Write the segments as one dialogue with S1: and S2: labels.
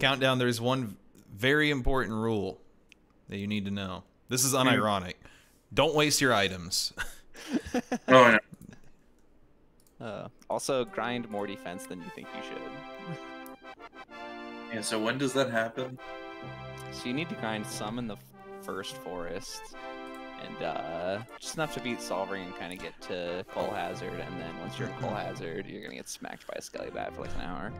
S1: Countdown, there's one very important rule that you need to know. This is unironic. Don't waste your items.
S2: Oh, no.
S3: Uh, also, grind more defense than you think you should.
S2: Yeah, so when does that happen?
S3: So you need to grind some in the first forest, and uh, just enough to beat Solvaring and kind of get to Cull Hazard. And then once you're in Cull Hazard, you're gonna get smacked by a Skelly Bat for like an hour.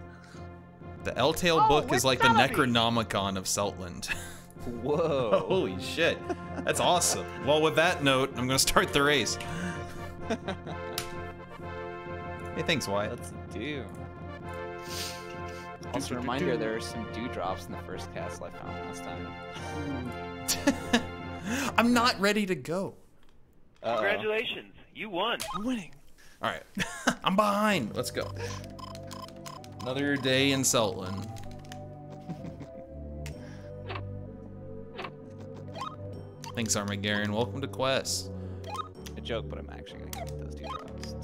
S1: The L-Tail
S4: Oh,
S1: book is like the. Necronomicon of Celtland.
S3: Whoa!
S1: Holy shit. That's awesome. Well, with that note, I'm going to start the race. Hey, thanks, Wyatt.
S3: Let's do. Also, a reminder: there are some dewdrops in the first castle I found last time.
S1: I'm not ready to go.
S3: Uh-oh.
S5: Congratulations, you won.
S3: I'm winning.
S1: All right. I'm behind. Let's go. Another day in Celtland. Thanks, Armageddon. Welcome to Quest.
S3: A joke, but I'm actually gonna get those dewdrops.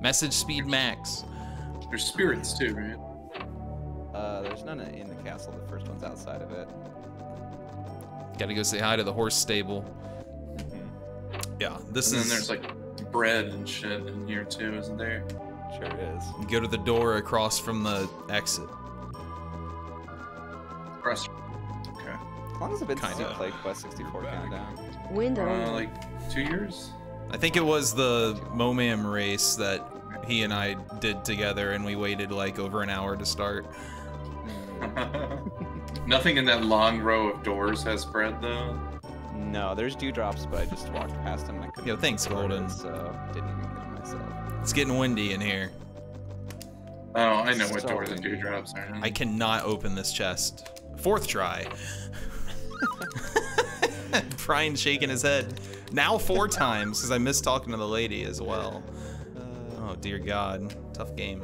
S1: Message speed max.
S2: There's spirits too, right?
S3: Uh, there's none in the castle. The first one's outside of it.
S1: Gotta go say hi to the horse stable. Yeah, this
S2: and
S1: is.
S2: then there's like bread and shit in here too, isn't there?
S3: Sure is.
S1: Go to the door across from the exit.
S2: Press. Okay.
S3: How long has it been since you
S1: Kinda.
S3: played Quest 64 Countdown?
S4: Window.
S2: Uh, like two years.
S1: I think it was the Momam race that he and I did together, and we waited like over an hour to start.
S2: Nothing in that long row of doors has bread though.
S3: No, there's dewdrops, but I just walked past them and I couldn't.
S1: Yo, thanks,
S3: afford it,
S1: Golden.
S3: So didn't even get them myself.
S1: It's getting windy in here.
S2: Oh, I know what
S3: So
S2: door the
S3: windy.
S2: dewdrops are.
S1: I cannot open this chest. Fourth try. Brian's shaking his head. Now four times, because I missed talking to the lady as well. Oh dear God, tough game.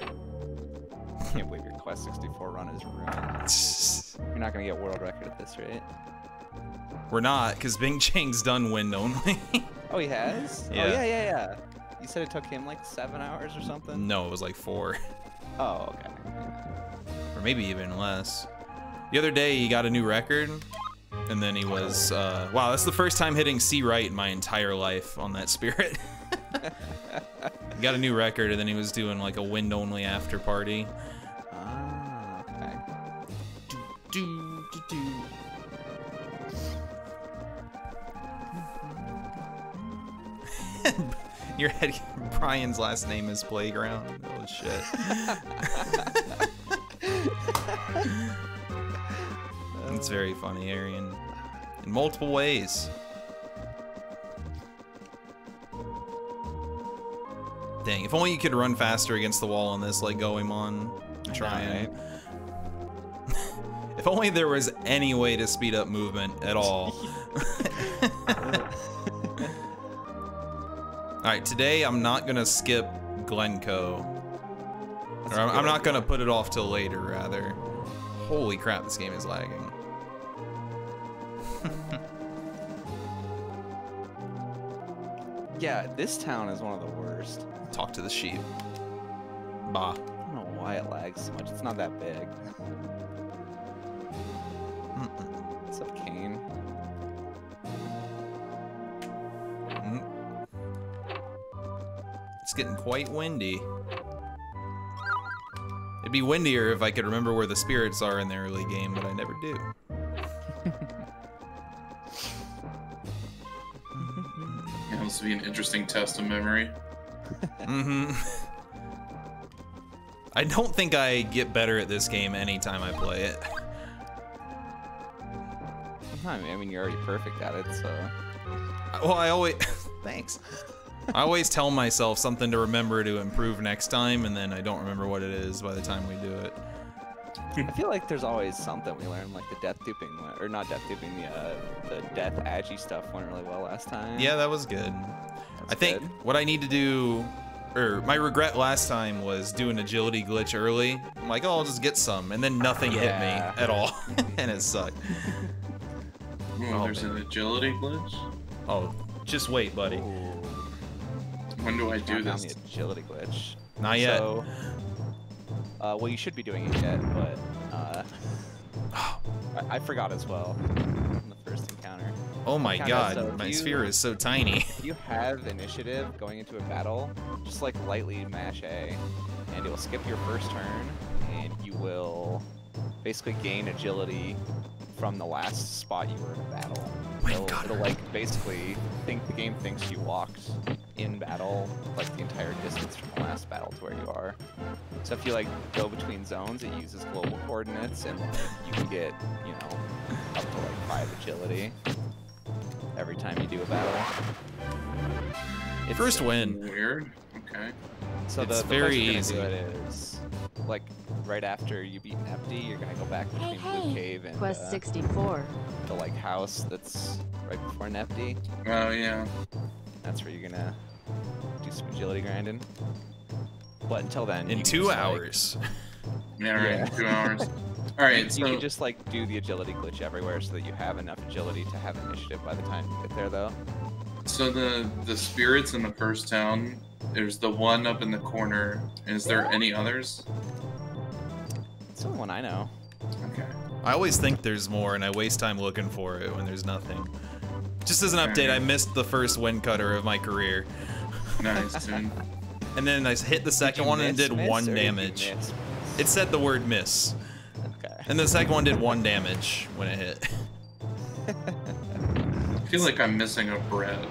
S3: I Can't believe your Quest 64 run is ruined. You're not gonna get world record at this rate.
S1: We're not, because Bing Chang's done wind only.
S3: Oh, he has?
S1: Yeah.
S3: Oh, yeah, yeah, yeah. You said it took him like seven hours or something?
S1: no, it was like four.
S3: Oh, okay.
S1: or maybe even less. The other day he got a new record, and then he was uh, wow. That's the first time hitting C right in my entire life on that spirit. he got a new record, and then he was doing like a wind only after party.
S3: Ah, okay.
S1: Do, do, do. Your head, Brian's last name is Playground. Oh shit. It's very funny, Arian. In multiple ways. Dang, if only you could run faster against the wall on this, like Goemon. Trying. if only there was any way to speed up movement at all. Alright, today I'm not gonna skip Glencoe. Or I'm, I'm not gonna put it off till later, rather. Holy crap, this game is lagging.
S3: Yeah, this town is one of the worst.
S1: Talk to the sheep. Bah.
S3: I don't know why it lags so much. It's not that big. What's up, Kane?
S1: Mm. It's getting quite windy. It'd be windier if I could remember where the spirits are in the early game, but I never do.
S2: Yeah, this would be an interesting test of memory.
S1: mm-hmm. I don't think I get better at this game anytime I play it.
S3: I mean, you're already perfect at it, so.
S1: Well, I always thanks. I always tell myself something to remember to improve next time, and then I don't remember what it is by the time we do it.
S3: I feel like there's always something we learn, like the death duping, or not death duping, the uh, the death agi stuff went really well last time.
S1: Yeah, that was good.
S3: That's
S1: I think
S3: good.
S1: what I need to do, or my regret last time was do an agility glitch early. I'm like, oh, I'll just get some, and then nothing hit me at all, and it sucked.
S2: Ooh,
S1: Oh,
S2: there's
S1: man.
S2: an agility glitch.
S1: Oh, just wait, buddy.
S3: Ooh.
S2: When do I do
S3: count down
S2: this?
S3: the agility glitch.
S1: Not yet.
S3: So, uh, well, you should be doing it yet, but uh, I, I forgot as well in the first encounter.
S1: oh my
S3: Kinda,
S1: god,
S3: so
S1: my
S3: you-
S1: sphere is so tiny.
S3: If you have initiative going into a battle, just like lightly mash A, and it will skip your first turn, and you will basically gain agility from the last spot you were in a battle.
S1: My
S3: it'll, it'll like basically think the game thinks you walked in battle like the entire distance from the last battle to where you are. So if you like go between zones, it uses global coordinates, and like, you can get you know up to like five agility every time you do a battle. It's-
S1: First win.
S2: Weird. Okay.
S3: So
S1: It's
S3: the, the
S1: very
S3: place you're gonna
S1: easy.
S3: Do it is like right after you beat Nepty, you're gonna go back
S4: Hey,
S3: between Blue
S4: hey,
S3: Cave and
S4: Quest
S3: uh,
S4: 64.
S3: the like house that's right before Nepty.
S2: Oh yeah.
S3: That's where you're gonna do some agility grinding. But until then,
S1: In
S3: you can
S1: two
S3: just, like-
S1: hours.
S2: Yeah. Right.
S3: Yeah.
S2: Two hours. All
S3: you,
S2: right.
S3: you can just like do the agility glitch everywhere so that you have enough agility to have initiative by the time you get there, though.
S2: so the the spirits in the first town. There's the one up in the corner. Is there any others?
S3: It's the only one I know.
S2: Okay.
S1: I always think there's more, and I waste time looking for it when there's nothing. Just as an update, I missed the first wind cutter of my career,
S2: Nice, dude.
S1: and then I hit the second
S3: Did you
S1: one and
S3: miss,
S1: did
S3: miss,
S1: one
S3: or did you
S1: damage.
S3: miss?
S1: It said the word miss,
S3: Okay.
S1: and the second one did one damage when it hit.
S2: I feel like I'm missing a bread.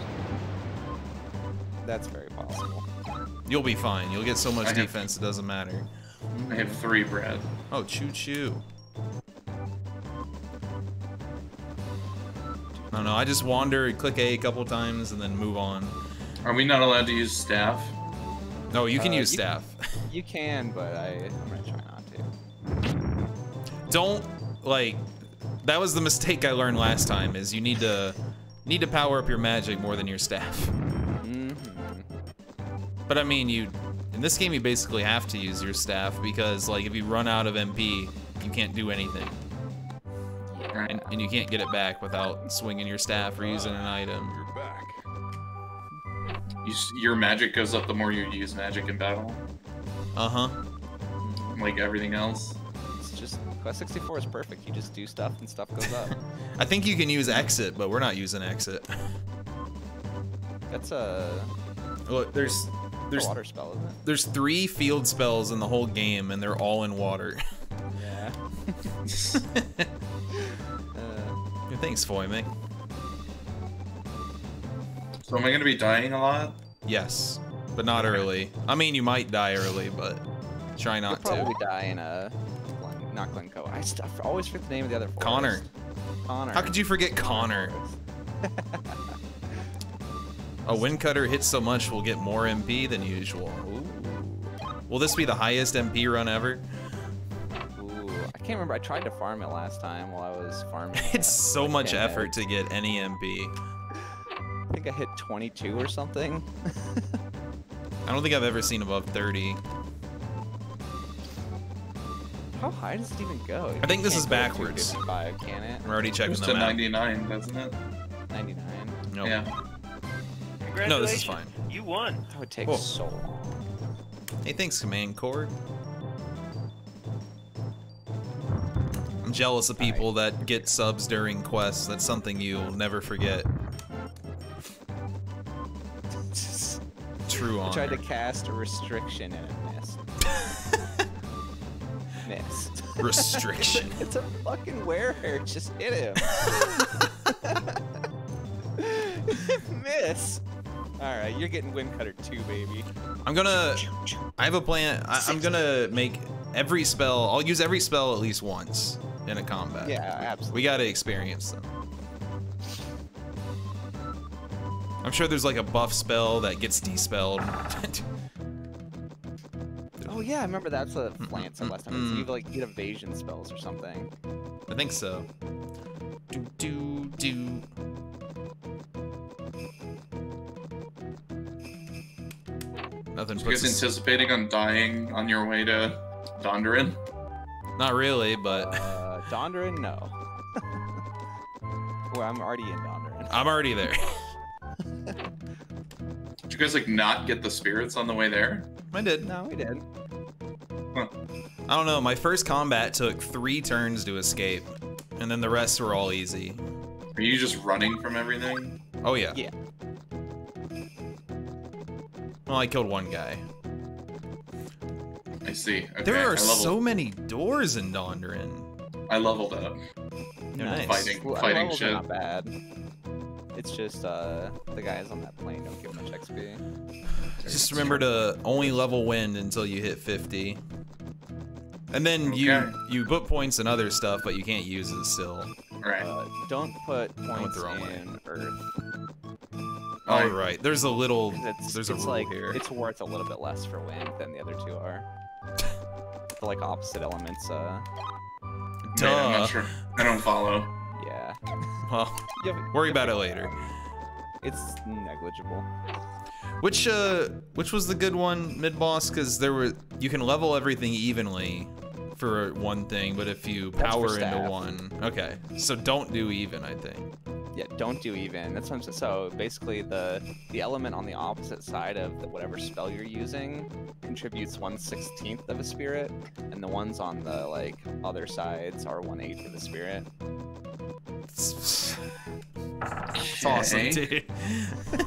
S3: That's very possible.
S1: You'll be fine. You'll get so much
S2: I have-
S1: defense, it doesn't matter.
S2: I have three bread.
S1: Oh, choo choo. I don't know. I just wander, click A a couple times, and then move on.
S2: Are we not allowed to use staff?
S1: No, you can
S3: Uh,
S1: use
S3: you-
S1: staff.
S3: You can, but I, I'm gonna try not to.
S1: Don't like. That was the mistake I learned last time. Is you need to need to power up your magic more than your staff. But I mean, you in this game you basically have to use your staff because like if you run out of MP, you can't do anything,
S2: Right.
S1: and, and you can't get it back without swinging your staff or using an item.
S5: You're back.
S2: You, your magic goes up the more you use magic in battle,
S1: Uh huh.
S2: like everything else.
S3: It's just Quest 64 is perfect. You just do stuff and stuff goes up.
S1: I think you can use exit, but we're not using exit.
S3: That's a,
S1: Look, there's
S3: a
S1: there's
S3: water spell, isn't it?
S1: there's three field spells in the whole game, and they're all in water.
S3: Yeah. uh,
S1: Thanks, Foime.
S2: So am I gonna be dying a lot?
S1: Yes, but not early. I mean, you might die early, but try
S3: you'll
S1: not
S3: probably
S1: to.
S3: die in a, not Glencoe. I stuff always forget the name of the other forest.
S1: Connor.
S3: Connor.
S1: How could you forget Connor? A wind cutter hits so much we'll get more MP than usual.
S3: Ooh.
S1: Will this be the highest MP run ever?
S3: Ooh. I can't remember. I tried to farm it last time while I was farming.
S1: It's so much
S3: Pinhead.
S1: effort to get any MP.
S3: I think I hit 22 or something.
S1: I don't think I've ever seen above 30.
S3: How high does it even go?
S1: I think this is backwards.
S3: 255, can it?
S1: We're already checking
S2: Goes to
S1: them out.
S2: 99, doesn't it?
S3: 99.
S1: Nope.
S2: Yeah.
S1: No, this is fine.
S5: You won.
S3: Oh, that would take
S1: Cool.
S3: so long.
S1: Hey, thanks, Command Cord. I'm jealous of people that get subs during quests. That's something you'll never forget. True
S3: I tried to cast a restriction and it missed. missed.
S1: Restriction.
S3: it's a fucking werehare. Just hit him. Miss. All right, you're getting wind cutter too, baby.
S1: I'm gonna. I have a plan. I, I'm gonna make every spell. I'll use every spell at least once in a combat.
S3: Yeah, absolutely.
S1: We gotta experience them. I'm sure there's like a buff spell that gets despelled.
S3: Oh yeah, I remember that's a Flance said last time.
S1: mm.
S3: It's you like get evasion spells or something.
S1: I think so. Do do do. Nothing
S2: You
S1: puts
S2: guys
S1: us,
S2: anticipating on dying on your way to Dondoran?
S1: Not really, but
S3: Uh, Dondoran, no. well, I'm already in Dondoran.
S1: I'm already there.
S2: Did you guys like not get the spirits on the way there?
S1: I did.
S3: No, we did.
S1: I don't know. My first combat took three turns to escape, and then the rest were all easy.
S2: Are you just running from everything?
S1: Oh yeah.
S3: Yeah.
S1: Well, I killed one guy.
S2: I see. Okay,
S1: There are so many doors in Dondoran.
S2: I leveled up.
S1: Nice.
S2: Fighting-
S3: Well,
S2: fighting shit.
S3: not bad. It's just uh the guys on that plane don't give much XP.
S1: Just remember to only level wind until you hit 50. And then
S2: Okay.
S1: you you put points in other stuff, but you can't use it still.
S2: Right.
S3: Uh, don't put points
S1: the wrong way.
S3: in Earth.
S1: All
S2: I-
S1: right. There's a little.
S3: It's,
S1: there's a
S3: it's
S1: rule
S3: like
S1: here.
S3: it's worth a little bit less for wind than the other two are. the like opposite elements. Uh,
S1: Duh.
S2: Man, I'm not sure. I don't follow.
S3: yeah.
S1: Well,
S3: You have-
S1: worry
S3: you
S1: about it later.
S3: It's negligible.
S1: Which uh which was the good one mid boss cuz there were you can level everything evenly for one thing, but if you power into one. Okay. So don't do even, I think.
S3: Yeah, don't do even. That's what I'm saying. So basically, the the element on the opposite side of the, whatever spell you're using contributes one sixteenth of a spirit, and the ones on the like other sides are one eighth of the spirit.
S1: It's, it's awesome, dude.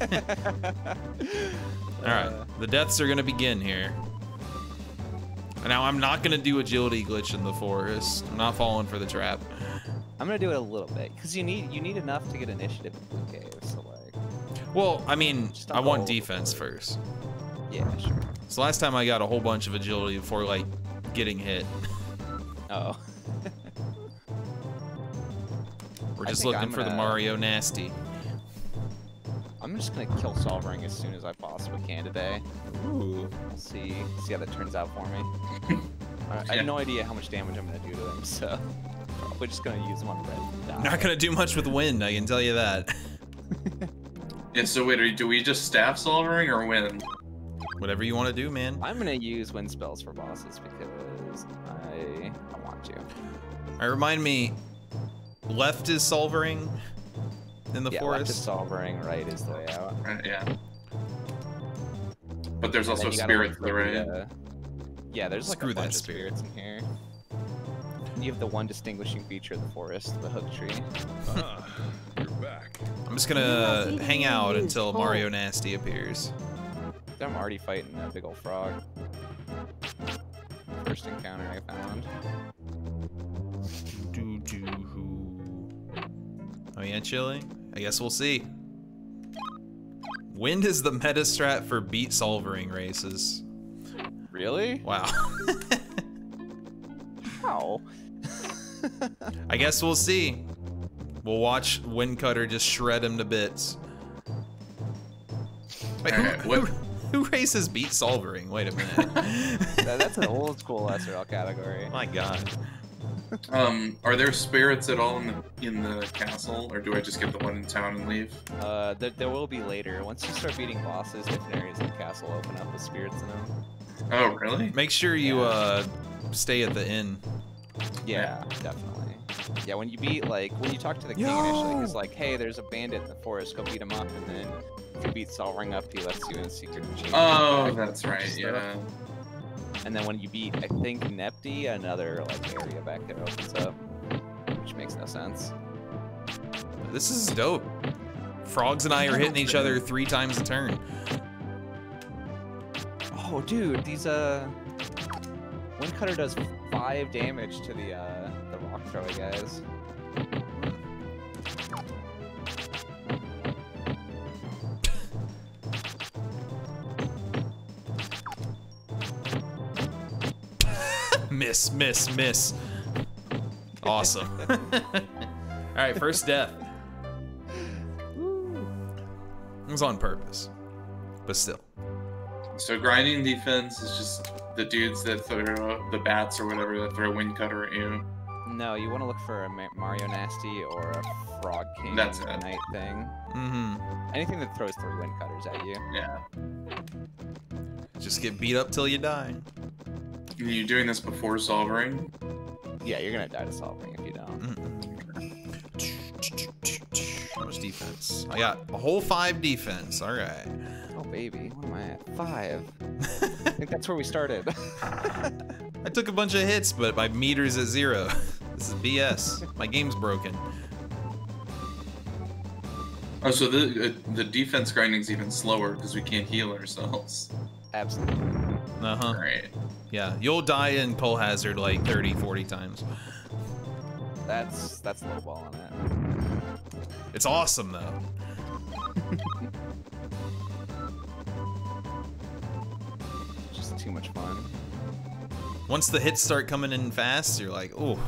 S1: All right, the deaths are gonna begin here. Now I'm not gonna do agility glitch in the forest. I'm not falling for the trap.
S3: I'm gonna do it a little bit because you need you need enough to get initiative in Blue Cave. So like,
S1: Well, I mean, I want defense first.
S3: yeah, sure.
S1: So last time I got a whole bunch of agility before like getting hit.
S3: Oh,
S1: We're just looking
S3: I'm
S1: for the
S3: gonna-
S1: Mario nasty.
S3: I'm just gonna kill Solvaring as soon as I possibly can today.
S1: Ooh.
S3: See see how that turns out for me. I, I have no idea how much damage I'm gonna do to him, so we're just gonna use him on red. and die.
S1: Not gonna do much with wind, I can tell you that.
S2: Yeah, so wait, are, do we just staff solvaring or wind?
S1: Whatever you want to do, man.
S3: I'm gonna use wind spells for bosses because I, I want to.
S1: I remind me. Left is solvaring in the
S3: yeah, left is solvaring, right is the way out.
S2: Right, yeah. But there's
S3: And
S2: also
S3: then you
S2: spirit
S3: look
S2: to the right.
S3: uh, yeah, there's like
S1: Screw
S3: a
S1: that
S3: bunch of
S1: spirit.
S3: spirits in here. And you have the one distinguishing feature of the forest, the hook tree.
S4: Ah, you're back.
S1: I'm just gonna hang out until Mario Nasty appears.
S3: I'm already fighting a big old frog. First encounter I found.
S1: Do, do, who. Oh yeah, chilling. I guess we'll see. Wind is the meta strat for beat solvaring races.
S3: Really?
S1: Wow.
S3: How?
S1: I guess we'll see. We'll watch Windcutter just shred him to bits. Wait, who,
S2: Alright, what-
S1: who, who races beat solvaring? Wait a minute.
S3: That- that's an old school SRL category.
S1: My god.
S2: Um, are there spirits at all in the in the castle, or do I just get the one in town and leave?
S3: Uh, there, there will be later. Once you start beating bosses, different areas of the castle open up with spirits in them.
S2: Oh, really?
S1: Make sure you
S3: Yeah.
S1: uh stay at the inn.
S3: Yeah, definitely. Yeah, when you beat, like, when you talk to the king initially, he's like, hey, there's a bandit in the forest, go beat him up, and then if you beat Solring up, he lets you in secret chamber.
S2: Oh, that's right.
S3: stuff.
S2: Yeah.
S3: And then when you beat, I think, Nepty, another, like, area back there opens up, which makes no sense.
S1: This is dope. Frogs and I are hitting each other three times a turn.
S3: Oh, dude, these, uh... Windcutter does five damage to the, uh, the rock thrower guys.
S1: miss, miss, miss. Awesome. All right, first death. It was on purpose, but still.
S2: So grinding defense is just the dudes that throw the bats or whatever that throw wind cutter at you.
S3: No, you want to look for a Mario Nasty or a Frog King
S2: That's it.
S3: Knight thing.
S1: Mm-hmm.
S3: Anything that throws three wind cutters at you.
S2: Yeah.
S1: Just get beat up till you die.
S2: And you doing this before solvaring?
S3: Yeah, you're gonna die to solving if you don't.
S1: How much defense? I got a whole five defense. All right.
S3: Oh baby. What am I at? Five. I think that's where we started.
S1: I took a bunch of hits, but my meter's at zero. This is BS. My game's broken.
S2: Oh, so the uh, the defense grinding's even slower because we can't heal ourselves.
S3: Absolutely.
S1: Uh huh.
S2: Right.
S1: Yeah, you'll die in Cull Hazard like 30, 40 times.
S3: That's that's low ball on it.
S1: It's awesome though.
S3: Just too much fun.
S1: Once the hits start coming in fast, you're like, oh,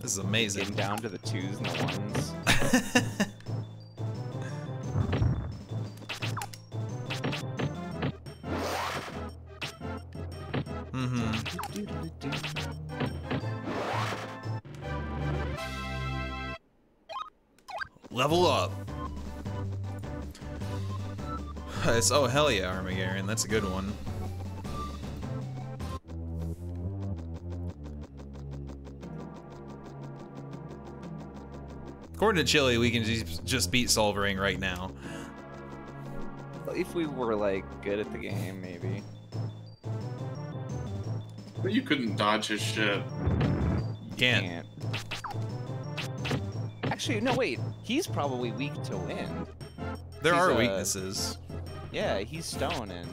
S1: this is amazing.
S3: Getting down to the twos and the ones.
S1: mm-hmm. Level up. It's, oh, hell yeah, Armageddon. That's a good one. According to Chili, we can just, just beat Solvaring right now.
S3: If we were like good at the game, maybe.
S2: But you couldn't dodge his shit.
S1: You can't.
S3: Can't. Actually, no, wait. He's probably weak to wind.
S1: There
S3: He's,
S1: are
S3: uh,
S1: weaknesses.
S3: Yeah, he's stone and.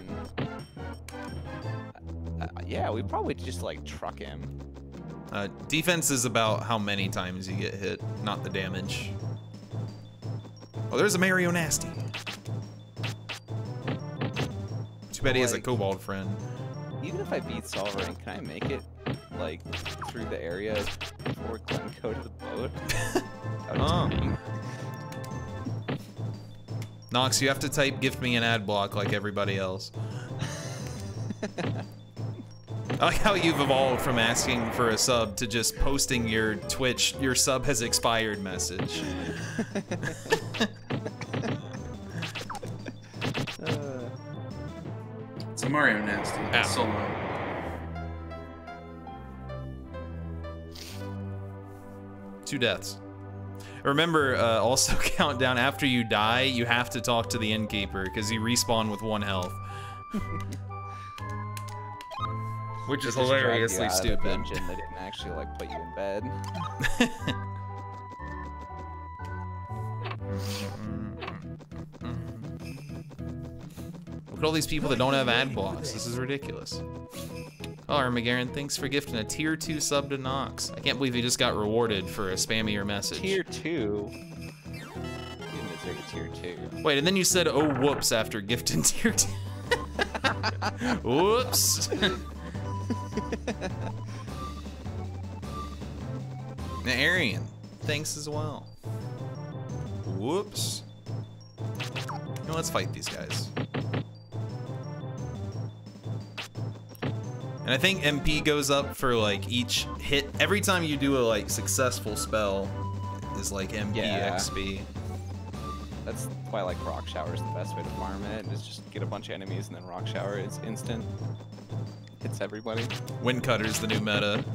S3: Uh, yeah, we probably just like truck him.
S1: Uh, defense is about how many times you get hit, not the damage. Oh, there's a Mario Nasty. Too bad he has a kobold friend.
S3: Even if I beat Solvaring, can I make it like through the area before Glenn go to the boat?
S1: Oh. Nox, you have to type gift me an ad block like everybody else. I like how you've evolved from asking for a sub to just posting your Twitch, your sub has expired message.
S2: It's a Mario Nasty.
S1: Ow.
S2: Solo.
S1: Two deaths. Remember, uh, also countdown after you die, you have to talk to the innkeeper because you respawn with one health. Which is
S3: they you
S1: hilariously
S3: out the
S1: stupid.
S3: Dungeon. They didn't actually like put you in bed.
S1: Look at all these people that don't have ad blocks. This is ridiculous. Oh, Armageddon, thanks for gifting a tier 2 sub to Nox. I can't believe he just got rewarded for a spammier message.
S3: Tier two. You deserve a tier two.
S1: Wait, and then you said, oh, whoops, after gifting tier 2. whoops. Now, Arian, thanks as well. Whoops. You know, let's fight these guys. And I think MP goes up for like each hit. Every time you do a like successful spell is like MP
S3: Yeah.
S1: XP.
S3: That's why like Rock Shower is the best way to farm it. Is just get a bunch of enemies and then Rock Shower is instant. Hits everybody.
S1: Wind Cutter's the new meta.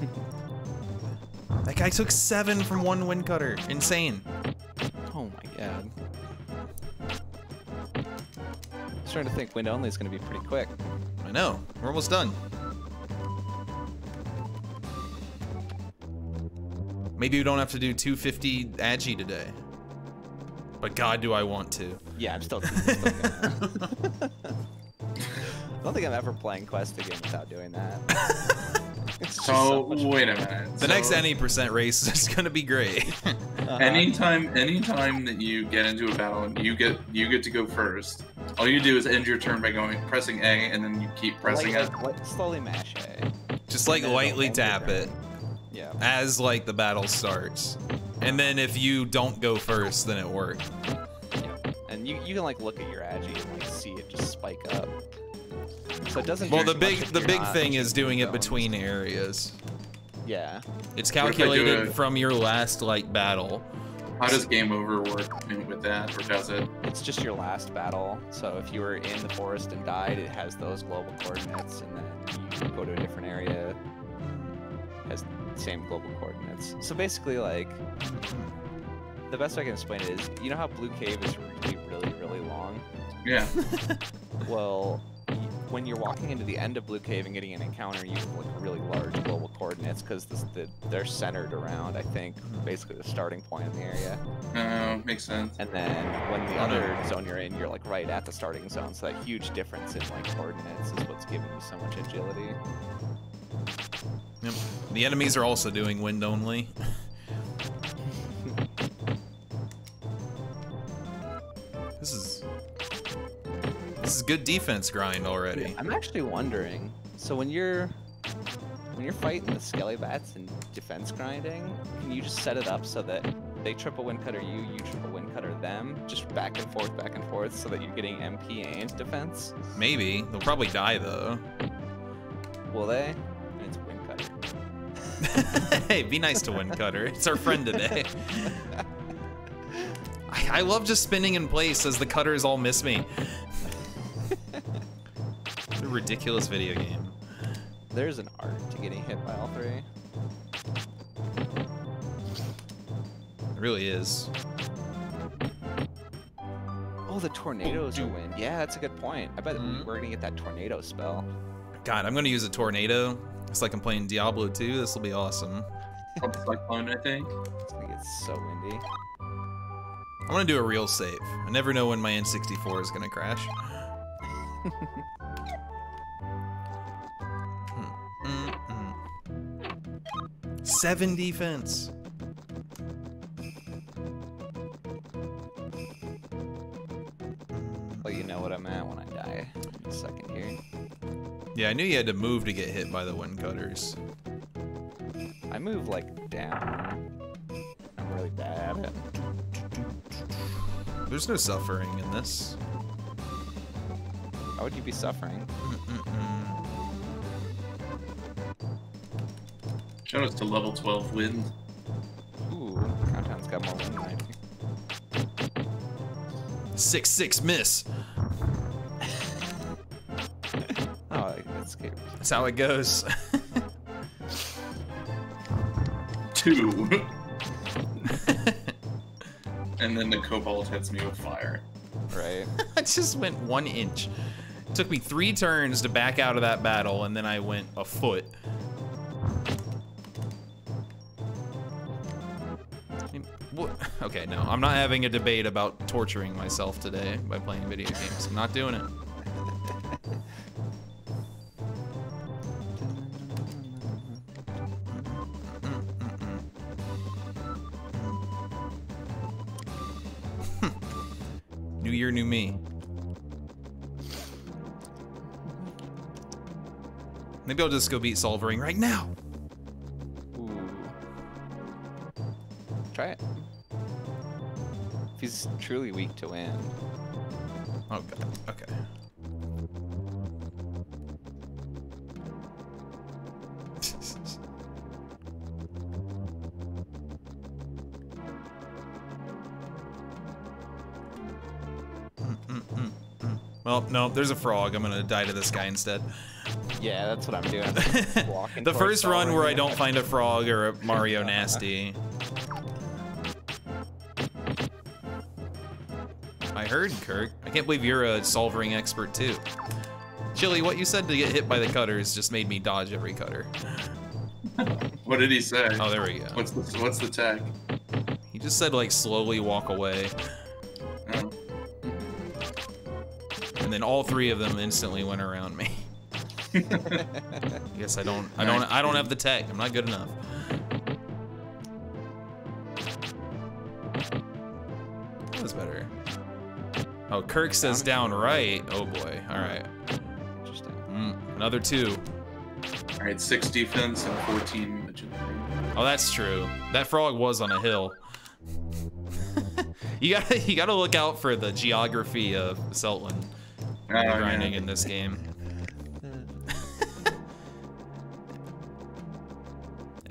S1: that guy took seven from one Wind Cutter. Insane.
S3: Oh my god. I was trying to think wind only is going to be pretty quick.
S1: I know. We're almost done. Maybe we don't have to do 250 Agi today. But God, do I want to.
S3: Yeah, I'm still. still gonna... I don't think I'm ever playing Quest again without doing that. It's just
S2: So
S3: much
S2: wait a minute.
S1: The
S2: So,
S1: next any percent race is gonna be great.
S3: Uh-huh.
S2: Anytime, anytime that you get into a battle and you get you get to go first, all you do is end your turn by going pressing A, and then you keep pressing
S3: like,
S2: it.
S3: like, like, slowly mash A.
S1: Just like lightly tap it.
S3: Yeah.
S1: as like the battle starts. And then if you don't go first, then it worked.
S3: yeah. And you, you can like look at your agi and like see it just spike up. So it doesn't.
S1: Well, the big the big thing is doing it between areas.
S3: Yeah.
S1: It's
S2: What if I do
S1: calculated from your last like battle.
S2: How does game over work with that, or does it?
S3: It's just your last battle. So if you were in the forest and died, it has those global coordinates, and then you go to a different area, has the same global coordinates. So basically, like, the best I can explain it is, you know how Blue Cave is really, really, really long.
S2: Yeah.
S3: Well, y- when you're walking into the end of Blue Cave and getting an encounter, you have like really large global coordinates because the, they're centered around, I think, basically the starting point in the area.
S2: Uh, makes sense.
S3: And then when the
S1: Oh,
S3: other zone you're in, you're like right at the starting zone. So that huge difference in like coordinates is what's giving you so much agility.
S1: Yep. The enemies are also doing wind only. this is this is good defense grind already.
S3: I'm actually wondering. So when you're when you're fighting the skelly bats and defense grinding, can you just set it up so that they triple wind cutter you, you triple wind cutter them, just back and forth, back and forth, so that you're getting MP and defense?
S1: Maybe they'll probably die though.
S3: Will they? And it's wind cutter.
S1: hey, be nice to Wind Cutter. It's our friend today. I, I love just spinning in place as the cutters all miss me. It's a ridiculous video game.
S3: There's an art to getting hit by all three.
S1: It really is.
S3: Oh, the tornadoes are
S1: dude.
S3: wind. Yeah, that's a good point. I bet
S1: Mhm.
S3: we're gonna get that tornado spell.
S1: God, I'm gonna use a tornado. It's like I'm playing Diablo 2. This will be awesome.
S2: Called Cyclone, I think.
S3: It's gonna get so windy.
S1: I'm gonna do a real save. I never know when my N64 is gonna crash. Mm, mm, mm. Seven defense.
S3: Well, you know what I'm at when I die. In a second here.
S1: Yeah, I knew you had to move to get hit by the wind cutters.
S3: I move like down. I'm really bad at it.
S1: There's no suffering in this.
S3: How would you be suffering?
S1: Mm-mm-mm.
S2: Shout out to level 12 wind.
S3: Ooh, Countdown's got more wind than I do.
S1: Six six miss.
S3: Oh, that's good.
S1: That's how it goes.
S2: Two. and then the kobold hits me with fire.
S3: Right.
S1: I just went one inch. It took me three turns to back out of that battle, and then I went a foot. I mean, what- Okay, no, I'm not having a debate about torturing myself today by playing video games. I'm not doing it. New year, new me. Maybe I'll just go beat Solvaring right now.
S3: Ooh. Try it. If he's truly weak to win.
S1: Oh god. Okay. Mm, mm, mm. Well, no, there's a frog. I'm gonna die to this guy instead.
S3: Yeah, that's what I'm doing. Walking
S1: the first run where I don't find a frog or a Mario Nasty. I heard, Kirk. I can't believe you're a solvaring expert too. Chili, what you said to get hit by the cutters just made me dodge every cutter.
S2: What did he say?
S1: Oh, there we go.
S2: What's the What's the tag?
S1: He just said like slowly walk away,
S2: Oh.
S1: and then all three of them instantly went around me. Guess I don't. I don't. I don't have the tech. I'm not good enough. That's better. Oh, Kirk says down right. Oh boy. All right.
S3: Interesting.
S1: Mm, another two.
S2: All right, six defense and 14 agility.
S1: Oh, that's true. That frog was on a hill. you got to you got to look out for the geography of Celtland
S2: Oh,
S1: grinding
S2: yeah.
S1: in this game.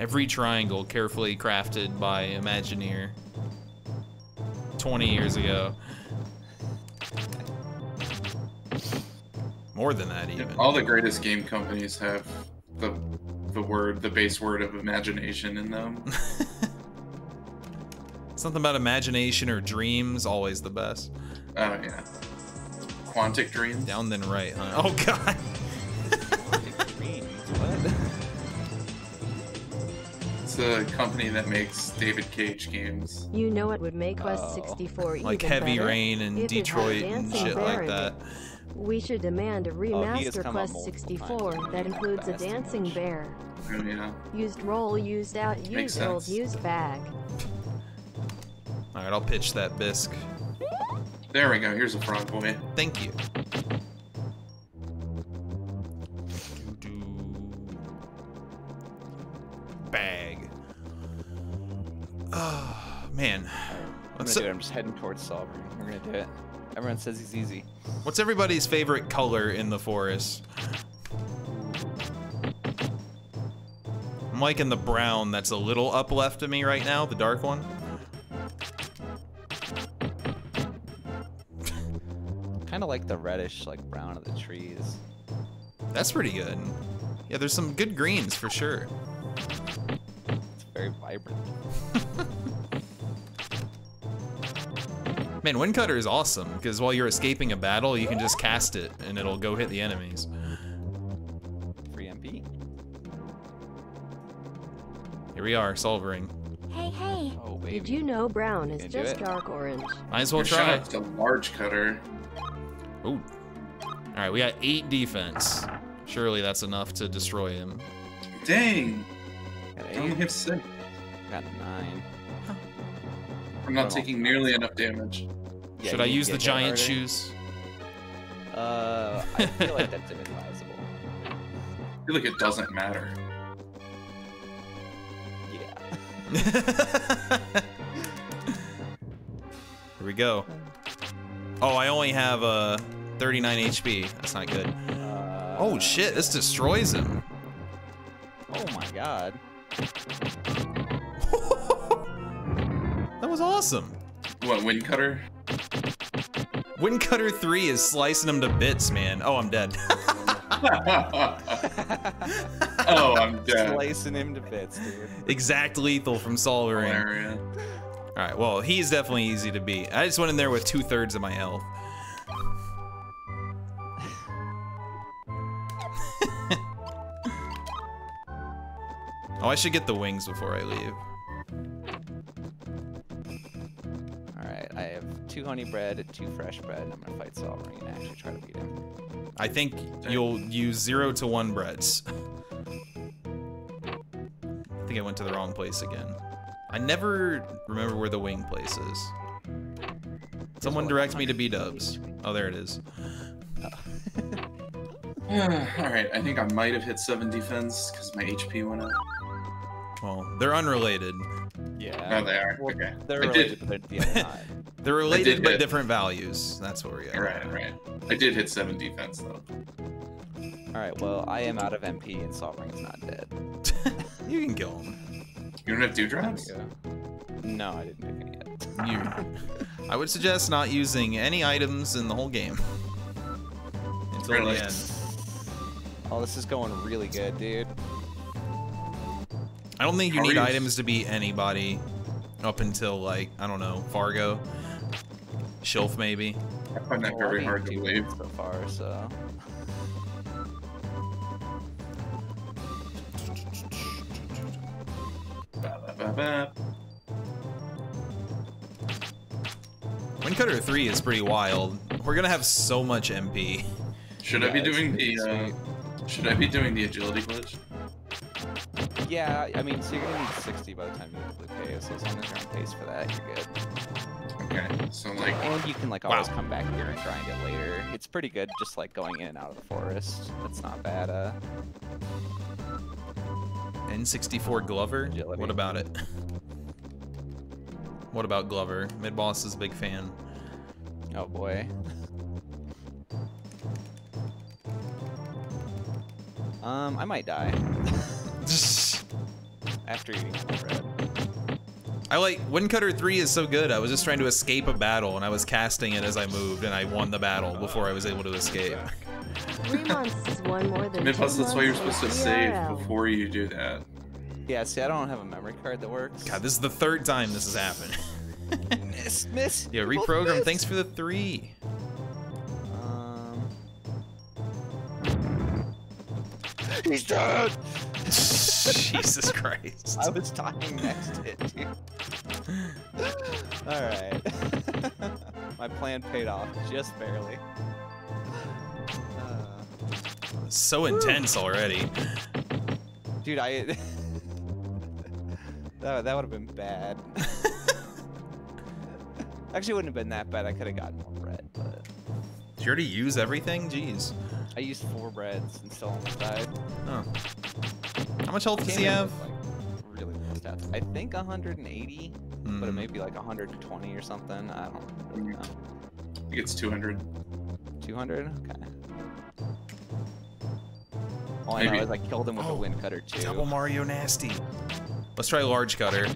S1: Every triangle carefully crafted by Imagineer 20 years ago. More than that, even.
S2: All the greatest game companies have the the word, the base word of imagination in them.
S1: Something about imagination or dreams, always the best.
S2: Oh yeah. Quantic Dreams.
S1: Down then right, huh? Oh god.
S2: It's a company that makes David Cage games.
S5: You know it would make Quest
S3: Oh.
S5: 64
S1: like
S5: even
S1: Heavy
S5: better
S1: Rain and
S5: if it
S1: Detroit and shit
S5: Bear
S1: like that.
S5: We should demand a
S3: Oh, he has
S5: remaster
S3: come up
S5: Quest 64
S3: times.
S5: that includes a dancing bear.
S2: Oh yeah.
S5: Used roll, used out,
S2: Makes
S5: used old,
S2: sense.
S5: used bag.
S1: Alright, I'll pitch that bisque.
S2: There we go. Here's a frog boy.
S1: Thank you. Oh, man.
S3: I'm
S1: What's,
S3: gonna do it. I'm just heading towards Sovereign. We're gonna do it. Everyone says he's easy.
S1: what's everybody's favorite color in the forest? I'm liking the brown that's a little up left of me right now, the dark one.
S3: Kind of like the reddish, like brown of the trees.
S1: That's pretty good. Yeah, there's some good greens for sure.
S3: It's very vibrant.
S1: Man, Wind Cutter is awesome because while you're escaping a battle, you can just cast it and it'll go hit the enemies.
S3: Free MP.
S1: Here we are, Solvaring.
S5: Hey, hey.
S3: Oh baby.
S5: Did you know brown is
S3: Gonna
S5: just dark orange?
S1: Might as well
S2: Your
S1: try.
S2: It's a large cutter.
S1: Ooh. All right, we got eight defense. Surely that's enough to destroy him.
S2: Dang.
S3: Got
S2: I only
S3: eight.
S2: have six.
S3: Got nine.
S2: I'm not taking nearly enough damage.
S3: Yeah,
S1: Should I use the giant
S3: harder.
S1: shoes?
S3: Uh, I feel like that's inadvisable.
S2: I feel like it doesn't matter.
S3: Yeah.
S1: Here we go. Oh, I only have uh, 39 HP. That's not good.
S3: Uh,
S1: Oh shit, this destroys him.
S3: Oh my god.
S1: That was awesome.
S2: What, wind cutter?
S1: Wind Cutter 3 is slicing him to bits, man. Oh, I'm dead.
S2: oh, I'm dead.
S3: Slicing him to bits, dude.
S1: exact lethal from
S2: Solvaring.
S1: Alright, well, he's definitely easy to beat. I just went in there with two thirds of my health. oh, I should get the wings before I leave.
S3: Two honey bread, two fresh bread, and I'm gonna fight Solvaring and actually try to beat him.
S1: I think you'll use zero to one breads. I think I went to the wrong place again. I never remember where the wing place is. Someone direct me to B dubs. Oh, there it is.
S2: Alright, I think I might have hit 7 defense because my HP went up.
S1: Well, they're unrelated.
S3: Yeah.
S2: No, they are.
S3: Well,
S2: okay.
S3: They're
S2: I
S3: related,
S2: did.
S3: but they're the.
S1: They're related but
S2: hit.
S1: different values. That's what we're getting.
S2: Right, right. I did hit 7 defense though.
S3: Alright, well, I am out of MP and Solvaring is not dead.
S1: you can kill him.
S2: You don't have dewdrops?
S3: There. No, I didn't pick any yet.
S1: You. I would suggest not using any items in the whole game. Until
S2: Really?
S1: the end.
S3: Oh, this is going really good, dude.
S1: I don't think you
S2: How
S1: need
S2: you-
S1: items to beat anybody up until like I don't know Fargo, Shilf maybe.
S2: I find that
S3: Well, I've
S2: very hard to
S3: two
S2: believe.
S3: so far, so.
S2: Ba-ba-ba-ba.
S1: Wind Cutter 3 is pretty wild. We're gonna have so much MP.
S2: Should I be doing the uh, should I be doing the agility glitch?
S3: Yeah, I mean, so you're gonna need 60 by the time you get to Blue Cave, so as long as you're on pace for that, you're good.
S2: Okay. So like
S3: And you can, like, always
S1: Wow.
S3: come back here and grind it later. It's pretty good just, like, going in and out of the forest. That's not bad, uh.
S1: N64 Glover.
S3: Agility.
S1: What about it? What about Glover? Mid boss is a big fan.
S3: Oh boy. Um, I might die after eating all the bread.
S1: I like Wind Cutter 3 is so good. I was just trying to escape a battle and I was casting it as I moved and I won the battle before I was able to escape.
S5: Three months is one more than two
S2: Midplus, that's why you're supposed to save before you do that.
S3: Yeah, see, I don't have a memory card that works.
S1: God, this is the third time this has happened.
S3: miss, miss.
S1: Yeah,
S3: You both
S1: reprogram.
S3: missed.
S1: Thanks for the three.
S3: Um. He's dead.
S1: Jesus Christ.
S3: I was talking next to it. All right. My plan paid off just barely. Uh,
S1: So intense already.
S3: dude, I. that that would have been bad. Actually, it wouldn't have been that bad. I could have gotten more bread, but
S1: Did you already use everything? Jeez.
S3: I used four breads and still almost died.
S1: Oh. How much health does
S3: Came
S1: he have?
S3: like, really low stats. I think 180, but it
S1: Mm.
S3: may be like 120 or something. I don't really know.
S2: I think it's 200.
S3: 200? Okay. All I
S2: Maybe.
S3: know is I killed him with
S1: Oh,
S3: a wind cutter too.
S1: Double Mario nasty. Let's try large cutter.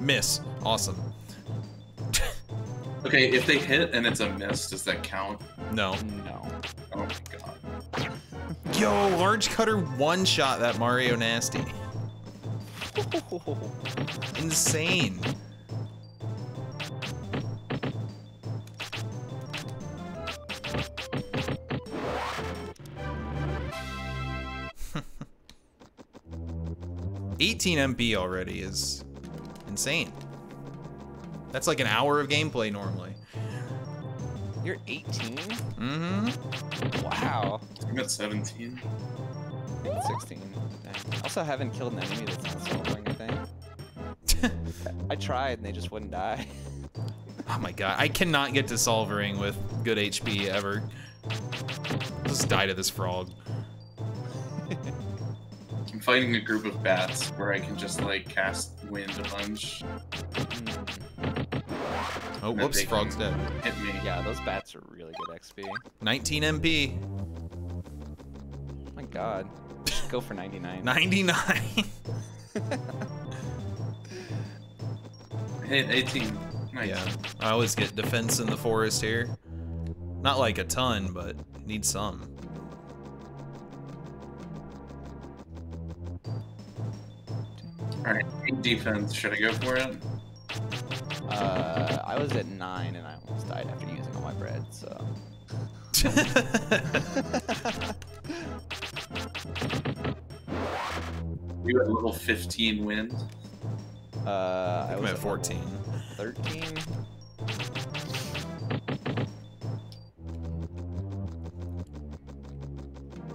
S1: Miss. Awesome.
S2: Okay, if they hit and it's a miss, does that count?
S1: No.
S3: No.
S2: Oh my god.
S1: Yo, large cutter one shot that Mario nasty. Insane. Eighteen MP already is insane. That's like an hour of gameplay normally.
S3: You're 18?
S1: Mm-hmm.
S3: Wow.
S2: I'm at 17.
S3: I think 16. Dang. I also haven't killed an enemy that's not solving anything. I tried and they just wouldn't die.
S1: Oh my god, I cannot get to Solvaring with good HP ever. Just die to this frog.
S2: I'm fighting a group of bats where I can just like cast wind a bunch,
S1: Oh,
S2: And
S1: whoops, frog's dead.
S2: hit me.
S3: yeah, those bats are really good XP.
S1: 19 MP.
S3: My god. Go for 99.
S1: 99.
S2: Hit 18. Nice.
S1: yeah, I always get defense in the forest here. Not like a ton, but need some.
S2: Alright, defense. Should I go for it?
S3: Uh, I was at 9 and I almost died after using all my bread, so.
S2: You at level 15 wind.
S3: Uh, I
S1: I'm
S3: was
S1: at 14.
S3: 13.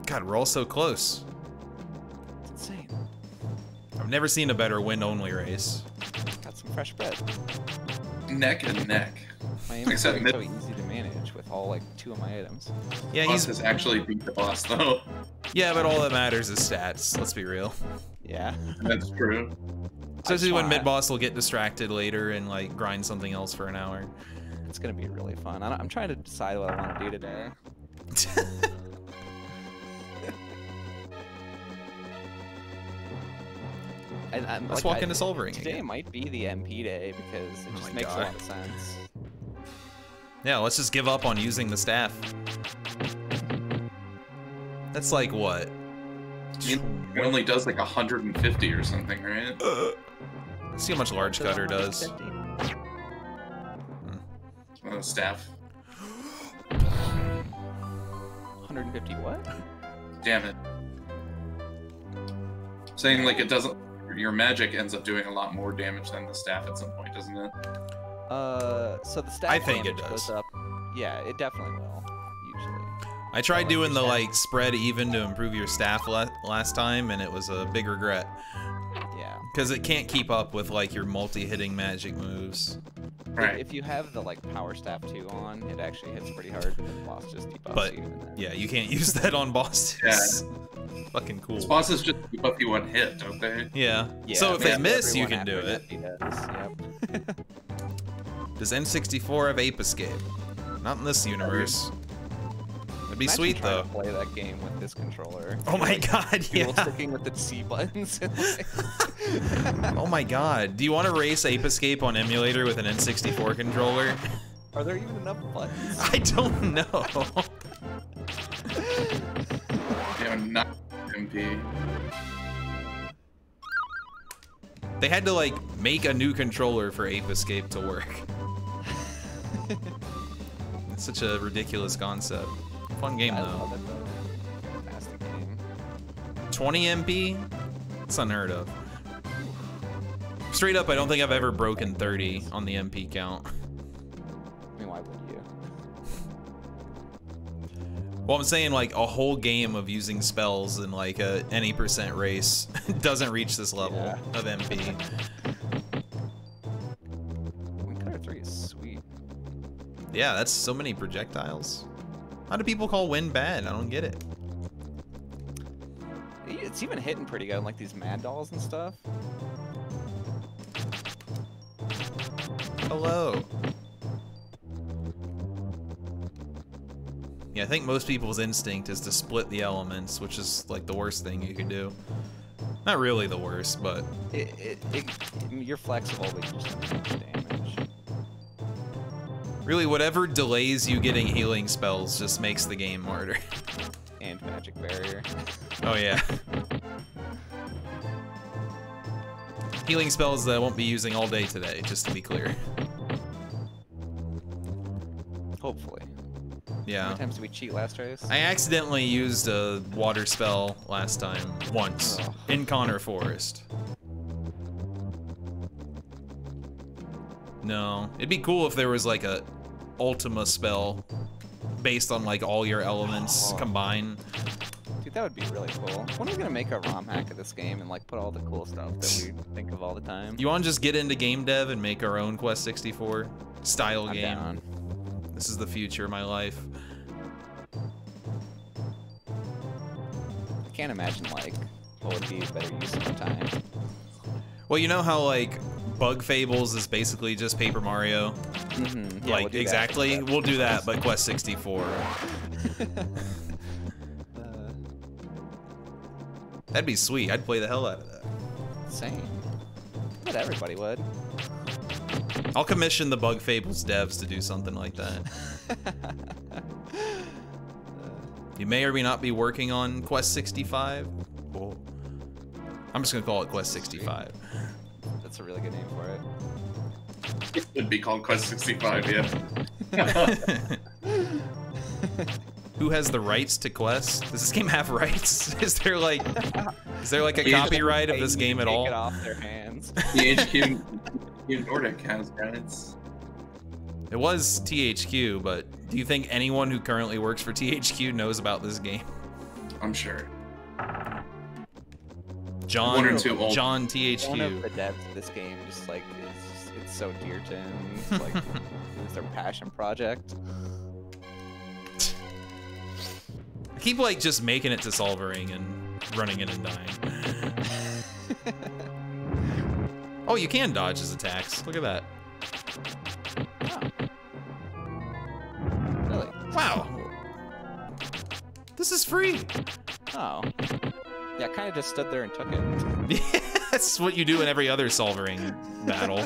S1: God, we're all so close.
S3: It's insane.
S1: I've never seen a better wind-only race.
S3: Got some fresh bread.
S2: Neck and neck.
S3: My aim is
S2: Except
S3: so easy to manage with all like two of my items.
S1: Yeah,
S2: Boss
S1: he's
S2: has actually beat the boss though.
S1: yeah, but all that matters is stats. Let's be real.
S3: Yeah.
S2: That's true.
S1: Especially when mid boss will get distracted later and like grind something else for an hour.
S3: It's gonna be really fun. I I'm trying to decide what I want to do today. And, and,
S1: Let's
S3: like,
S1: walk
S3: I-
S1: into Solvaring
S3: Today
S1: again.
S3: might be the MP day because it
S1: Oh
S3: just
S1: my
S3: makes
S1: God.
S3: a lot of sense.
S1: Yeah, let's just give up on using the staff. That's like what?
S2: It only does like 150 or something, right?
S1: Let's see how much large cutter does.
S3: 150.
S2: Uh, staff.
S3: 150 what?
S2: Damn it. Saying like it doesn't. Your magic ends up doing a lot more damage than the staff at some point, doesn't it?
S3: Uh, so the staff
S1: I think it does.
S3: goes up. Yeah, it definitely will. Usually.
S1: I tried doing the
S3: yeah.
S1: like spread even to improve your staff la- last time, and it was a big regret
S3: Yeah.
S1: because it can't keep up with like your multi-hitting magic moves.
S3: If-
S2: Right.
S3: If you have the like power staff two on, it actually hits pretty hard, but the boss just debuffs
S1: But,
S3: you. And.
S1: Yeah, you can't use that on bosses. yeah. Fucking cool.
S2: These bosses just buff you one hit, don't they?
S1: Yeah.
S3: Yeah,
S1: so if they miss, you can do it.
S3: does, Yep.
S1: Does N64 have Ape Escape? Not in this universe. That'd be
S3: Imagine
S1: sweet though.
S3: To play that game with this controller.
S1: Oh my
S3: Like,
S1: god,
S3: Dual
S1: yeah.
S3: sticking with the C buttons.
S1: Oh my god. Do you want to race Ape Escape on emulator with an N64 controller?
S3: Are there even enough buttons?
S1: I don't know.
S2: You know, not MP.
S1: They had to like make a new controller for Ape Escape to work. It's such a ridiculous concept. Fun game
S3: I
S1: though.
S3: it though. Fantastic game.
S1: 20 MP? It's unheard of. Straight up, I don't think I've ever broken 30 on the MP count.
S3: I mean, why would you?
S1: Well, I'm saying like a whole game of using spells in like a any percent race doesn't reach this level
S3: Yeah.
S1: of MP.
S3: Wind Cutter 3 is sweet.
S1: Yeah, that's so many projectiles. How do people call wind bad? I don't get it.
S3: It's even hitting pretty good on like these mad dolls and stuff.
S1: Hello. Yeah, I think most people's instinct is to split the elements, which is like the worst thing you could do. Not really the worst, but
S3: It, it, it, you're flexible, but you just damage.
S1: Really whatever delays you getting healing spells just makes the game harder.
S3: And magic barrier.
S1: oh yeah. healing spells that I won't be using all day today, just to be clear.
S3: Hopefully. How
S1: Yeah.
S3: many times did we cheat last race?
S1: I accidentally used a water spell last time, once,
S3: Ugh.
S1: in Connor Forest. No, it'd be cool if there was like a Ultima spell based on like all your elements
S3: Oh.
S1: combined.
S3: Dude, that would be really cool. When are we gonna make a ROM hack of this game and like put all the cool stuff that we think of all the time?
S1: You want to just get into game dev and make our own Quest 64 style
S3: I'm
S1: game?
S3: down.
S1: This is the future of my life.
S3: I can't imagine like what would be a better use of time.
S1: Well, you know how like Bug Fables is basically just Paper Mario?
S3: Mm-hmm.
S1: like exactly. We'll do that, but Quest 64.
S3: Uh,
S1: That'd be sweet. I'd play the hell out of that.
S3: same. But everybody would.
S1: I'll commission the Bug Fables devs to do something like that. You may or may not be working on Quest 65. Cool. I'm just gonna call it Quest 65.
S3: That's a really good name for it.
S2: It would be called Quest 65, yeah.
S1: Who has the rights to Quest? Does this game have rights? Is there like, is there like a copyright of this game at
S3: take
S1: all?
S3: it off their hands.
S2: The HQ in Nordic has guidance.
S1: It was THQ, but do you think anyone who currently works for THQ knows about this game?
S2: I'm sure.
S1: John,
S2: One or two old-
S1: John
S3: One of the
S1: THQ.
S3: devs of this game just like it's, it's so dear to him. It's like it's their passion project.
S1: I keep like just making it to Solvaring and running in and dying. oh, you can dodge his attacks. Look at that.
S3: Really?
S1: Wow. This is free.
S3: Oh. Yeah, I kind of just stood there and took it.
S1: That's what you do in every other Solvaring battle.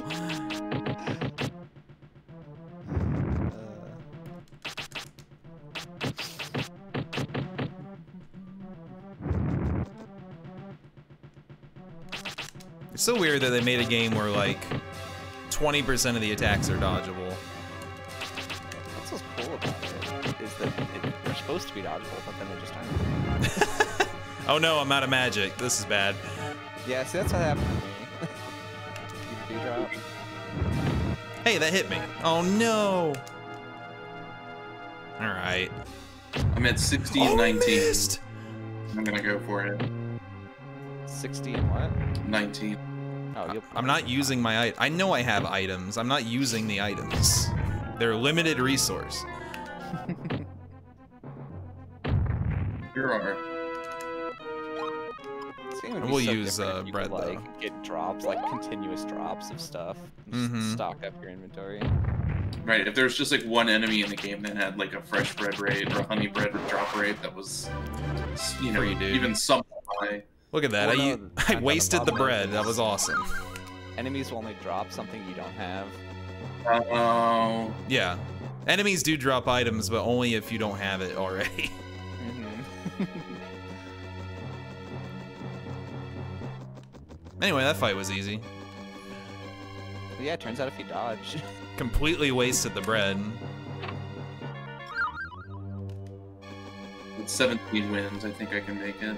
S1: It's so weird that they made a game where like 20% of the attacks are dodgeable.
S3: That's What's so cool about it is that it, they're supposed to be dodgeable, but then they just aren't.
S1: Oh no, I'm out of magic. This is bad.
S3: Yeah, see, that's what happened to me. You do drop.
S1: Hey, that hit me. Oh no. All right.
S2: I'm at 16,
S1: Oh,
S2: 19.
S1: missed.
S2: I'm gonna go for it.
S3: 16 what?
S2: 19.
S3: Oh, you'll.
S1: I'm not using my I I know I have items. I'm not using the items. They're limited resource.
S2: Here are.
S3: This game would be
S1: We'll
S3: so
S1: use,
S3: different
S1: uh,
S3: you
S1: bread,
S3: could,
S1: though.
S3: like, get drops, like continuous drops of stuff. Just
S1: Mhm.
S3: stock up your inventory.
S2: Right, if there's just like one enemy in the game that had like a fresh bread rate or a honey bread drop rate that was, you know,
S1: Free, dude.
S2: even somewhat high.
S1: Look at that.
S3: Well,
S1: I,
S3: no,
S1: u- I wasted the bread. That was awesome.
S3: Enemies will only drop something you don't have.
S2: Oh,
S1: Yeah. Enemies do drop items, but only if you don't have it already. anyway, that fight was easy.
S3: yeah, it turns out if you dodge,
S1: Completely wasted the bread.
S2: With 17 wins, I think I can make it.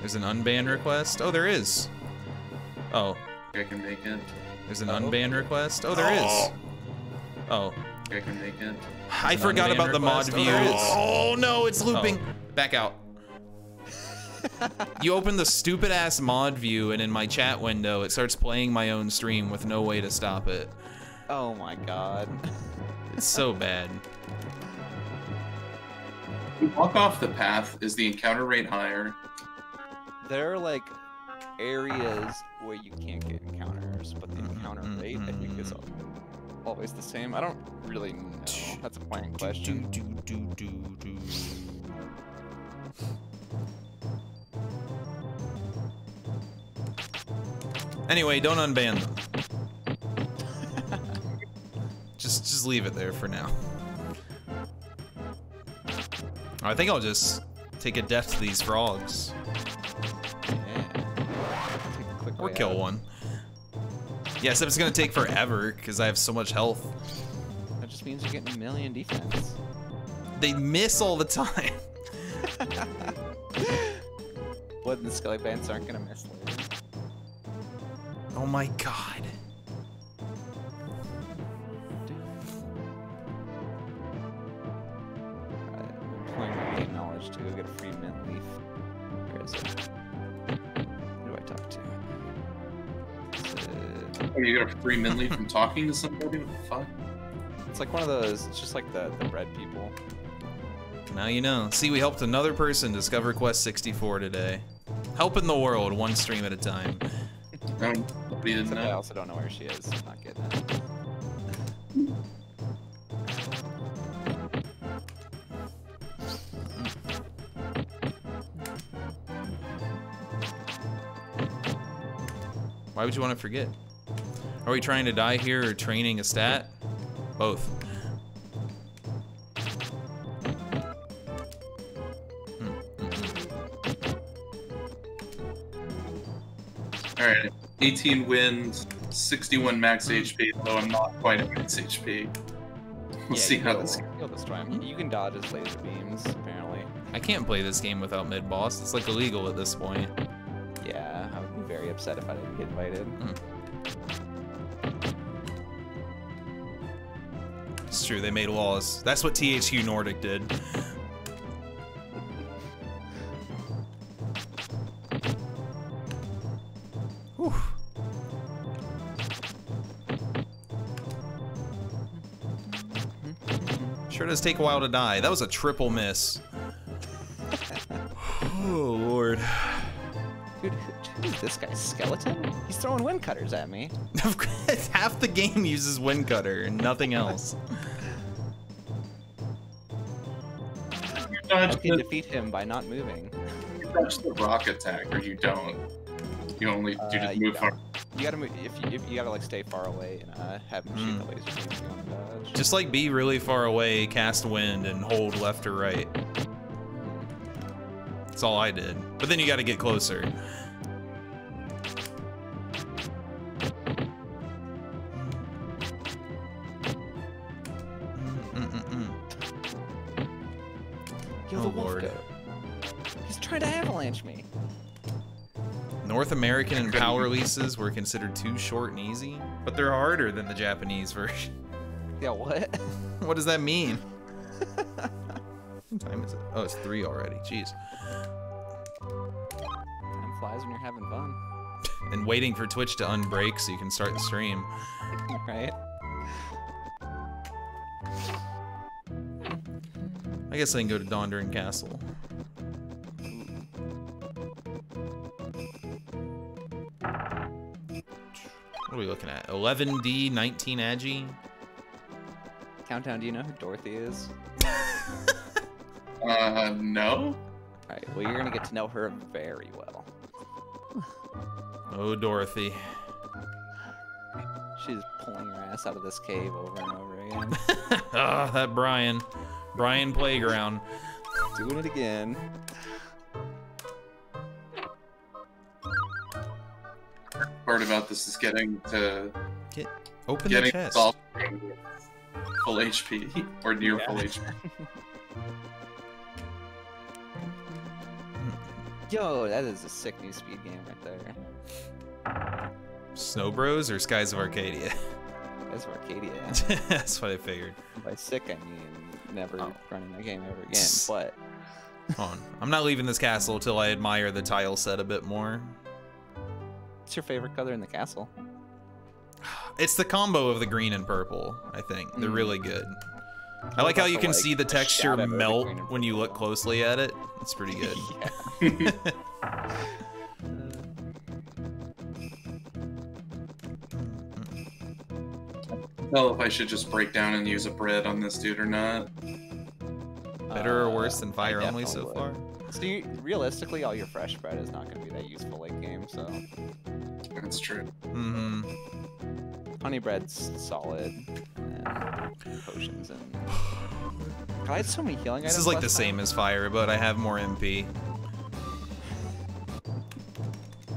S1: There's an unban request. Oh, there is. Oh,
S2: I can make it.
S1: there's an
S3: Uh-oh.
S1: unban request. Oh, there is. Oh,
S2: I can make it.
S1: I forgot unban about the mod request. view. Oh. Oh no, it's looping.
S3: Oh.
S1: Back out. You open the stupid ass mod view, and in my chat window, it starts playing my own stream with no way to stop it.
S3: oh my god.
S1: It's so bad.
S2: You walk off the path. Is the encounter rate higher?
S3: There are like areas where you can't get encounters, but the encounter mm-hmm. rate I think is always the same. I don't really know. That's a plain question.
S1: Do, do, do, Anyway, don't unban them. just just leave it there for now. I think I'll just take a death to these frogs.
S3: Yeah. Take a quick
S1: Or kill
S3: out.
S1: one. Yeah, except it's gonna take forever because I have so much health.
S3: That just means you're getting a million defense.
S1: They miss all the time.
S3: What the skelly bands aren't gonna miss later.
S1: Oh my god.
S3: Alright, I'm employing my game knowledge to go get a free mint leaf. Where is it? Who do I talk to? Is it-
S2: Oh, you got a free Minley from talking to somebody? What the fuck?
S3: It's like one of those. It's just like the the bread people.
S1: Now you know. See, we helped another person discover Quest 64 today. Helping the world one stream at a time.
S2: No, nobody didn't
S3: Except I also don't know where she is. I'm not getting it.
S1: Why would you want to forget? Are we trying to die here or training a stat? Both.
S2: Alright, 18 wins, 61 max hmm. HP, though I'm not quite at max HP. We'll
S3: yeah,
S2: see how
S3: will-
S2: this
S3: You'll destroy him. You can dodge his laser beams, apparently.
S1: I can't play this game without mid boss. It's like illegal at this point.
S3: Yeah, I would be very upset if I didn't get invited. Hmm.
S1: It's true, they made laws. That's what THQ Nordic did. Whew. Sure does take a while to die. That was a triple miss. oh, Lord.
S3: Dude, who, who's this guy? Skeleton? He's throwing wind cutters at me.
S1: Half the game uses wind cutter and nothing else.
S2: You
S3: I can defeat him by not moving.
S2: you dodge the rock attack, or you don't. You only you
S3: Uh,
S2: just
S3: you
S2: move far.
S3: You gotta move if you, if you gotta like stay far away and uh, have him shoot the laser beams you dodge.
S1: Just like be really far away, cast wind, and hold left or right. That's all I did. But then you gotta get closer.
S3: Yo,
S1: Oh,
S3: the wolf
S1: Lord.
S3: goat. He's trying to avalanche me.
S1: North American and power leases were considered too short and easy, but they're harder than the Japanese version.
S3: Yeah, what?
S1: What does that mean? what time is it? Oh, it's three already. Jeez.
S3: Time flies when you're having fun,
S1: And waiting for Twitch to unbreak so you can start the stream.
S3: right?
S1: I guess I can go to Dondoran Castle. What are we looking at? 11D, 19 Agi?
S3: Countdown, do you know who Dorothy is?
S2: Uh, no.
S3: Alright, well, you're gonna get to know her very well.
S1: Oh, Dorothy.
S3: She's pulling her ass out of this cave over and over again.
S1: ah, that Brian. Brian Playground.
S3: Doing it again.
S2: Part about this is getting to get
S1: Open the
S2: getting
S1: chest.
S2: Solvaring full HP or near full HP. Hmm.
S3: Yo, that is a sick new speed game right there.
S1: Snow Bros or Skies of Arcadia?
S3: That's Arcadia.
S1: That's what I figured.
S3: By sick, I mean never
S1: Oh.
S3: running that game ever again. But
S1: Hold on. I'm not leaving this castle until I admire the tile set a bit more.
S3: What's your favorite color in the castle?
S1: It's the combo of the green and purple, I think. They're
S3: Mm.
S1: really good. I like how you can
S3: like,
S1: see the
S3: the
S1: texture
S3: shadow the
S1: melt when you look closely at it. It's pretty good.
S3: yeah.
S2: Tell if I should just break down and use a bread on this dude or not.
S1: Better or
S3: Uh,
S1: worse than fire only so
S3: definitely
S1: far?
S3: So you, realistically, all your fresh bread is not going to be that useful late game. So
S2: That's true.
S1: Mm-hmm.
S3: honey bread's solid. And potions and. God, I had so many healing
S1: This is like the
S3: last
S1: same as fire, but I have more MP.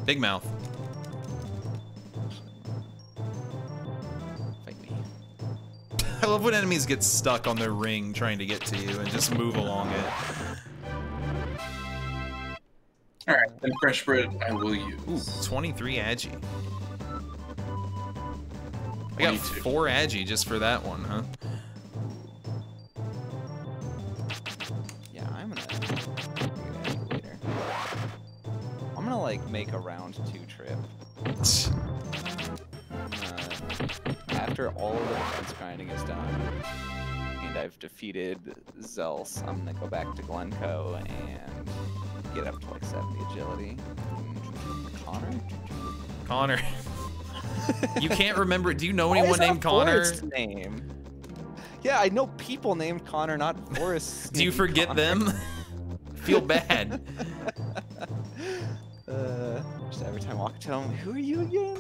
S1: Big mouth.
S3: Fight me.
S1: I love when enemies get stuck on their ring trying to get to you and just move along it.
S2: Alright, then fresh bread I will
S1: Ooh,
S2: use.
S1: 23 agi. I got
S2: 22.
S1: four agi just for that one, huh?
S3: Yeah, I'm gonna. figure that out later. I'm gonna like make a round two trip. Uh, after all of the defense grinding is done, and I've defeated Zels, I'm gonna go back to Glencoe and get up to like 70 agility. Connor?
S1: Connor. you can't remember. Do you know anyone named Connor?
S3: Name? Yeah, I know people named Connor, not Forrest.
S1: Do you forget them? Feel bad.
S3: Uh, just every time I walk to him, who are you again?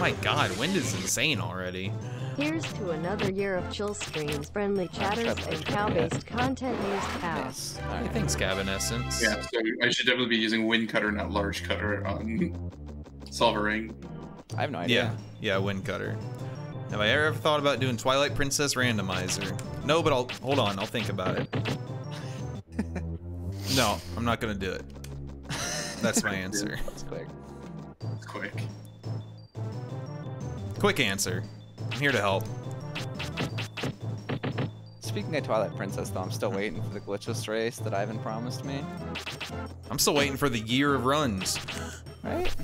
S1: My god, wind is insane already.
S5: Here's to another year of chill streams, friendly chatters,
S3: Treadler,
S5: and cow-based content used cows.
S3: Nice.
S1: Hey,
S3: Alright.
S1: thanks, Cabin Essence.
S2: Yeah, so I should definitely be using wind cutter, not large cutter um, on Solvaring.
S3: I have no idea.
S1: yeah, yeah, wind cutter. Have I ever thought about doing Twilight Princess randomizer? No, but I'll hold on. I'll think about it. no, I'm not gonna do it. That's my answer.
S3: That's quick.
S2: It's quick.
S1: Quick answer. I'm here to help.
S3: Speaking of Twilight Princess, though, I'm still waiting for the glitchless race that Ivan promised me.
S1: I'm still waiting for the year of runs.
S3: Right?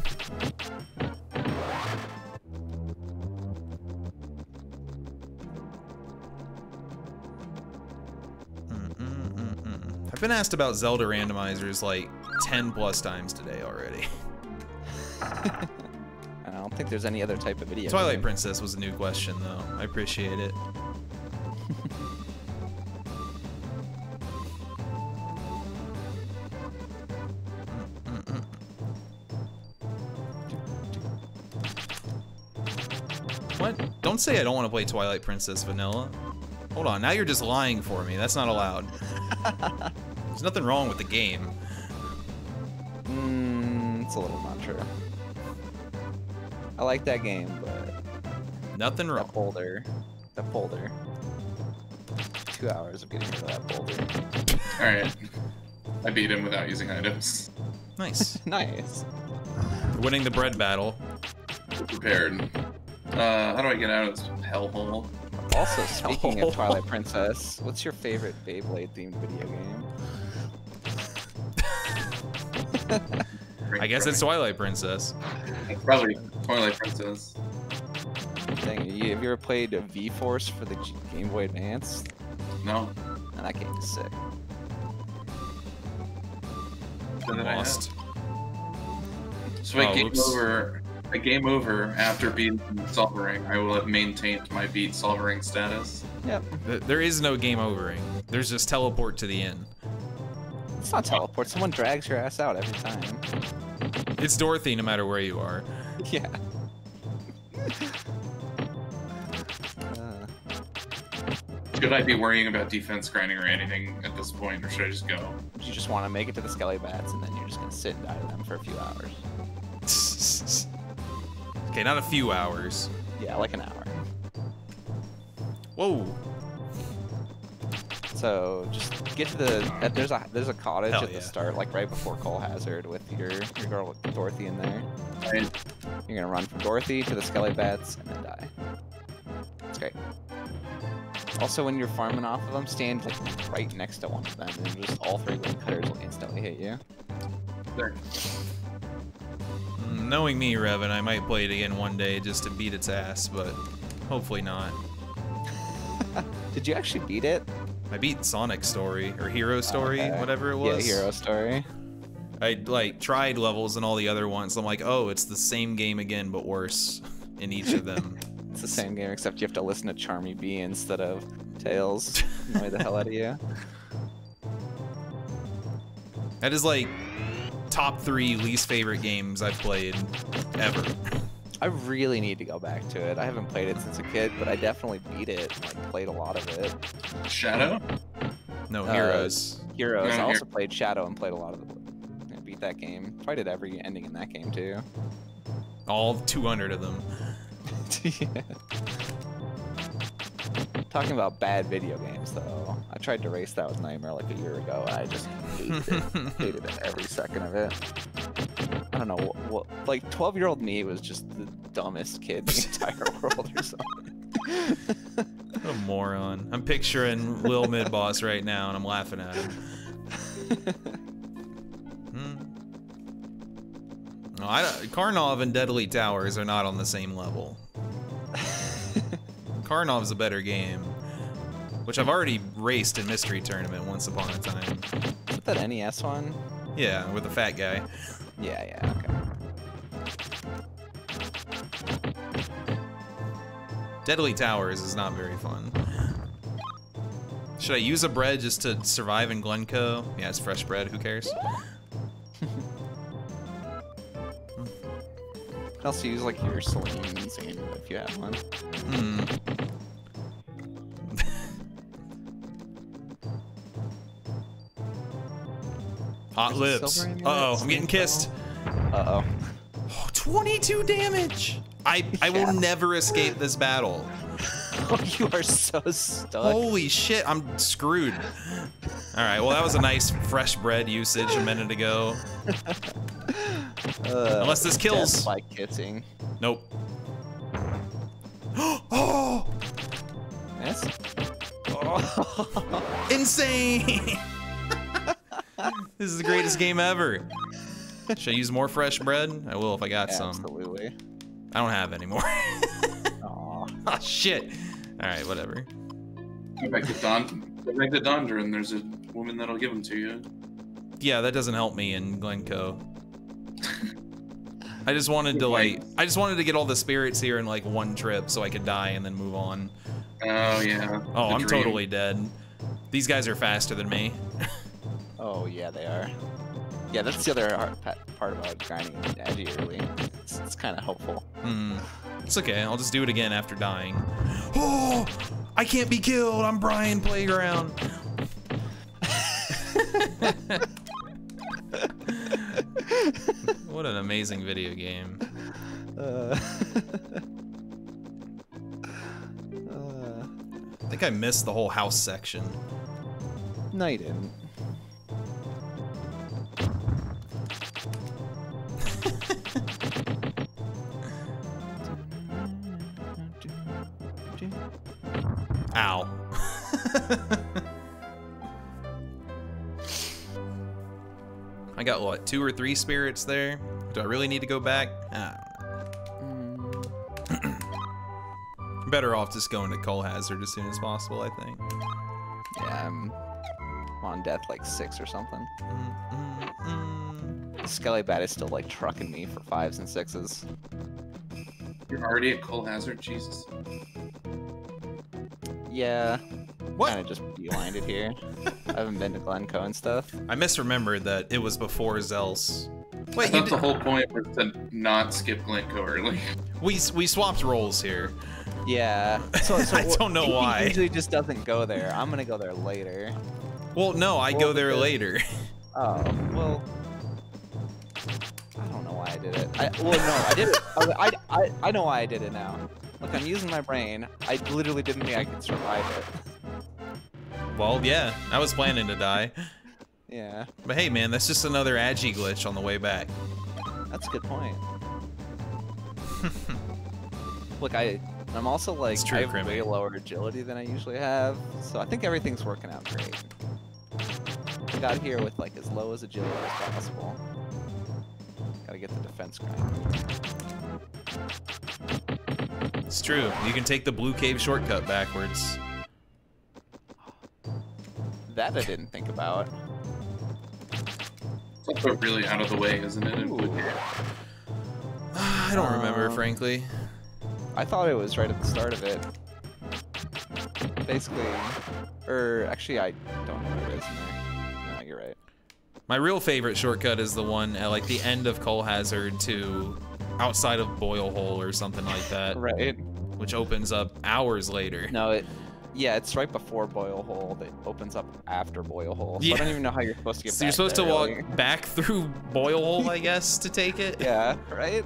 S1: I've been asked about Zelda randomizers like 10 plus times today already.
S3: Think there's any other type of video.
S1: Twilight
S3: game.
S1: Princess was a new question though. I appreciate it. What? Don't say I don't want to play Twilight Princess Vanilla. Hold on, now you're just lying for me. That's not allowed. There's nothing wrong with the game.
S3: Mm, it's a little not true. I like that game, but
S1: Nothing
S3: that
S1: wrong.
S3: boulder, that boulder. Two hours of getting to that boulder.
S2: Alright. I beat him without using items.
S1: Nice.
S3: nice.
S1: Winning the bread battle.
S2: Prepared. Uh, how do I get out of this hellhole?
S3: Also, speaking of Twilight Princess, what's your favorite Beyblade themed video game?
S1: I guess it's Twilight Princess.
S2: probably Twilight Princess.
S3: Dang, you, have you ever played V Force for the Game Boy Advance?
S2: No.
S3: And that game is sick.
S2: I have.
S1: Lost.
S2: So I
S1: Oh,
S2: game
S1: oops.
S2: over. A game over after beating Solvaring. I will have maintained my beat Solvaring status.
S3: Yep.
S1: There is no game overing. There's just teleport to the end.
S3: It's not teleport. Someone drags your ass out every time.
S1: It's Dorothy no matter where you are.
S3: Yeah. Uh,
S2: Should I be worrying about defense grinding or anything at this point, or should I just go?
S3: you just want to make it to the Skelly Bats, and then you're just gonna sit and die to them for a few hours.
S1: Okay, not a few hours.
S3: Yeah, like an hour.
S1: Whoa.
S3: So just get to the there's a there's a cottage
S1: Hell
S3: at
S1: yeah.
S3: the start, like right before Cull Hazard, with your your girl Dorothy in there. You're gonna run from Dorothy to the Skelly Bats and then die. It's great. Also, when you're farming off of them, stand like right next to one of them, and just all three wood cutters will instantly hit you.
S2: There.
S1: Mm, Knowing me, Revan, I might play it again one day just to beat its ass, but hopefully not.
S3: Did you actually beat it?
S1: I beat Sonic Story or Hero Story,
S3: Okay.
S1: whatever it was.
S3: Yeah, Hero Story.
S1: I like tried levels and all the other ones. I'm like, oh, it's the same game again, but worse in each of them.
S3: It's the same game, except you have to listen to Charmy Bee instead of Tails. Annoy the hell out of you.
S1: that is like top three least favorite games I've played ever.
S3: I really need to go back to it. I haven't played it since a kid, but I definitely beat it. Like played a lot of it.
S2: Shadow?
S1: No
S3: Uh,
S1: Heroes.
S3: Heroes. I also played Shadow and played a lot of it. I beat that game. Probably did every ending in that game too.
S1: All 200 of them.
S3: Yeah. Talking about bad video games, though, I tried to race that with Nightmare like a year ago, and I just hated it. hated it every second of it. I don't know what, what like 12 year old me was just the dumbest kid in the entire world or something.
S1: What a moron. I'm picturing Lil Mid Boss right now and I'm laughing at him. Hmm. No, I don't, Karnov and Deadly Towers are not on the same level. Karnov's a better game, which I've already raced in Mystery Tournament once upon a time.
S3: Is that NES one?
S1: Yeah, with the fat guy.
S3: Yeah, yeah, okay.
S1: Deadly Towers is not very fun. Should I use a bread just to survive in Glencoe? Yeah, it's fresh bread, who cares?
S3: You also use like your Celine's and if you have one.
S1: Hmm. Hot lips. Uh oh, I'm getting kissed.
S3: Uh oh.
S1: Oh, 22 damage! I, I will
S3: Yeah.
S1: never escape this battle.
S3: you are so stuck.
S1: Holy shit, I'm screwed. Alright, well, that was a nice fresh bread usage a minute ago.
S3: Uh,
S1: Unless this kills.
S3: death by kissing.
S1: Nope. oh!
S3: Miss? Oh.
S1: Insane! this is the greatest game ever. Should I use more fresh bread? I will if I got some.
S3: Absolutely.
S1: I don't have any more.
S3: Aw.
S1: oh, shit. Alright, whatever.
S2: Go back to Don. Go back to Dondra, and there's a woman that'll give them to you.
S1: Yeah, that doesn't help me in Glencoe. I just wanted to like I just wanted to get all the spirits here in like one trip so I could die and then move on.
S2: Oh yeah.
S1: Oh,
S2: The
S1: I'm
S2: dream.
S1: totally dead. These guys are faster than me.
S3: Oh yeah, they are. Yeah, that's the other part about grinding edgy early. It's, it's kind of helpful.
S1: Hmm. It's okay. I'll just do it again after dying. Oh, I can't be killed. I'm Brian Playground. what an amazing video game.
S3: Uh, uh,
S1: I think I missed the whole house section.
S3: no, you didn't.
S1: Ow. got what, two or three spirits there? Do I really need to go back? I don't know.
S3: Mm,
S1: Better off just going to Cull Hazard as soon as possible, I think.
S3: yeah, I'm on death like six or something.
S1: Mm, mm, mm.
S3: Skelly Bat is still like trucking me for fives and sixes.
S2: You're already at Cull Hazard, Jesus.
S3: Yeah,
S1: What?
S3: kind of just beelined it here. I haven't been to Glencoe and stuff.
S1: I misremembered that it was before Zels.
S2: I
S1: Wait, you
S2: thought the whole point was to not skip Glencoe early.
S1: we we swapped roles here.
S3: Yeah. So, so
S1: I don't know
S3: he
S1: why.
S3: usually just doesn't go there. I'm gonna go there later.
S1: Well, no, I
S3: Well,
S1: go there
S3: because-
S1: later.
S3: Oh well. I don't know why I did it. I, well, no, I did it. I, I, I know why I did it now. Look, I'm using my brain. I literally didn't think I could survive it.
S1: Well, yeah, I was planning to die.
S3: Yeah,
S1: But hey, man, that's just another Agi glitch on the way back.
S3: that's a good point. Look, I, I'm also like
S1: true,
S3: I have way lower agility than I usually have, so I think everything's working out great. I got here with like as low as agility as possible. Gotta get the defense grind.
S1: It's true. You can take the blue cave shortcut backwards.
S3: That I didn't think about.
S2: It's also really out of the way, isn't it?
S3: Ooh.
S1: I don't remember,
S3: Um,
S1: frankly.
S3: I thought it was right at the start of it. Basically, or actually, I don't know what it is in there. No, you're right.
S1: My real favorite shortcut is the one at like the end of Cull Hazard to outside of Boil Hole or something like that,
S3: Right.
S1: which opens up hours later.
S3: No, it. Yeah, it's right before Boil Hole that opens up after Boil Hole. So
S1: Yeah.
S3: I don't even know how you're supposed to get
S1: So you're supposed to walk
S3: really.
S1: back through Boil Hole, I guess, to take it.
S3: Yeah, right?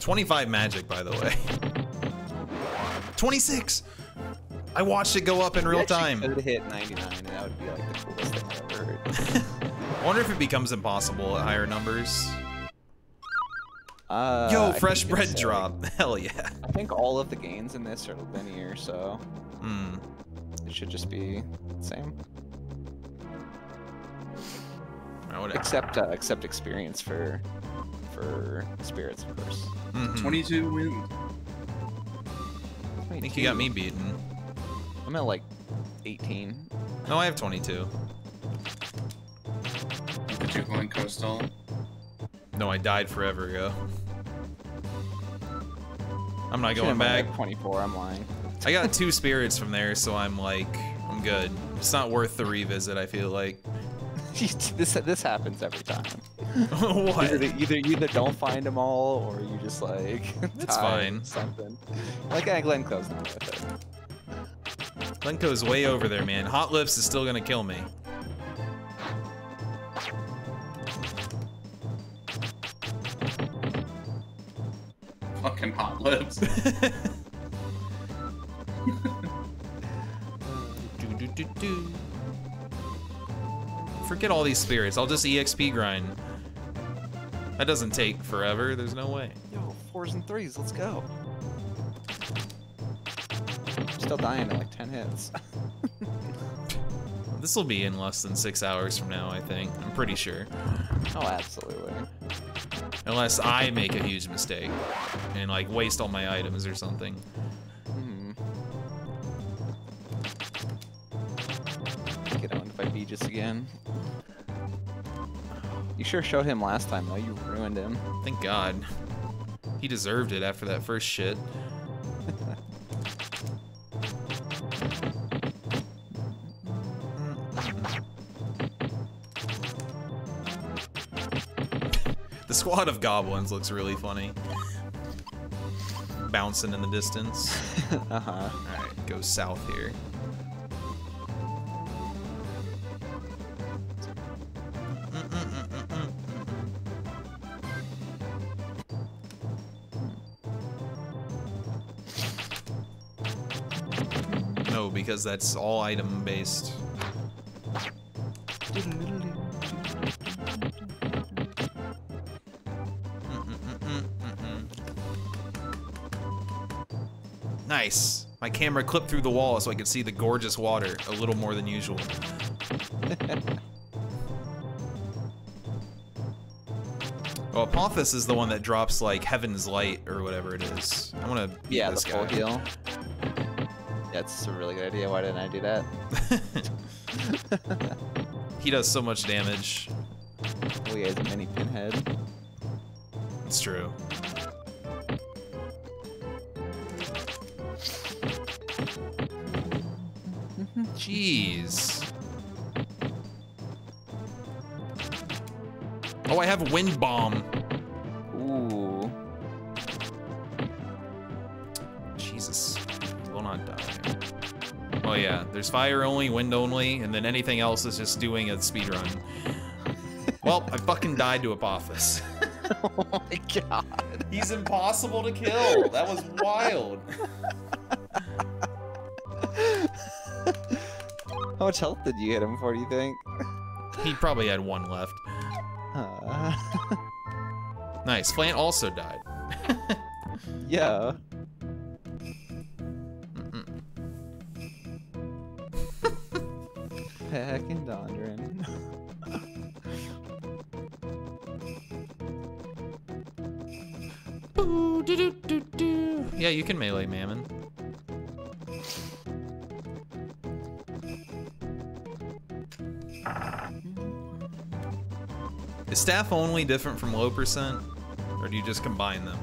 S1: 25 magic, by the way. 26! I watched it go up in real time.
S3: Could hit 99, and that would be like the coolest thing I've ever
S1: wonder if it becomes impossible at higher numbers.
S3: Uh,
S1: Yo,
S3: I
S1: fresh bread
S3: it's,
S1: drop. Hell yeah.
S3: I think all of the gains in this are linear, so
S1: Hmm.
S3: it should just be the same.
S1: I would-
S3: Except, uh, except experience for, for spirits, of course.
S1: mhm.
S2: 22 wins.
S1: I think you got me beaten.
S3: I'm at like 18.
S1: No, I have 22.
S2: Did you Glen Coastal?
S1: No, I died forever ago. I'm not
S3: Should've
S1: going
S3: been,
S1: back.
S3: like 24. I'm lying.
S1: I got two spirits from there, so I'm like, I'm good. It's not worth the revisit, I feel like.
S3: this this happens every time.
S1: what?
S3: Either, either you either don't find them all, or you just like. It's
S1: fine.
S3: Something. Like eh, Glen Clove's not worth it.
S1: Glencoe's way over there, man. Hot Lips is still gonna kill me.
S2: Fucking hot lips.
S1: Do, do, do, do. Forget all these spirits. I'll just EXP grind. That doesn't take forever. There's no way.
S3: Yo, fours and threes. Let's go. Still dying at like 10 hits.
S1: This will be in less than six hours from now, I think. I'm pretty sure.
S3: oh, absolutely.
S1: Unless I make a huge mistake and like waste all my items or something.
S3: Hmm. Get owned by Beigis again. You sure showed him last time though. You ruined him.
S1: Thank God. He deserved it after that first shit. Squad of goblins looks really funny. Bouncing in the distance.
S3: uh huh.
S1: Alright, go south here. No, because that's all item based. Nice. My camera clipped through the wall so I could see the gorgeous water a little more than usual. Oh, Apophis is the one that drops like Heaven's Light or whatever it is. I want to beat
S3: Yeah, the
S1: this
S3: full
S1: guy.
S3: heal. That's a really good idea. Why didn't I do that?
S1: he does so much damage.
S3: Oh, he has a mini pinhead.
S1: It's true. Jeez. Oh, I have a Wind Bomb.
S3: Ooh.
S1: Jesus. Will not die. Oh yeah, there's fire only, wind only, and then anything else is just doing a speed run. well, I fucking died to Apophis.
S3: oh my god.
S1: He's impossible to kill. That was wild.
S3: How much health did you hit him for, do you think?
S1: He probably had one left.
S3: Uh,
S1: Nice. Flant also died.
S3: yeah. Heckin' Dondoran.
S1: Yeah, you can melee Mammon. Is staff only different from low percent? Or do you just combine them?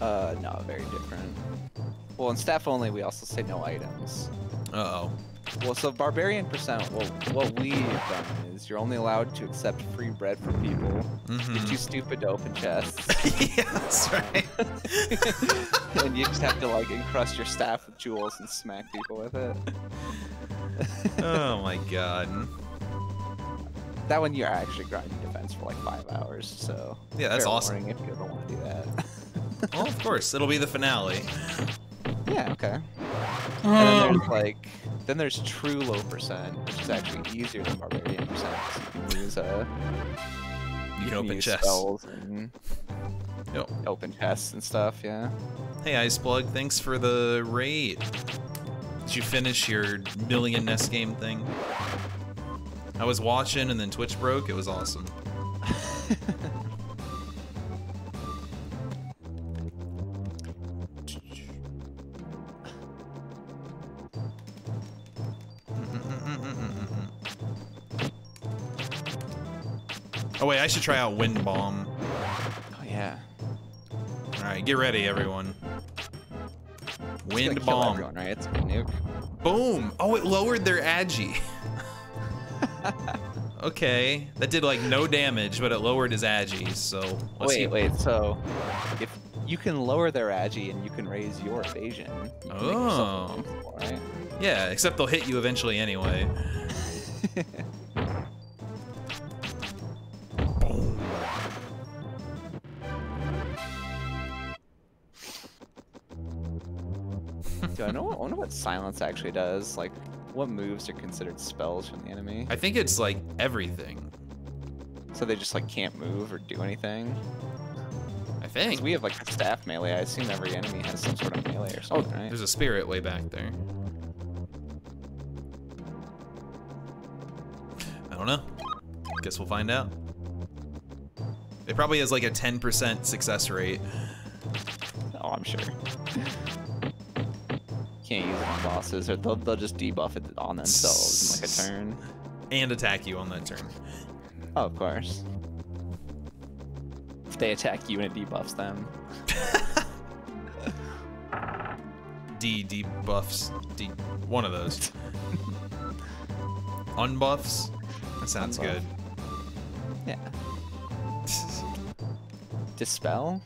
S3: Uh, no, very different. Well, in staff only, we also say no items.
S1: Uh-oh.
S3: Well, so barbarian percent, well, what we've done is you're only allowed to accept free bread from people.
S1: Mm -hmm.
S3: You're too stupid to open chests.
S1: yeah, that's right.
S3: and you just have to like encrust your staff with jewels and smack people with it.
S1: oh my god.
S3: That one you're actually grinding defense for like five hours, so
S1: Yeah, that's awesome.
S3: if you ever want to do that.
S1: Well, of course, it'll be the finale.
S3: yeah, okay. And then there's like, then there's true low percent, which is actually easier than barbarian percent. 'cause you can use uh,
S1: You can open chests.
S3: spells and
S1: Yep.
S3: open chests and stuff. Yeah.
S1: Hey, Iceplug, thanks for the raid. Did you finish your million nest game thing? I was watching and then Twitch broke. It was awesome. Oh wait, I should try out Wind Bomb.
S3: Oh yeah.
S1: All right, get ready, everyone. Wind Bomb.
S3: Everyone, right? It's a nuke.
S1: Boom! Oh, it lowered their agi. okay, that did like no damage, but it lowered his agi. So let's
S3: wait,
S1: see-
S3: wait. So, if you can lower their agi and you can raise your evasion, you can make yourself
S1: Oh.
S3: right?
S1: Yeah, except they'll hit you eventually anyway.
S3: Do I know? I wonder what silence actually does. Like, what moves are considered spells from the enemy?
S1: I think it's like everything.
S3: So they just like can't move or do anything.
S1: I think.
S3: we have like staff melee. I assume every enemy has some sort of melee or
S1: Oh,
S3: something, right?
S1: there's a spirit way back there. I don't know. Guess we'll find out. It probably has like a 10% success rate.
S3: Oh, I'm sure. Can't use it on bosses, or they'll, they'll just debuff it on themselves in like a turn.
S1: and attack you on that turn.
S3: Oh, of course. If they attack you and it debuffs them.
S1: D debuffs. D one of those. Unbuffs. That sounds
S3: Unbuff.
S1: good.
S3: Yeah. Dispel?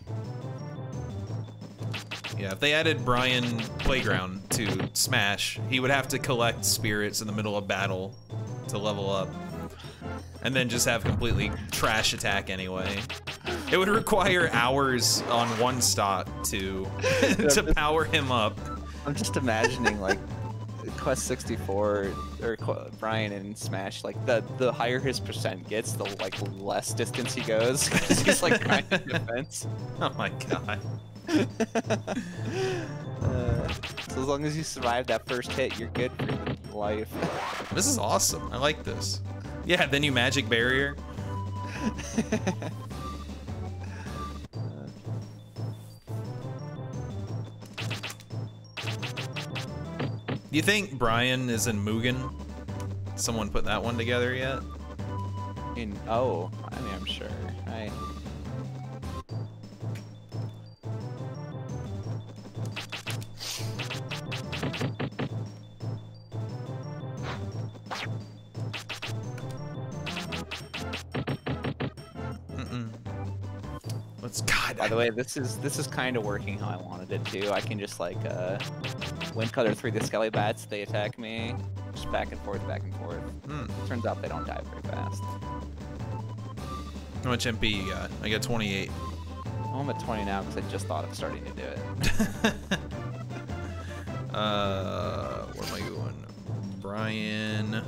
S1: Yeah, if they added Brian Playground to Smash, he would have to collect spirits in the middle of battle to level up. And then just have completely trash attack anyway. It would require hours on one stock to to power him up.
S3: I'm just imagining like Quest 64 or Brian in Smash, like the the higher his percent gets, the like less distance he goes he's like grinding defense.
S1: Oh my god.
S3: Uh, so as long as you survive that first hit, you're good for life.
S1: This is awesome. I like this. Yeah, then you magic barrier. Do you think Brian is in Mugen? Someone put that one together yet?
S3: in oh, I mean I'm sure, right?
S1: Let's. God.
S3: By the way, this is this is kind of working how I wanted it to. I can just like uh, wind cutter through the skelly bats. They attack me, just back and forth, back and forth.
S1: Hmm.
S3: Turns out they don't die very fast.
S1: How much MP you got? I got 28.
S3: Oh, I'm at 20 now because I just thought of starting to do it.
S1: uh, where am I going? Brian.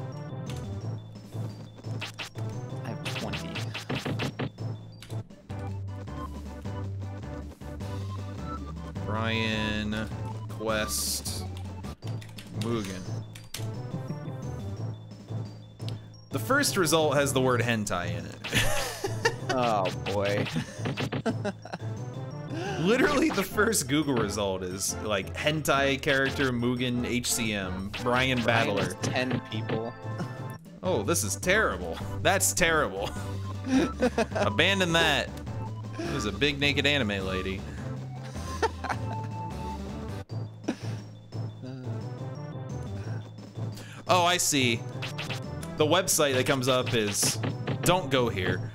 S1: Brian. Quest. Mugen. The first result has the word hentai in it.
S3: Oh boy.
S1: Literally, the first Google result is like hentai character Mugen HCM Brian Battler.
S3: 10 people.
S1: Oh, this is terrible. That's terrible. Abandon that. It was a big naked anime lady. Oh, I see. The website that comes up is don't go here.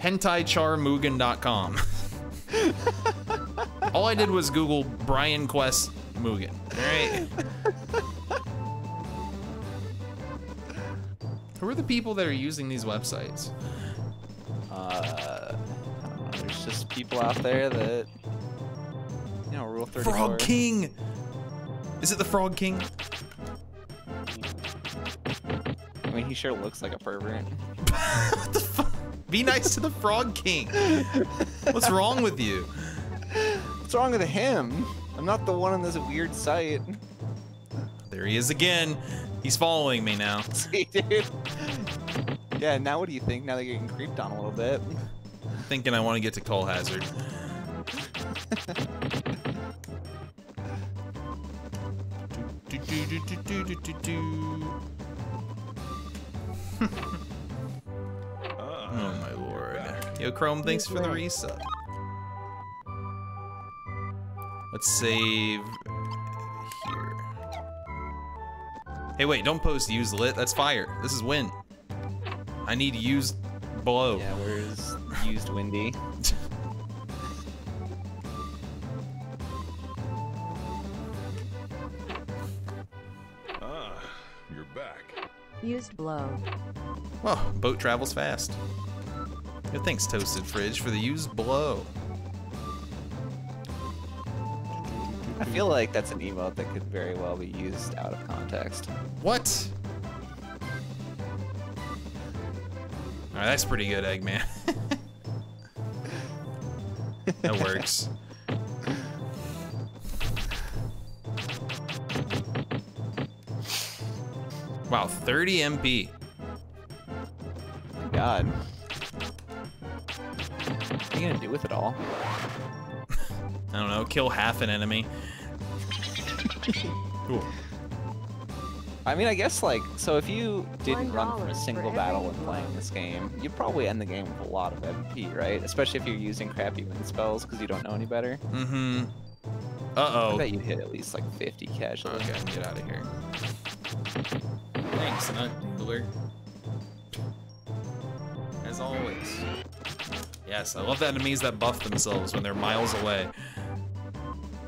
S1: hentaicharmugen.com. All I did was Google Brian Quest Mugen. Alright. Who are the people that are using these websites?
S3: Uh. There's just people out there that, you know, Rule 34.
S1: Frog King! Is it the Frog King?
S3: I mean, he sure looks like a pervert.
S1: what the fuck? Be nice to the Frog King. What's wrong with you?
S3: What's wrong with him? I'm not the one on this weird site.
S1: There he is again. He's following me now.
S3: See, dude. Yeah, now what do you think? Now they're getting creeped on a little bit.
S1: Thinking I want to get to Cull Hazard. Do, do, do, do, do, do, do, do.
S4: Ah,
S1: Oh my lord. Yo, Chrome, thanks for the
S5: Right.
S1: resub. Let's save here. Hey, wait, don't post use lit. That's fire. This is win. I need used blow.
S3: Yeah, where's used Windy?
S5: Used blow.
S1: Well, boat travels fast. Good thanks, Toasted Fridge, for the used blow.
S3: I feel like that's an emote that could very well be used out of context.
S1: What? Alright, that's pretty good, Eggman. that works. Wow, 30 MP.
S3: My God. What are you gonna do with it all?
S1: I don't know, kill half an enemy. Ooh.
S3: I mean, I guess like so. If you didn't run from a single battle when playing this game, you'd probably end the game with a lot of MP, right? Especially if you're using crappy wind spells because you don't know any better.
S1: Mm-hmm.
S3: I
S1: Uh-oh.
S3: I bet you'd hit at least like 50 casually.
S1: Okay, get out of here. Thanks, Nut Dealer. As always. Yes, I love the enemies that buff themselves when they're miles away.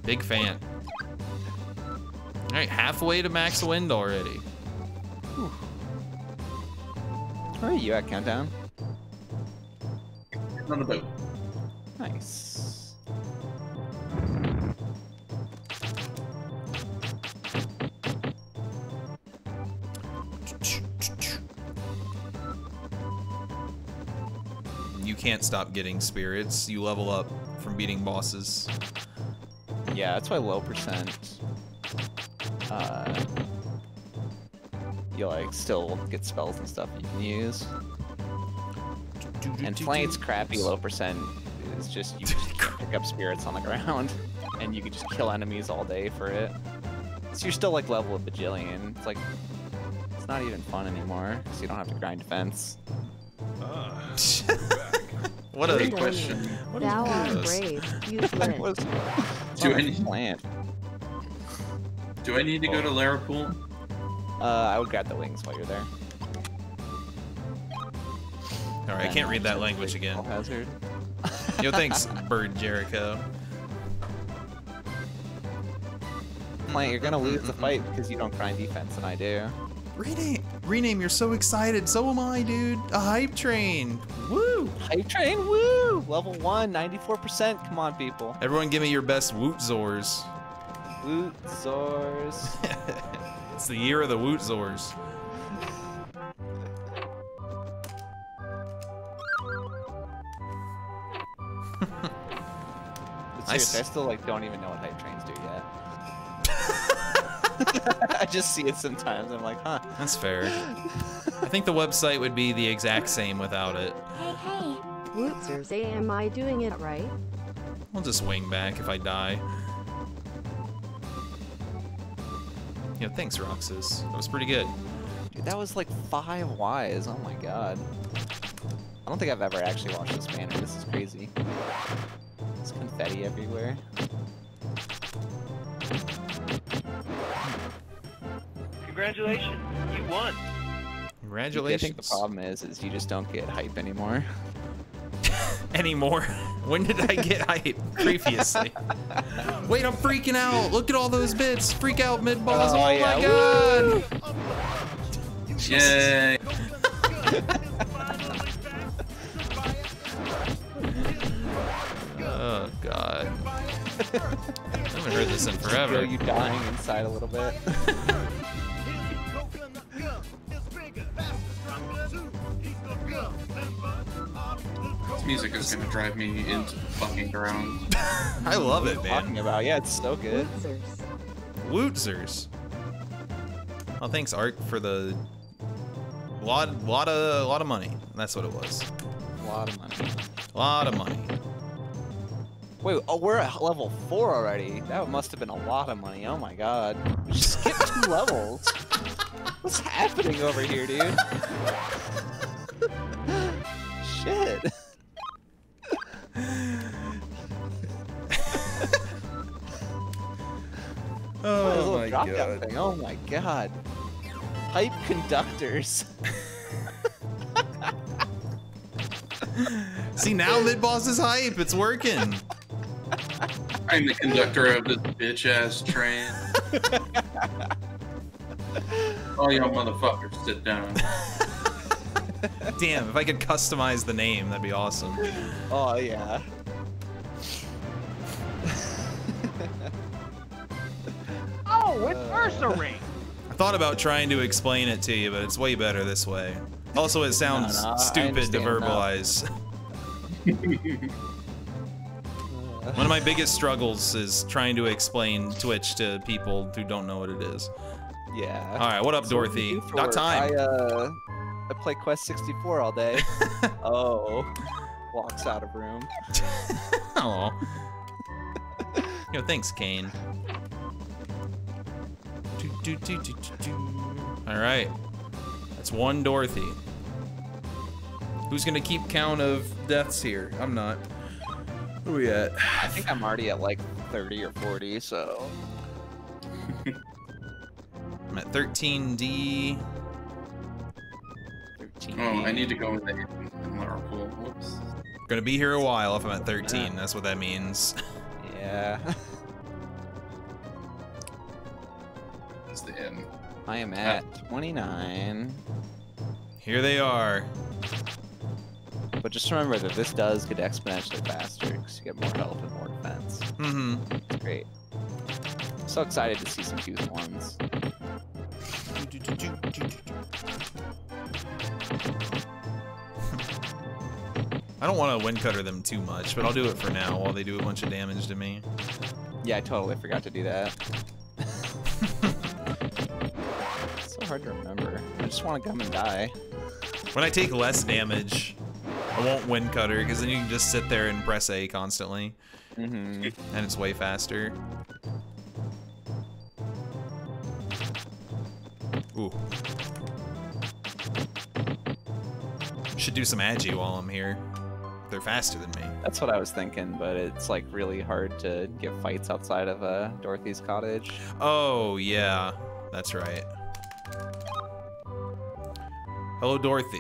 S1: Big fan. Alright, halfway to max wind already.
S3: Where are you at, Countdown?
S2: On the boat.
S3: Nice.
S1: Can't stop getting spirits. You level up from beating bosses.
S3: Yeah, that's why low percent. Uh, you like still get spells and stuff you can use. And playing it's crappy low percent is just you just can't pick up spirits on the ground, and you can just kill enemies all day for it. So you're still like level a bajillion. It's like it's not even fun anymore because you don't have to grind defense.
S4: Ah, you're back.
S1: What a
S2: Great question.
S1: what is
S5: Thou art brave. Use
S3: That
S2: Do
S3: not
S2: I
S3: a
S2: need-
S3: plant.
S2: Do I need to go to Larapool?
S3: Uh, I would grab the wings while you're there.
S1: Alright, I can't read that language again.
S3: Hazard.
S1: Yo, thanks, Bird Jericho.
S3: Like, you're gonna lose the fight because you don't grind defense, and I do.
S1: Rename, rename. You're so excited. So am I, dude. A hype train. Woo!
S3: Hype train, woo! Level one, 94%. Come on, people.
S1: Everyone, give me your best Woot Zors.
S3: Woot Zors.
S1: it's the year of the Woot Zors.
S3: But
S1: Nice.
S3: seriously, I still like don't even know what hype trains do yet. I just see it sometimes. I'm like, huh.
S1: That's fair. I think the website would be the exact same without it.
S5: Hey, hey. Wootsers, am I doing it right?
S1: I'll just wing back if I die. Yeah, thanks, Roxas. That was pretty good.
S3: Dude, that was like five Ys. Oh my god. I don't think I've ever actually watched this banner. This is crazy. There's confetti everywhere.
S6: Congratulations, you won. Congratulations.
S3: I think the problem is, is you just don't get hype anymore.
S1: Anymore. when did I get hype? Previously. Wait, I'm freaking out. Look at all those bits. Freak out mid boss.
S3: Oh,
S1: Oh,
S3: yeah.
S1: my god.
S2: Yay!
S1: Oh god. I haven't heard this in
S3: Feel
S1: forever.
S3: you dying inside a little bit.
S2: This music is gonna drive me into the fucking ground.
S1: I love it, man.
S3: Talking about, yeah, it's so good.
S5: Wootsers.
S1: Wootzers. Oh, thanks, Art, for the lot, lot of, lot of money. That's what it was.
S3: A lot of money.
S1: A lot of money.
S3: Wait, oh, we're at level four already. That must have been a lot of money. Oh my god. We skipped two levels. What's happening over here, dude? Shit. What is a little drop down thing? Oh my god. Pipe conductors.
S1: See now mid boss is hype. It's working.
S2: I'm the conductor of this bitch ass train. All y'all motherfuckers sit down.
S1: Damn, if I could customize the name, that'd be awesome.
S3: Oh yeah.
S6: Oh, it's Ursaring.
S1: I thought about trying to explain it to you, but it's way better this way. Also, it sounds
S3: no, I
S1: stupid to verbalize. One of my biggest struggles is trying to explain Twitch to people who don't know what it is.
S3: Yeah.
S1: All right, what up,
S3: So
S1: Dorothy?
S3: you do for
S1: Got time.
S3: I uh, I play Quest 64 all day. oh, walks out of room.
S1: Aw. Yo, thanks, Kane. Do, do, do, do, do, do. All right, that's one Dorothy. Who's gonna keep count of deaths here? I'm not. Where we at?
S3: I think I'm already at like 30 or 40, so
S1: I'm at 13D.
S3: 13.
S2: Oh, I need to go in the in our pool. Whoops.
S1: Gonna be here a while if I'm at 13. That's what that means.
S3: Yeah.
S2: It's the end.
S3: I am at 29.
S1: Here they are.
S3: But just remember that this does get exponentially faster because you get more health and more defense.
S1: Mm-hmm.
S3: It's great. So excited to see some twos and ones.
S1: I don't want to wind cutter them too much, but I'll do it for now while they do a bunch of damage to me.
S3: Yeah, I totally forgot to do that. It's so hard to remember. I just want to come and die.
S1: When I take less damage, I won't wind cutter because then you can just sit there and press A constantly,
S3: Mm-hmm.
S1: and it's way faster. Ooh. Should do some agi while I'm here. They're faster than me.
S3: That's what I was thinking, but it's like really hard to get fights outside of uh, Dorothy's cottage.
S1: Oh, yeah. That's right. Hello, Dorothy.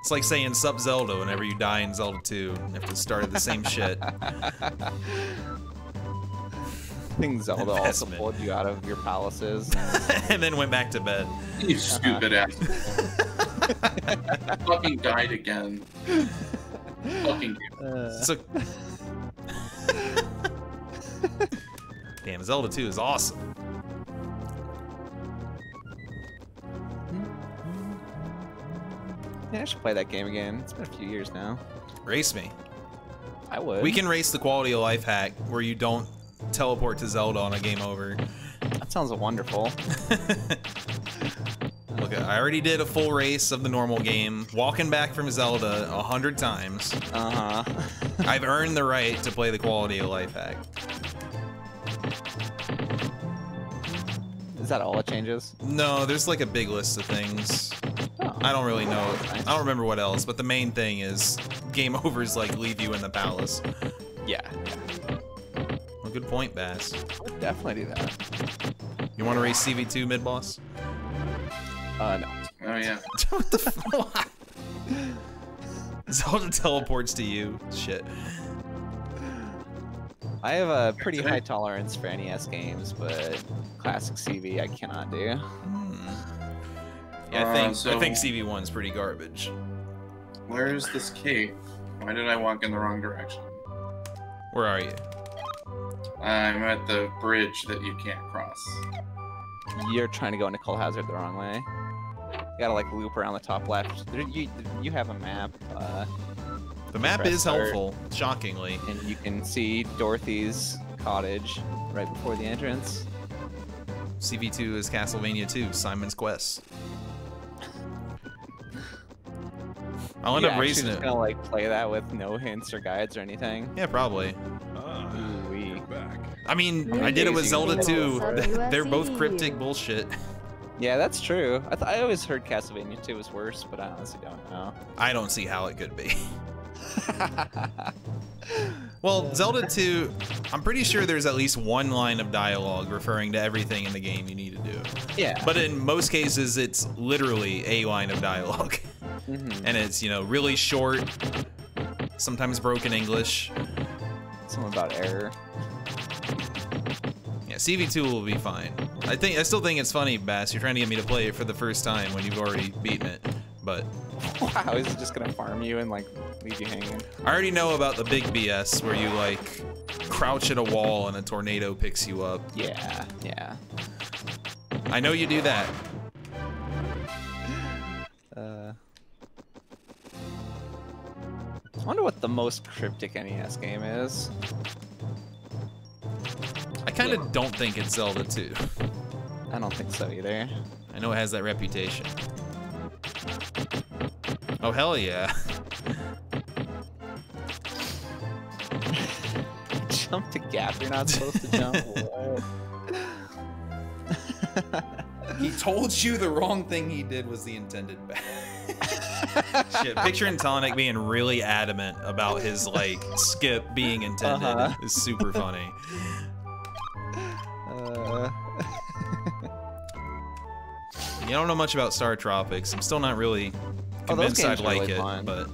S1: It's like saying Sup Zelda whenever you die in Zelda 2. You have to start at the same shit.
S3: I think Zelda also pulled you out of your palaces.
S1: and then went back to bed.
S2: You stupid ass. Fucking died again. Fucking. Uh.
S1: So. Damn, Zelda 2 is awesome.
S3: Yeah, I should play that game again. It's been a few years now.
S1: Race me.
S3: I would.
S1: We can race the quality of life hack where you don't teleport to Zelda on a game over.
S3: That sounds wonderful.
S1: I already did a full race of the normal game, walking back from Zelda a hundred times.
S3: Uh huh.
S1: I've earned the right to play the quality of life hack.
S3: Is that all it changes?
S1: No, there's like a big list of things.
S3: Oh.
S1: I don't really know.
S3: Nice.
S1: I don't remember what else, but the main thing is game overs like leave you in the palace.
S3: Yeah.
S1: Well, good point, Bass.
S3: Would definitely do that.
S1: You want to race CV2 mid boss?
S3: Uh, no.
S2: Oh yeah.
S1: what the fuck? Zelda teleports to you. Shit.
S3: I have a pretty high tolerance for NES games, but classic CV I cannot do.
S1: Yeah, I
S2: Uh,
S1: think I
S2: so-
S1: think CV1's pretty garbage.
S2: Where is this cave? Why did I walk in the wrong direction?
S1: Where are you?
S2: I'm at the bridge that you can't cross.
S3: You're trying to go into Cull Hazard the wrong way. You gotta like loop around the top left. There, you, you have a map, uh,
S1: The map
S3: Press
S1: is
S3: start.
S1: helpful, shockingly.
S3: and you can see Dorothy's cottage right before the entrance.
S1: CV2 is Castlevania 2, Simon's Quest. I'll end
S3: You
S1: up
S3: actually
S1: racing
S3: just
S1: it.
S3: gonna like play that with no hints or guides or anything.
S1: Yeah, probably.
S3: Ooh-wee.
S4: you're back.
S1: I mean,
S5: You're
S1: I did it with Zelda
S3: the
S1: 2. They're both cryptic bullshit.
S3: Yeah, that's true. I, th- I always heard Castlevania 2 was worse, but I honestly don't know.
S1: I don't see how it could be. Well, Zelda 2, I'm pretty sure there's at least one line of dialogue referring to everything in the game you need to do.
S3: yeah.
S1: But in most cases, it's literally a line of dialogue.
S3: Mhm.
S1: And it's, you know, really short, sometimes broken English.
S3: Something about error.
S1: Yeah, CV2 will be fine. I think I still think it's funny, Bass. You're trying to get me to play it for the first time when you've already beaten it. But
S3: Wow, is it just gonna farm you and like leave you hanging?
S1: I already know about the big BS where you like crouch at a wall and a tornado picks you up.
S3: Yeah, yeah.
S1: I know you do that.
S3: Uh, I wonder what the most cryptic NES game is.
S1: I kind of don't think it's Zelda 2.
S3: I don't think so either.
S1: I know it has that reputation. Oh hell yeah.
S3: Jump to gap you're not supposed to jump.
S1: He told you the wrong thing he did was the intended bad. Shit, picturing Tonic being really adamant about his like skip being intended
S3: Uh-huh.
S1: is super funny.
S3: Uh,
S1: You don't know much about StarTropics. I'm still not really
S3: Oh, those
S1: convinced I'd like
S3: really
S1: it,
S3: fun.
S1: but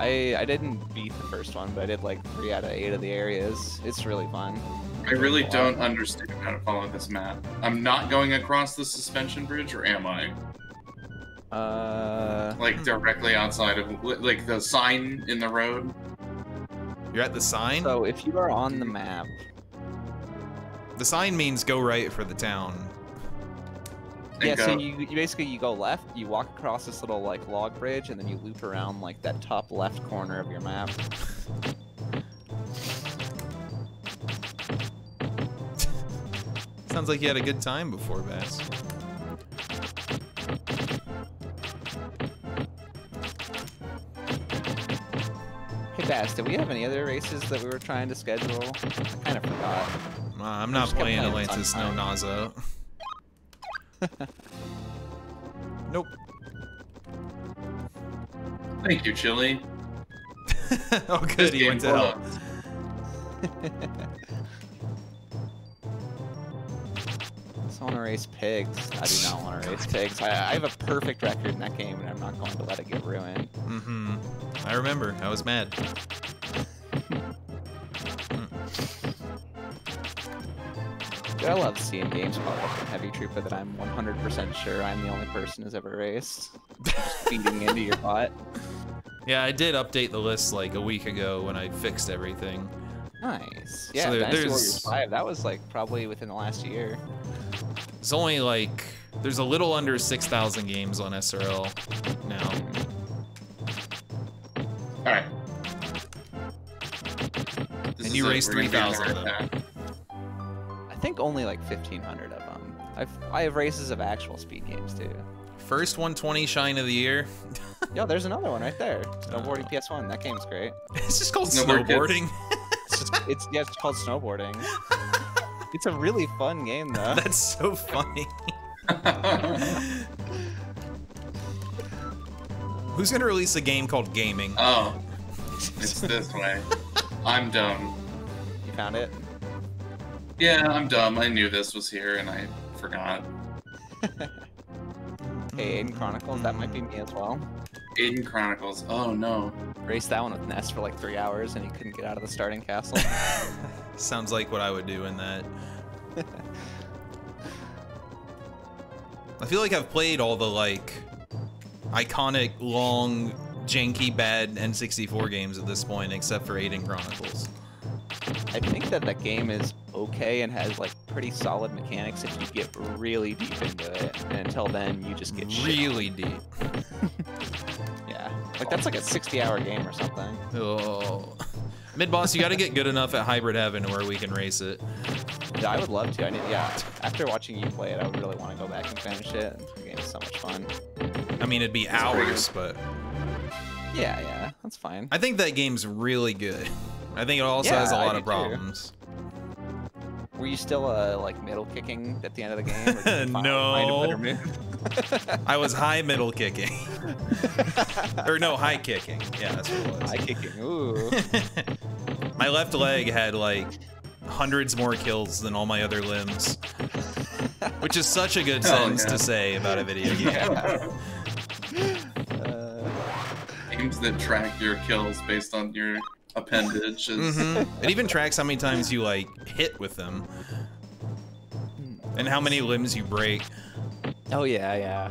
S3: I I didn't beat the first one, but I did like three out of eight of the areas. It's really fun.
S2: I really don't understand how to follow this map. I'm not going across the suspension bridge, or am I?
S3: Uh,
S2: Like directly outside of, like the sign in the road.
S1: you're at the sign.
S3: so if you are on the map,
S1: The sign means go right for the town.
S3: yeah. So you, you basically you go left, you walk across this little like log bridge, and then you loop around like that top left corner of your map.
S1: Sounds like you had a good time before, Bass.
S3: Hey Bass, did we have any other races that we were trying to schedule? I kind of forgot.
S1: Uh, I'm not playing
S3: playing
S1: Atlantis No Nazo. nope.
S2: Thank you, Chili.
S1: oh,
S2: This
S1: good. He went to hell.
S2: sucks.
S3: So I want to race pigs. I do not want to race pigs. I, I have a perfect record in that game, and I'm not going to let it get ruined.
S1: Mm-hmm. I remember. I was mad.
S3: I love seeing games pop up in Heavy Trooper that I'm 100% sure I'm the only person who's ever raced. Just feeding into your bot.
S1: Yeah, I did update the list like a week ago when I fixed everything.
S3: Nice. Yeah,
S1: there-
S3: Dynasty
S1: there's-
S3: Warriors 5, that was like probably within the last year.
S1: It's only like there's a little under 6,000 games on SRL now.
S2: All right. This
S1: And you
S2: it.
S1: raced
S2: We're gonna be on
S1: 3,000
S2: the
S1: of
S2: right path.
S3: I think only like 1,500 of them. I've, I have races of actual speed games too.
S1: First 120 shine of the year.
S3: Yo, there's another one right there. Snowboarding PS1. That game's great.
S1: It's just called
S2: Snowboard
S1: snowboarding.
S3: It's just, it's yeah, it's called snowboarding. It's a really fun game though.
S1: That's so funny. Who's gonna release a game called Gaming?
S2: oh, it's this way. I'm dumb.
S3: You found it?
S2: Yeah, I'm dumb. I knew this was here and I forgot.
S3: Hey, Aidyn Chronicles. That might be me as well.
S2: Aidyn Chronicles. Oh no.
S3: Raced that one with Ness for like three hours and he couldn't get out of the starting castle.
S1: Sounds like what I would do in that. I feel like I've played all the like iconic, long, janky, bad N64 games at this point, except for Aidyn Chronicles.
S3: I think that that game is okay and has like pretty solid mechanics if you get really deep into it. And until then, you just get shit.
S1: Really deep.
S3: Yeah, like that's like a 60-hour game or something.
S1: Oh. Mid boss, you got to get good enough at Hybrid Heaven where we can race it.
S3: Yeah, I would love to. I need, yeah. After watching you play it, I would really want to go back and finish it. The game is so much fun.
S1: I mean, it'd be hours, but
S3: Yeah, yeah, that's fine.
S1: I think that game's really good. I think it also
S3: Yeah,
S1: has a lot
S3: do
S1: of
S3: too.
S1: problems.
S3: Were you still uh, like middle kicking at the end of the game? or did you find- find a better
S1: No. I was high middle kicking. or no, high kicking. Yeah, that's what it was.
S3: High kicking. Ooh.
S1: my left leg had like hundreds more kills than all my other limbs. Which is such a good
S2: Hell
S1: sentence
S2: yeah.
S1: to say about a video game.
S3: Uh,
S2: Games that track your kills based on your appendage is
S1: Mhm. It even tracks how many times you like hit with them. And how many limbs you break.
S3: oh yeah, yeah.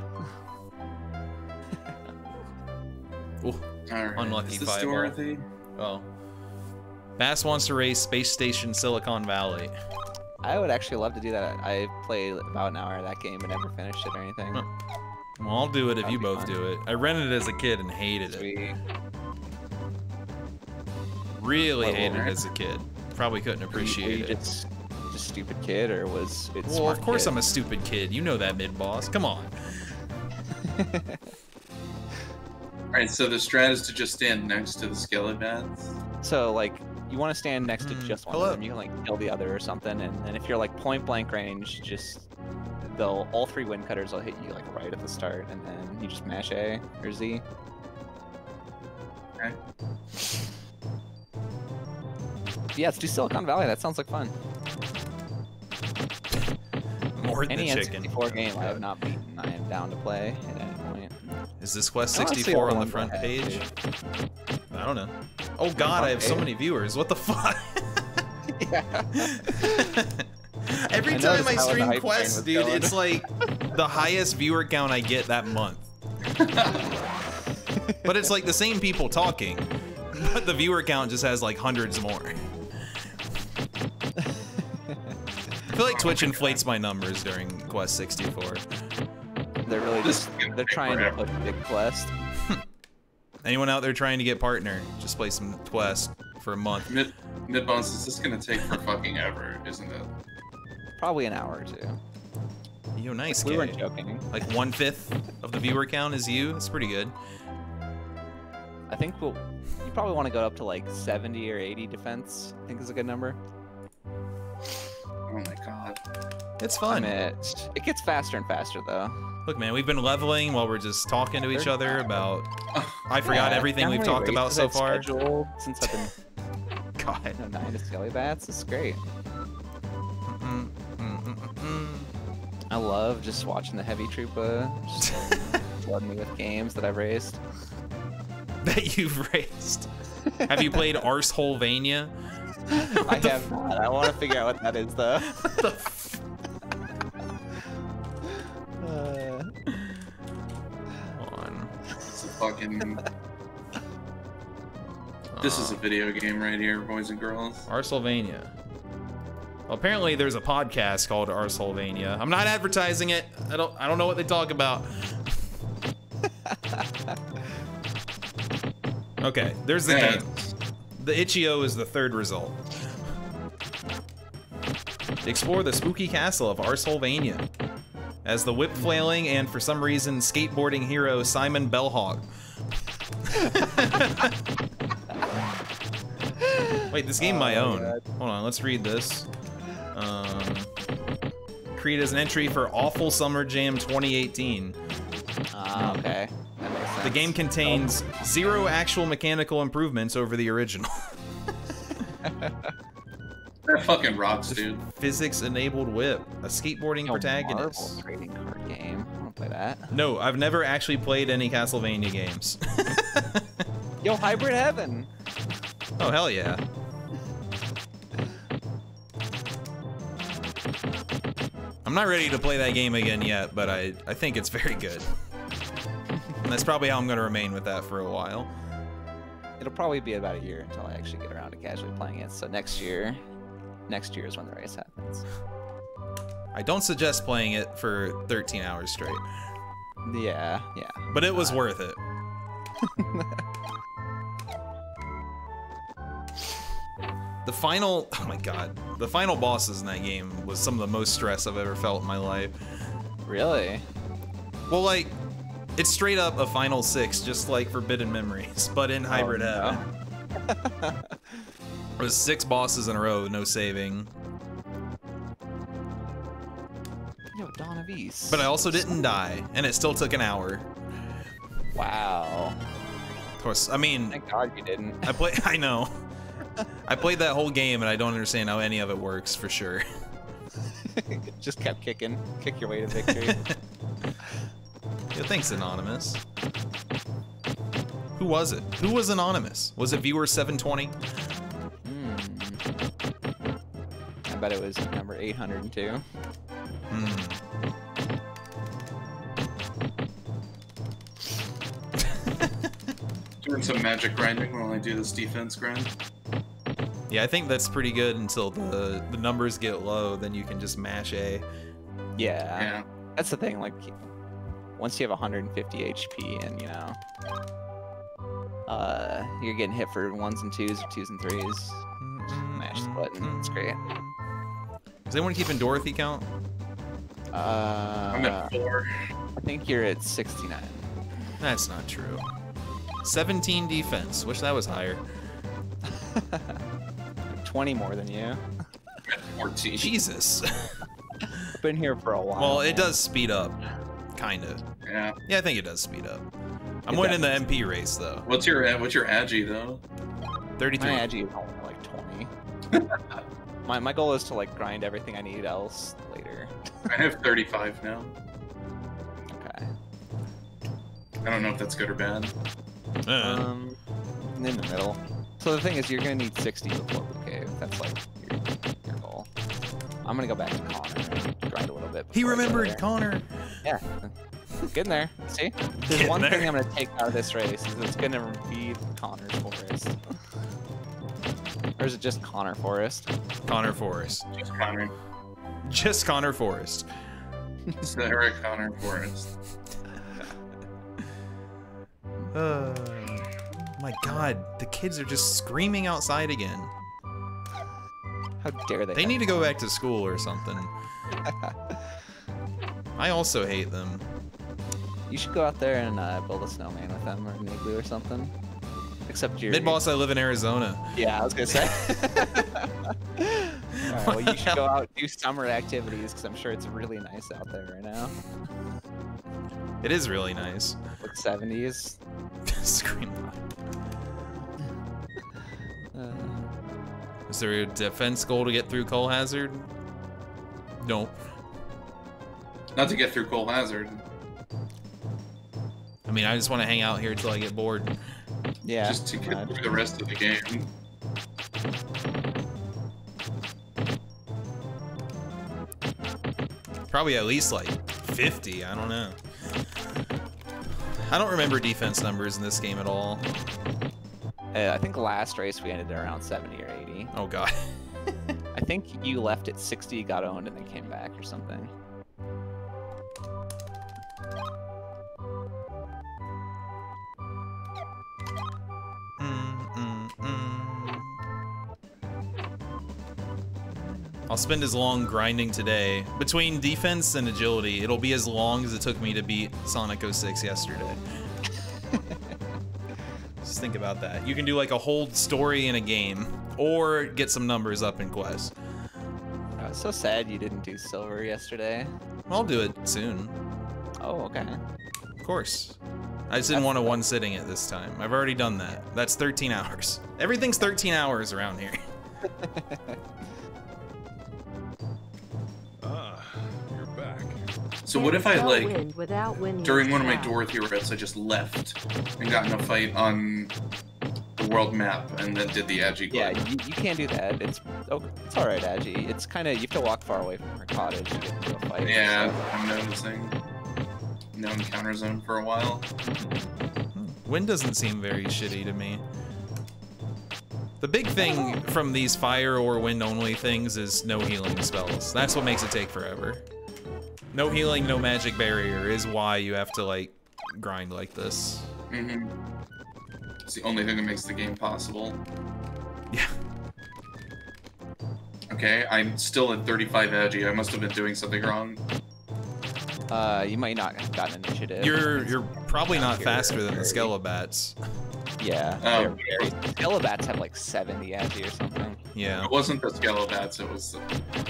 S1: Ooh,
S2: Alright,
S1: Unlucky
S2: is this
S1: fireball.
S2: Dorothy?
S1: oh. Bass wants to race Space Station Silicon Valley.
S3: I would actually love to do that. I played about an hour of that game and never finished it or anything.
S1: Huh. Well, I'll do it if
S3: That'd
S1: you both
S3: fun.
S1: do it. I rented it as a kid and hated it.
S3: Sweet.
S1: Really hated it as a kid. Probably couldn't
S3: Were you,
S1: appreciate
S3: were you
S1: it.
S3: just just stupid kid or was it
S1: Well,
S3: smart
S1: of course
S3: kid?
S1: I'm a stupid kid. You know that mid boss. Come on.
S2: Alright, so the strat is to just stand next to the skelly bats.
S3: So like you want to stand next to
S1: Hmm,
S3: just one
S1: hello.
S3: of them. You can like kill the other or something, and then if you're like point blank range, just they'll all three wind cutters will hit you like right at the start, and then you just mash A or Z.
S2: Okay.
S3: Yeah, let's do Silicon Valley. That sounds like fun.
S1: More than
S3: Any
S1: the chicken.
S3: N64 game I have not beaten, I am down to play at any point.
S1: Is this Quest
S3: I wanna see
S1: 64 on the front page? I don't know. Oh god, I have so many viewers. What the fuck? Every
S3: I
S1: time I stream Quest, dude,
S3: going.
S1: it's like the highest viewer count I get that month. But it's like the same people talking, but the viewer count just has like hundreds more. Feel like Twitch inflates my numbers during Quest 64.
S3: They're really just, they're trying to
S2: forever.
S3: push big quest.
S1: Anyone out there trying to get partner, just play some Quest for a month.
S2: Mid mid boss, is this gonna take for fucking ever, isn't it?
S3: Probably an hour or two.
S1: Yo, nice
S3: we
S1: Kay.
S3: weren't joking.
S1: Like one fifth of the viewer count is you. That's pretty good.
S3: I think we'll. You probably want to go up to like 70 or 80 defense. I think is a good number.
S2: Oh my god.
S1: It's fun.
S3: it, it gets faster and faster though.
S1: Look, man, we've been leveling while we're just talking to each other about. I forgot
S3: Yeah,
S1: everything we've talked about so far.
S3: Since I've been
S1: God.
S3: you know, nine to Skelly Bats, it's great.
S1: Mm, mm, mm, mm, mm.
S3: I love just watching the heavy troopa just flood me with games that I've raised.
S1: that you've raised. Have you played Arseholevania?
S3: I have not. I want to figure out what that is though. Uh,
S1: on.
S2: It's a fucking. This is a video game right here, boys and girls.
S1: Arseholevania. Well, apparently there's a podcast called Arseholevania. I'm not advertising it. I don't I don't know what they talk about. okay, there's the
S2: Yeah.
S1: The Itch.io is the third result. Explore the spooky castle of Arseholevania. As the whip flailing and for some reason skateboarding hero Simon Bellhawk. Wait, this game my
S3: Oh,
S1: own.
S3: God.
S1: Hold on, let's read this. Um, create as an entry for Awful Summer Jam 2018.
S3: Ah, okay. That makes sense.
S1: The game contains zero actual mechanical improvements over the original.
S2: That fucking rocks, dude.
S1: Physics-enabled whip, a skateboarding
S3: Yo,
S1: protagonist.
S3: Marvel trading card game. I want to play that.
S1: No, I've never actually played any Castlevania games.
S3: Yo, Hybrid Heaven.
S1: oh hell yeah! I'm not ready to play that game again yet, but I I think it's very good. That's probably how I'm gonna remain with that for a while.
S3: It'll probably be about a year until I actually get around to casually playing it. So next year, next year is when the race happens.
S1: I don't suggest playing it for 13 hours straight,
S3: Yeah, yeah.
S1: but it was worth it. the final, oh my god, the final bosses in that game was some of the most stress I've ever felt in my life.
S3: Really?
S1: Well, like, it's straight up a final six, just like Forbidden Memories, but in oh, Hybrid
S3: no.
S1: Heaven. It was six bosses in a row, no saving.
S3: Yo, Dawn of East.
S1: But I also didn't die, and it still took an hour.
S3: Wow.
S1: Of course, I mean,
S3: Thank God you didn't.
S1: I play. I know. I played that whole game, and I don't understand how any of it works for sure.
S3: Just kept kicking. Kick your way to victory.
S1: Yeah, thanks, Anonymous. Who was it? Who was Anonymous? Was it Viewer 720?
S3: Hmm. I bet it was number 802.
S1: Hmm.
S2: Doing some magic grinding while I do this defense grind.
S1: Yeah, I think that's pretty good until the the numbers get low. Then you can just mash A.
S3: Yeah.
S2: Yeah.
S3: That's the thing. Like, once you have 150 HP and you know, uh, you're getting hit for ones and twos or twos and threes. Mash the button. It's great.
S1: Is anyone keeping Dorothy count?
S2: I'm
S3: Uh,
S2: at four.
S3: I think you're at 69.
S1: That's not true. 17 defense. Wish that was higher.
S3: 20 more than you.
S2: 14.
S1: Jesus.
S3: Been here for a while.
S1: well, it
S3: man.
S1: does speed up. Kinda.
S2: Yeah.
S1: Yeah, I think it does speed up. I'm
S3: It
S1: winning the. MP race though.
S2: What's your what's your agi though?
S1: 33.
S3: My agi is only like 20. my my goal is to like grind everything I need else later.
S2: I have 35 now.
S3: Okay.
S2: I don't know if that's good or bad.
S1: Uh,
S3: Um, in the middle. So the thing is, you're gonna need 60 before the Cave. That's like your, your goal. I'm gonna go back to Connor and grind a little bit.
S1: he
S3: before I go
S1: remembered. Connor.
S3: Yeah. Getting there. See? There's
S1: Getting
S3: one thing. I'm gonna take out of this race is it's gonna be Connor's Forest. or is it just Connor Forest?
S1: Connor Forrest.
S2: Just Connor.
S1: Just Connor Forrest.
S2: It's the Eric Connor Forest.
S1: Uh, my god, the kids are just screaming outside again.
S3: How dare they?
S1: They need to go back to school or something. I also hate them.
S3: You should go out there and uh, build a snowman with them or an igloo or something. Except you're
S1: Mid boss, I live in Arizona.
S3: Yeah, I was gonna say. Alright, well, you should go out and do summer activities because I'm sure it's really nice out there right now.
S1: It is really nice.
S3: With 70s.
S1: Scream loud.
S3: Uh,
S1: Is there a defense goal to get through Cull Hazard? Nope.
S2: Not to get through Cull Hazard.
S1: I mean, I just want to hang out here until I get bored.
S3: Yeah.
S2: Just to get through the rest of the game.
S1: Probably at least like 50. I don't know. I don't remember defense numbers in this game at all.
S3: Uh, I think last race we ended at around 70 or 80.
S1: Oh god.
S3: I think you left at 60, got owned, and then came back or something.
S1: Mm, mm, mm. I'll spend as long grinding today. Between defense and agility, it'll be as long as it took me to beat Sonic 06 yesterday. Just think about that. You can do like a whole story in a game, or get some numbers up in Quest.
S3: Uh, I was so sad you didn't do silver yesterday.
S1: I'll do it soon,
S3: Oh, okay.
S1: of course. I just didn't want to one sitting it this time. I've already done that. That's 13 hours. Everything's 13 hours around here.
S2: So what if I like
S5: win without winning
S2: during one of my
S5: trash.
S2: Dorothy routes I just left and got in a fight on the world map and then did the Agi
S3: Yeah, you, you can't do that. It's oh, it's all right, Agi. It's kind of you have to walk far away from her cottage to get into a fight.
S2: Yeah,
S3: stuff.
S2: I'm noticing. No encounter zone for a while. Hmm.
S1: Wind doesn't seem very shitty to me. The big thing from these fire or wind only things is no healing spells. That's what makes it take forever. No healing, no magic barrier is why you have to like grind like this.
S2: hmm It's the only thing that makes the game possible.
S1: Yeah.
S2: Okay, I'm still at 35 Agi. I must have been doing something wrong.
S3: Uh, you might not have gotten initiative.
S1: You're you're probably not
S3: Here,
S1: faster than the
S3: here.
S1: Skelebats.
S3: yeah.
S2: Oh,
S3: they're Skelebats have like 70 Agi or something.
S1: Yeah.
S2: It wasn't the Skelebats, it was...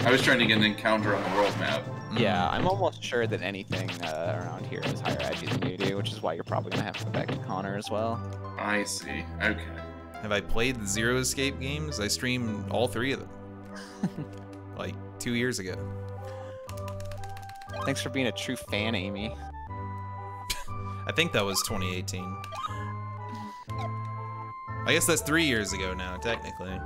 S2: I was trying to get an encounter on the world map.
S3: Yeah, I'm almost sure that anything uh, around here has higher Agi than you do, which is why you're probably gonna have to go back to Connor as well.
S2: I see. Okay.
S1: Have I played the Zero Escape games? I streamed all three of them. like two years ago.
S3: Thanks for being a true fan, Amy.
S1: I think that was 2018. I guess that's three years ago now, technically.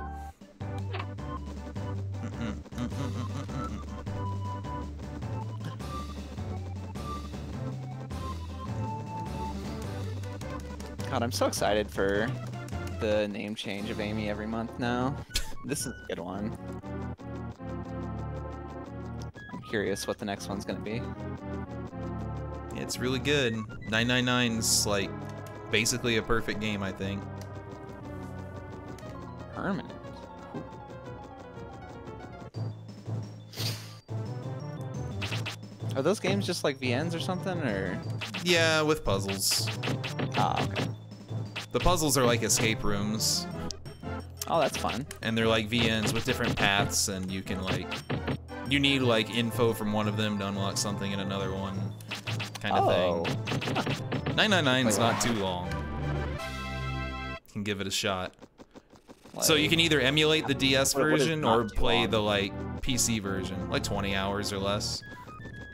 S3: God, I'm so excited for the name change of Amy every month now. This is a good one. Curious what the next one's gonna be.
S1: It's really good. 999's like basically a perfect game, I think.
S3: Permanent. Are those games just like VNs or something, or?
S1: Yeah, with puzzles.
S3: Ah, okay.
S1: The puzzles are like escape rooms,
S3: Oh, that's fun.
S1: and they're like VNs with different paths, and you can like, you need like info from one of them to unlock something in another one, kind of
S3: Oh,
S1: thing. 999's not too long. Can give it a shot. So you can either emulate the DS
S3: is
S1: version or play the like PC version, like 20 hours or less.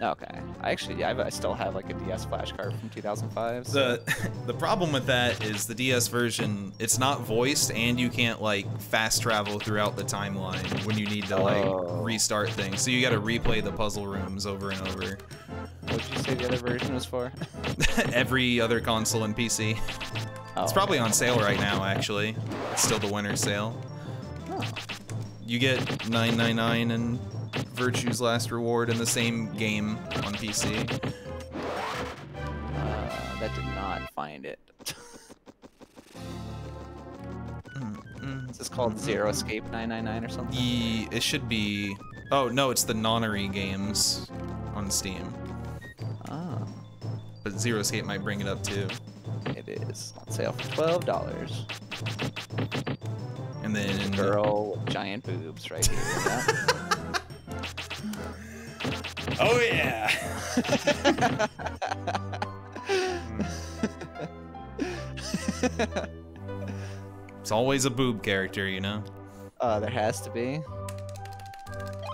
S3: Okay. I actually, yeah, I I still have like a DS flashcard from 2005. So.
S1: The the problem with that is the DS version, it's not voiced and you can't like fast travel throughout the timeline when you need to like
S3: Oh.
S1: restart things. So you got to replay the puzzle rooms over and over.
S3: What'd you say the other version was for?
S1: Every other console and PC.
S3: Oh,
S1: It's probably
S3: okay.
S1: on sale right now actually. It's still the winter sale.
S3: Oh.
S1: You get 9.99 and Virtue's Last Reward in the same game on PC.
S3: Uh, that did not find it. Is this called Zero Escape 999 or something?
S1: It should be. Oh no, it's the Nonary games on Steam.
S3: Oh,
S1: But Zero Escape might bring it up too.
S3: it is on sale for twelve dollars.
S1: And then
S3: Girl with giant boobs right here. yeah.
S1: Oh yeah. It's always a boob character, you know.
S3: uh, there has to be.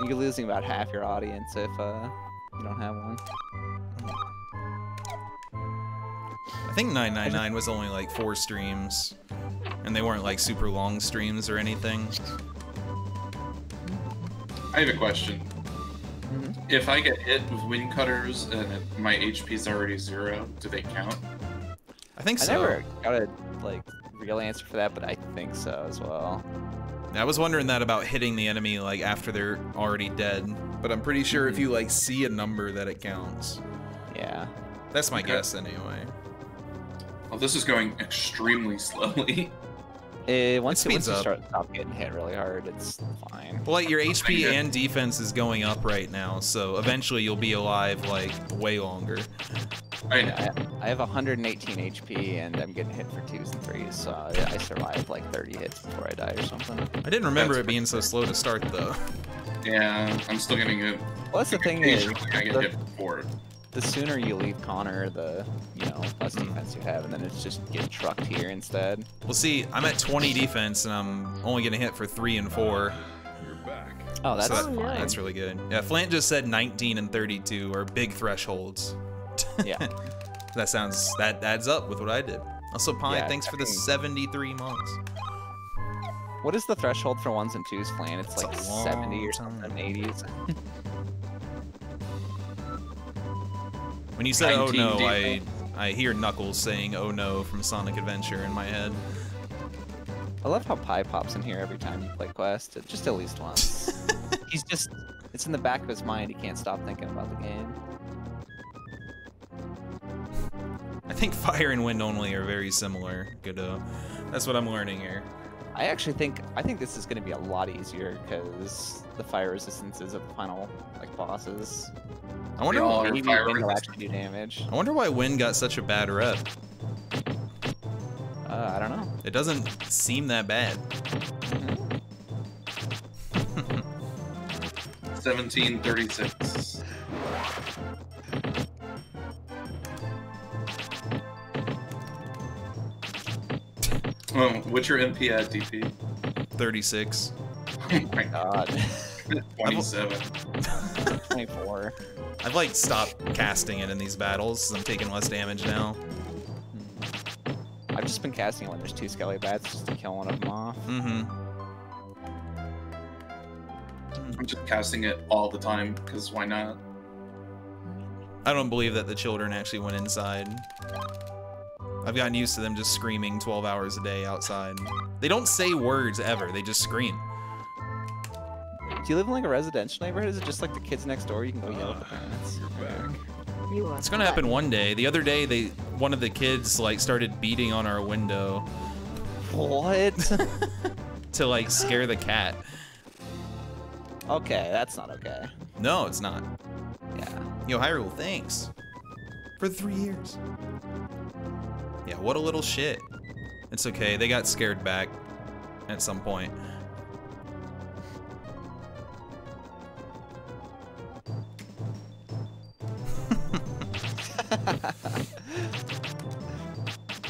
S3: You're losing about half your audience if uh, You don't have one.
S1: I think 999 was only like four streams, and they weren't like super long streams or anything.
S2: I have a question.
S3: Mhm.
S2: If I get hit with wind cutters and it- my HP is already zero, do they count?
S1: I think
S3: I
S1: so.
S3: never got a like real answer for that, but I think so as well.
S1: I was wondering that about hitting the enemy like after they're already dead, but I'm pretty sure if you like see a number that it counts.
S3: Yeah.
S1: That's my
S2: Okay.
S1: guess anyway.
S2: Well, this is going extremely slowly.
S3: Eh, once
S1: It
S3: it, once you start stop getting hit really hard, it's fine.
S1: Well, like your HP and defense is going up right now, so eventually you'll be alive like way longer.
S2: I know.
S3: I, I have 118 HP and I'm getting hit for twos and threes, so I, I survived like 30 hits before I die or something.
S1: I didn't remember
S2: That's
S1: it being so slow to start though.
S2: Yeah, I'm still getting it.
S3: Well, that's the thing is,
S2: I get
S3: the,
S2: hit for four.
S3: The sooner you leave Connor, the you know less defense you have, and then it's just getting trucked here instead.
S1: Well, see, I'm at 20 defense and I'm only getting hit for three and four.
S4: You're back.
S3: Oh, that's
S1: so that-
S5: Oh,
S3: fine.
S1: that's really good. Yeah, Flant just said 19 and 32 are big thresholds.
S3: yeah.
S1: That sounds that adds up with what I did. Also, Pine,
S3: Yeah,
S1: thanks for the 73 months.
S3: What is the threshold for ones and twos, Flan? It's
S1: It's
S3: like 70 or
S1: time.
S3: something, 80s.
S1: When you said "oh no," I. I hear Knuckles saying "oh no" from Sonic Adventure in my head.
S3: I love how Pi pops in here every time you play Quest, just at least once. He's just, it's in the back of his mind, he can't stop thinking about the game.
S1: I think fire and wind only are very similar. Godot. That's what I'm learning here.
S3: I actually think, I think this is going to be a lot easier because the fire resistances of the final, like, bosses.
S1: I wonder.
S2: all are
S3: Maybe
S2: fire
S3: wind will actually do damage.
S1: I wonder why wind got such a bad rep.
S3: Uh, I don't know.
S1: It doesn't seem that bad.
S3: Mhm.
S2: 1736. Oh, what's your MP at DP?
S1: 36.
S2: Oh my
S3: God.
S2: 27.
S3: 24.
S1: I've like stopped casting it in these battles. 'cause I'm taking less damage now.
S3: I've just been casting it when there's two Skelly Bats just to kill one of them off.
S1: Mm-hmm.
S2: I'm just casting it all the time, because why not?
S1: I don't believe that the children actually went inside. I've gotten used to them just screaming 12 hours a day outside. They don't say words ever, they just scream.
S3: Do you live in like a residential neighborhood? Is it just like the kids next door? You can go yell at the parents.
S4: You're back.
S5: You are
S1: It's gonna happen one day. The other day, they one of the kids like started beating on our window
S3: What?
S1: to like scare the cat.
S3: okay, that's not okay.
S1: No, it's not.
S3: Yeah.
S1: Yo, Hyrule, thanks. For three years. Yeah, what a little shit. It's okay, they got scared back at some point.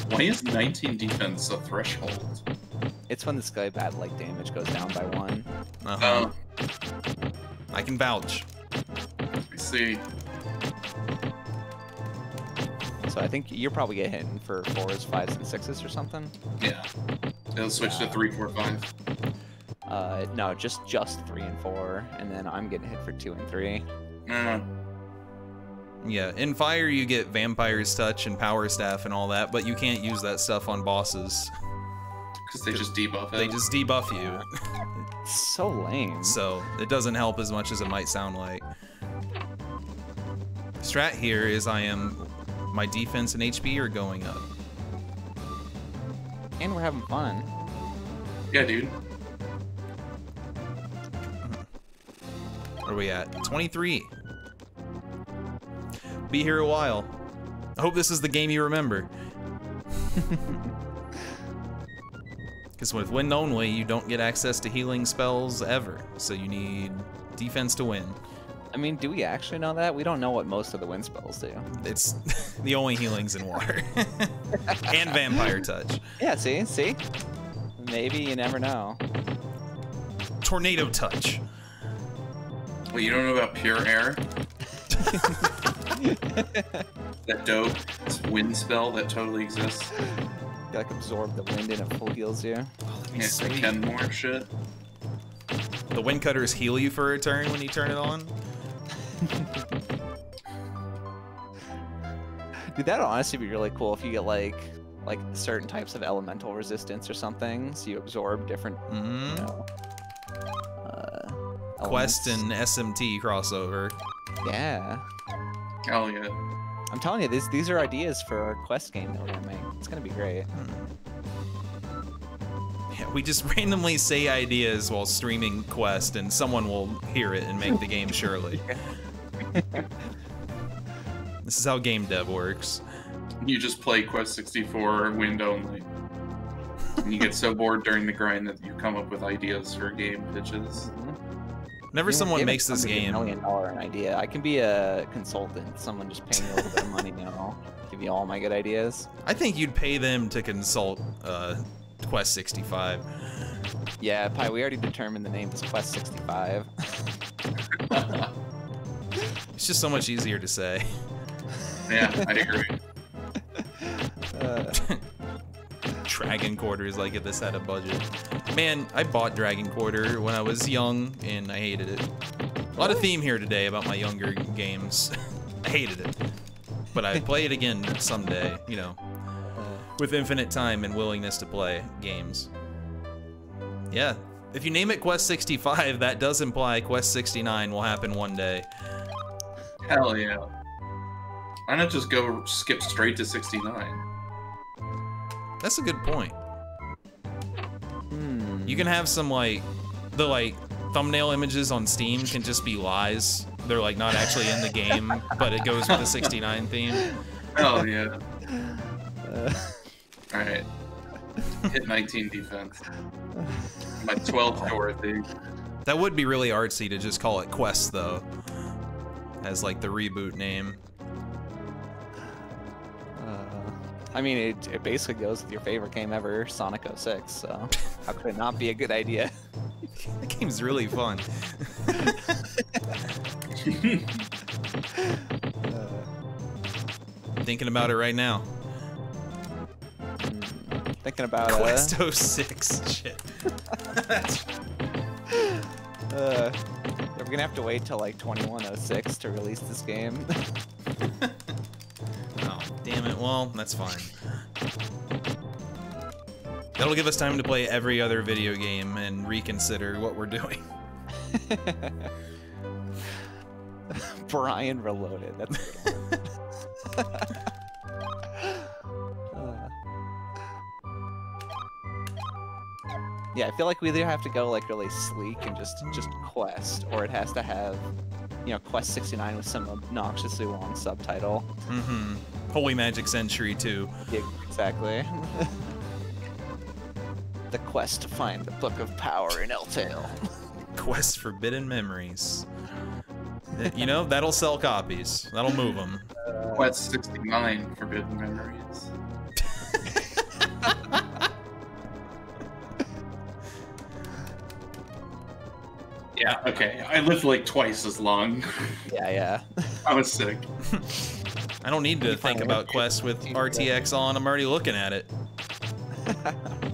S2: Why is 19 defense a threshold?
S3: It's when the Skelly Bat like damage goes down by one.
S1: Uh-huh.
S2: Oh,
S1: I can vouch.
S2: I see.
S3: So I think you're probably getting hit for fours, fives, and sixes or something.
S2: Yeah. It'll switch to three, four, five.
S3: Uh, no, just just three and four, and then I'm getting hit for two and three.
S2: Uh,
S1: Yeah, in fire you get vampire's touch and power staff and all that, but you can't use that stuff on bosses.
S2: because they just debuff it.
S1: They just debuff you.
S3: It's so lame.
S1: so it doesn't help as much as it might sound like. Strat here is I am my defense and HP are going up.
S3: and we're having fun.
S2: Yeah, dude.
S1: Where are we at? 23. Be here a while. I hope this is the game you remember. Because with wind only, you don't get access to healing spells ever. So you need defense to win.
S3: I mean, do we actually know that? We don't know what most of the wind spells do.
S1: It's the only healings in water. and vampire touch.
S3: Yeah, see, see. Maybe you never know.
S1: Tornado touch.
S2: Well, you don't know about pure air? That dope wind spell that totally exists.
S3: You like absorb the wind and it full heals you.
S2: Yeah, like Kenmore shit.
S1: The wind cutters heal you for a turn when you turn it on.
S3: Dude, that'd honestly be really cool if you get like like certain types of elemental resistance or something, so you absorb different,
S1: hmm
S3: you know, uh,
S1: Quest and SMT crossover.
S3: yeah.
S2: Hell yeah.
S3: I'm telling you, these these are ideas for our quest game that we're gonna make. It's gonna be great. Hmm.
S1: Yeah, we just randomly say ideas while streaming Quest, and someone will hear it and make the game surely. this is how game dev works.
S2: You just play Quest 64 wind only. And you get so bored during the grind that you come up with ideas for game pitches.
S1: Whenever
S3: Yeah,
S1: someone makes this
S3: somebody a
S1: game,
S3: million dollar an idea. I can be a consultant. Someone just pay me a little bit of money, you know, give you all my good ideas.
S1: I think you'd pay them to consult uh, Quest 65.
S3: Yeah, Pi, we already determined the name is Quest 65.
S1: It's just so much easier to say.
S2: Yeah, I agree.
S3: Uh,
S1: Dragon Quarter is like if this had a budget. Man, I bought Dragon Quarter when I was young and I hated it. A lot of theme here today about my younger games. I hated it. But I play it again someday, you know, with infinite time and willingness to play games. Yeah. If you name it Quest 65, that does imply Quest 69 will happen one day.
S2: Hell yeah. Why not just go skip straight to 69?
S1: That's a good point.
S3: hmm.
S1: You can have some like the like thumbnail images on Steam can just be lies. They're like not actually in the game, but it goes with the 69 theme.
S2: Hell yeah.
S3: Uh,
S2: Alright. Hit 19 defense. My 12th Dorothy.
S1: That would be really artsy to just call it Quest though. As like the reboot name.
S3: I mean, it, it basically goes with your favorite game ever, Sonic 06, so how could it not be a good idea?
S1: That game's really fun. Thinking about it right now.
S3: Hmm, Thinking about
S1: Quest
S3: uh,
S1: 06. Shit.
S3: uh, we're gonna have to wait till like 2106 to release this game.
S1: Damn it. Well, that's fine. That'll give us time to play every other video game and reconsider what we're doing.
S3: Brian Reloaded. That's a good one. Uh, yeah, I feel like we either have to go like really sleek and just just quest, or it has to have, you know, Quest 69 with some obnoxiously long subtitle.
S1: Mm-hmm. Holy Magic Century 2.
S3: Yeah, exactly. the quest to find the Book of Power in Eltale.
S1: Quest Forbidden Memories. Uh, You know, that'll sell copies. That'll move them.
S2: Quest 69 Forbidden Memories. yeah, okay. I lived like twice as long.
S3: Yeah, yeah.
S2: I was sick.
S1: I don't need to think about quests with RTX on. I'm already looking at it.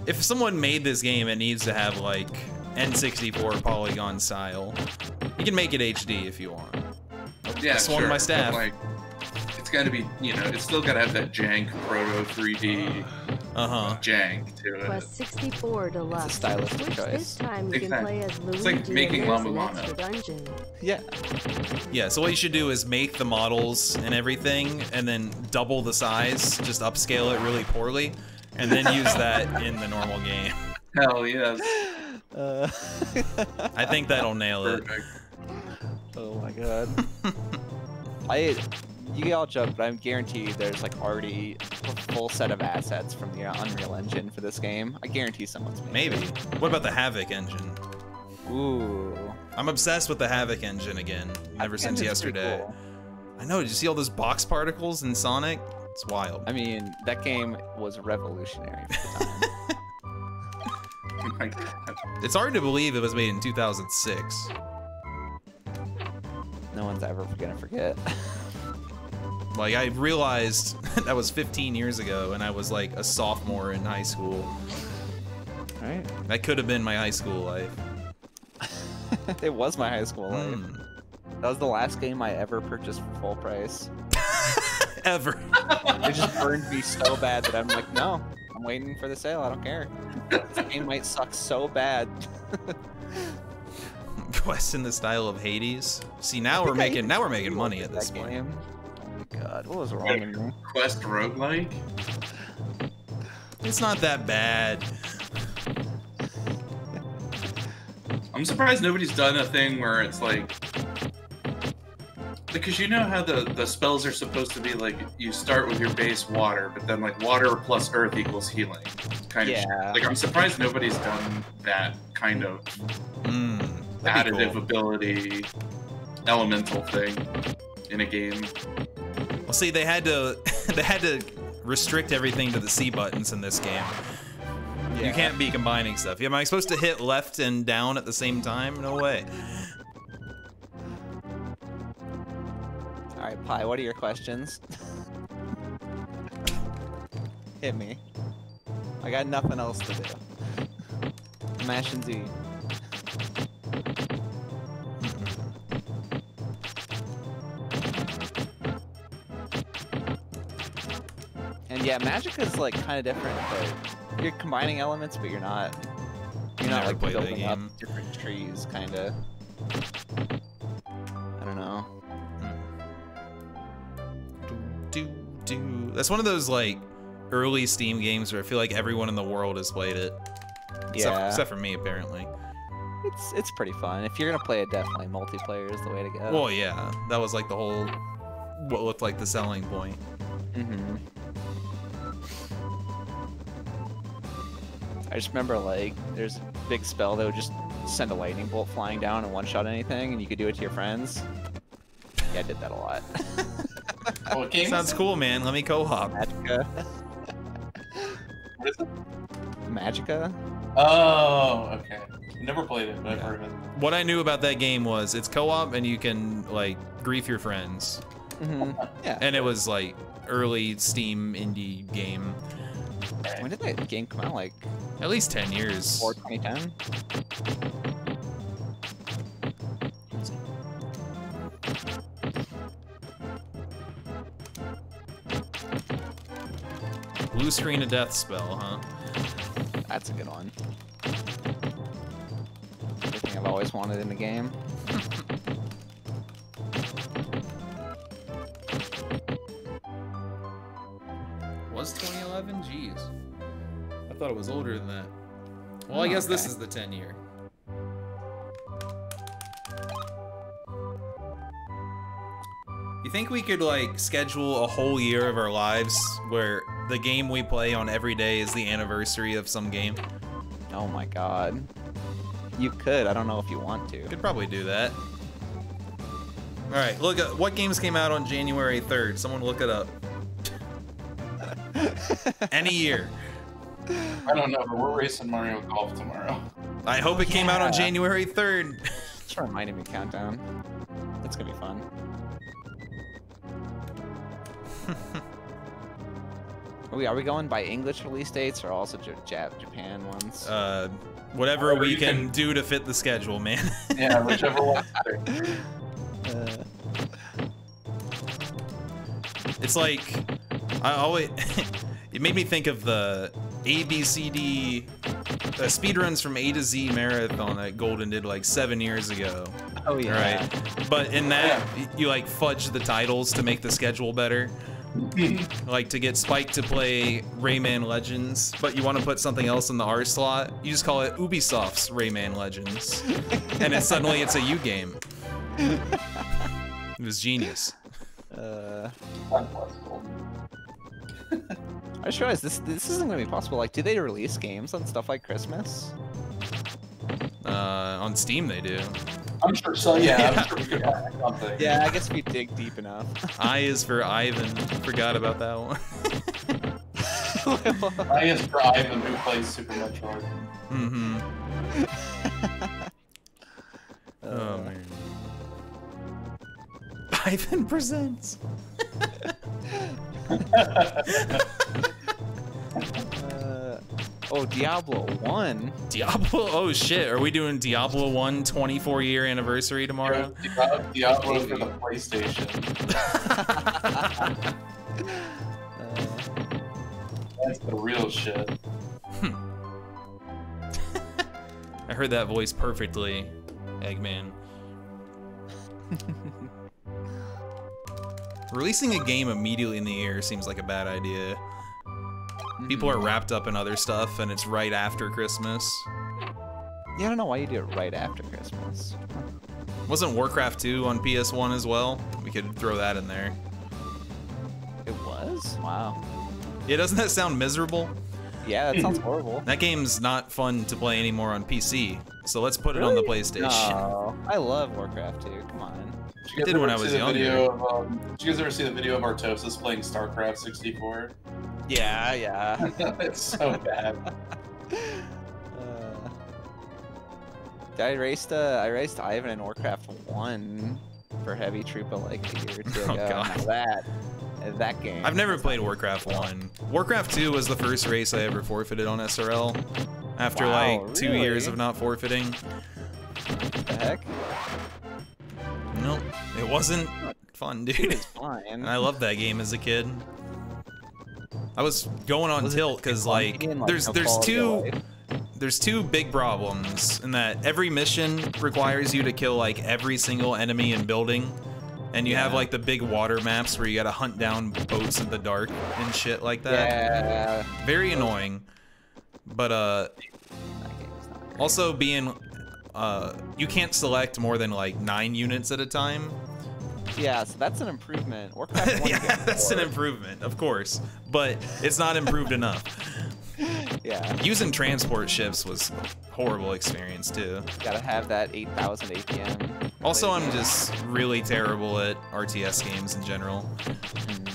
S1: If someone made this game, it needs to have like N64 polygon style. You can make it HD if you want.
S2: Yeah,
S1: swung
S2: sure.
S1: my
S2: but,
S1: staff.
S2: Like, it's got to be, you know, it's still got to have that jank proto 3D
S1: Uh huh.
S2: jank to it.
S5: Quest 64 Deluxe.
S3: stylistic
S5: which
S3: choice.
S5: this time you can play as Luigi
S2: It's like making
S5: and there's
S2: Lama
S5: an
S2: Lama.
S5: extra dungeon.
S3: Yeah.
S1: Yeah. So what you should do is make the models and everything, and then double the size. Just upscale it really poorly, and then use that in the normal game.
S2: Hell yes.
S3: Uh,
S1: I think that'll nail it.
S3: Oh my god. I, you all joke, but I'm guaranteed there's like already a full set of assets from the uh, Unreal Engine for this game. I guarantee someone's made
S1: Maybe. What about the Havok engine?
S3: Ooh.
S1: I'm obsessed with the Havok engine again. Ever since
S3: engine's pretty
S1: yesterday.
S3: cool.
S1: I know. Did you see all those box particles in Sonic? It's wild.
S3: I mean, that game was revolutionary for the time.
S2: Oh my God.
S1: It's hard to believe it was made in 2006.
S3: no No one's ever gonna forget.
S1: Like I realized that was 15 years ago, and I was like a sophomore in high school.
S3: right?
S1: That could have been my high school life.
S3: it was my high school life.
S1: Hmm.
S3: That was the last game I ever purchased for full price.
S1: Ever.
S3: It just burned me so bad that I'm like, no, I'm waiting for the sale. I don't care. This game might suck so bad.
S1: Quest in the style of Hades. See, now we're making now we're making money at this point.
S3: game. God, what was wrong with me?
S2: Quest roguelike?
S1: It's not that bad.
S2: I'm surprised nobody's done a thing where it's like because you know how the the spells are supposed to be like you start with your base water, but then like water plus earth equals healing. Kind of
S3: Yeah.
S2: like I'm surprised nobody's done that kind of
S1: Mm,
S2: additive
S1: cool.
S2: ability elemental thing in a game.
S1: Well, see, they had to they had to restrict everything to the C buttons in this game. You can't be combining stuff. Am I supposed to hit left and down at the same time? No way.
S3: Alright, Pi, what are your questions? Hit me. I got nothing else to do. Mash and Z. yeah, magic is like kind of different. But you're combining elements, but you're not. You're not like building up different trees, kind of. I don't know.
S1: Do, do. That's one of those like early Steam games where I feel like everyone in the world has played it. Except,
S3: Yeah.
S1: except for me, apparently.
S3: It's it's pretty fun. If you're gonna play it, definitely multiplayer is the way to go.
S1: Well, yeah, that was like the whole what looked like the selling point.
S3: hmm I just remember like there's a big spell that would just send a lightning bolt flying down and one shot anything, and you could do it to your friends. Yeah, I did that a lot.
S2: What?
S1: Sounds cool, man. Let me co-op.
S3: Magicka.
S7: What is it?
S3: Magicka.
S7: Oh, okay. Never played it, but I've
S3: Yeah.
S7: heard of it.
S1: What I knew about that game was it's co-op and you can like grief your friends.
S3: Mm -hmm. Yeah.
S1: And it was like early Steam indie game.
S3: When did that game come out? Like
S1: At least 10 years.
S3: before 2010?
S1: Blue screen of death spell, huh?
S3: That's a good one. Everything I've always wanted in a game.
S1: Was 2011? Jeez. I thought it was older than that. Well, I
S3: Oh,
S1: guess this is the 10 year. You think we could like schedule a whole year of our lives where the game we play on every day is the anniversary of some game?
S3: Oh my god. You could. I don't know if you want to.
S1: Could probably do that. All right, look at what games came out on January 3rd. Someone look it up. Any year.
S7: I don't know, but we're racing Mario Golf tomorrow.
S1: I hope it came out on January 3rd.
S3: Just reminding me countdown. That's gonna be fun. are, we, are we going by English release dates or also Jap- Japan ones?
S1: Uh, whatever
S7: Whatever
S1: we can
S7: can-
S1: do to fit the schedule, man.
S7: Yeah, whichever one.
S3: Uh,
S1: it's like I always it made me think of the A B C D uh, speedruns from A to Z marathon that Golden did like seven years ago.
S3: oh yeah.
S1: Right. But in that y- you like fudge the titles to make the schedule better. like to get Spike to play Rayman Legends, but you want to put something else in the R slot, you just call it Ubisoft's Rayman Legends. and then suddenly it's a U game. It was genius.
S3: Uh,
S7: God bless Golden.
S3: I just realized this this isn't gonna be possible. Like, do they release games on stuff like Christmas?
S1: Uh, on Steam they do.
S7: I'm sure so. Yeah, I'm sure we could find something.
S3: Yeah, I guess if you dig deep enough.
S1: I is for Ivan. Forgot about that one.
S7: I guess for Ivan who plays Super Metroid.
S1: mm-hmm.
S3: Uh,
S1: Oh man. Ivan presents.
S3: Uh, oh, Diablo 1.
S1: Diablo. Oh shit. Are we doing Diablo 1 24 year anniversary tomorrow?
S7: Diablo, Diablo for the PlayStation.
S3: Uh,
S7: That's the real shit.
S1: I heard that voice perfectly, Eggman. Releasing a game immediately in the year seems like a bad idea. People are mm-hmm. wrapped up in other stuff, and it's right after Christmas.
S3: yeah, I don't know why you do it right after Christmas.
S1: Wasn't Warcraft 2 on PS1 as well? We could throw that in there.
S3: It was? Wow.
S1: Yeah, doesn't that sound miserable?
S3: Yeah, that sounds horrible.
S1: That game's not fun to play anymore on PC, so let's put it on the PlayStation.
S3: No, I love Warcraft 2. Come on.
S7: Did you guys
S1: did when
S7: ever
S1: I was
S7: see the
S1: younger.
S7: Video of, um, did you guys ever see the video of Artosis playing StarCraft 64?
S3: Yeah, yeah.
S7: it's so bad.
S3: Uh, I raced uh, I raced Ivan in Warcraft One for Heavy Troopa like a year or two
S1: Oh,
S3: ago.
S1: God.
S3: That that game.
S1: I've never played Warcraft 1. Warcraft 2 was the first race I ever forfeited on SRL. After
S3: Wow,
S1: like two years of not forfeiting.
S3: What the heck.
S1: Nope. It wasn't fun, dude.
S3: It's fine.
S1: And I loved that game as a kid. I was going on
S3: Was
S1: tilt because like
S3: and,
S1: there's there's two there's two big problems in that every mission requires you to kill like every single enemy and building. And you have like the big water maps where you gotta hunt down boats in the dark and shit like that.
S3: Yeah.
S1: Very annoying. But uh
S3: That game's not great.
S1: also being uh you can't select more than like nine units at a time.
S3: Yeah, so that's an improvement. Warcraft
S1: yeah, that's an improvement, of course. But it's not improved enough.
S3: Yeah,
S1: Using transport ships was horrible experience too.
S3: gotta have that 8,000 APM.
S1: Also, I'm just really terrible at RTS games in general.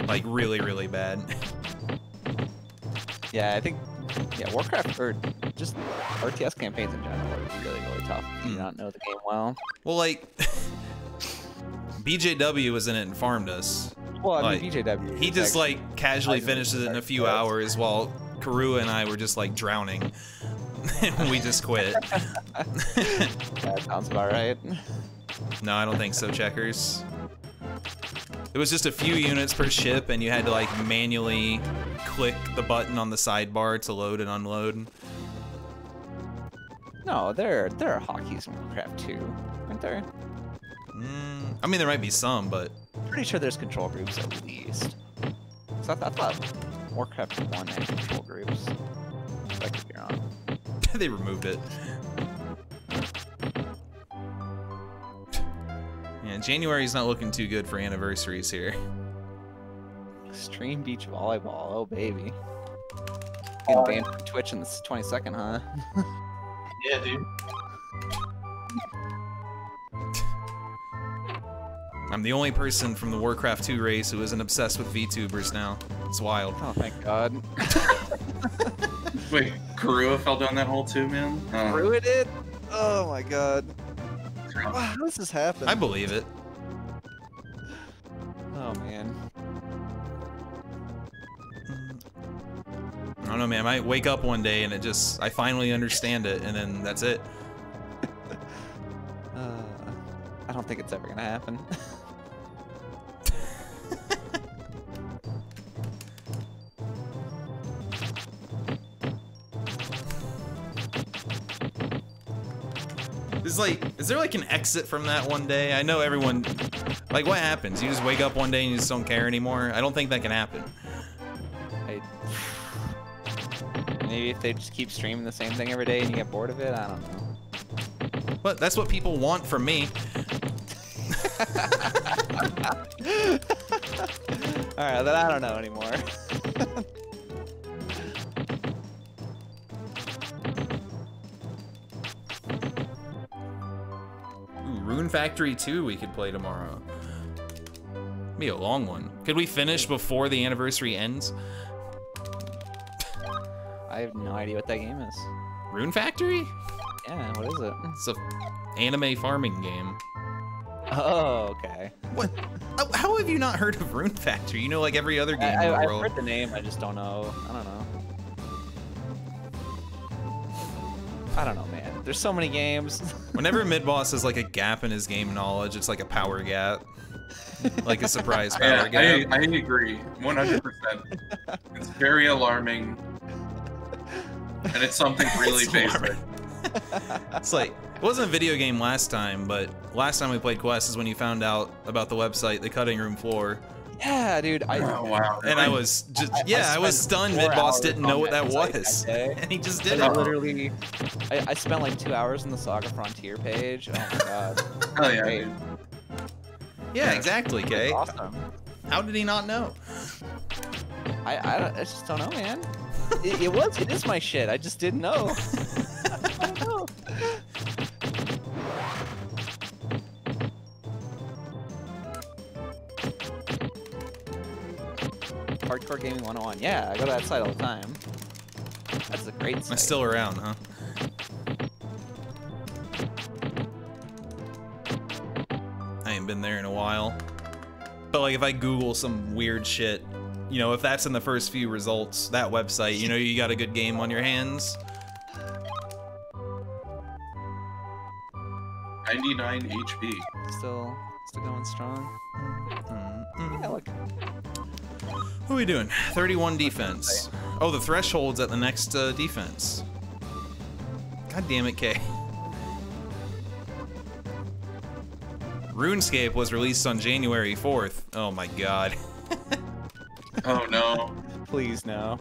S1: Like really, really bad.
S3: Yeah, I think. Yeah, Warcraft or just RTS campaigns in general are really, really tough. If you
S1: Mm.
S3: don't know the game well.
S1: Well, like BJW was in it and farmed us.
S3: Well, I
S1: Like,
S3: mean, BJW.
S1: He just like casually finishes it in a few hours while Karua and I were just like drowning. and we just quit.
S3: that sounds about right.
S1: No, I don't think so, Checkers. It was just a few units per ship, and you had to like manually click the button on the sidebar to load and unload.
S3: No, there there are hotkeys in Warcraft 2, aren't there?
S1: Mm, I mean, there might be some, but
S3: Pretty sure there's control groups at least. So I, thought- I thought Warcraft 1 had control groups. I could be wrong.
S1: they removed it. Yeah, January's not looking too good for anniversaries here.
S3: Extreme Beach Volleyball, oh baby. Getting banned from Twitch in the 22nd, huh?
S7: Yeah, dude.
S1: I'm the only person from the Warcraft 2 race who isn't obsessed with VTubers now. It's wild.
S3: Oh, thank God.
S2: Wait, Karua fell down that hole too, man. Oh.
S3: Ruined it? Oh my God. Wow, how does this happen?
S1: I believe it.
S3: Oh man.
S1: I don't know, man. I might wake up one day and it just, I finally understand it, and then that's it.
S3: Uh, I don't think it's ever gonna happen.
S1: Is like, is there like an exit from that one day? I know everyone, like, what happens? You just wake up one day and you just don't care anymore? I don't think that can happen.
S3: I... Maybe if they just keep streaming the same thing every day and you get bored of it, I don't know.
S1: But that's what people want from me.
S3: Alright, then I don't know anymore.
S1: Rune Factory 2 we could play tomorrow. Be a long one. Could we finish before the anniversary ends?
S3: I have no idea what that game is.
S1: Rune Factory?
S3: Yeah, what is it?
S1: It's a anime farming game.
S3: Oh, okay.
S1: What? How- How have you not heard of Rune Factory? You know, like every other
S3: I,
S1: game in
S3: I,
S1: the
S3: I've heard the name. I just don't know. I don't know. I don't know, man. There's so many games.
S1: Whenever mid boss has like a gap in his game knowledge, it's like a power gap, like a surprise power
S2: Yeah,
S1: gap.
S2: I, I agree, 100%. it's very alarming, and it's something really
S1: It's
S2: basic.
S1: It's like it wasn't a video game last time, but last time we played Quest is when you found out about the website, the cutting room floor,
S3: yeah, dude. I,
S2: Oh wow!
S1: and I was just
S3: I- I
S1: yeah, I, was stunned.
S3: four
S1: Mid boss didn't know what
S3: that
S1: that was,
S3: that day.
S1: and he just
S3: I
S1: did it.
S3: literally, I, I spent like two hours on the Saga Frontier page. Oh my god,
S2: Hell oh, yeah,
S3: Hey.
S1: Yeah, exactly,
S3: it's
S1: Kay.
S3: awesome.
S1: How did he not know?
S3: I, I, don't- I just don't know, man. It, it was, it is my shit. I just didn't know. I don't know. Hardcore Gaming 101. Yeah, I go to that site all the time. That's a great site.
S1: I'm still around, huh? I ain't been there in a while. But like if I Google some weird shit, you know, if that's in the first few results, that website, you know you got a good game on your hands.
S2: 99 HP.
S3: still, still going strong. Yeah, look.
S1: What are we doing? 31 defense. Oh, the threshold's at the next uh, defense. God damn it, Kay. RuneScape was released on January 4th. Oh my god.
S2: Oh no.
S3: Please no.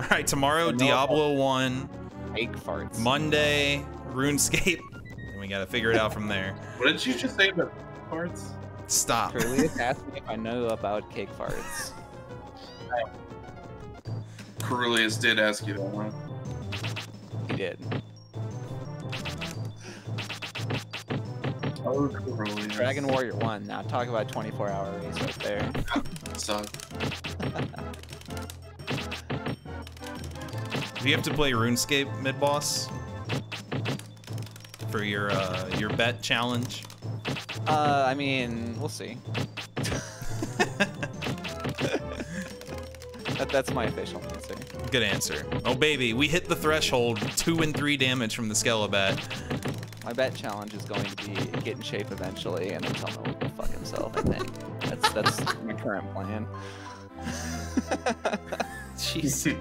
S1: Alright, tomorrow,
S3: No.
S1: Diablo 1.
S3: Fake farts.
S1: Monday, RuneScape. And we gotta figure it out from there.
S2: What did you just say about farts?
S1: Stop.
S3: Curlius asked me if I know about cake farts.
S2: Corelius did ask you that one.
S3: He did.
S2: Oh, Corelius.
S3: Dragon Warrior 1. Now talk about 24 hour race right there.
S2: Suck.
S1: Do you have to play RuneScape mid boss? For your uh your bet challenge?
S3: Uh, I mean, we'll see. that, that's my official answer.
S1: Good answer. Oh baby, we hit the threshold. Two and three damage from the Skelebat.
S3: My bet challenge is going to be get in shape eventually and then tell Noah to fuck himself, I think. That's, that's my current plan.
S1: Jeez.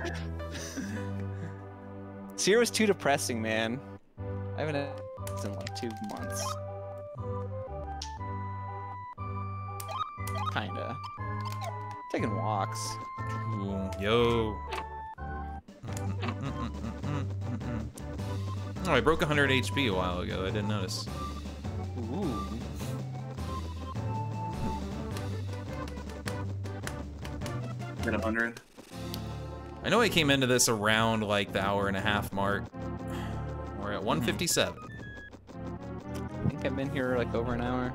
S3: Sierra was too depressing, man. I haven't had this in like two months. Kinda. Taking walks.
S1: Ooh, yo. Oh, I broke 100 HP a while ago. I didn't notice.
S3: Ooh.
S2: Hit 100.
S1: I know I came into this around like the hour and a half mark. We're at 157.
S3: I think I've been here like over an hour.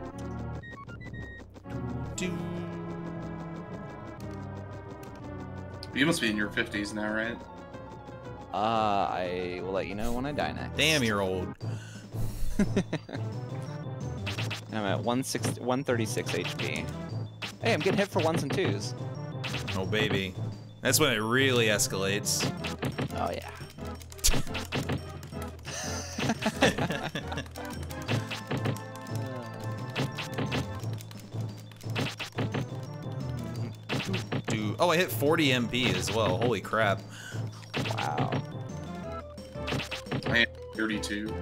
S2: You must be in your 50s now, right?
S3: Uh, I will let you know when I die next.
S1: Damn, you're old.
S3: I'm at 160, 136 HP. Hey, I'm getting hit for ones and twos.
S1: Oh baby. That's when it really escalates.
S3: Oh yeah.
S1: oh, I hit 40 MP as well. Holy crap.
S3: wow.
S2: I am 32.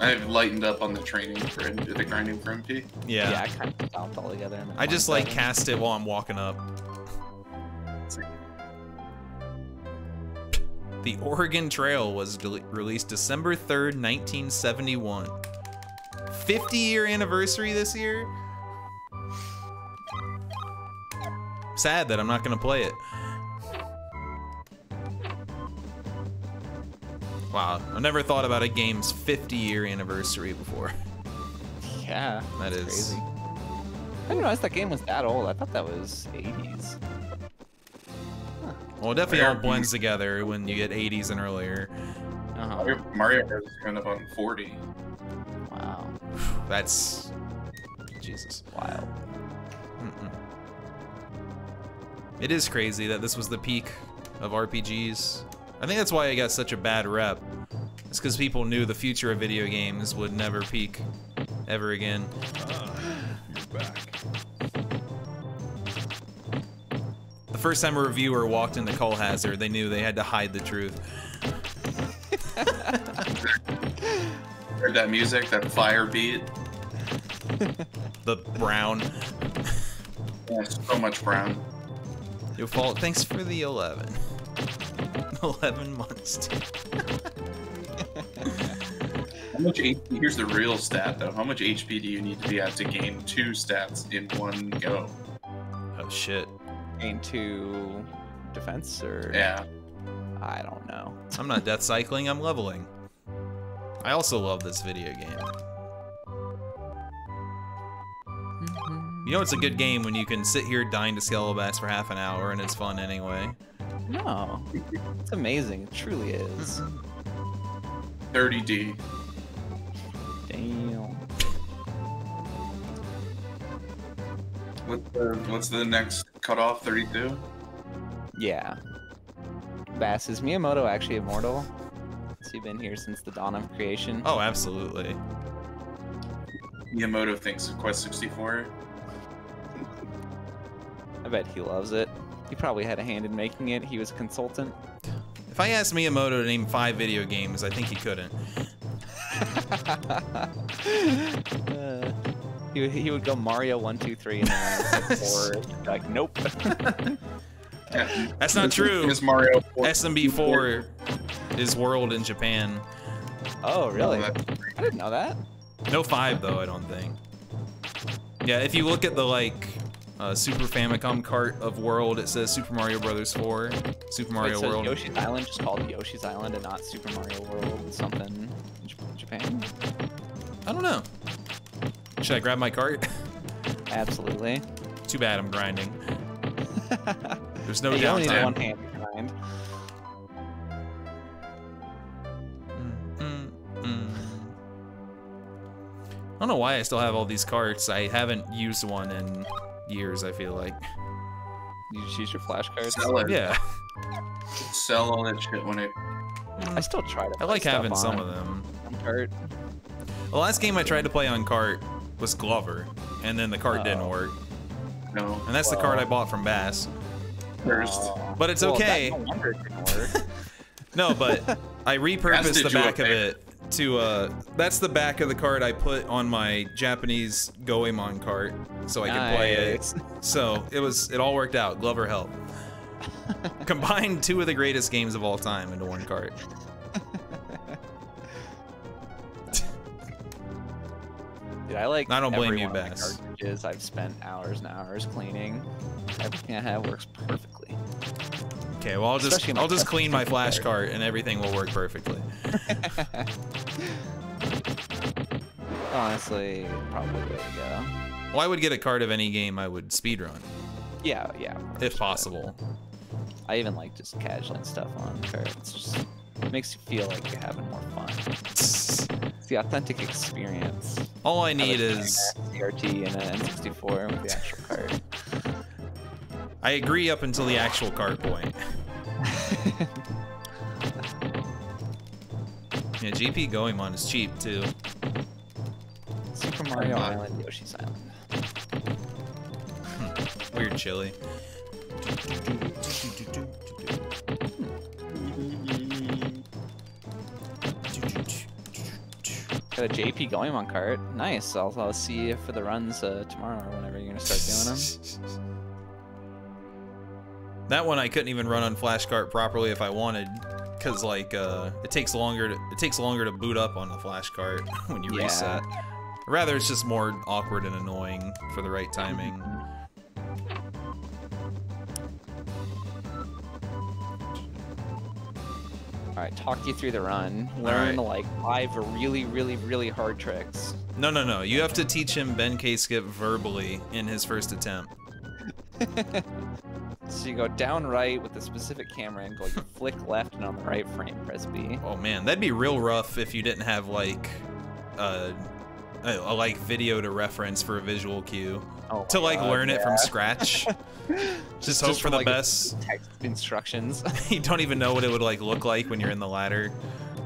S2: I've lightened up on the training for the grinding for MP.
S3: Yeah,
S1: Yeah.
S3: I kind of stopped altogether. I'm at
S1: I just like cast it while I'm walking up. The Oregon Trail was released December 3rd, 1971. 50 year anniversary this year? Sad that I'm not gonna play it. Wow, I never thought about a game's 50 year anniversary before.
S3: Yeah, that's crazy. I didn't realize that game was that old. I thought that was 80s.
S1: Well, it definitely all blends together when you get 80s and earlier.
S3: Uh-huh.
S2: Mario, Mario Bros. is kind of on 40.
S3: Wow.
S1: That's Jesus.
S3: Wild.
S1: It is crazy that this was the peak of RPGs. I think that's why I got such a bad rep. It's because people knew the future of video games would never peak ever again.
S4: Ah, you're back.
S1: The first time a reviewer walked into Cull Hazard, they knew they had to hide the truth.
S2: Heard that music, that fire beat.
S1: The brown.
S2: Yeah, so much brown.
S1: Your fault. Thanks for the 11. 11 months.
S2: How much HP? Here's the real stat though. How much HP do you need to be at to gain two stats in one go?
S1: Oh shit.
S3: Gain two defense or
S2: Yeah.
S3: I don't know.
S1: I'm not death cycling, I'm leveling. I also love this video game. You know it's a good game when you can sit here dying to Skelebass for half an hour and it's fun anyway.
S3: No, it's amazing. It truly is. Mm-hmm.
S2: 30D.
S3: Damn.
S2: What's the what's the next cutoff? 32.
S3: Yeah. Bass, is Miyamoto actually immortal? Has he been here since the dawn of creation?
S1: Oh, absolutely.
S2: Miyamoto thinks of Quest 64.
S3: I bet he loves it. He probably had a hand in making it. He was a consultant.
S1: If I asked Miyamoto to name five video games, I think he couldn't.
S3: Uh, he, would- he would go Mario 1, 2, 3, and then when it said 4, like, nope.
S2: Yeah.
S1: That's not true.
S2: Is Mario 4.
S1: SMB4 is World in Japan.
S3: oh, really? I didn't know that.
S1: No five though, I don't think. Yeah, if you look at the like uh, Super Famicom cart of World, it says Super Mario Brothers 4, Super Mario
S3: Wait, so
S1: World.
S3: Yoshi's Island just called Yoshi's Island and not Super Mario World something in Japan?
S1: I don't know. Should I grab my cart?
S3: Absolutely.
S1: Too bad I'm grinding. There's no
S3: Hey, you only need one hand to grind.
S1: Mm, mm, mm. I don't know why I still have all these carts. I haven't used one in years, I feel like.
S3: You just use your flashcards.
S2: Sell it.
S1: Yeah,
S2: Sell all that shit when it.
S3: I still try to.
S1: I like
S3: stuff
S1: having some of them.
S3: Cart.
S1: The last game I tried to play on cart was Glover, and then the cart didn't
S3: Oh.
S1: work.
S2: No.
S1: And that's the cart I bought from Bass.
S2: First.
S3: Oh.
S1: But it's
S3: Well, that-
S1: okay.
S3: no didn't work.
S1: No, but I repurposed the back of it to uh that's the back of the card I put on my Japanese Goemon cart so I could play it. So it was it all worked out. Glover helped. Combined two of the greatest games of all time into one cart.
S3: Dude, I like.
S1: I don't blame you, Bass.
S3: Cartridges I've spent hours and hours cleaning. Everything I have works perfectly.
S1: Okay, well I'll just I'll just clean my flash
S3: card.
S1: cart and everything will work perfectly.
S3: Honestly, probably way to go.
S1: Well, I would get a card of any game I would speedrun,
S3: Yeah, yeah.
S1: if possible.
S3: I even like just casualing stuff on carts. It's just it makes you feel like you're having more fun. It's the authentic experience.
S1: All I need is
S3: CRT and an N64 with the actual card.
S1: I agree up until the actual cart point. Yeah, JP Goemon is cheap too.
S3: Super Mario
S2: Not.
S3: Island, Yoshi's Island.
S1: Weird chili.
S3: Got a JP Goemon cart. Nice. I'll, I'll see you for the runs uh, tomorrow or whenever you're gonna start doing them.
S1: That one I couldn't even run on Flash Cart properly if I wanted, cause like uh, it takes longer to it takes longer to boot up on the Flash Cart when you
S3: Yeah.
S1: reset. Rather, it's just more awkward and annoying for the right timing.
S3: All right, talk you through the run. Learn
S1: right.
S3: like five really, really, really hard tricks.
S1: No, no, no. You have to teach him Ben K skip verbally in his first attempt.
S3: So you go down right with a specific camera angle. You flick left, and on the right frame, press B.
S1: Oh man, that'd be real rough if you didn't have like uh a, a like video to reference for a visual cue
S3: Oh
S1: to like
S3: God,
S1: learn it from scratch. just, hope for the
S3: like,
S1: best.
S3: Text instructions.
S1: you don't even know what it would like look like when you're in the ladder.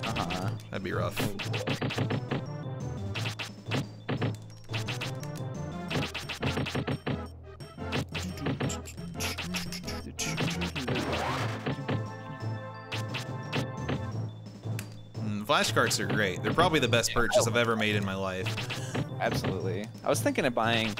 S3: uh-huh.
S1: That'd be rough. Flashcards are great. They're probably the best purchase I've ever made in my life.
S3: Absolutely. I was thinking of buying.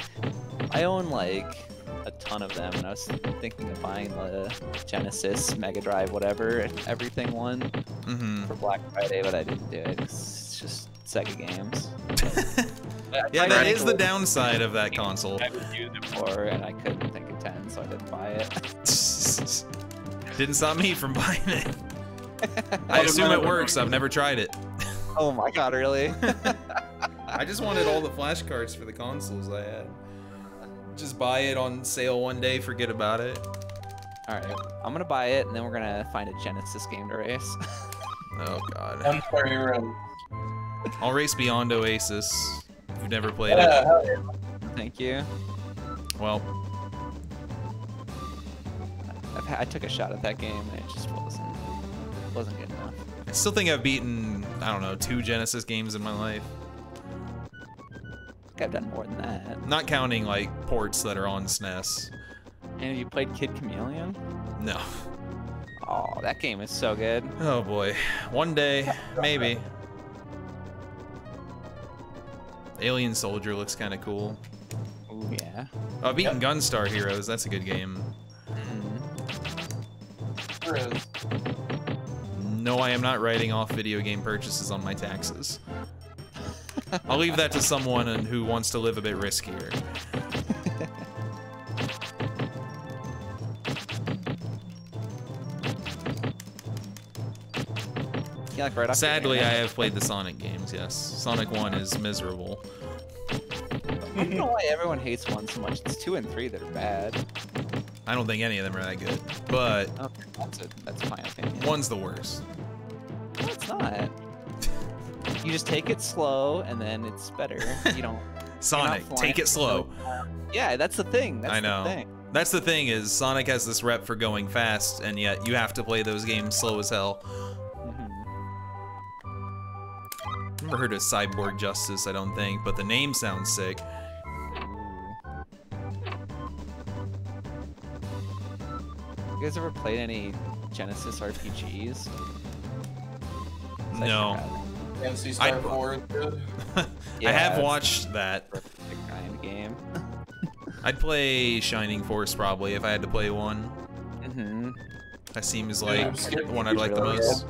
S3: I own like a ton of them, and I was thinking of buying the Genesis, Mega Drive, whatever, everything one
S1: hmm
S3: for Black Friday, but I didn't do it. It's just Sega games.
S1: Yeah, that is the downside of that console.
S3: I would use it for, and I couldn't think of ten, so I didn't buy it.
S1: Didn't stop me from buying it. I assume it works. I've never tried it.
S3: oh my god, really?
S1: I just wanted all the flashcards for the consoles I had. Just buy it on sale one day, forget about it.
S3: All right, I'm gonna buy it, and then we're gonna find a Genesis game to race.
S1: Oh god.
S7: Empire Heroes.
S1: I'll race Beyond Oasis. If you've never played
S7: Yeah,
S1: it.
S7: hell yeah.
S3: Thank you.
S1: Well,
S3: I've, I took a shot at that game, and it just wasn't wasn't good enough.
S1: I still think I've beaten, I don't know, two Genesis games in my life.
S3: I think I've done more than that.
S1: Not counting like ports that are on SNES.
S3: And have you played Kid Chameleon?
S1: No.
S3: Oh, that game is so good.
S1: Oh boy. One day, maybe. Alien Soldier looks kind of cool.
S3: Ooh, yeah.
S1: Oh, I've beaten Gunstar Heroes. That's a good game.
S3: Mhm.
S7: There is.
S1: No, I am not writing off video game purchases on my taxes. I'll leave that to someone who wants to live a bit riskier.
S3: Yeah, like right
S1: Sadly, I have played the Sonic games, yes. Sonic 1 is miserable.
S3: I don't know why everyone hates one so much. It's two and three that are bad.
S1: I don't think any of them are that good, but
S3: Okay, that's a, that's my opinion.
S1: one's the worst.
S3: No, it's not. You just take it slow, and then it's better. You don't.
S1: Sonic, take it slow.
S3: Yeah, that's the thing. That's
S1: I know.
S3: The thing.
S1: That's the thing is Sonic has this rep for going fast, and yet you have to play those games slow as hell.
S3: Mhm.
S1: Never heard of Cyborg Justice, I don't think, but the name sounds sick.
S3: You guys ever played any Genesis RPGs? I
S1: No.
S3: should
S7: Star
S1: I-
S7: 4 is good.
S3: have.
S1: I have watched that.
S3: perfect kind of game.
S1: I'd play Shining Force probably if I had to play one.
S3: hmm
S1: That seems like
S7: skip
S1: the one I'd like the
S3: really
S1: most.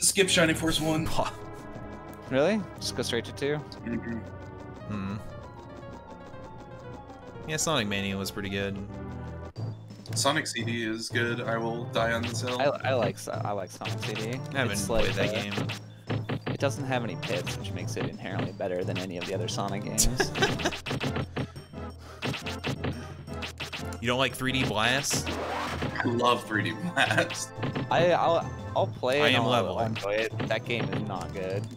S7: Skip Shining Force 1.
S3: Really? Just go straight to two.
S1: Hmm. Yeah, Sonic Mania was pretty good.
S2: Sonic CD is good. I will die on this hill.
S3: I, I like I like Sonic CD.
S1: I haven't
S3: It's
S1: played
S3: like,
S1: that
S3: uh,
S1: game.
S3: It doesn't have any pits, which makes it inherently better than any of the other Sonic games.
S1: You don't like 3D Blast?
S2: I love 3D Blast.
S3: I I'll I'll play it.
S1: I am
S3: I'll- I'll enjoy it. That game is not good.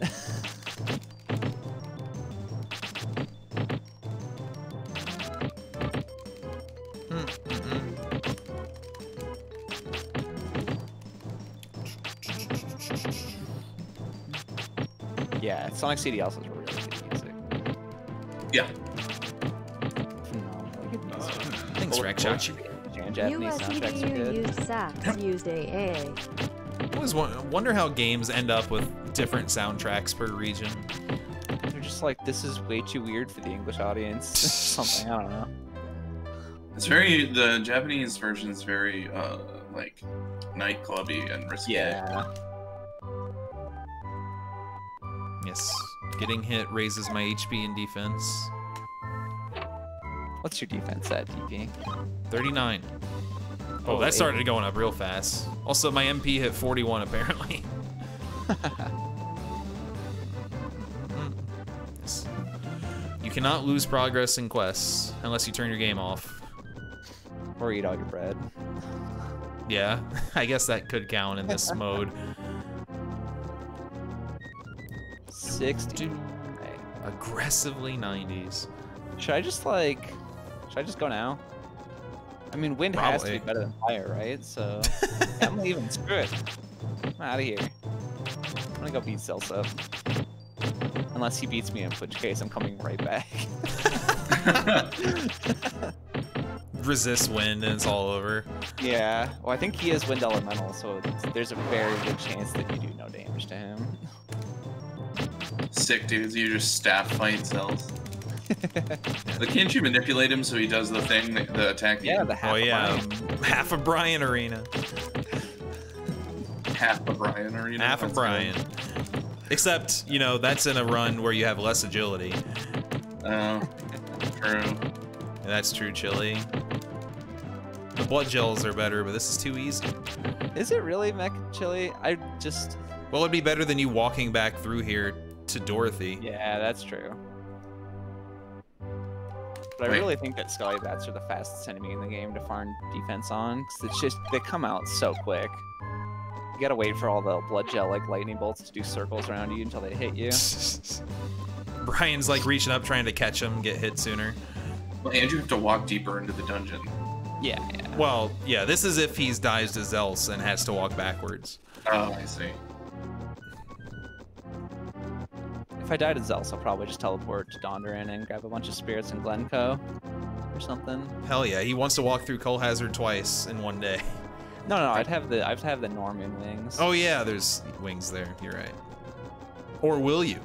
S3: Sonic CD also has really good music.
S2: Yeah.
S3: Phenomenally good music.
S1: Thanks, Rakshot.
S3: Jan- Japanese soundtracks are
S5: USEDU
S3: good.
S5: used SAX, used AA.
S1: I always wonder how games end up with different soundtracks per region.
S3: They're just like, this is way too weird for the English audience. Something I don't know.
S2: It's very the Japanese version is very uh like nightclubby and risque.
S3: Yeah.
S1: Yes. Getting hit raises my HP and defense.
S3: What's your defense at, DP?
S1: 39. Oh,
S3: Oh,
S1: that started going up real fast. Also, my MP hit 41 apparently. Mm. Yes. You cannot lose progress in quests unless you turn your game off.
S3: or eat all your bread.
S1: Yeah, I guess that could count in this mode.
S3: 60.
S1: Aggressively 90s.
S3: Should I just like? Should I just go now? I mean, wind has to be better than fire, right? So I'm leaving. Screw it. I'm out of here. I'm gonna go beat Zelse. Unless he beats me, in which case I'm coming right back.
S1: Resist wind and it's all over.
S3: yeah. Well, I think he is wind elemental, so there's a very good chance that you do no damage to him.
S2: Sick dudes, you just staff fight Zelse. Like, can't you manipulate him so he does the thing, the, the attack?
S3: yeah, the half
S1: oh
S3: of
S1: yeah,
S3: mine.
S1: half a Brian arena.
S2: half a Brian arena.
S1: Half a
S2: That's
S1: Brian. Except, you know, that's in a run where you have less agility.
S2: good. Oh, true.
S1: That's true, Chili. The blood gels are better, but this is too easy.
S3: Is it really Mech Chili? I just.
S1: Well, it'd be better than you walking back through here to Dorothy.
S3: Yeah, that's true. But I really think that Scully Bats are the fastest enemy in the game to farm defense on, because it's just they come out so quick. You gotta wait for all the blood gel like lightning bolts to do circles around you until they hit you.
S1: Brian's like reaching up trying to catch him, get hit sooner.
S2: Well, and you have to walk deeper into the dungeon.
S3: Yeah, yeah.
S1: Well, yeah, this is if he's dies to Zelse and has to walk backwards.
S2: Oh, I see.
S3: If I die to Zelse, I'll probably just teleport to Dondoran and grab a bunch of spirits in Glencoe or something.
S1: Hell yeah, he wants to walk through Cull Hazard twice in one day.
S3: No, no, I'd have the I'd have the Normoon wings.
S1: Oh yeah, there's wings there. You're right. Or will you?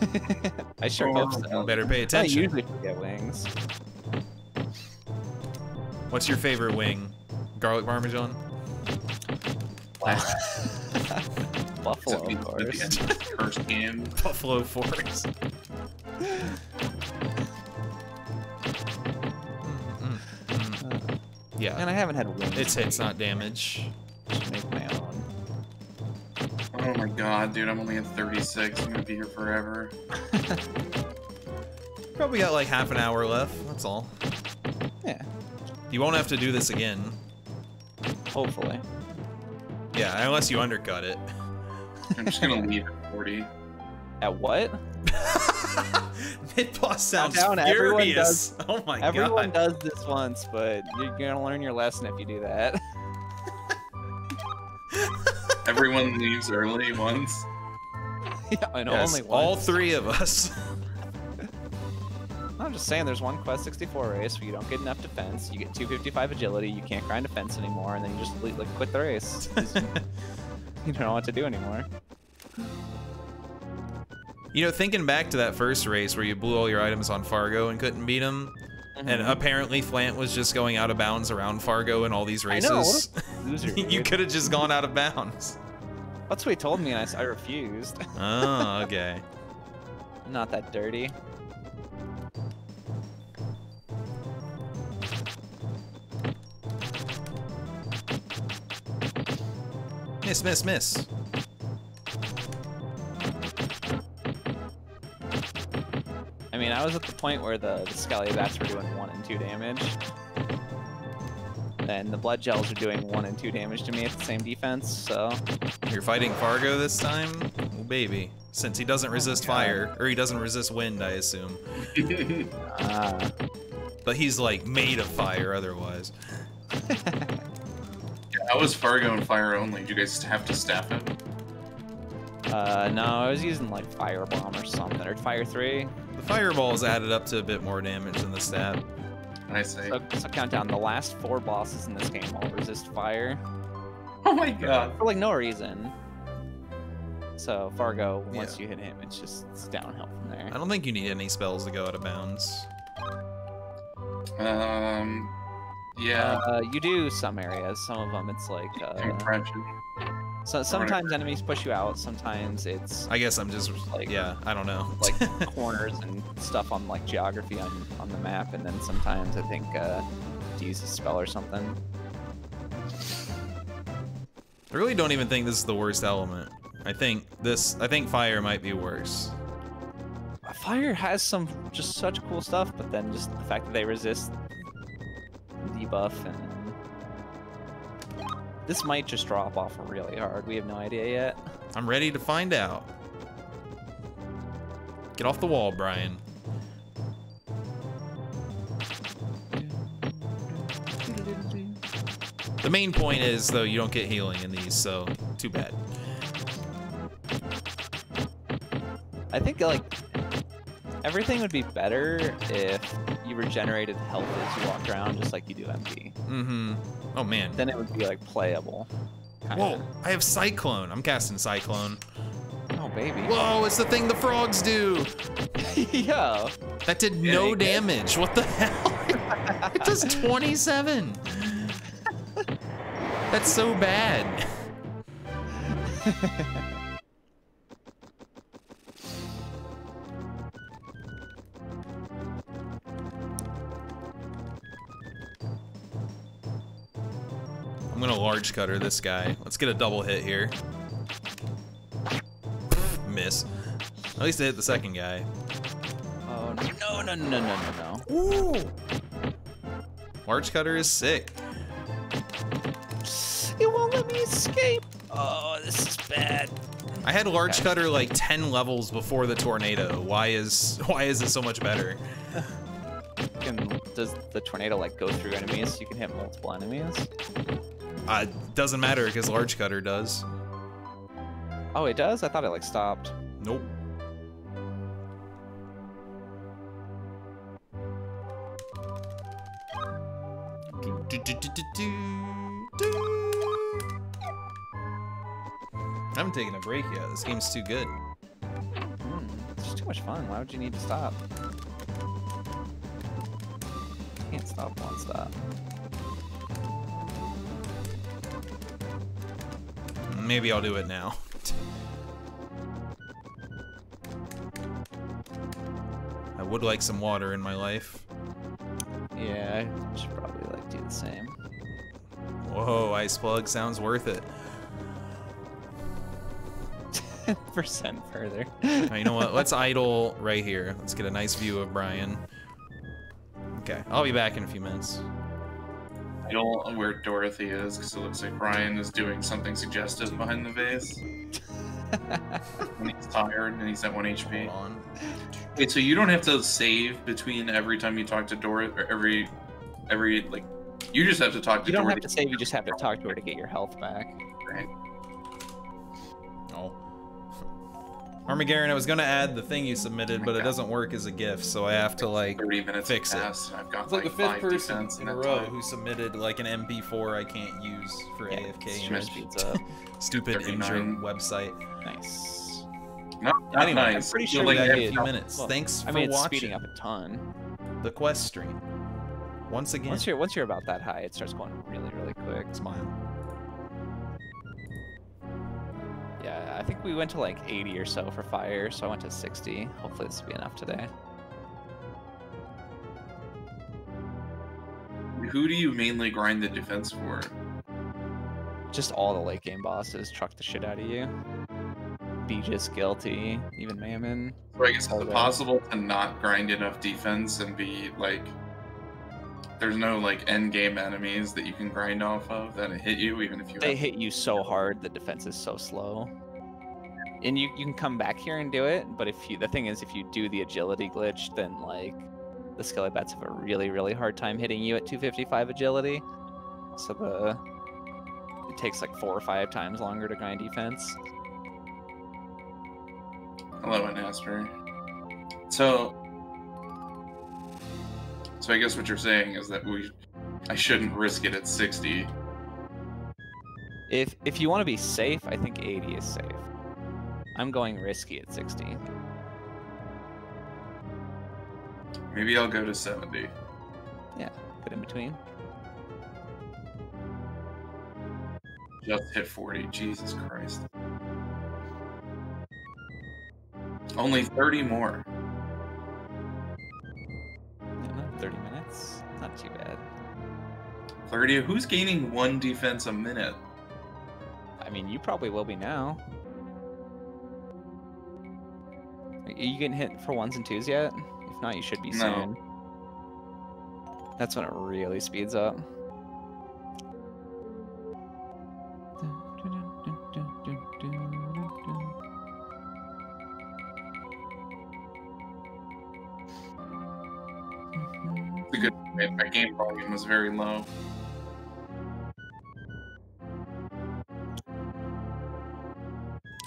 S3: I sure hope so.
S1: Better pay attention.
S3: I usually forget wings.
S1: What's your favorite wing? Garlic parmesan?
S3: Buffalo,
S2: Except
S3: of course.
S2: end of the first game.
S1: Buffalo Force. Mm, mm, mm. Yeah,
S3: And I haven't had wings.
S1: it's hits, not damage.
S3: Should make my own.
S2: Oh my god, dude, I'm only at 36. I'm gonna be here forever.
S1: Probably got like half an hour left. That's all.
S3: Yeah,
S1: You won't have to do this again.
S3: hopefully.
S1: Yeah, unless you undercut it.
S2: I'm just gonna leave at 40.
S3: At what?
S1: Mid boss sounds
S3: down, everyone
S1: furious. Oh my
S3: Everyone
S1: god.
S3: does this once, but you're gonna learn your lesson if you do that.
S2: Everyone leaves early once.
S3: yeah, and
S1: Yes,
S3: only
S1: all three of us.
S3: I'm just saying, there's one Quest 64 race where you don't get enough defense, you get 255 agility, you can't grind defense anymore, and then you just like quit the race. You, don't know what to do anymore.
S1: You know, thinking back to that first race where you blew all your items on Fargo and couldn't beat him, and
S3: Mhm.
S1: apparently Flant was just going out of bounds around Fargo in all these
S3: I know,
S1: races.
S3: Loser,
S1: you could have just gone out of bounds.
S3: That's what he told me, and I, I refused.
S1: Oh, okay.
S3: I'm not that dirty.
S1: Miss, miss, miss.
S3: I mean, I was at the point where the, the Skelly Bats were doing 1 and 2 damage. And the Blood Gels are doing 1 and 2 damage to me at the same defense, so...
S1: You're fighting Fargo this time? Oh, baby. Since he doesn't resist
S3: God.
S1: fire, or he doesn't resist wind, I assume.
S3: Uh,
S1: But he's like made of fire otherwise.
S2: I was Fargo and Fire only. Do you guys have to staff it?
S3: uh, no, I was using like Fire Bomb or something, or Fire 3.
S1: The fireballs added up to a bit more damage than the stab.
S2: I say.
S3: So, so count down, the last four bosses in this game all resist fire.
S2: Oh my god.
S3: For like no reason. So Fargo, once
S1: Yeah.
S3: you hit him, it's just it's downhill from there.
S1: I don't think you need any spells to go out of bounds.
S2: Um. Yeah.
S3: Uh, you do some areas. Some of them, it's like uh, so, sometimes enemies push you out. Sometimes it's
S1: I guess I'm just
S3: Like-
S1: yeah, I don't know.
S3: like corners and stuff on like geography on on the map, and then sometimes I think uh, to use a spell or something.
S1: I really don't even think this is the worst element. I think this I think fire might be worse.
S3: Fire has some just such cool stuff, but then just the fact that they resist debuff and this might just drop off really hard. We have no idea yet.
S1: I'm ready to find out. Get off the wall, Brian. The main point is, though, you don't get healing in these, so too bad.
S3: I think like everything would be better if you regenerated health as you walk around, just like you do MP.
S1: Mm-hmm. Oh, man.
S3: Then it would be like playable. kinda.
S1: Whoa, I have Cyclone. I'm casting Cyclone.
S3: Oh baby.
S1: Whoa, it's the thing the frogs do.
S3: yeah.
S1: That did
S2: Yeah,
S1: no
S2: you-
S1: damage. What the hell? it does 27. That's so bad. I'm gonna large cutter this guy. Let's get a double hit here. Miss. At least I hit the second guy.
S3: Oh no no no no no no.
S1: Ooh. Large cutter is sick.
S3: It won't let me escape. Oh, this is bad.
S1: I had large
S3: Okay.
S1: cutter like 10 levels before the tornado. Why is why is it so much better?
S3: Can, does the tornado like go through enemies? You can hit multiple enemies.
S1: Uh, doesn't matter because large cutter does.
S3: Oh, it does. I thought it like stopped.
S1: Nope. Do, do, do. I haven't taken a break yet. This game's too good.
S3: Hmm, it's just too much fun. Why would you need to stop? Can't stop one stop.
S1: Maybe I'll do it now. I would like some water in my life.
S3: Yeah, I should probably like do the same.
S1: Whoa, ice plug sounds worth it.
S3: Percent further.
S1: Now, you know what? Let's idle right here. Let's get a nice view of Brian. Okay, I'll be back in a few minutes.
S2: I don't know where Dorothy is because it looks like Brian is doing something suggestive behind the vase. when he's tired and he's at 1 HP.
S1: On.
S2: Wait, so you don't have to save between every time you talk to Dorothy, or every, every, like, you just have to talk to
S3: You don't
S2: Dorothy.
S3: have to save. You just have to talk to her to get your health back.
S2: Right.
S1: Armageddon, I was gonna add the thing you submitted, but it doesn't work as a GIF, so I have to like
S2: 30 minutes
S1: fix it.
S2: I've got
S1: It's like the fifth person in a row
S2: time.
S1: who submitted like an MP4 I can't use for
S3: Yeah,
S1: AFK
S3: it's
S1: in
S3: sure
S1: a
S3: speeds
S1: stupid injured website.
S3: Nice.
S2: No, not
S1: Anyway, I'm
S2: nice.
S3: pretty sure
S2: like
S3: we
S1: Back in a few minutes.
S3: Well,
S1: Thanks
S3: I
S1: for
S3: mean, it's
S1: watching
S3: speeding up a ton.
S1: the quest stream. Once again,
S3: Once you're once you're about that high, it starts going really really quick.
S1: smile.
S3: Yeah, I think we went to like 80 or so for fire, so I went to 60. Hopefully this will be enough today.
S2: Who do you mainly grind the defense for?
S3: Just all the late game bosses truck the shit out of you. Beigis, Guilty, even Mammon.
S2: So I guess is it
S3: yeah.
S2: possible to not grind enough defense and be like, there's no like end game enemies that you can grind off of that hit you even if you
S3: They hit you so hard, the defense is so slow. And you, you can come back here and do it, but if you the thing is if you do the agility glitch, then like the skelly bats have a really, really hard time hitting you at 255 agility. So the it takes like four or five times longer to grind defense.
S2: Hello, Anasper. So, so I guess what you're saying is that we, I shouldn't risk it at 60.
S3: If if you want to be safe, I think 80 is safe. I'm going risky at 60.
S2: Maybe I'll go to 70.
S3: Yeah, Put in between.
S2: Just hit 40. Jesus Christ. Only 30 more.
S3: Yeah, no, 30 minutes. Not too bad.
S2: 30. Who's gaining one defense a minute?
S3: I mean, you probably will be now. Are you getting hit for ones and twos yet? If not, you should be
S2: No.
S3: soon. That's when it really speeds up.
S2: Was very low.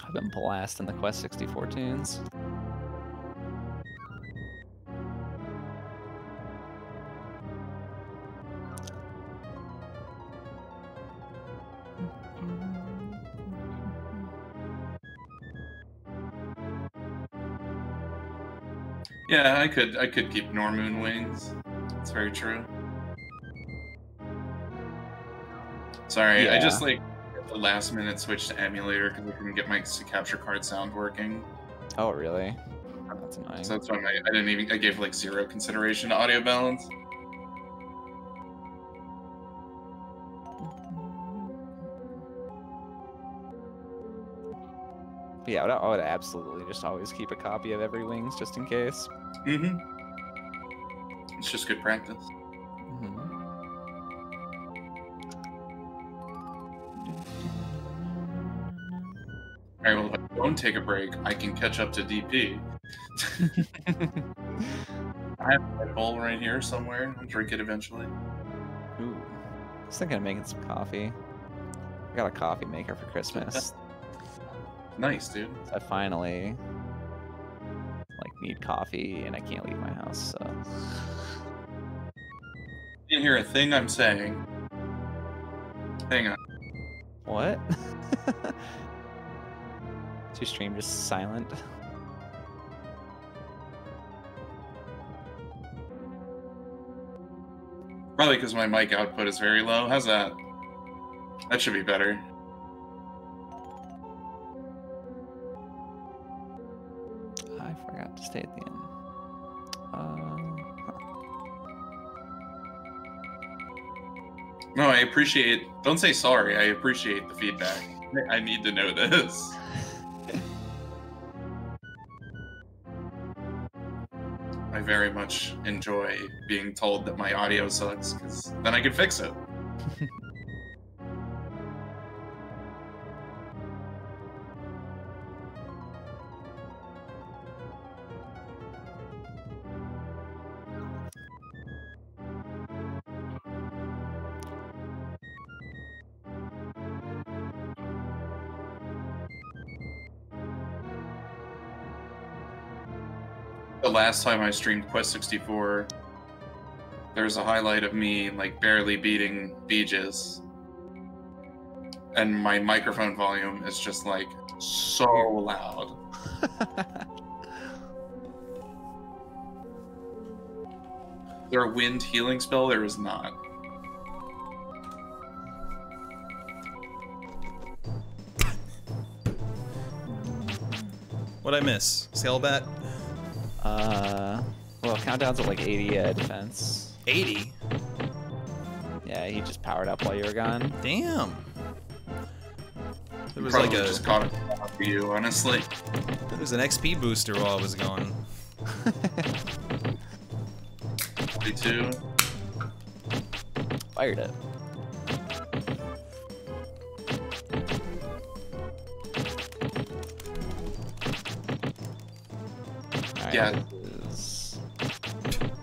S3: I've been blasting the Quest 64 tunes.
S2: Yeah, I could I could keep Normoon Wings. It's very true. Sorry, I just like the last minute switched to emulator because I couldn't get my capture card sound working.
S3: Oh, really? That's annoying.
S2: So that's why my, I didn't even I gave like zero consideration to audio balance.
S3: Yeah, I would, I would absolutely just always keep a copy of every Wings just in case.
S2: Mm-hmm. It's just good practice. Don't take a break, I can catch up to DP. I have a bowl right here somewhere. I'll drink it eventually.
S3: Ooh. I was thinking of making some coffee. I got a coffee maker for Christmas.
S2: Nice, dude.
S3: I finally like need coffee and I can't leave my house, so
S2: Didn't hear a thing I'm saying. Hang on.
S3: what? Is your stream just silent?
S2: Probably because my mic output is very low. How's that? That should be better.
S3: I forgot to stay at the end. Uh,
S2: No, I appreciate. Don't say sorry. I appreciate the feedback. I need to know this. Very much enjoy being told that my audio sucks because then I can fix it. Last time I streamed Quest 64, there's a highlight of me like barely beating Beigis. And my microphone volume is just like so loud. there a wind healing spell? There is not.
S1: What'd I miss? Sailbat?
S3: Uh, well, countdown's at like 80 uh, defense.
S1: 80?
S3: Yeah, he just powered up while you were gone.
S1: Damn. There was
S2: Probably
S1: like a
S2: just caught up to you, honestly.
S1: there was an XP booster while I was gone.
S2: 42.
S3: Fired it.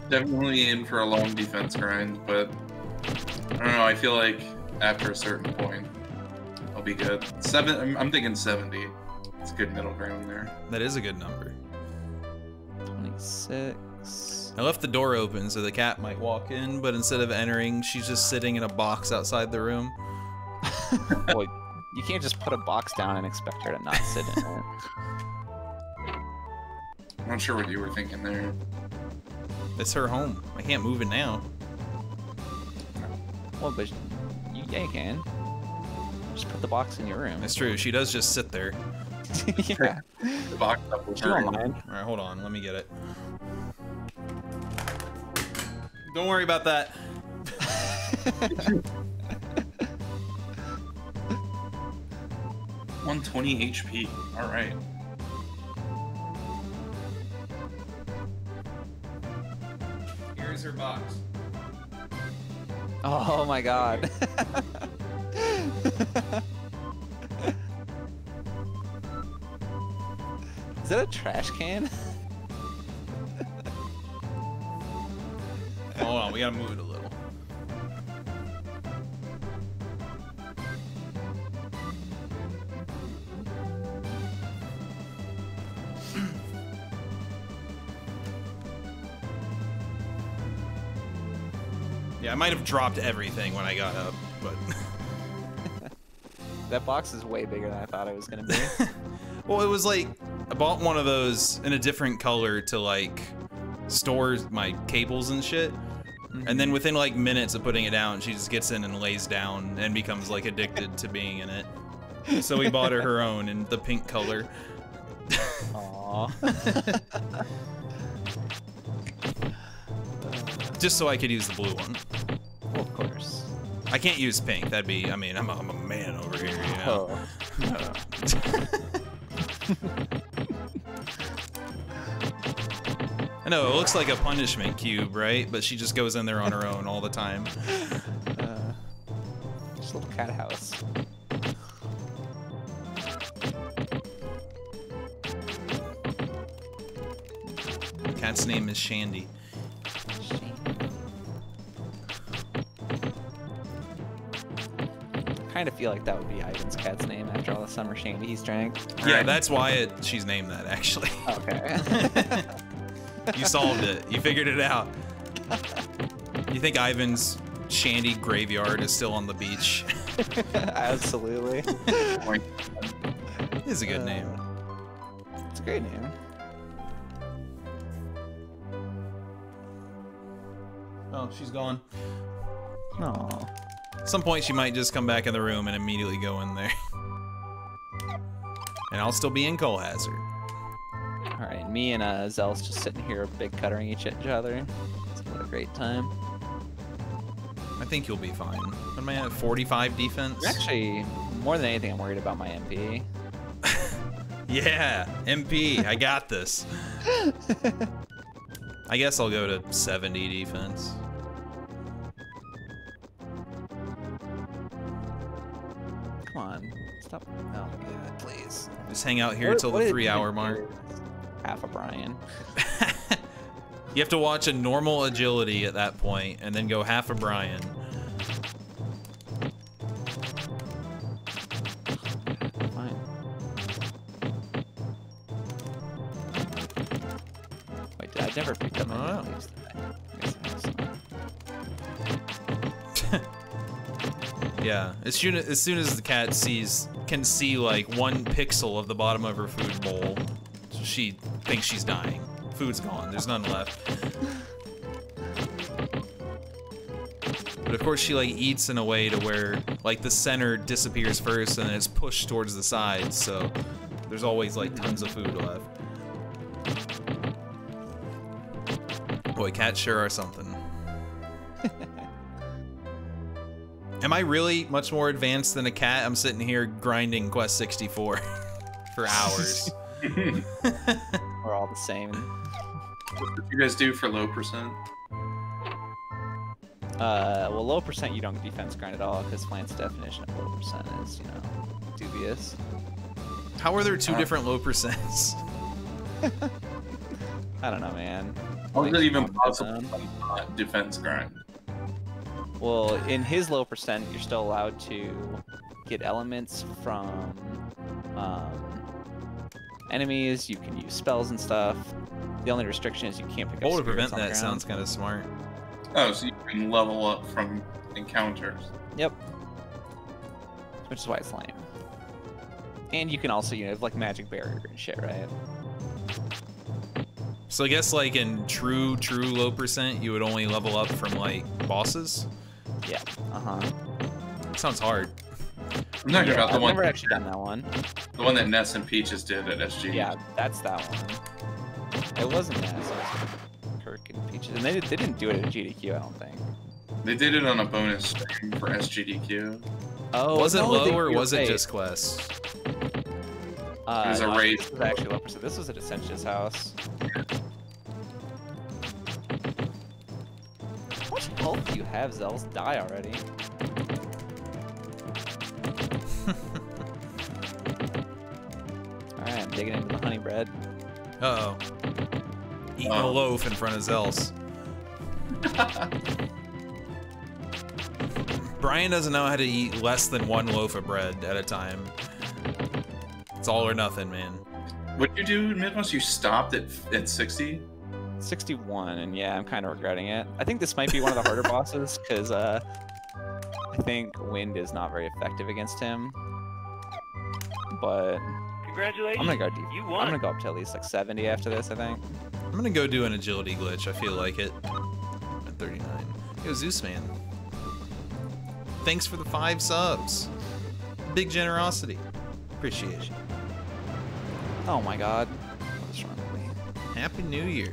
S2: Definitely in for a long defense grind, but I don't know. I feel like after a certain point, I'll be good. Seven. I'm, I'm thinking 70. It's a good middle ground there.
S1: That is a good number.
S3: 26.
S1: I left the door open so the cat might walk in, but instead of entering, she's just sitting in a box outside the room.
S3: well, you can't just put a box down and expect her to not sit in it.
S2: I'm not sure what you were thinking there.
S1: It's her home. I can't move it now.
S3: Well, but you, yeah, you can. Just put the box in your room.
S1: It's true. She does just sit there.
S3: yeah.
S2: The box up with her.
S1: All right, hold on. Let me get it. Don't worry about that.
S2: One twenty HP. All right.
S1: Her box.
S3: Oh my god. Is that a trash can?
S1: Hold on, we gotta move it a might have dropped everything when I got up, but
S3: That box is way bigger than I thought it was gonna be.
S1: well, it was like I bought one of those in a different color to like store my cables and shit. And then mm-hmm. within like minutes of putting it down, she just gets in and lays down and becomes like addicted to being in it. So we bought her her own in the pink color.
S3: Aww.
S1: Just so I could use the blue one.
S3: Well, of course.
S1: I can't use pink. That'd be, I mean, I'm a, I'm a man over here, you know?
S3: Oh.
S1: I know, it looks like a punishment cube, right? But she just goes in there on her own all the time.
S3: Uh, just a little cat house.
S1: Cat's name is Shandy.
S3: Kind of feel like that would be Ivan's cat's name after all the summer shandy he's drank.
S1: Yeah,
S2: Right.
S1: that's why it, she's named that, actually.
S3: Okay.
S1: You solved it. You figured it out. You think Ivan's Shandy graveyard is still on the beach?
S3: Absolutely.
S2: Like,
S1: It's a good
S3: Uh,
S1: name.
S3: It's a great name.
S1: Oh, she's gone.
S3: Oh.
S1: At some point, she might just come back in the room and immediately go in there. and I'll still be in Cull Hazard.
S3: All right, me and uh, Zelse just sitting here, big cuttering each each other. It's what a great time.
S1: I think you'll be fine. What am I at? 45 defense?
S3: Actually, more than anything, I'm worried about my MP.
S1: Yeah, MP, I got this. I guess I'll go to 70 defense.
S3: Come on, stop. Oh my god, please.
S1: Just hang out here
S3: What-
S1: till
S3: what
S1: the three hour mark.
S3: Half a Brian.
S1: You have to watch a normal agility at that point and then go half a Brian.
S3: Fine. Wait, did I never picked up my
S1: Oh. Yeah, as soon as, as soon as the cat sees can see like one pixel of the bottom of her food bowl, she thinks she's dying. Food's gone. There's none left. But of course, she like eats in a way to where like the center disappears first and then it's pushed towards the sides. So there's always like tons of food left. Boy, cats sure are something. Am I really much more advanced than a cat? I'm sitting here grinding Quest 64 for hours.
S3: We're all the same.
S2: what do you guys do for low percent?
S3: Uh, well, low percent you don't get defense grind at all because Plant's definition of low percent is, you know, dubious.
S1: How are there two different low percents?
S3: I don't know, man.
S2: How is
S3: Like,
S2: it even possible to not defense grind?
S3: Well, in his low percent, you're still allowed to get elements from um, enemies. You can use spells and stuff. The only restriction is you can't pick up.
S1: Bowl to prevent
S3: on
S1: that
S3: ground.
S1: sounds kind of smart.
S2: Oh, so you can level up from encounters.
S3: Yep. Which is why it's lame. And you can also, you know, have like magic barrier and shit, right?
S1: So I guess like in true, true low percent, you would only level up from like bosses.
S3: Yeah. Uh huh.
S1: Sounds hard.
S2: I'm not talking about the
S3: I've
S2: one,
S3: never actually done that one.
S2: the one that Ness and Peaches did at SG.
S3: Yeah, that's that one. It wasn't that. It was Kirk and Peaches, and they, did, they didn't do it at GDQ. I don't think.
S2: They did it on a bonus stream for SGDQ.
S3: Oh,
S1: was it
S3: no,
S1: low or was it just Quest?
S3: Uh,
S2: It was a
S3: no,
S2: raid.
S3: This was actually low percent. This was at Essentia's house. Much health do you have, Zelse? Die already. Alright, I'm digging into the honey bread.
S1: Uh oh. Eating
S2: Oh.
S1: a loaf in front of Zelse. Brian doesn't know how to eat less than one loaf of bread at a time. It's all or nothing, man.
S2: What you do, Midwest? You stopped at at 60?
S3: 61, and yeah, I'm kind of regretting it. I think this might be one of the harder bosses because uh, I think wind is not very effective against him. But
S6: Congratulations.
S3: I'm gonna go deep.
S6: You
S3: I'm gonna go up to at least like 70 after this. I think.
S1: I'm gonna go do an agility glitch. I feel like it. At 39. Yo, Zeus man. Thanks for the five subs. Big generosity. Appreciate you.
S3: Oh my God. What's wrong with me?
S1: Happy New Year.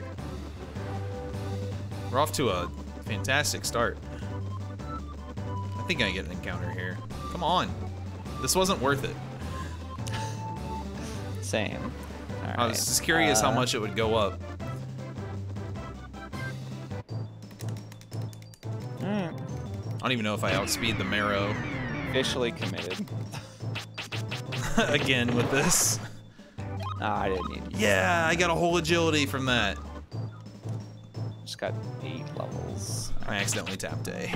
S1: We're off to a fantastic start. I think I get an encounter here. Come on. This wasn't worth it.
S3: Same. All
S1: I was just curious how
S3: uh,
S1: much it would go up.
S3: mm,
S1: I don't even know if I outspeed the marrow
S3: officially committed.
S1: again with this.
S3: Nah, I didn't need.
S1: Yeah, I got a whole agility from that.
S3: Just got eight levels.
S1: I accidentally tapped A.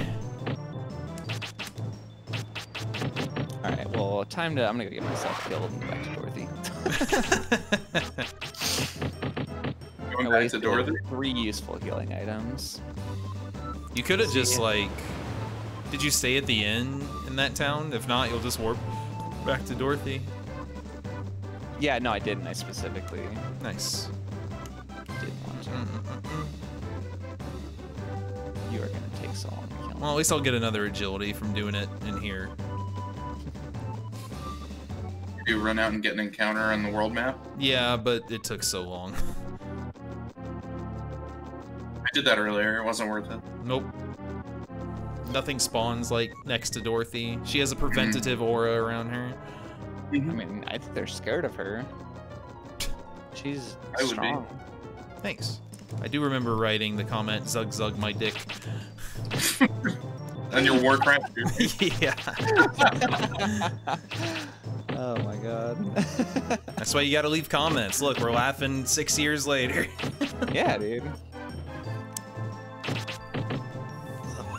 S3: All right. Well, time to. I'm gonna go get myself killed and back to Dorothy.
S2: Going back to Dorothy?
S3: Three useful healing items.
S1: You could have just like, did you stay at the inn in that town? If not, you'll just warp back to Dorothy.
S3: Yeah, no, I didn't. I specifically
S1: Nice.
S3: Are gonna take so long to kill me.
S1: Well, at least I'll get another agility from doing it in here.
S2: You run out and get an encounter on the world map?
S1: Yeah, but it took so long.
S2: I did that earlier. It wasn't worth it.
S1: Nope. Nothing spawns like next to Dorothy. She has a preventative mm-hmm. aura around her. Mm-hmm. Mm-hmm.
S3: I mean, I think they're scared of her. She's
S2: I would be.
S3: strong.
S1: Thanks. I do remember writing the comment, "Zug zug my dick."
S2: And your Warcraft, dude.
S1: yeah.
S3: oh my god.
S1: That's why you gotta leave comments. Look, we're laughing six years later.
S3: yeah, dude.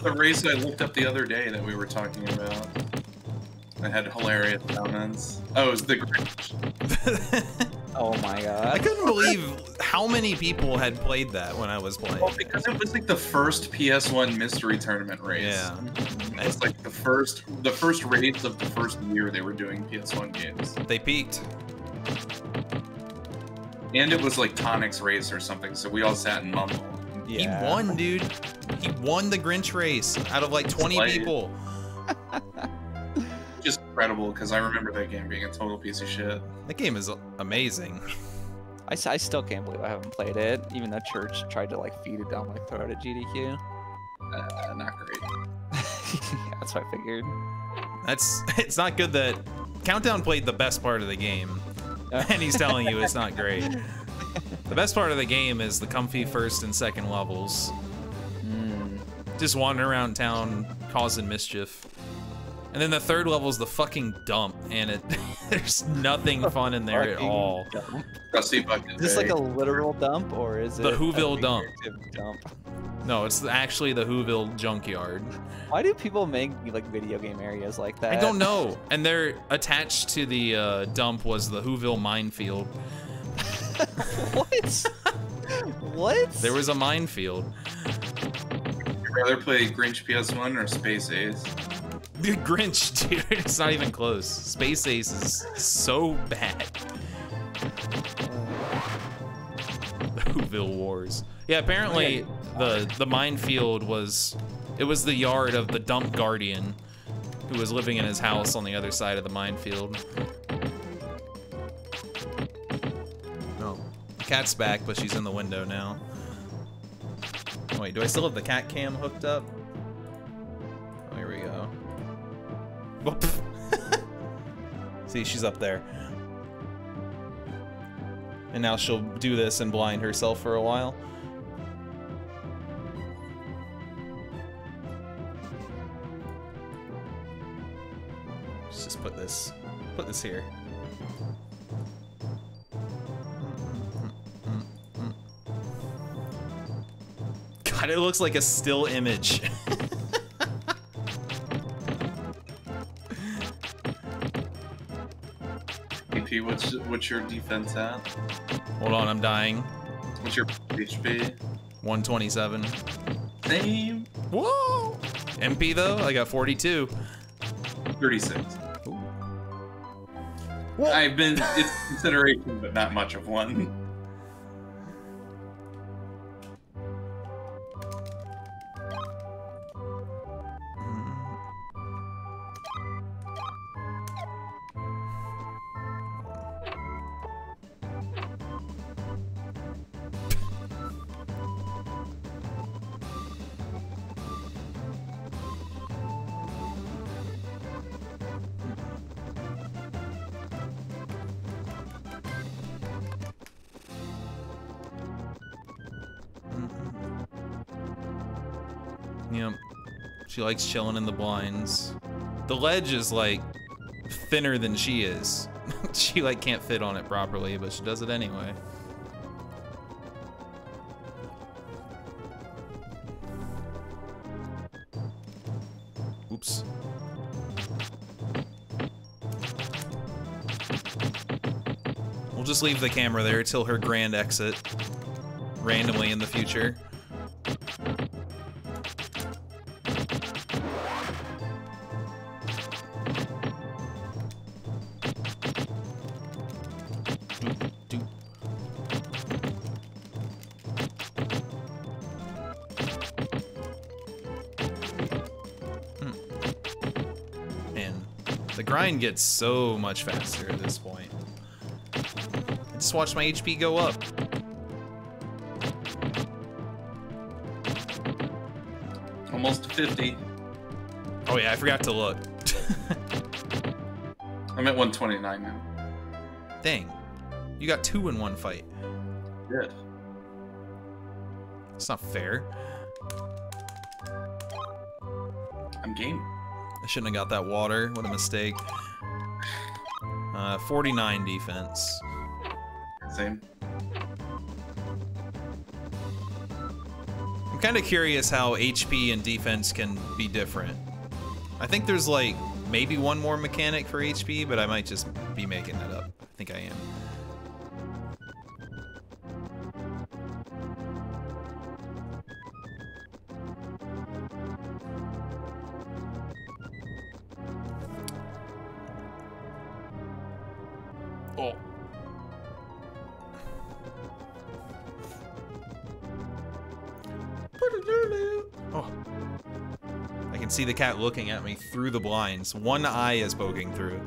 S2: the race I looked up the other day that we were talking about. I had hilarious comments. Oh, it was the Grinch.
S3: Oh my god.
S1: I couldn't believe how many people had played that when I was playing.
S2: Well, because it was like the first PS1 mystery tournament race.
S1: Yeah.
S2: It was like the first the first race of the first year they were doing PS1 games.
S1: They peaked.
S2: And it was like Tonic's race or something, so we all sat and mumbled.
S3: Yeah.
S1: He won, dude. He won the Grinch race out of like 20
S2: Like-
S1: people.
S2: Just incredible, because I remember that game being a total piece of shit.
S1: That game is amazing.
S3: I, I still can't believe I haven't played it, even though Church tried to like feed it down my throat at GDQ.
S2: Uh, not great.
S3: yeah, that's what I figured.
S1: That's it's not good that Countdown played the best part of the game, and he's telling you it's not great. The best part of the game is the comfy first and second levels.
S3: Mm.
S1: Just wandering around town causing mischief. And then the third level is the fucking dump, and it there's nothing fun in there at all.
S3: dump. Is this like a literal dump or is it
S1: The
S3: a
S1: Whoville dump.
S3: dump?
S1: No, it's actually the Whoville junkyard.
S3: Why do people make like video game areas like that?
S1: I don't know. And they're attached to the uh, dump was the Whoville minefield.
S3: what? what?
S1: There was a minefield.
S2: Would you rather play Grinch PS1 or Space Ace?
S1: The Grinch, dude, it's not even close. Space Ace is so bad. The Whoville Wars. Yeah, apparently the the minefield was it was the yard of the dump guardian who was living in his house on the other side of the minefield. No. The cat's back, but she's in the window now. Wait, do I still have the cat cam hooked up? Whoop. See, she's up there. And now she'll do this and blind herself for a while. Let's just put this, put this here. God, it looks like a still image.
S2: AP, what's what's your defense at?
S1: Hold on, I'm dying.
S2: What's your HP?
S1: 127.
S2: Same.
S1: Whoa! MP though, I got 42.
S2: 36. I've been it's consideration, but not much of one.
S1: She likes chilling in the blinds. The ledge is like thinner than she is. she like can't fit on it properly, but she does it anyway. Oops. We'll just leave the camera there till her grand exit. Randomly in the future. Grind gets so much faster at this point. I just watch my HP go up.
S2: Almost 50.
S1: Oh yeah, I forgot to look.
S2: I'm at 129 now.
S1: Dang. You got two in one fight.
S2: Good.
S1: It's not fair.
S2: I'm game.
S1: Shouldn't have got that water. What a mistake. Uh, 49 defense.
S2: Same.
S1: I'm kind of curious how HP and defense can be different. I think there's like maybe one more mechanic for HP, but I might just be making that up. I think I am. See the cat looking at me through the blinds. One eye is poking through.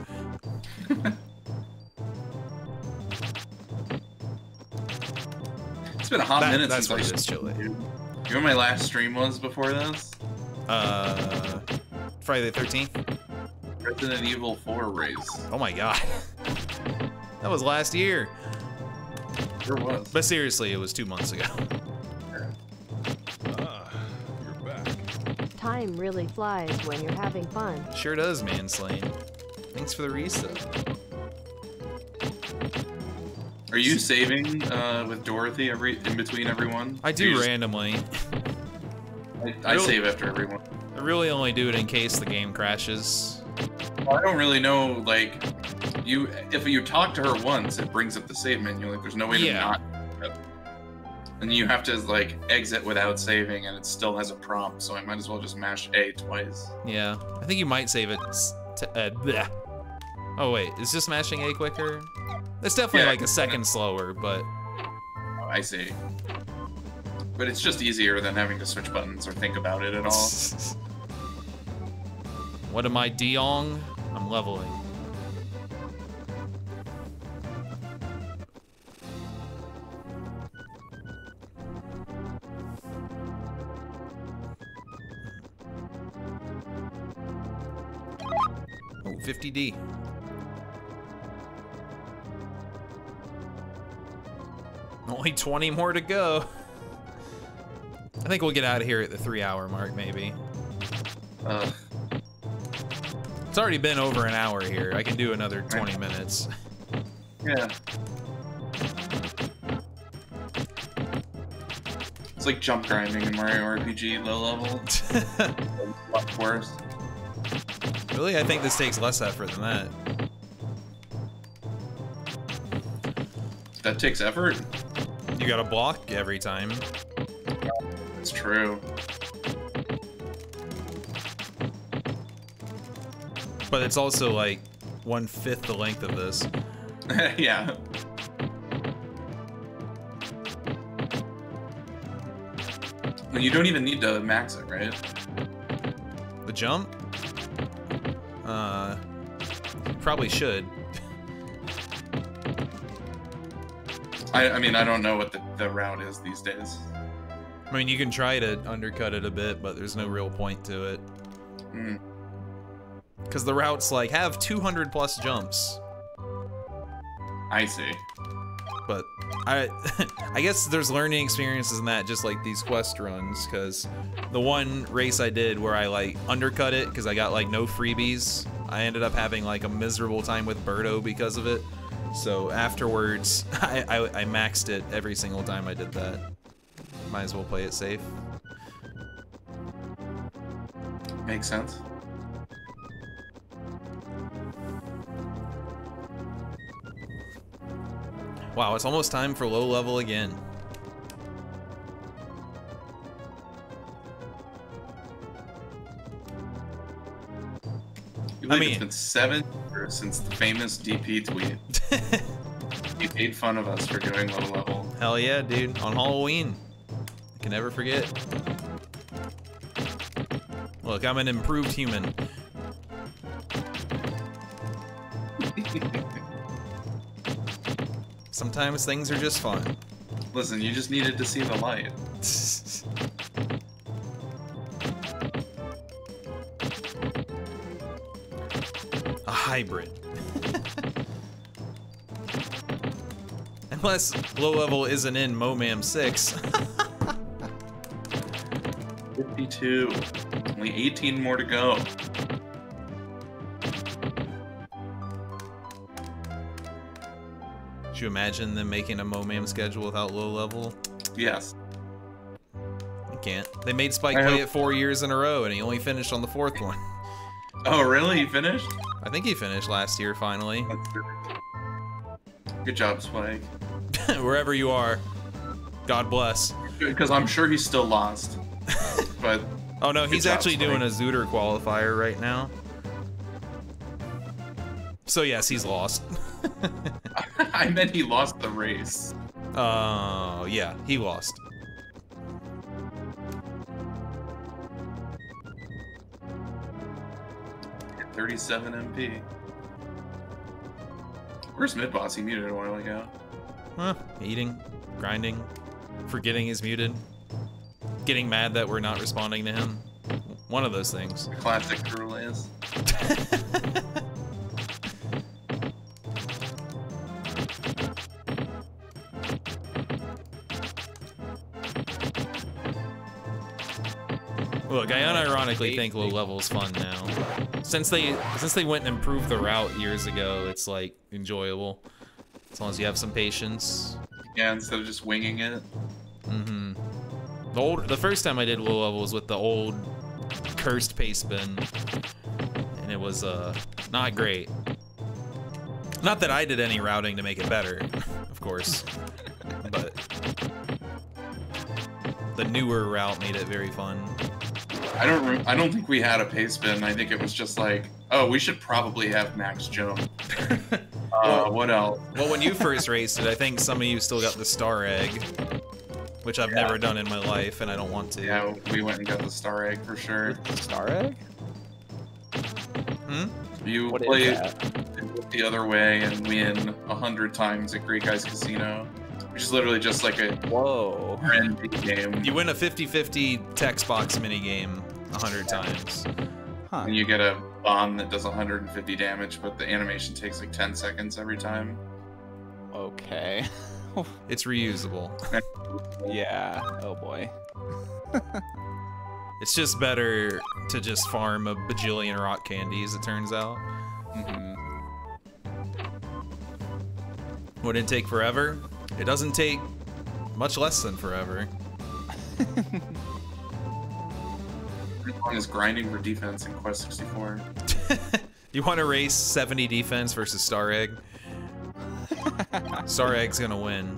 S2: It's been a hot
S1: That-
S2: minute
S1: that's
S2: since I
S1: is chilly.
S2: You know what my last stream was before this?
S1: Uh, Friday the 13th?
S2: Resident Evil 4 race.
S1: Oh my god. that was last year.
S2: Sure was.
S1: But seriously, it was two months ago.
S5: Time really flies when you're having fun.
S1: Sure does, Manslane. Thanks for the resub.
S2: Are you saving uh, with Dorothy every in between everyone?
S1: I do
S2: just-
S1: randomly.
S2: I, I
S1: Really?
S2: save after everyone.
S1: I really only do it in case the game crashes.
S2: Well, I don't really know. Like, you if you talk to her once, it brings up the save menu. Like, there's no way
S1: Yeah.
S2: to not. And you have to like exit without saving, and it still has a prompt. So I might as well just mash A twice.
S1: Yeah, I think you might save it. To, uh. Oh wait, is just mashing A quicker? It's definitely
S2: Yeah,
S1: like a second slower, but
S2: Oh, I see. But it's just easier than having to switch buttons or think about it at all.
S1: what am I, Diong? I'm leveling. 50D. Only 20 more to go. I think we'll get out of here at the three hour mark, maybe.
S2: Uh,
S1: It's already been over an hour here. I can do another 20 minutes.
S2: yeah. It's like jump grinding in Mario RPG low level. Much worse.
S1: Really, I think this takes less effort than that.
S2: That takes effort.
S1: You gotta block every time.
S2: It's true.
S1: But it's also like one fifth the length of this.
S2: yeah. And you don't even need to max it, right?
S1: The jump? Uh, probably should.
S2: I, I mean, I don't know what the, the route is these days.
S1: I mean, you can try to undercut it a bit, but there's no real point to it.
S2: Hmm.
S1: Because the routes, like, have 200 plus jumps.
S2: I see.
S1: But I I guess there's learning experiences in that, just like these quest runs, because the one race I did where I, like, undercut it because I got, like, no freebies, I ended up having, like, a miserable time with Birdo because of it. So afterwards, I, I, I maxed it every single time I did that. Might as well play it safe.
S2: Makes sense.
S1: Wow, it's almost time for low level again. I mean-
S2: it's been seven years since the famous DP tweet. he made fun of us for doing low level.
S1: Hell yeah, dude. On Halloween. I can never forget. Look, I'm an improved human. Sometimes things are just fun.
S2: Listen, you just needed to see the light.
S1: A hybrid. Unless low level isn't in Momam 6.
S2: 52. Only 18 more to go.
S1: You imagine them making a Momam schedule without low level?
S2: Yes.
S1: I can't. They made Spike
S2: I
S1: play
S2: hope-
S1: it four years in a row, and he only finished on the fourth one.
S2: Oh, really? He finished?
S1: I think he finished last year, finally.
S2: That's really cool. Good job, Spike.
S1: Wherever you are, God bless.
S2: Because I'm sure he's still lost. but
S1: Oh no, he's
S2: job,
S1: actually
S2: Spike.
S1: doing a Zooter qualifier right now. So yes, he's lost.
S2: I meant he lost the race.
S1: Oh yeah, he lost.
S2: At 37 MP. Where's mid boss? He muted a while ago.
S1: Huh, eating, grinding, forgetting he's muted, getting mad that we're not responding to him. One of those things.
S2: The classic Kurulays.
S1: Look, I unironically think low level is fun now. Since they since they went and improved the route years ago, it's like enjoyable. As long as you have some patience.
S2: Yeah, instead of just winging it.
S1: Mm-hmm. The old the first time I did low level was with the old cursed paste bin. And it was uh not great. Not that I did any routing to make it better, of course. But the newer route made it very fun.
S2: I don't. I don't think we had a pace bin. I think it was just like, oh, we should probably have max jumps. uh, what else?
S1: Well, when you first raced it, I think some of you still got the star egg, which I've yeah. never done in my life, and I don't want to.
S2: Yeah, we went and got the star egg for sure.
S3: The star egg?
S1: Hmm.
S2: You
S3: what
S2: play the other way and win a hundred times at Grate Guy's Casino which is literally just like a
S3: whoa
S2: game.
S1: You win a 50-50 text box mini game 100 times.
S3: Huh.
S2: And you get a bomb that does 150 damage, but the animation takes like 10 seconds every time.
S3: Okay.
S1: it's reusable.
S3: yeah. Oh boy.
S1: it's just better to just farm a bajillion rock candies, it turns out.
S3: Mm
S1: -hmm. Wouldn't take forever? It doesn't take much less than forever.
S2: Long as grinding for defense in Quest 64.
S1: you want to race 70 defense versus Star Egg? Star Egg's gonna win.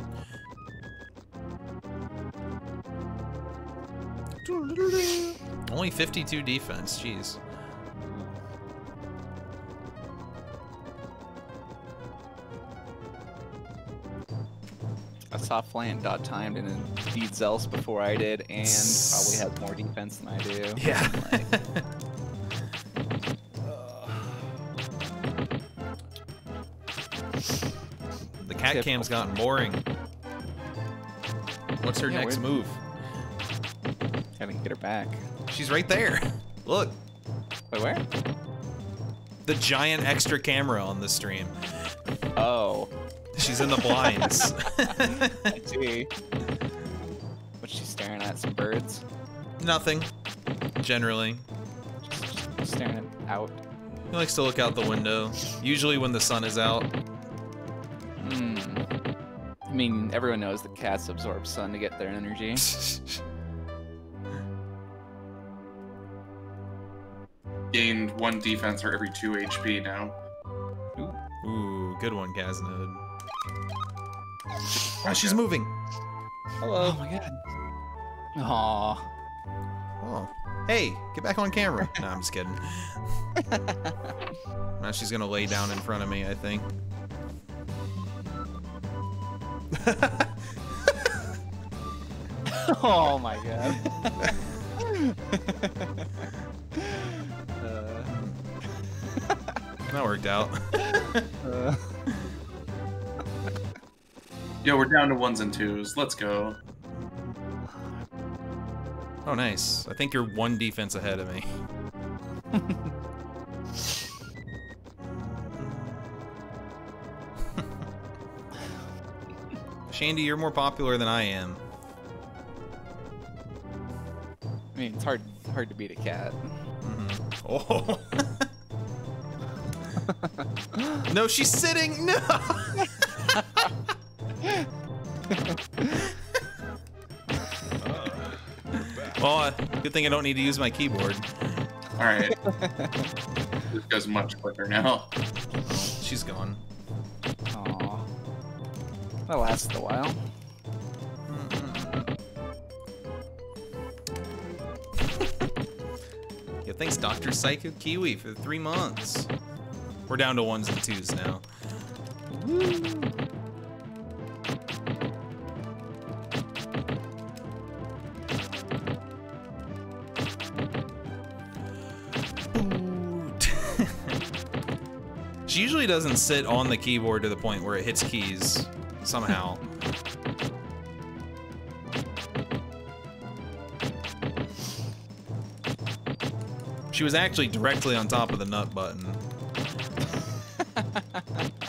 S1: Only 52 defense, jeez.
S3: I saw Flant dot timed and beat Zelse before I did, and probably has more defense than I do.
S1: Yeah. The cat cam's gotten boring. What's her
S3: Yeah,
S1: next move?
S3: Gotta get her back.
S1: She's right there. Look,
S3: Wait, where?
S1: the giant extra camera on the stream.
S3: Oh,
S1: She's in the blinds.
S3: I see. What's she staring at? Some birds?
S1: Nothing. Generally.
S3: Just staring at out.
S1: He likes to look out the window. Usually when the sun is out.
S3: Hmm. I mean, everyone knows that cats absorb sun to get their energy.
S2: Gained one defense for every two HP now.
S1: Ooh, good one, Gaznode. Oh, she's moving.
S3: Hello. Oh my god. Aww.
S1: Oh. Hey, get back on camera. no, I'm just kidding. now she's gonna lay down in front of me, I think.
S3: oh my god. uh,
S1: That worked out.
S3: uh,
S2: Yo, we're down to ones and twos. Let's go.
S1: Oh, nice. I think you're one defense ahead of me. Shandy, you're more popular than I am.
S3: I mean, it's hard hard to beat a cat. Mm-hmm.
S1: Oh. no, she's sitting. No. well, uh, good thing I don't need to use my keyboard.
S2: Alright. this goes much quicker now.
S1: She's gone.
S3: Aww. That lasted a while.
S1: Yeah, thanks, Dr. Psycho Kiwi, for three months. We're down to ones and twos now. She usually doesn't sit on the keyboard to the point where it hits keys somehow. She was actually directly on top of the nut button.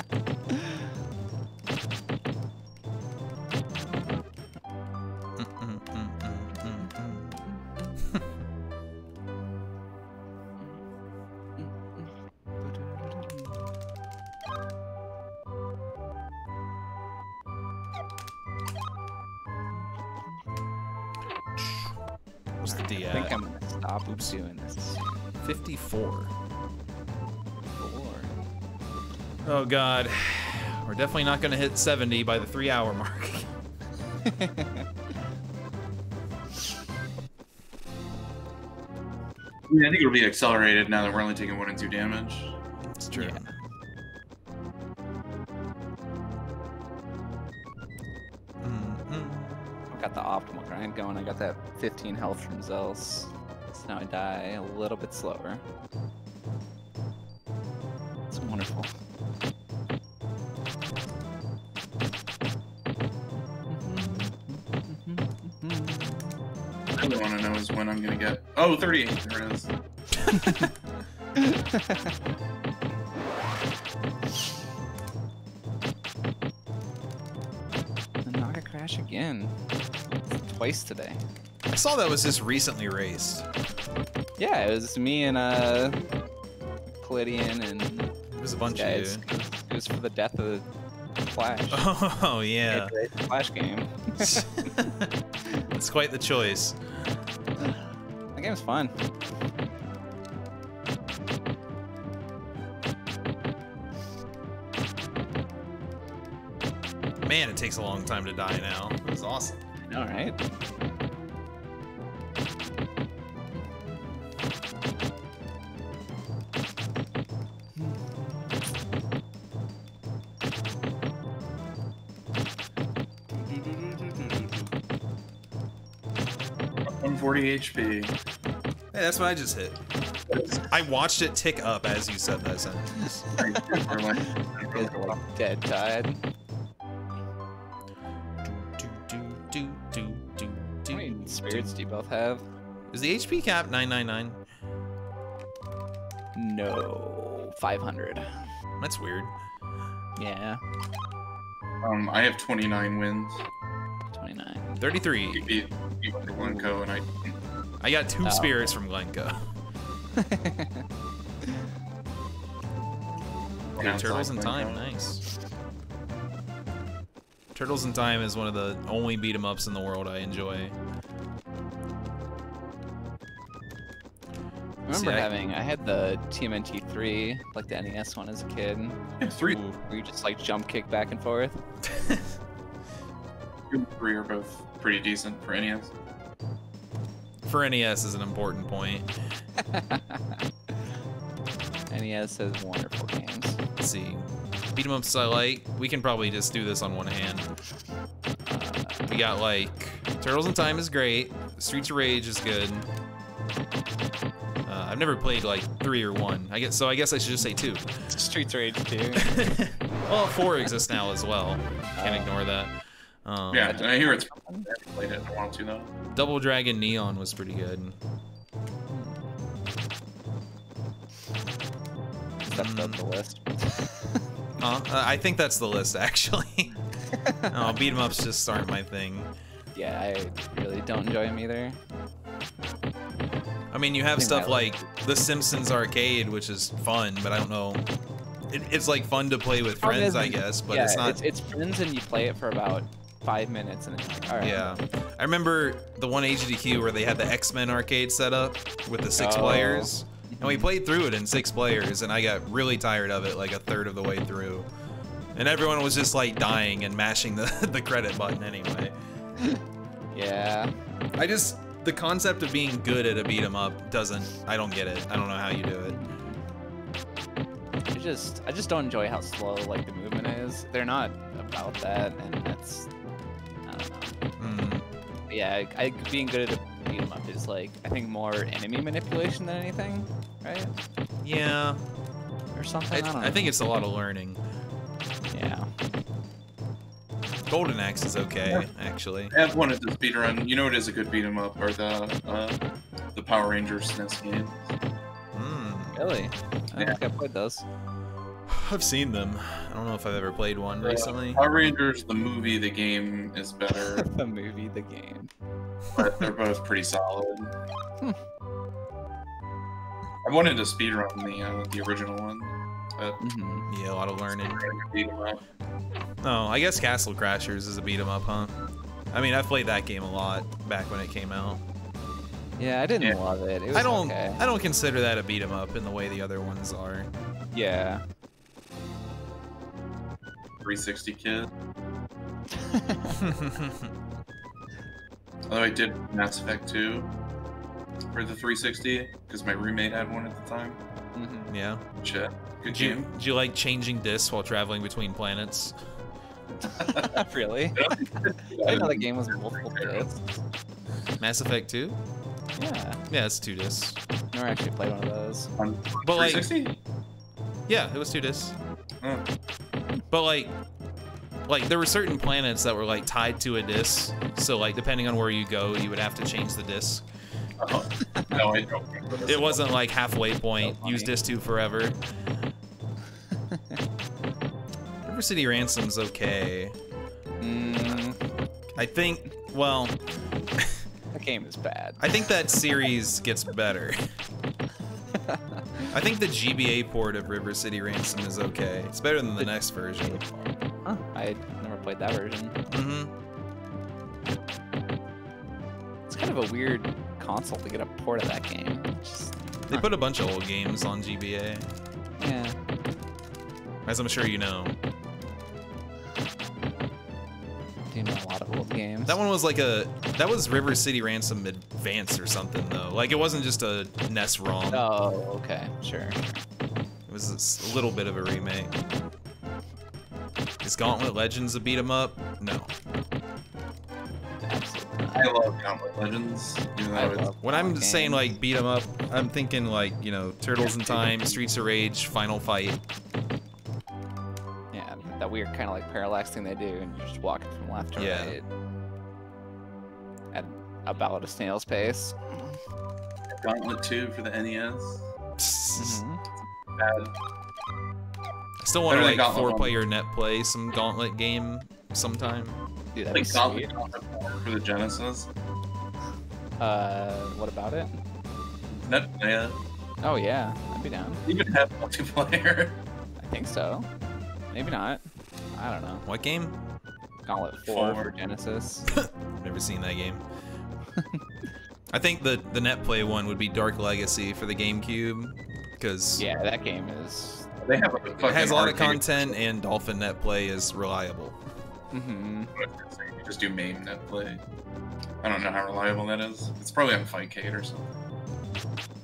S1: Oh god. We're definitely not gonna hit 70 by the three hour mark.
S2: Yeah, I think it'll be accelerated now that we're only taking one and two damage.
S1: It's true.
S3: Yeah.
S1: Mhm.
S3: I've got the optimal grind going. I got that 15 health from Zelse. So now I die a little bit slower. It's wonderful.
S2: All I want to know is when I'm gonna get. Oh, 38. There it is.
S3: I'm not gonna crash again. Twice today.
S1: I saw that was just recently raced.
S3: Yeah, it was me and uh Palladian and
S1: It was a bunch
S3: guys.
S1: of you.
S3: It was for the death of the Flash.
S1: Oh yeah.
S3: Flash game.
S1: That's it's quite the choice.
S3: That game's fun.
S1: Man, it takes a long time to die now. It's awesome.
S3: All right.
S2: One forty HP.
S1: Hey, that's what I just hit. I watched it tick up as you said that sentence.
S2: Or like-
S3: Is like dead tied.
S1: Do, do, do, do, do,
S3: How many
S1: do,
S3: spirits do you both have?
S1: Is the HP cap 999?
S3: No, 500.
S1: That's weird.
S3: Yeah,
S2: Um, I have 29 wins.
S3: 29.
S1: 33.
S2: You beat you beat Glencoe, and I
S1: I got two
S3: Oh.
S1: spirits from Glencoe.
S2: Yeah,
S1: Turtles in Time, nice. Turtles in Time is one of the only beat 'em ups in the world I enjoy.
S3: I remember
S1: See, I-
S3: having, I had the TMNT 3, like the NES one as a kid,
S2: Yeah, three,
S1: Ooh.
S3: where you just like jump kick back and forth.
S2: three are both pretty decent for NES.
S1: For NES is an important point.
S3: NES has wonderful games.
S1: Let's see. Beat 'em ups I like. We can probably just do this on one hand.
S3: Uh,
S1: We got like Turtles in Time is great. Streets of Rage is good. Uh, I've never played like three or one. I guess so. I guess I should just say two.
S3: Streets of Rage 2.
S1: well, four exists now as well. Can't
S3: Oh.
S1: ignore that. Um,
S2: Yeah, and I hear it's. I played it. I want to though.
S1: Double Dragon Neon was pretty good.
S3: Stepped up the list.
S1: Uh, I think that's the list actually. oh, beat 'em ups just aren't my thing.
S3: yeah, I really don't enjoy them either.
S1: I mean, you have stuff like The Simpsons Arcade, which is fun, but I don't know. It, it's like fun to play with friends, I guess, but
S3: yeah,
S1: it's not.
S3: It's, it's friends and you play it for about five minutes and you're like, all right.
S1: Yeah, I remember the one HDQ where they had the X Men arcade set up with the six
S3: Oh.
S1: players, and we mm-hmm. played through it in six players, and I got really tired of it like a third of the way through, and everyone was just like dying and mashing the the credit button anyway.
S3: Yeah.
S1: I just the concept of being good at a beat 'em up doesn't. I don't get it. I don't know how you do it.
S3: I just I just don't enjoy how slow like the movement is. They're not about that and that's I don't know.
S1: Mm,
S3: Yeah, I, I, being good at a beat 'em up is like I think more enemy manipulation than anything, right?
S1: yeah,
S3: Or something.
S1: I,
S3: I, don't
S1: I think it's a lot of learning.
S3: yeah.
S1: Golden Axe is okay, actually.
S2: I have wanted this beat run. You know what is a good beat 'em up are the uh, the Power Rangers SNES games.
S1: Mm,
S3: Really? I
S2: Yeah.
S3: don't think I played those.
S1: I've seen them. I don't know if I've ever played one
S2: Uh,
S1: recently.
S2: Power Rangers, the movie, the game is better,
S3: the movie, the game.
S2: but they're both pretty solid.
S3: Hmm.
S2: I wanted to speedrun the uh, the original one, but
S3: hmm
S1: Yeah, a lot of learning.
S2: beat 'em up.
S1: Oh, I guess Castle Crashers is a beat 'em up, huh? I mean, I've played that game a lot back when it came out.
S3: Yeah, I didn't
S2: Yeah.
S3: love it. It was
S1: I don't.
S3: okay.
S1: I don't consider that a beat 'em up in the way the other ones are.
S3: Yeah.
S2: 360 kid. Although I did Mass Effect 2 for the 360 because my roommate had one at the time.
S3: hmm
S1: yeah.
S2: Shit, good
S1: Did you,
S2: game.
S1: did you like changing discs while traveling between planets?
S3: really? I didn't know the game was multiple discs.
S1: Mass Effect 2?
S3: Yeah.
S1: Yeah, it's two discs.
S3: Never actually played one of those.
S2: On
S1: But like,
S2: 360?
S1: yeah, it was two discs.
S2: Oh.
S1: But like, like there were certain planets that were like tied to a disc. So like, depending on where you go, you would have to change the disc.
S2: Oh. No, I don't.
S1: It wasn't like halfway point.
S3: So
S1: Use
S3: funny.
S1: disc two forever. River City Ransom's okay.
S3: Mm,
S1: I think. Well,
S3: the game is bad.
S1: I think that series gets better. I think the GBA port of River City Ransom is okay. It's better than the next version.
S3: Huh, I never played that version.
S1: Mm-hmm.
S3: It's kind of a weird console to get a port of that game. Just,
S1: They put a bunch of old games on GBA,
S3: yeah.
S1: as I'm sure you know.
S3: Do you know a lot of old games.
S1: That one was like a that was River City Ransom Advance or something though. Like it wasn't just a NES ROM.
S3: Oh, okay, sure.
S1: It was a little bit of a remake. Is Gauntlet Legends a beat 'em up? No.
S3: Absolutely.
S2: I love Gauntlet Legends. Even though
S3: I
S2: it's
S3: love
S1: When I'm
S3: that
S1: saying
S3: game.
S1: like beat 'em up, I'm thinking like you know Turtles in Time, Streets of Rage, Final Fight.
S3: Yeah, that weird kind of like parallax thing they do, and you're just walking from left to
S1: Yeah.
S3: right. At about a snail's pace.
S2: Gauntlet 2 for the NES.
S3: Mhm.
S2: Bad.
S1: I still want to
S2: Better
S1: like four-player net play some Gauntlet game sometime.
S3: Dude, that'd
S2: Like Gauntlet. Gauntlet for the Genesis.
S3: Uh, what about it?
S2: Net, yeah.
S3: Oh yeah, I'd be down.
S2: Even have multiplayer.
S3: I think so. Maybe not. I don't know.
S1: What game?
S3: Gauntlet 4
S2: Four.
S3: for Genesis.
S1: Never seen that game. I think the the net play one would be Dark Legacy for the GameCube because
S3: yeah, that game is.
S2: They have a
S1: it has a lot of
S2: arcade-
S1: content and Dolphin net play is reliable.
S3: hmm
S2: You just do MAME net play. I don't know how reliable that is. It's probably on Fightcade or something.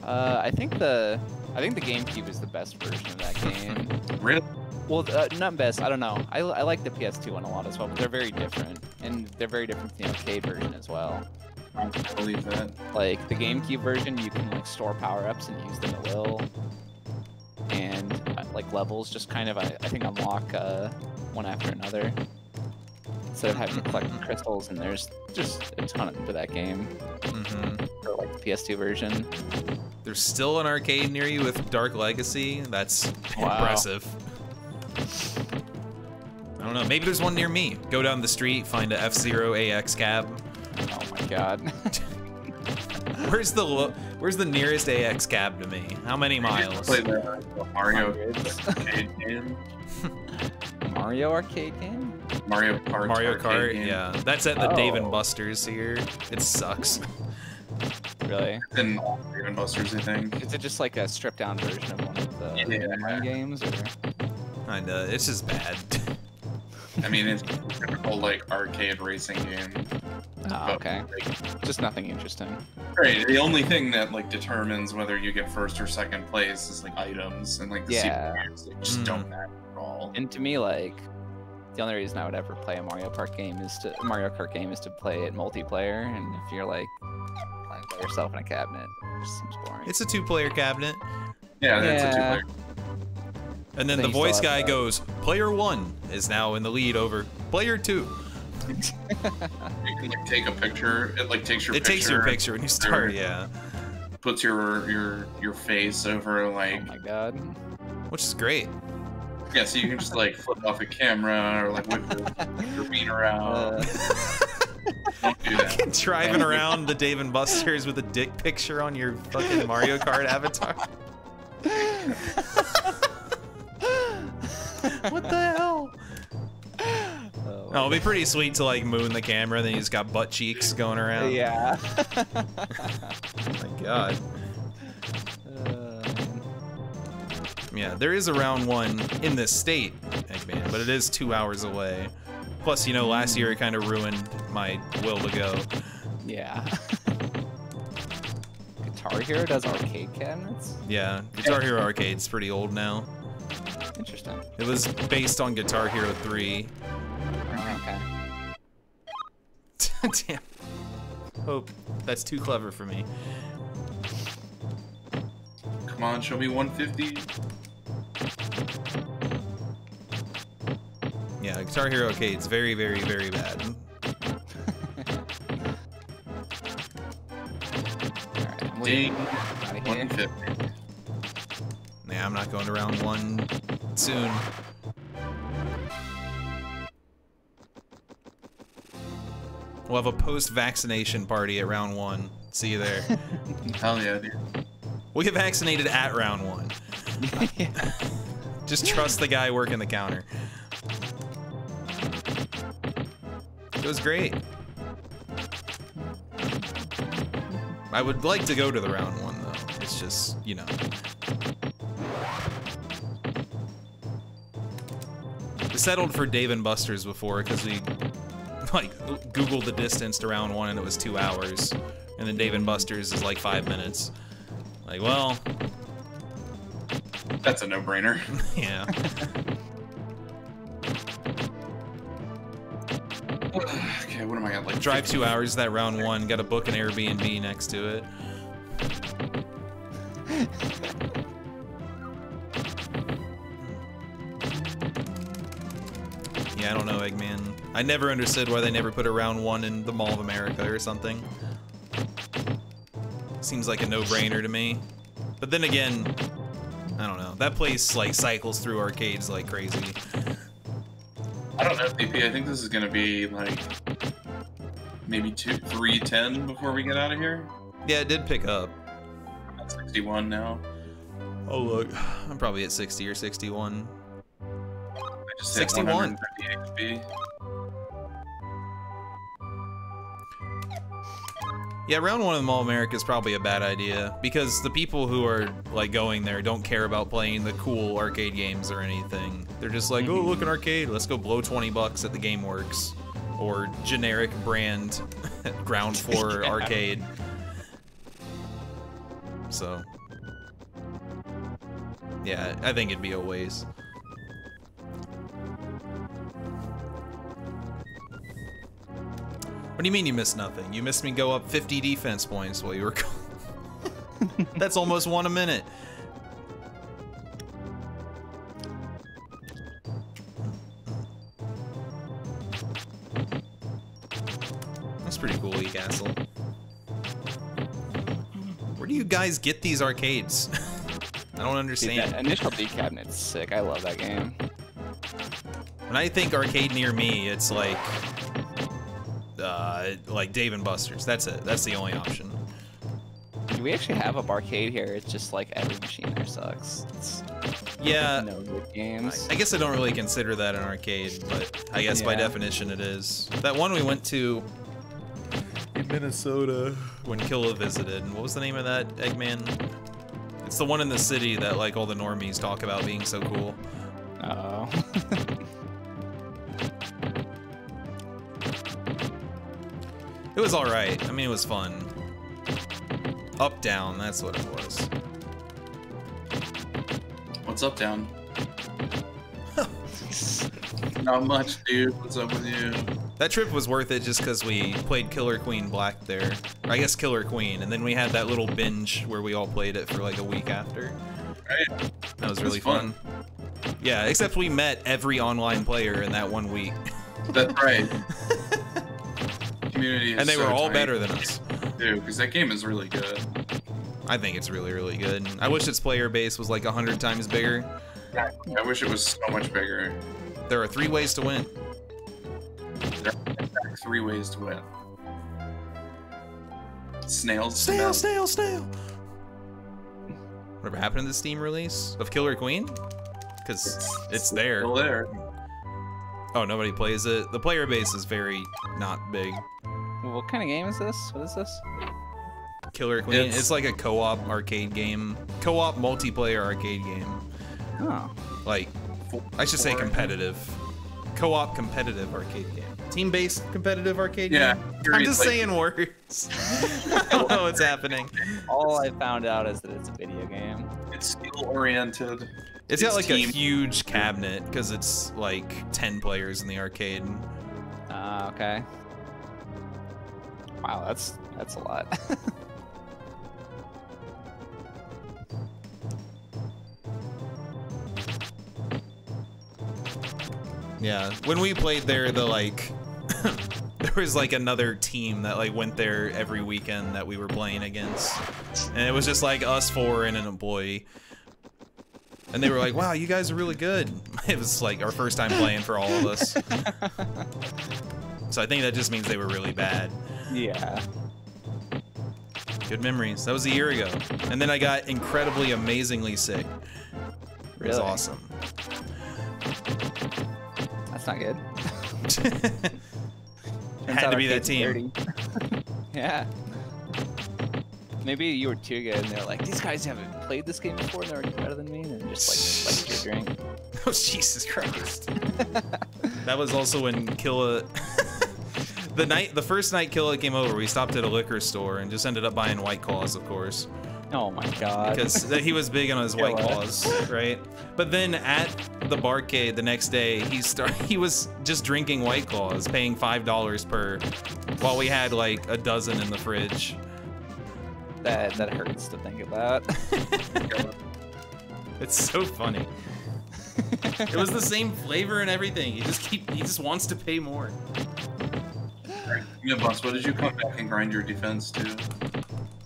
S3: Uh, I think the I think the GameCube is the best version of that game.
S2: Really?
S3: Well, uh, not best. I don't know. I, I like the PS2 one a lot as well, but they're very different, and they're very different from the arcade version as well.
S2: I believe that.
S3: Like the GameCube version, you can like store power ups and use them at will, and uh, like levels just kind of I, I think unlock uh, one after another. Instead of having to collect crystals, and there's just a ton to that game
S1: hmm
S3: for like the PS2 version.
S1: There's still an arcade near you with Dark Legacy. That's
S3: Wow.
S1: impressive. I don't know. Maybe there's one near me. Go down the street, find a F Zero AX cab.
S3: Oh my god.
S1: Where's the lo- Where's the nearest AX cab to me? How many miles?
S2: Play the, uh, the Mario
S3: Hundreds.
S2: arcade game.
S3: Mario arcade game?
S2: Mario Kart.
S1: Mario Kart,
S2: game.
S1: yeah. That's at the Dave and
S3: Oh.
S1: Buster's here. It sucks.
S3: Really?
S2: It's in all Dave and Buster's, I think.
S3: Is it just like a stripped down version of one of the
S2: Yeah.
S3: Mega games? Or?
S1: Kinda. It's just bad.
S2: I mean, it's a typical like arcade racing game.
S3: Oh,
S2: but,
S3: okay.
S2: like,
S3: Just nothing interesting.
S2: Right. The only thing that like determines whether you get first or second place is like items, and like the
S3: Yeah.
S2: CPUs like, just
S1: Mm.
S2: don't matter at all.
S3: And to me, like, the only reason I would ever play a Mario Kart game is to Mario Kart game is to play it multiplayer. And if you're like playing by yourself in a cabinet, it just seems boring.
S1: it's a two-player cabinet.
S2: Yeah, that's a two-player.
S1: And then
S3: Then
S1: the voice guy
S3: that.
S1: goes, "Player one is now in the lead over player two.
S2: You can like take a picture. It like takes your
S1: It
S2: picture,
S1: takes your picture when you start,
S2: Sure.
S1: yeah,
S2: puts your your your face over
S3: oh
S2: like
S3: my god.
S1: which is great.
S2: yeah, so you can just like flip off a camera or like whip your, your bean around.
S3: Uh,
S2: Don't do that.
S1: Driving around the Dave and Buster's with a dick picture on your fucking Mario Kart avatar. what the hell?
S3: oh,
S1: it'll be pretty sweet to like moon the camera, and then you just got butt cheeks going around.
S3: yeah.
S1: Oh my god.
S3: Uh,
S1: Yeah, there is a round one in this state, Eggman, but it is two hours away. Plus, you know, last year it kind of ruined my will to go.
S3: yeah. Guitar Hero does arcade cabinets.
S1: Yeah, Guitar Hero Arcade's pretty old now.
S3: Interesting.
S1: It was based on Guitar Hero 3.
S3: Oh, okay.
S1: Damn. Hope that's too clever for me.
S2: Come on, show me 150.
S1: Yeah, Guitar Hero Arcade's very, very, very bad.
S3: Alright, I'm
S2: Ding.
S3: leaving. Out of here.
S2: 150.
S1: Yeah, I'm not going to round one soon. We'll have a post-vaccination party at round one. See you there.
S2: Hell yeah, dude.
S1: we'll get vaccinated at round one.
S3: yeah.
S1: Just trust the guy working the counter. It was great. I would like to go to the round one though. It's just, you know. Settled for Dave and Buster's before because we like Googled the distance to round one and it was two hours. And then Dave and Buster's is like five minutes. Like, well,
S2: That's a no-brainer.
S1: yeah.
S2: okay, what am I at? Like
S1: Drive two hours that round one, got to book an Airbnb next to it. Yeah, I don't know, Eggman. I never understood why they never put a round one in the Mall of America or something. Seems like a no-brainer to me. But then again, I don't know. That place like cycles through arcades like crazy.
S2: I don't know, DP. I think this is gonna be like maybe two, three, ten before we get out of here.
S1: Yeah, it did pick up.
S2: At 61 now.
S1: Oh look, I'm probably at 60 or 61.
S2: I just
S1: 61.
S2: 150 HP.
S1: Yeah, round one of the Mall America is probably a bad idea because the people who are like going there don't care about playing the cool arcade games or anything. They're just like, oh, look an mhm. arcade, let's go blow 20 bucks at the GameWorks or generic brand ground floor arcade. So, yeah, I think it'd be a waste. What do you mean you missed nothing? You missed me go up 50 defense points while you were gone. That's almost one a minute. That's pretty cool, E Castle. Where do you guys get these arcades? I don't
S3: Dude,
S1: understand.
S3: that initial D cabinet's sick. I love that game.
S1: When I think arcade near me, it's like, uh, like Dave and Buster's. That's it. That's the only option.
S3: Do we actually have a barcade here? It's just like every machine there sucks. It's
S1: Yeah,
S3: no good games.
S1: I guess I don't really consider that an arcade, but I guess by definition it is. That one we went to in Minnesota when Killa visited. And What was the name of that, Eggman? It's the one in the city that like all the normies talk about being so cool.
S3: Oh.
S1: It was alright. I mean, it was fun. Up, down, that's what it was.
S2: What's up, down? Not much, dude. What's up with you?
S1: That trip was worth it just because we played Killer Queen Black there. Or I guess Killer Queen, and then we had that little binge where we all played it for like a week after.
S2: Right?
S1: That was
S2: was
S1: really
S2: fun.
S1: fun. Yeah, except we met every online player in that one week.
S2: That's right. Community
S1: and they
S2: so
S1: were all better than us.
S2: dude. Because that game is really good.
S1: I think it's really, really good. I wish its player base was like 100 times bigger.
S2: I wish it was so much bigger.
S1: There are three ways to win.
S2: There are three ways to win. Snails.
S1: Snail, snail, snail! Whatever happened to the Steam release of Killer Queen? Because it's there.
S2: Still there.
S1: Oh, nobody plays it. The player base is very not big.
S3: what kind of game is this? What is this?
S1: Killer Queen. It's,
S2: It's-
S1: like a co-op arcade game, co-op multiplayer arcade game.
S3: Oh.
S1: Like, I should say competitive, co-op competitive arcade game. Team-based competitive arcade
S2: Yeah.
S1: game.
S2: you're
S1: I'm just
S2: like-
S1: saying words. I don't know what's happening.
S3: All I found out is that it's a video game.
S2: It's skill oriented.
S1: It's got like
S2: team-
S1: a huge cabinet because it's like 10 players in the arcade.
S3: Ah, okay. Wow, that's that's a lot.
S1: Yeah, when we played there, the like, there was like another team that like went there every weekend that we were playing against, and it was just like us four and an employee. And they were like, "Wow, you guys are really good." It was like our first time playing for all of us. so I think that just means they were really bad.
S3: yeah.
S1: Good memories. That was a year ago, and then I got incredibly, amazingly sick. It was awesome.
S3: That's not good.
S1: Had to be that team.
S3: yeah. Maybe you were too good, and they're like, these guys haven't played this game before, and they're already better than me, and just like spiked your drink.
S1: Oh Jesus Christ! that was also when Killa. the night, the first night Killa came over, we stopped at a liquor store and just ended up buying White Claws, of course,
S3: Oh my god.
S1: because he was big on his White Claws, right? But then at the barcade the next day, he start he was just drinking White Claws, paying five dollars per, while we had like a dozen in the fridge.
S3: That that hurts to think about.
S1: It's so funny. it was the same flavor and everything. He just keep he just wants to pay more.
S2: Yeah, boss. What did you come back and grind your defense to?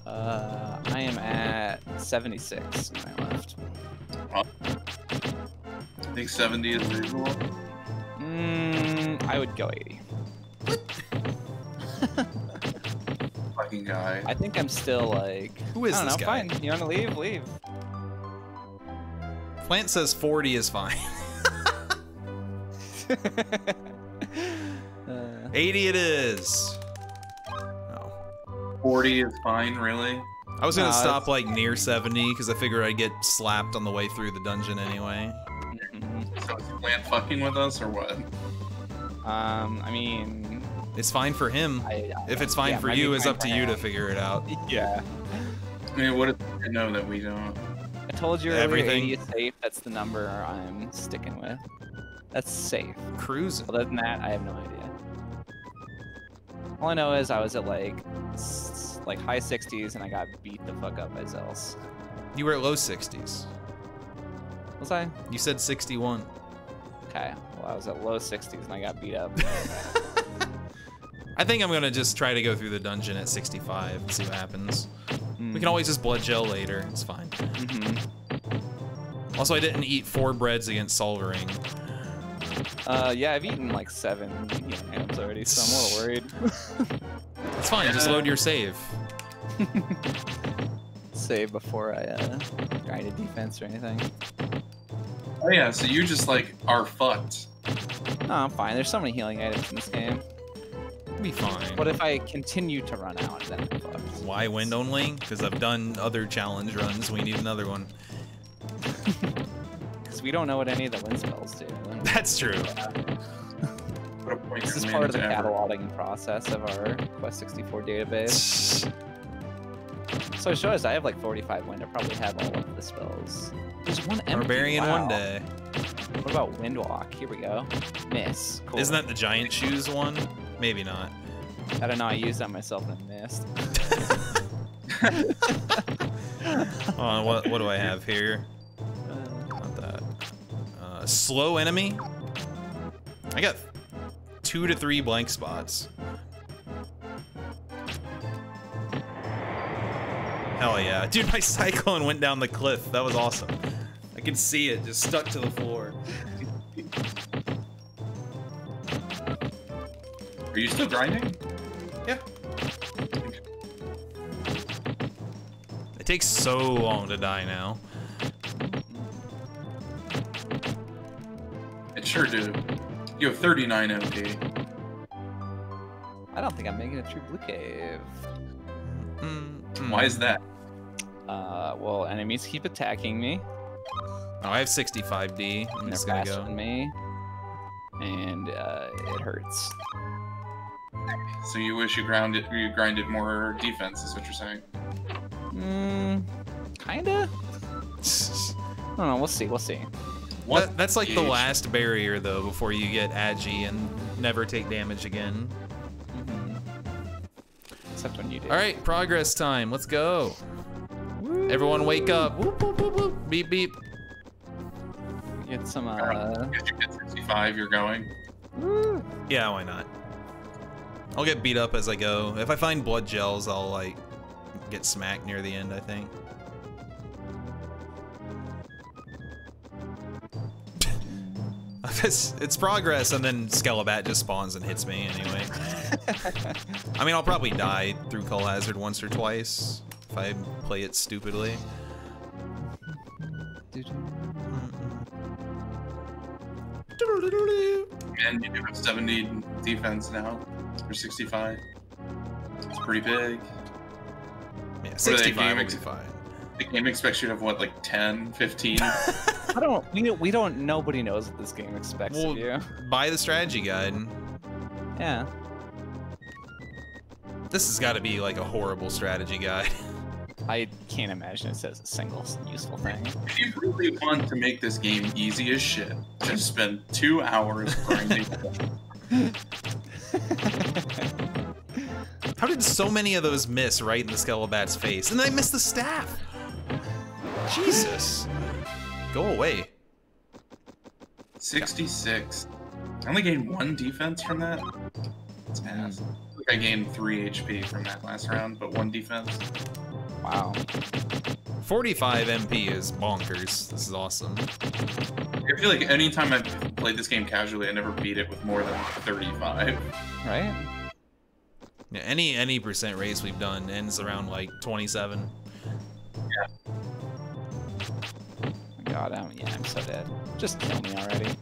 S3: uh, I am at 76 on my left.
S2: I think 70 is reasonable.
S3: Mm, I would go 80.
S2: Fucking guy.
S3: I think I'm still like.
S1: Who is
S3: I don't
S1: this
S3: know.
S1: guy?
S3: Fine. You wanna leave? Leave.
S1: Plant says 40 is fine.
S3: Uh,
S1: 80 it is. Oh.
S2: 40 is fine, really.
S1: I was gonna
S3: Nah,
S1: stop like near 70 because I figured I'd get slapped on the way through the dungeon anyway.
S3: mhm.
S2: So is Plant fucking with us or what?
S3: Um, I mean,
S1: It's fine for him.
S3: I, I
S1: If it's fine
S3: yeah,
S1: for you, it's up to you to figure it out.
S3: Yeah.
S2: I mean, what does it know that we don't?
S3: I told you
S1: Everything.
S3: earlier, 80 is safe. That's the number I'm sticking with. That's safe.
S1: Cruising.
S3: Other than that, I have no idea. All I know is I was at like like high 60s and I got beat the fuck up by Zelse.
S1: You were at low 60s.
S3: Was I?
S1: You said 61.
S3: Okay. Well, I was at low 60s and I got beat up.
S1: I think I'm gonna just try to go through the dungeon at 65 and see what happens.
S3: Mm.
S1: We can always just blood gel later. It's fine.
S3: Mhm.
S1: Also, I didn't eat four breads against Solvaring.
S3: Uh, yeah, I've eaten like seven you know, items already, so I'm a little worried.
S1: It's fine. Just load your save.
S3: Save before I uh, grind a defense or anything.
S2: Oh yeah, so you just like are fucked.
S3: No, I'm fine. There's so many healing items in this game.
S1: Be fine.
S3: But if I continue to run out, then I'm.
S1: Why wind only? Because I've done other challenge runs. We need another one.
S3: Because we don't know what any of the wind spells do.
S1: That's true.
S2: What
S3: This is part of the
S2: ever-
S3: cataloging process of our Quest 64 database. So it shows I have like 45 wind. I probably have all of the spells. There's one empty.
S1: Barbarian
S3: wow.
S1: one day.
S3: What about Windwalk? Here we go. Miss. Cool.
S1: Isn't that the giant shoes one? Maybe not.
S3: I don't know. I used that myself and missed.
S1: Hold on, what, what do I have here? Not that. Uh, slow enemy? I got two to three blank spots. Hell yeah. Dude, my cyclone went down the cliff. That was awesome. I can see it just stuck to the floor.
S2: Are you still grinding?
S1: Yeah. It takes so long to die now.
S2: It sure do. You have 39 MP.
S3: I don't think I'm making a true blue cave.
S1: Mm.
S2: Why is that?
S3: Uh, well, enemies keep attacking me.
S1: Oh, I have 65D. I'm
S3: and
S1: just
S3: they're
S1: gonna go.
S3: than me, and uh, it hurts.
S2: So you wish you grounded you grinded more defense, is what you're saying.
S3: Mm, kinda. I don't know. We'll see. We'll see.
S2: What?
S1: That- that's like the last barrier though before you get agi and never take damage again.
S3: Mhm. Except when you do.
S1: All right, progress time. Let's go. Everyone wake up. Whoop, whoop, whoop, whoop. Beep beep.
S3: Get some. Uh,
S2: If you get 65, you're going.
S1: Yeah, why not? I'll get beat up as I go. If I find blood gels, I'll like get smacked near the end, I think. it's, it's progress, and then Skelebat just spawns and hits me anyway. I mean, I'll probably die through Cull Hazard once or twice if I play it stupidly.
S2: And you do have 70 defense now. Or 65. It's pretty big.
S1: Yeah.
S2: are
S1: 65
S2: game
S1: will be fine.
S2: The game expects you to have what, like 10, 15?
S3: I don't. We don't. We don't. Nobody knows what this game expects
S1: Well,
S3: of you.
S1: Buy the strategy guide.
S3: Yeah.
S1: This has got to be like a horrible strategy guide.
S3: I can't imagine it says a single useful thing.
S2: if you really want to make this game easy as shit, just spend two hours grinding.
S1: How did so many of those miss right in the Skelebat's face? And then I missed the staff. Jesus. Go away.
S2: 66. I only gained one defense from that. That's ass. I I gained three HP from that last round, but one defense.
S3: Wow.
S1: 45 MP is bonkers. This is awesome.
S2: I feel like anytime I've played this game casually, I never beat it with more than 35.
S3: Right?
S1: Yeah, any any percent race we've done ends around like 27. Yeah.
S3: God, I'm, yeah, I'm so dead. Just kill me already.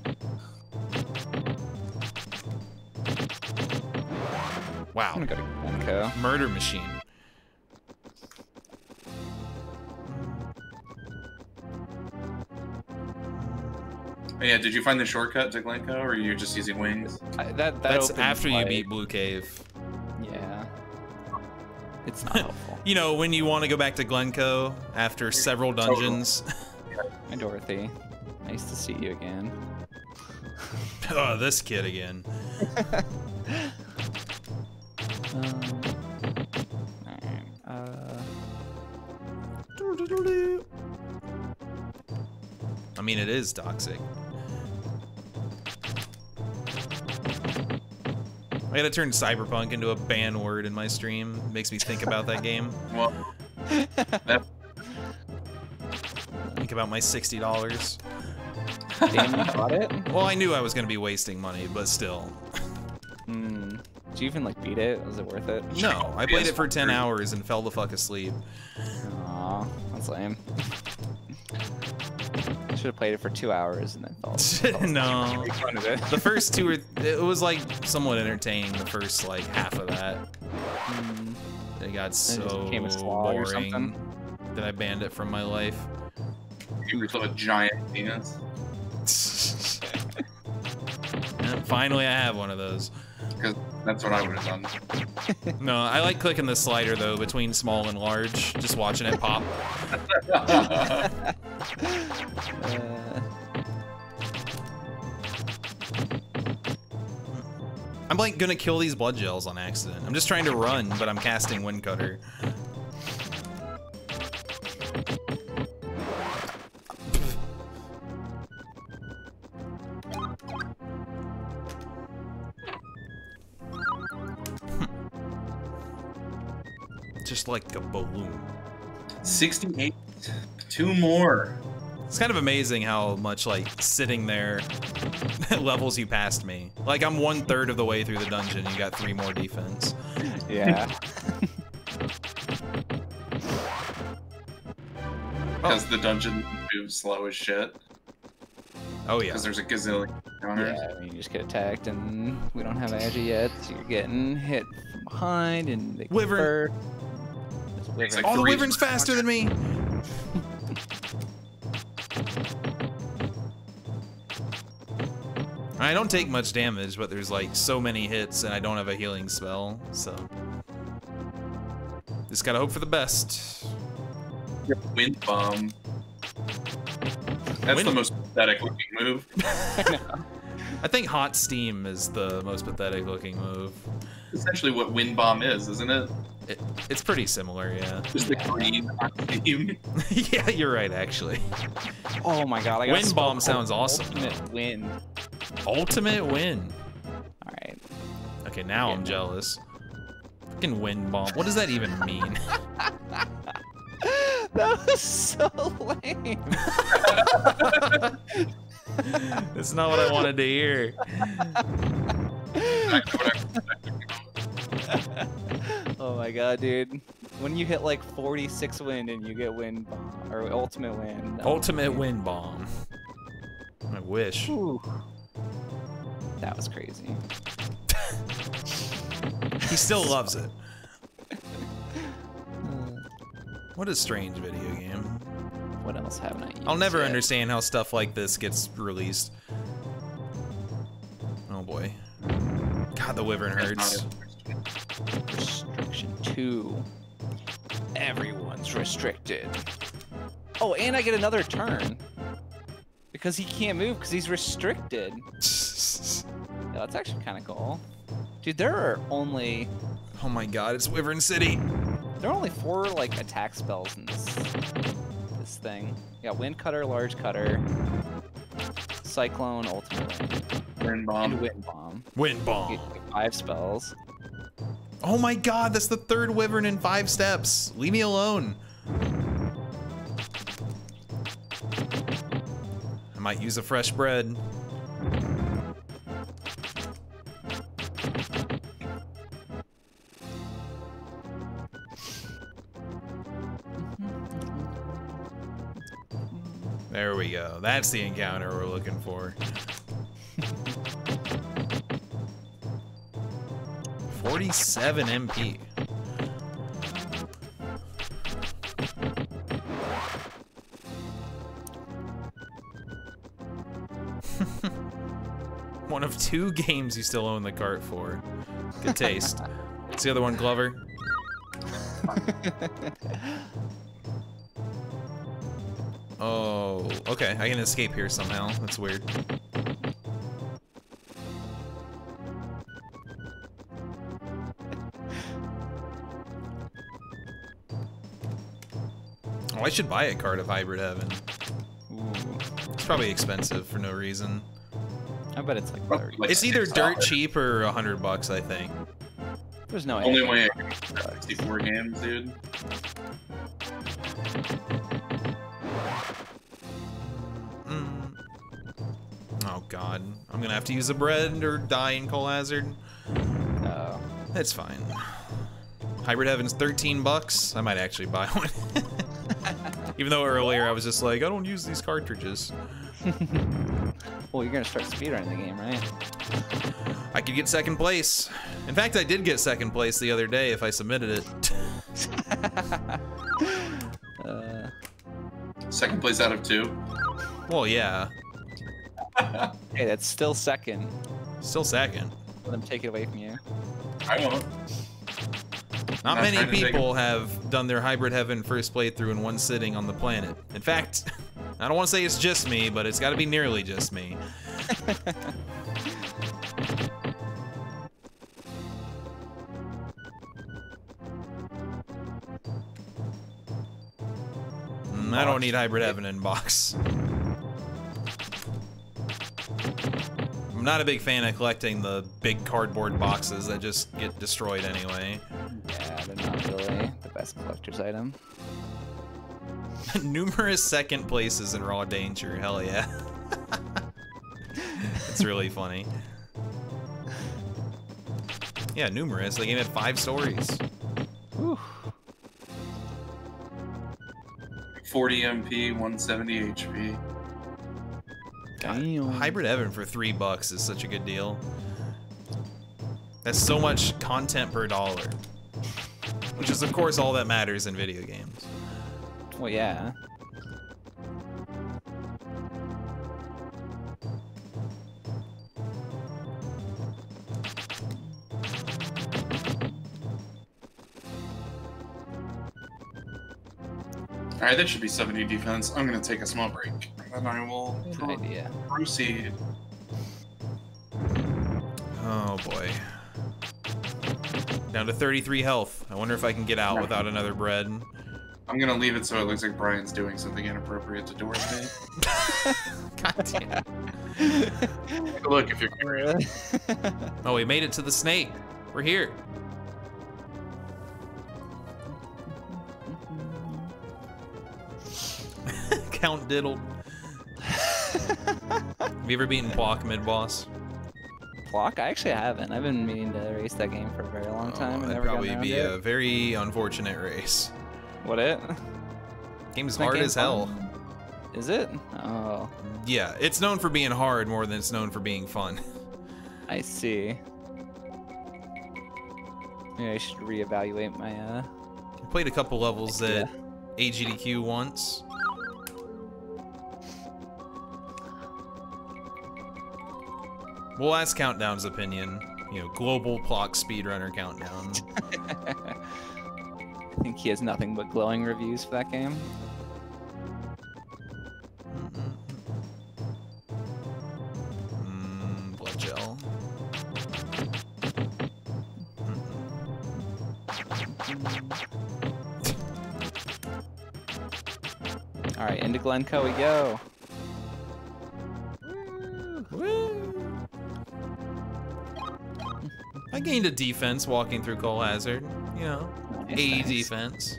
S3: I'm
S1: Wow.
S3: gonna go to Glencoe.
S1: Murder machine.
S2: Yeah, did you find the shortcut to Glencoe, or are you just using wings?
S3: I, that that
S1: That's
S3: opens,
S1: after you beat Blue Cave.
S3: Yeah. It's not helpful.
S1: You know, when you want to go back to Glencoe after several dungeons.
S3: Hi, Dorothy. Nice to see you again.
S1: oh, this kid again.
S3: Um, alright, uh,
S1: I mean, it is toxic. I gotta turn cyberpunk into a ban word in my stream. Makes me think about that game.
S2: Well, that,
S1: Think about my sixty dollars.
S3: Damn, you got it?
S1: Well, I knew I was gonna be wasting money, but still.
S3: Hmm. Did you even like beat it? Was it worth it?
S1: No, I played it for ten hours and fell the fuck asleep.
S3: Aw, that's lame. I should have played it for two hours and then fell. fell
S1: no.
S3: Make fun of it.
S1: The first two were it was like somewhat entertaining the first like half of that.
S3: Hmm.
S1: It got so
S3: became a slog or
S1: boring that I banned it from my life.
S2: you were still a giant penis.
S1: Yeah, finally, I have one of those.
S2: Because that's what I would have done.
S1: No, I like clicking the slider though between small and large, just watching it pop.
S3: Uh,
S1: I'm like gonna kill these blood gels on accident. I'm just trying to run, but I'm casting Wind Cutter. Just like a balloon.
S2: 68. Two more.
S1: It's kind of amazing how much like sitting there levels you past me. Like I'm one third of the way through the dungeon. and You got three more defense.
S3: yeah. Oh.
S2: Because the dungeon moves slow as shit.
S1: Oh yeah.
S2: Because there's a gazillion counters.
S3: Yeah, I mean, you just get attacked, and we don't have Agi yet, so you're getting hit from behind, and they
S1: Wyvern.
S3: convert. There's wyvern.
S2: like
S1: Oh, the
S2: three-
S1: wyvern's faster than me. I don't take much damage, but there's like so many hits, and I don't have a healing spell, so just gotta hope for the best.
S2: Wind bomb. That's
S1: Wind-
S2: the most pathetic looking move.
S1: I think hot steam is the most pathetic looking move.
S2: Essentially what wind bomb is, isn't it?
S1: It, it's pretty similar, yeah.
S2: Just the green steam.
S1: yeah, you're right, actually.
S3: Oh my god, I got
S1: Wind bomb sounds awesome,
S3: Ultimate wind.
S1: Ultimate win.
S3: All right.
S1: Okay, now I'm
S3: Yeah.
S1: jealous. Fucking wind bomb. What does that even mean?
S3: that was so lame.
S1: It's not what I wanted to hear.
S2: Exactly what I-
S3: oh my god, dude. When you hit like 46 wind and you get wind bomb or ultimate wind.
S1: Ultimate wind bomb. I wish.
S3: Whew. That was crazy.
S1: He still loves it. What a strange video game.
S3: What else haven't I used?
S1: I'll never
S3: yet?
S1: understand how stuff like this gets released. Oh boy. God, the wyvern hurts.
S3: Restriction two. Everyone's restricted. Oh, and I get another turn. Because he can't move because he's restricted. Yeah, that's actually kind of cool. Dude, there are only
S1: oh my god, it's Wyvern City.
S3: there are only four like attack spells in this this thing. You got Wind Cutter, Large Cutter, Cyclone, Ultimate Wind,
S2: Wind
S3: and
S2: bomb.
S3: Wind Bomb.
S1: Wind bomb.
S3: five spells.
S1: Oh my god, that's the third wyvern in five steps. Leave me alone. I might use a fresh bread. There we go. That's the encounter we're looking for. Forty-seven MP. one of two games you still own the cart for. Good taste. What's the other one, Glover? Oh, okay. I can escape here somehow. That's weird. Oh, I should buy a card of Hybrid Heaven.
S3: Ooh.
S1: It's probably expensive for no reason.
S3: I bet it's like 30.
S2: like
S1: It's either dirt cheap or a hundred bucks, I think.
S3: There's no
S2: Only
S3: way.
S2: way I can 64 games, dude.
S1: Mm. Oh god, I'm gonna have to use a bread or die in Cull Hazard.
S3: Oh.
S1: That's fine. Hybrid Heaven's 13 bucks. I might actually buy one. Even though earlier I was just like, I don't use these cartridges.
S3: Well, you're gonna start speedrunning the game, right?
S1: I could get second place. In fact, I did get second place the other day if I submitted it.
S3: Uh,
S2: Second place out of two.
S1: well, yeah.
S3: hey, that's still second.
S1: Still second.
S3: Let them take it away from you.
S2: I won't.
S1: Not many
S2: trying to take
S1: people have done their Hybrid Heaven first playthrough in one sitting on the planet. In fact, I don't want to say it's just me, but it's got to be nearly just me. Mm, I don't need Hybrid Heaven in box. I'm not a big fan of collecting the big cardboard boxes that just get destroyed anyway.
S3: Best collector's item.
S1: Numerous second places in Raw Danger, hell yeah. it's really funny. Yeah, numerous. The game had five stories.
S3: Whew.
S2: 40 MP, 170 HP.
S3: Damn.
S1: Hybrid Heaven for three bucks is such a good deal. That's so much content per dollar. Which is, of course, all that matters in video games.
S3: Well, yeah.
S2: Alright, that should be 70 defense. I'm gonna take a small break. And then I will
S3: Good
S2: pro-
S3: idea.
S2: proceed.
S1: Oh boy. Down to 33 health. I wonder if I can get out without another bread.
S2: I'm gonna leave it so it looks like Brian's doing something inappropriate to Dorothy.
S1: God damn.
S2: Look if you're curious.
S1: Oh, we made it to the snake. We're here. Count diddled. Have you ever beaten Block mid boss?
S3: Clock? I actually haven't. I've been meaning to race that game for a very long time. and
S1: that'd probably be a very unfortunate race.
S3: What it?
S1: Game's hard
S3: game's
S1: as hell.
S3: fun. Is it? Oh,
S1: Yeah, it's known for being hard more than it's known for being fun.
S3: I see. Maybe I should reevaluate my uh.
S1: I played a couple levels that AGDQ once. We'll ask Countdown's opinion. You know, global clock speedrunner countdown.
S3: I think he has nothing but glowing reviews for that game.
S1: Mm, blood gel.
S3: All right, into Glencoe we go.
S1: I gained a defense walking through Cull Hazard. You know,
S3: Nice,
S1: a
S3: nice.
S1: defense.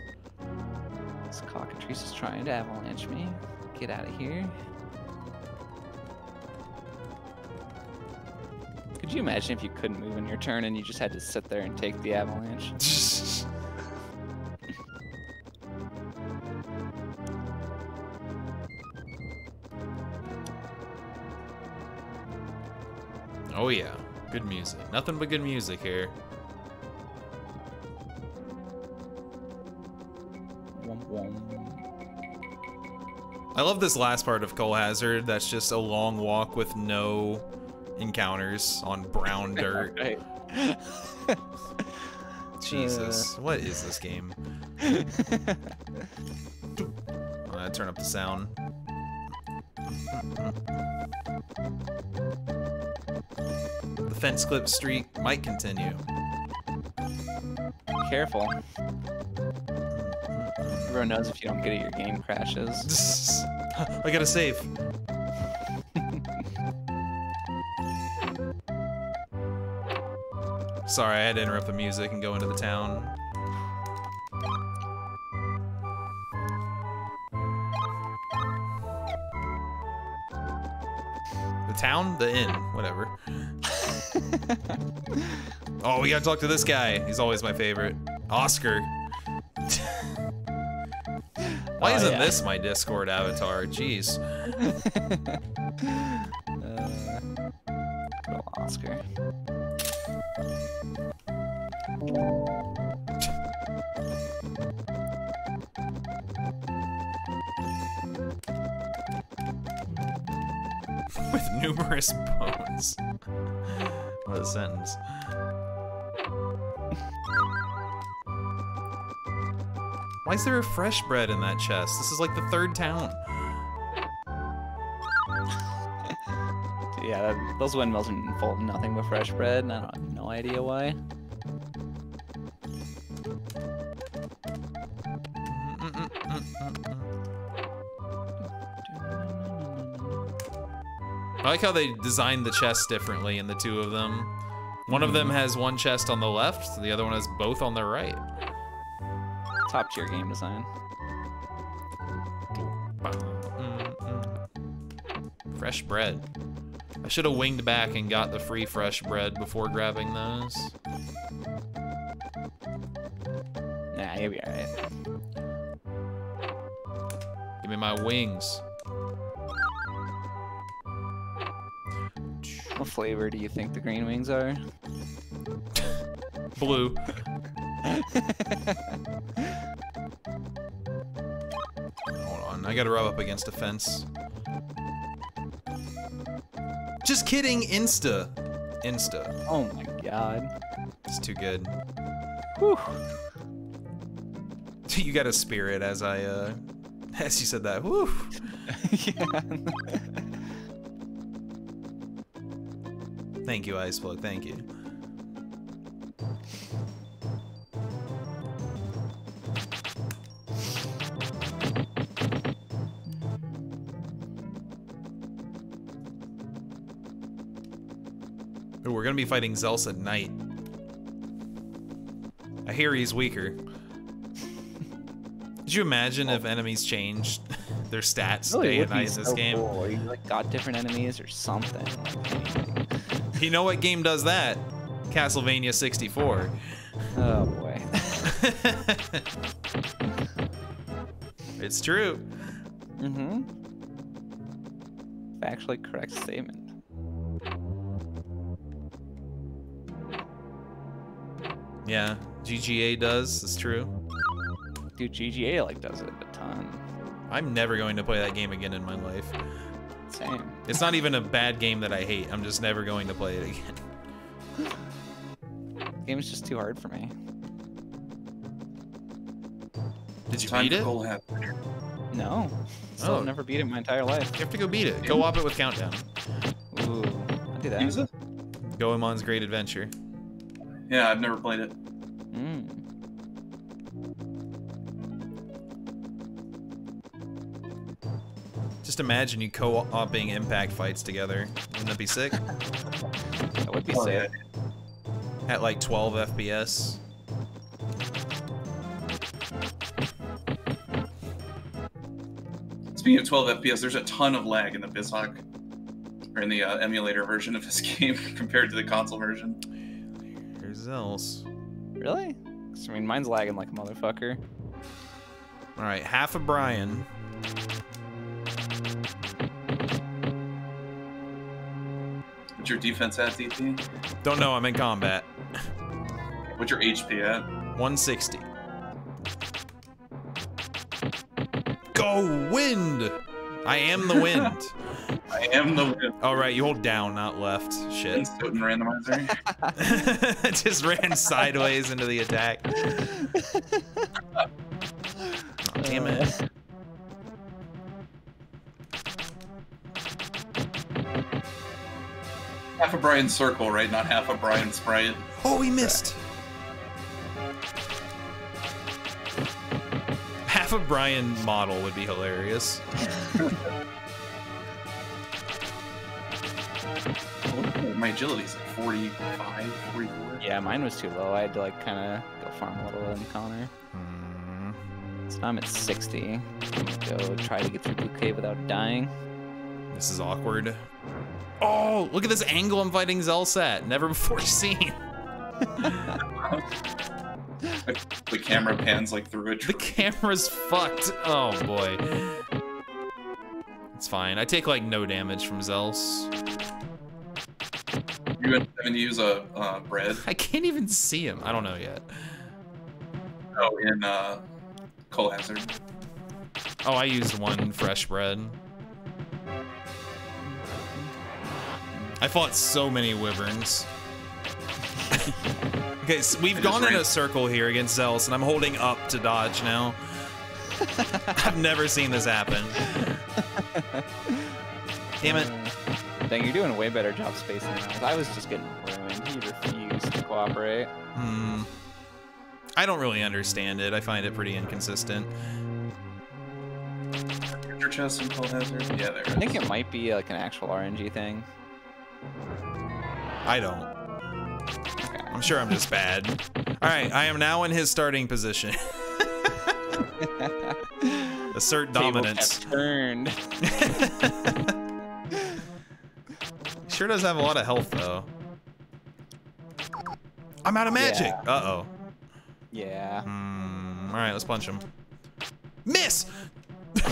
S3: This cockatrice is trying to avalanche me. Get out of here. Could you imagine if you couldn't move in your turn and you just had to sit there and take the avalanche?
S1: oh yeah, good music. Nothing but good music here. I love this last part of Cull Hazard. That's just a long walk with no encounters on brown dirt. Jesus, uh. what is this game? I'm gonna turn up the sound. The fence clip streak might continue.
S3: Careful. Everyone knows if you don't get it, your game crashes.
S1: I gotta save. Sorry, I had to interrupt the music and go into the town. The town? The inn. Whatever. oh, we gotta talk to this guy. He's always my favorite. Oscar. Why
S3: Oh,
S1: isn't
S3: yeah.
S1: this my Discord avatar? Jeez.
S3: Uh, Oscar.
S1: With numerous bones. what a sentence. Why is there a fresh bread in that chest? This is like the third town.
S3: Yeah, that, those windmills are full of nothing but fresh bread, and I don't have no idea why.
S1: I like how they designed the chests differently in the two of them. One of them hmm. has one chest on the left, the other one has both on the right.
S3: Top tier game design. Mm-hmm.
S1: Fresh bread. I should have winged back and got the free fresh bread before grabbing those.
S3: Nah, you'll be alright.
S1: Give me my wings.
S3: What flavor do you think the green wings are?
S1: Blue. Hold on, I gotta rub up against a fence. Just kidding, Insta. Insta.
S3: Oh my god.
S1: It's too good.
S3: Whew.
S1: You got a spirit as I, uh, as you said that. Woo.
S3: yeah.
S1: Thank you, Ice Plug. Thank you. Ooh, we're gonna be fighting Zelse at night. I hear he's weaker. Did you imagine if enemies changed their stats
S3: Really
S1: day and night in this
S3: so
S1: game?
S3: Cool. You like got different enemies or something.
S1: You know what game does that? Castlevania 64.
S3: Oh boy.
S1: It's true.
S3: mm-hmm. Factually correct statement.
S1: Yeah, GGA does. It's true.
S3: dude, GGA like does it a ton.
S1: I'm never going to play that game again in my life.
S3: Same.
S1: It's not even a bad game that I hate. I'm just never going to play it again.
S3: Game's just too hard for me.
S1: Did you
S2: Time
S1: beat it?
S2: Cull Hazard.
S3: No. Still
S1: Oh.
S3: never beat it in my entire life.
S1: You have to go beat it. Go op it with Countdown.
S3: Ooh, I'll do that.
S2: Use it?
S1: Goemon's Great Adventure.
S2: Yeah, I've never played it.
S3: Mm.
S1: Just imagine you co-oping impact fights together. Wouldn't that be sick?
S3: That would be
S2: Oh,
S3: sick.
S1: At like 12 FPS.
S2: Speaking of 12 FPS, there's a ton of lag in the BizHawk, or in the uh, emulator version of this game compared to the console version.
S1: Here's else.
S3: Really? I mean, mine's lagging like a motherfucker.
S1: All right, half of Brian.
S2: What's your defense at, DT?
S1: Don't know. I'm in combat.
S2: What's your HP at?
S1: 160. Go wind! I am the wind.
S2: I am the wind.
S1: All right, you hold down, not left. Shit.
S2: Instant randomizer.
S1: Just ran sideways into the attack. Aw, oh, damn it.
S2: Half a Brian circle, right? Not half a Brian sprite.
S1: Oh, we missed. Half a Brian model would be hilarious.
S2: My agility's like 45, 44.
S3: Yeah, mine was too low. I had to like kind of go farm a little in Connor.
S1: Hmm.
S3: So now I'm at 60. I'm go try to get through Bouquet without dying.
S1: This is awkward. Oh, look at this angle I'm fighting Zelse at. Never before seen.
S2: The camera pans like through a tree.
S1: The camera's fucked. Oh boy. It's fine. I take like no damage from Zelse.
S2: You and to use a uh, bread.
S1: I can't even see him. I don't know yet.
S2: Oh, in uh, Cull Hazard.
S1: Oh, I used one fresh bread. I fought so many wyverns. okay, so we've
S2: I
S1: gone in a circle here against Zelse, and I'm holding up to dodge now. I've never seen this happen. Damn it.
S3: Uh, dang, you're doing a way better job spacing than I was. Just getting ruined. He refused to cooperate.
S1: Hmm. I don't really understand it. I find it pretty inconsistent.
S2: Treasure chest in Cull Hazard? Yeah, there
S3: I think it might be like an actual RNG thing.
S1: I don't. I'm sure I'm just bad. All right, I am now in his starting position. Assert dominance.
S3: Turned.
S1: Sure does have a lot of health though. I'm out of magic.
S3: Yeah.
S1: Uh oh.
S3: Yeah.
S1: Hmm. All right, let's punch him. Miss.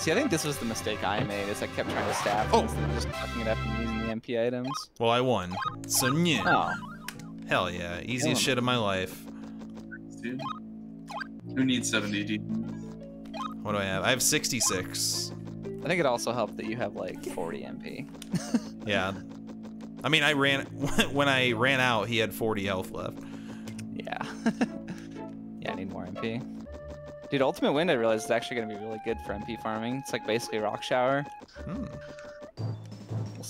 S3: See, I think this was the mistake I made. Is I kept trying to stab
S1: Oh.
S3: instead of just fucking it up and using the MP items.
S1: Well, I won. So yeah.
S3: Oh,
S1: Hell yeah, easiest shit of my life.
S2: Dude. Who needs 70 D?
S1: What do I have? I have 66.
S3: I think it also helped that you have like 40 MP.
S1: Yeah. I mean, I ran when I ran out. He had 40 health left.
S3: Yeah. yeah, I need more MP. Dude, Ultimate Wind I realized is actually gonna be really good for MP farming. It's like basically Rock Shower.
S1: Hmm.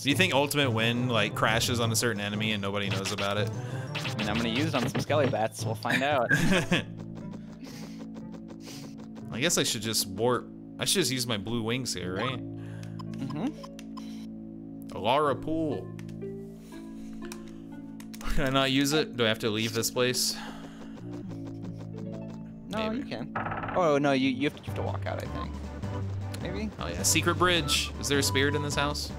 S1: Do you think Ultimate Wind like crashes on a certain enemy and nobody knows about it?
S3: I mean, I'm gonna use it on some Skelly Bats. We'll find out.
S1: I guess I should just warp. I should just use my blue wings here, right?
S3: hmm
S1: Alara Pool. Can I not use it? Do I have to leave this place?
S3: No,
S1: Maybe.
S3: you can. Oh no, you you have, to, you have to walk out. I think. Maybe.
S1: Oh yeah, secret bridge. Is there a spirit in this house?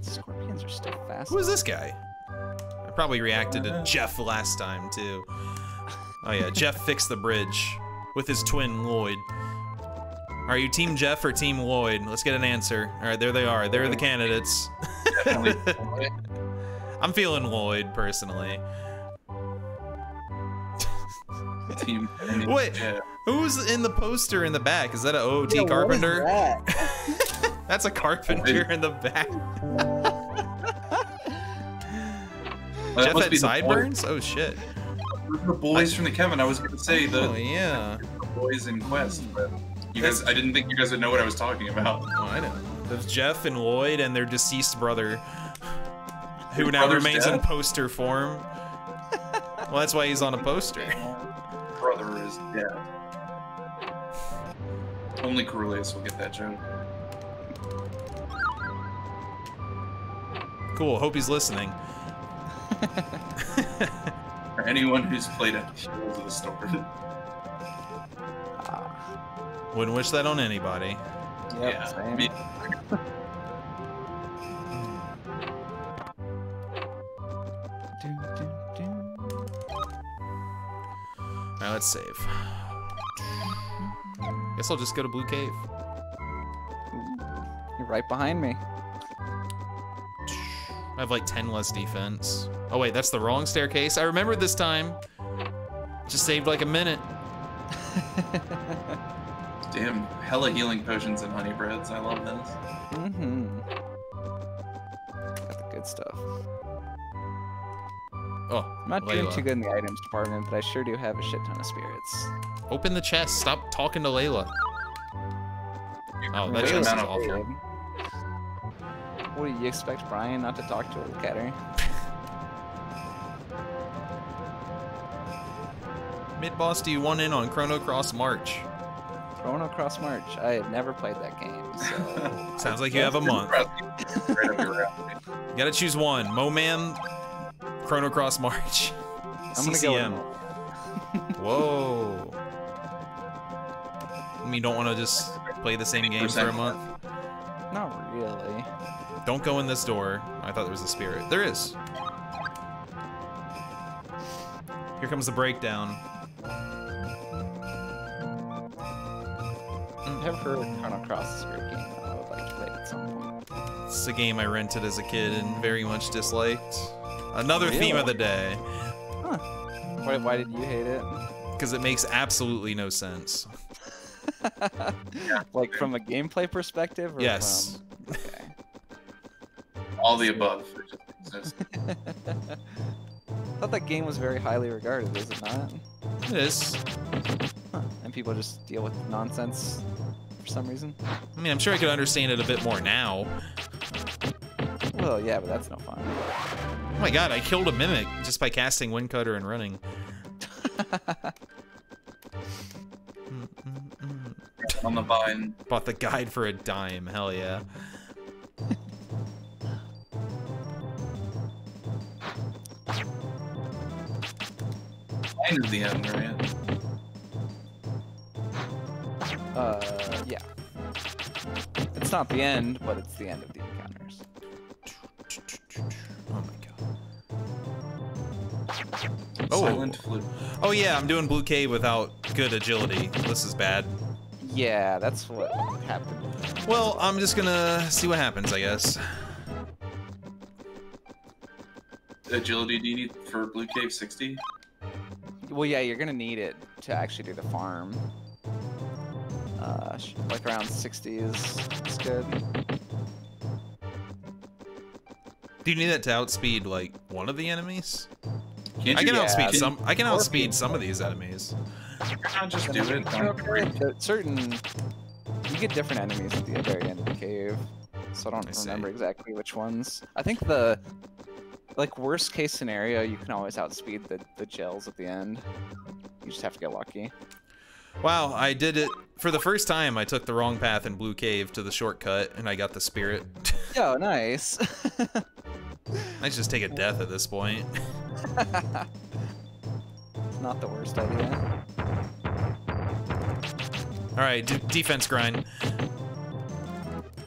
S3: Scorpions are still fast.
S1: Who is this guy? I probably reacted to Jeff last time too. Oh yeah, Jeff fixed the bridge with his twin Lloyd. Are you Team Jeff or Team Lloyd? Let's get an answer. All right, there they are. There are the candidates. I'm feeling Lloyd personally.
S2: Team.
S1: Wait. Who's in the poster in the back? Is that an OOT
S3: Yeah, what is
S1: carpenter?
S3: that?
S1: That's a carpenter in the back.
S2: That
S1: Jeff
S2: must
S1: had
S2: be the boy-
S1: sideburns? Oh shit.
S2: The boys from the Kevin. I was gonna say the,
S1: Oh yeah.
S2: the boys in Quest, but you guys. I didn't think you guys would know what I was talking about.
S1: Oh, I know. There's Jeff and Lloyd and their deceased brother, who now
S2: brother's
S1: remains in poster form. Well, that's why he's on a poster.
S2: Brother is dead. Only Cornelius will get that joke.
S1: Cool. Hope he's listening.
S2: For anyone who's played at Heroes of the Storm.
S1: Wouldn't wish that on anybody.
S3: Yep,
S2: yeah.
S1: All right, let's save. Guess I'll just go to Blue Cave.
S3: You're right behind me.
S1: I have like 10 less defense. Oh wait, that's the wrong staircase. I remembered this time. Just saved like a minute.
S2: Damn, hella healing potions and honey breads. I love this.
S3: Mm-hmm. Got the good stuff.
S1: Oh,
S3: I'm not doing too good in the items department, but I sure do have a shit ton of spirits.
S1: Open the chest. Stop talking to Layla. Oh, that chest is
S2: minute.
S1: awful.
S3: What do you expect Brian not to talk to her? Look at her.
S1: Mid boss, do you want in on Chrono Cross March?
S3: Chrono Cross March. I have never played that game, so
S1: Sounds like you have a month.
S2: right up your alley.
S1: You gotta choose one. Moman, Chrono Cross March.
S3: I'm gonna go.
S1: CCM.
S3: With
S1: Whoa. I mean, you don't want to just play the same game for a month?
S3: Not really.
S1: Don't go in this door. I thought there was a spirit. There is. Here comes the breakdown.
S3: I've never heard of Chrono Cross is a great game. I would like to play at some point.
S1: It's a game I rented as a kid and very much disliked. Another theme of the day,
S3: Why, why did you hate it?
S1: because it makes absolutely no sense.
S3: Like from a gameplay perspective? Or
S1: Yes.
S3: From... Okay.
S2: All the above. It just exists.
S3: I thought that game was very highly regarded, is it not?
S1: It is.
S3: And people just deal with nonsense for some reason?
S1: I mean, I'm sure I could understand it a bit more now.
S3: Well, yeah, but that's no fun.
S1: Oh my god, I killed a mimic just by casting Wind Cutter and running. Mm, mm, mm.
S2: On the vine.
S1: Bought the guide for a dime. Hell yeah.
S2: Vine is the end, right?
S3: Uh, yeah. It's not the end, but it's the end of the encounters.
S1: Oh my god. Oh.
S2: Silent flute.
S1: Oh yeah, I'm doing Blue Cave without good agility. This is bad.
S3: Yeah, that's what happened.
S1: Well, I'm just gonna see what happens, I guess.
S2: Agility do you need for Blue Cave 60?
S3: Well, yeah, you're gonna need it to actually do the farm. Uh, like around 60 is, is good.
S1: Do you need that to outspeed like one of the enemies?
S2: Can't
S1: I can
S3: Yeah,
S1: outspeed
S3: can-
S1: some. I can outspeed
S3: can-
S1: some of these enemies.
S2: you not just do it?
S3: You're okay. There- Certain, you get different enemies at the very end of the cave, so I don't
S1: I see.
S3: remember exactly which ones. I think the, like worst case scenario, you can always outspeed the the gels at the end. You just have to get lucky.
S1: Wow, I did it for the first time. I took the wrong path in Blue Cave to the shortcut, and I got the spirit.
S3: Yo, nice.
S1: I should just take a death at this point.
S3: Not the worst idea.
S1: All right, defense grind.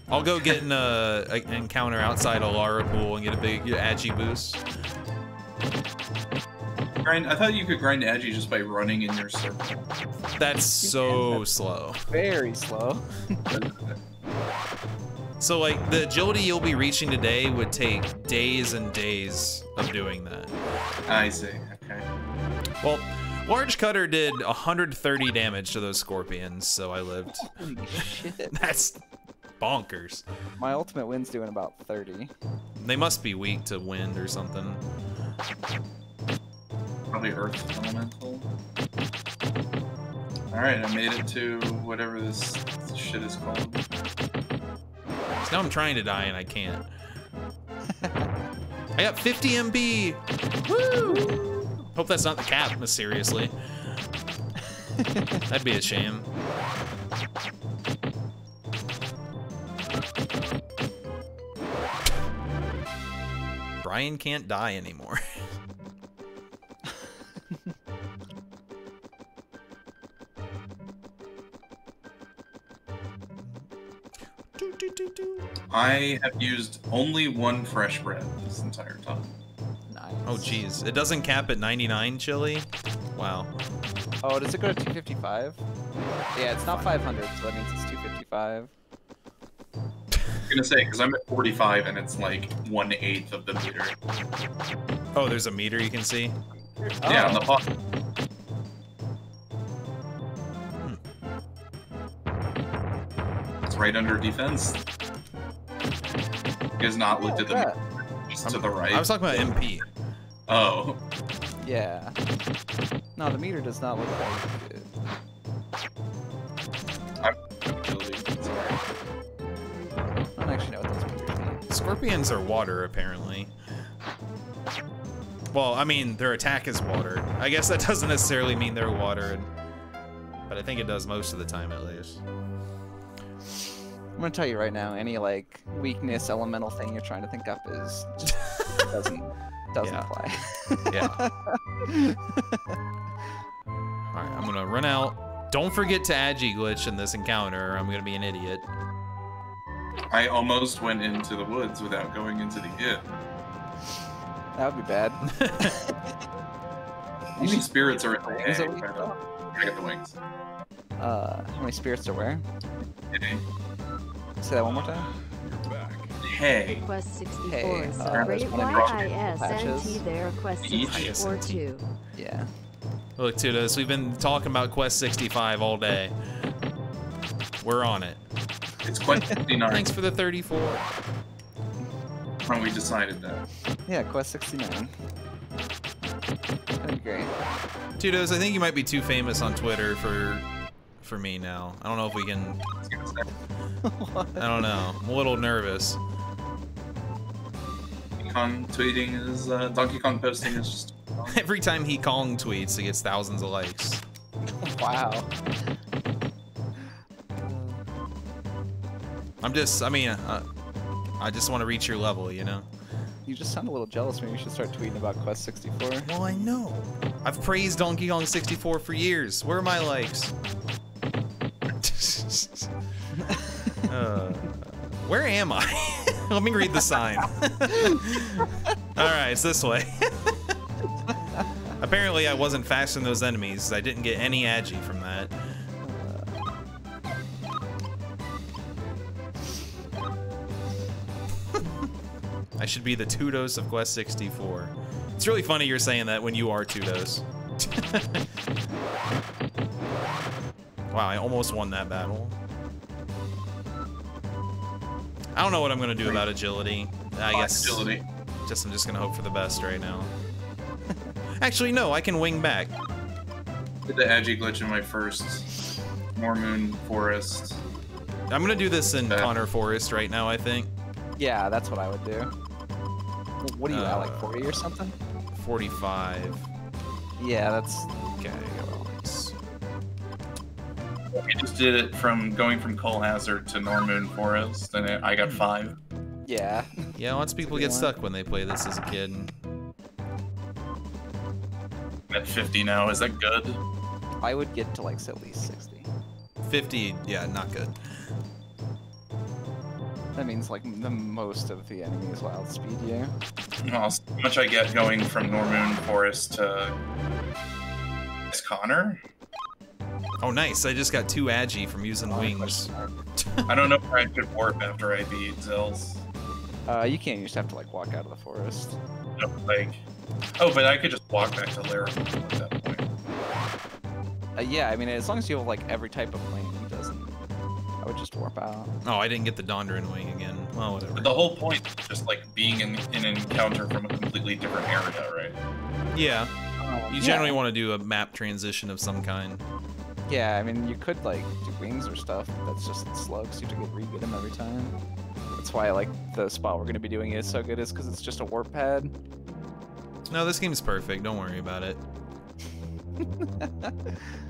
S1: I'll go get an uh, encounter outside Alara pool and get a big agi boost.
S2: Grind. I thought you could grind Agi just by running in your circle.
S1: That's so slow.
S3: Very slow.
S1: So like the agility you'll be reaching today would take days and days of doing that.
S2: I see. Okay.
S1: Well, Large Cutter did 130 damage to those scorpions, so I lived.
S3: Holy shit.
S1: That's bonkers.
S3: My ultimate wind's doing about 30.
S1: They must be weak to wind or something.
S2: Probably Earth Elemental. Alright, I made it to whatever this shit is called.
S1: So now I'm trying to die and I can't. I got 50 MP! Woo! Hope that's not the cap, seriously. That'd be a shame. Brian can't die anymore. Do, do, do, do.
S2: I have used only one fresh bread this entire time.
S3: Nice.
S1: Oh, jeez. It doesn't cap at 99 chili? Wow.
S3: Oh, does it go to 255? Yeah, it's not 500, so that means it's 255.
S2: I'm gonna say, because I'm at 45 and it's like one eighth of the meter.
S1: Oh, there's a meter you can see? Oh.
S2: Yeah, on the pot. It's right under defense. You guys not looked at the
S3: Yeah.
S2: meter, just to the right.
S1: I was talking about MP.
S2: Oh,
S3: Yeah. No, the meter does not look like it. I don't actually know what those meters mean.
S1: Scorpions are water, apparently. Well, I mean, their attack is water. I guess that doesn't necessarily mean they're water, but I think it does most of the time, at least.
S3: I'm gonna tell you right now, any like weakness, elemental thing you're trying to think up is just doesn't doesn't
S1: Yeah.
S3: apply.
S1: Yeah. Alright, I'm gonna run out. Don't forget to add agi glitch in this encounter, I'm gonna be an idiot.
S2: I almost went into the woods without going into the inn.
S3: that would be bad.
S2: How many spirits are in the
S3: Wings
S2: hay? I got the wings.
S3: Uh, how many spirits are where?
S2: Hay.
S3: Say that one more time.
S4: You're back.
S2: Hay.
S5: Quest 64
S3: Hey,
S5: is
S3: uh,
S5: great
S3: one in Rocket
S5: YISNT there. Quest 64
S1: ISNT.
S5: too.
S3: Yeah.
S1: Look, Tudos, we've been talking about Quest 65 all day. We're on it.
S2: It's Quest 59
S1: Thanks for the 34.
S2: when we decided that.
S3: Yeah, Quest 69. That'd be great.
S1: Tudos, I think you might be too famous on Twitter for for me now. I don't know if we can. I don't know. I'm a little nervous.
S2: Donkey Kong tweeting is uh, Donkey Kong posting is just
S1: Every time he Kong tweets, he gets thousands of likes.
S3: wow.
S1: I'm just, I mean, uh, I just want to reach your level, you know?
S3: You just sound a little jealous. Maybe you should start tweeting about Quest 64.
S1: Well, I know. I've praised Donkey Kong 64 for years. Where are my likes? Uh, where am I? Let me read the sign. All right, it's this way. Apparently, I wasn't fast in those enemies. I didn't get any agi from that. I should be the Tudos of Quest 64. It's really funny you're saying that when you are Tudos. Wow, I almost won that battle. I don't know what I'm gonna do about agility. I guess
S2: agility.
S1: just I'm just gonna hope for the best right now. Actually, no, I can wing back.
S2: Did the Agi glitch in my first Moon Forest.
S1: I'm gonna do this in
S2: Okay.
S1: Connor Forest right now. I think
S3: Yeah, that's what I would do. What are you at, like
S1: Uh,
S3: 40 or something?
S1: 45.
S3: Yeah, that's.
S1: Okay. Well, it's-
S2: I just did it from going from Cull Hazard to Normoon Forest, and it, I got hmm. five.
S3: Yeah.
S1: Yeah, lots of people get
S3: one.
S1: stuck when they play this as a kid.
S2: I'm at 50 now. Is that good?
S3: I would get to like at least 60.
S1: 50, yeah, not good.
S3: That means like the most of the enemies wild speed you.
S2: Well, so much I get going from Normoon Forest to is Connor.
S1: Oh, nice. I just got two agi from using
S3: Oh,
S1: wings.
S2: I don't know if I could warp after I beat Zelse.
S3: Uh, you can't. You just have to like walk out of the forest.
S2: No, like, oh, but I could just walk back to Laramie at that point.
S3: Uh, yeah, I mean, as long as you have like every type of wing, it doesn't. I would just warp out.
S1: Oh, I didn't get the Dondoran wing again. Well, whatever.
S2: But the whole point is just like being in, in an encounter from a completely different area, right?
S1: Yeah, you
S3: Yeah.
S1: generally want to do a map transition of some kind.
S3: Yeah, I mean, you could like do wings or stuff. But that's just slow because you have to get re-get them every time. That's why like the spot we're gonna be doing is so good is because it's just a warp pad.
S1: No, this game's perfect. Don't worry about it.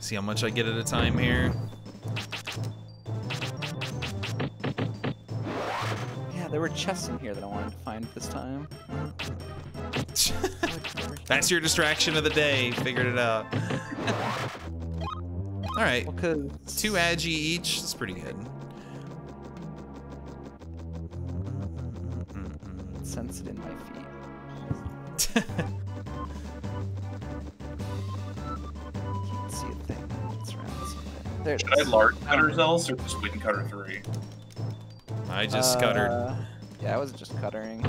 S1: See how much I get at a time here.
S3: Yeah, there were chests in here that I wanted to find this time.
S1: That's your distraction of the day. Figured it out. All right,
S3: Well, cause
S1: two agi each. That's pretty good.
S3: sense it in my feet. Can't see a thing. It's around somewhere. There
S2: Should I
S3: is.
S2: large cutter Zelse or just win cutter 3?
S1: I just scuttered.
S3: Uh, yeah, I was just cuttering.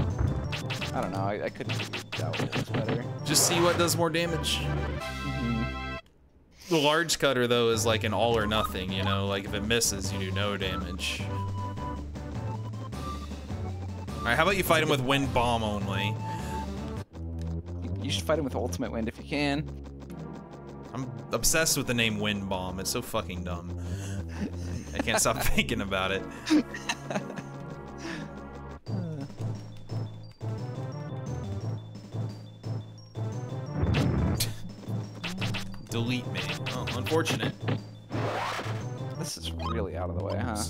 S3: I don't know. I, I couldn't out was better.
S1: Just see what does more damage. The large cutter though is like an all or nothing, you know, like if it misses, you do no damage. Alright, how about you fight him with wind bomb only?
S3: You should fight him with ultimate wind if you can.
S1: I'm obsessed with the name wind bomb. It's so fucking dumb. I can't stop thinking about it. Delete me. Oh, unfortunate.
S3: This is really out of the way, huh?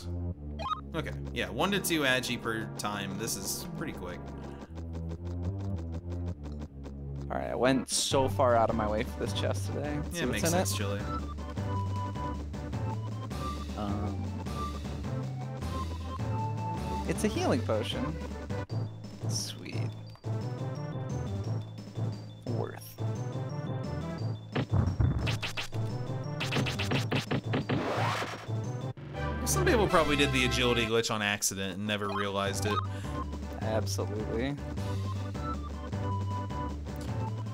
S1: Okay, yeah, one to two agi per time. This is pretty quick.
S3: All right, I went so far out of my way for this chest today.
S1: Yeah,
S3: See
S1: it
S3: what's
S1: makes
S3: in
S1: sense,
S3: it?
S1: Chili.
S3: Um, it's a healing potion. Sweet.
S1: Some people probably did the agility glitch on accident and never realized it.
S3: Absolutely.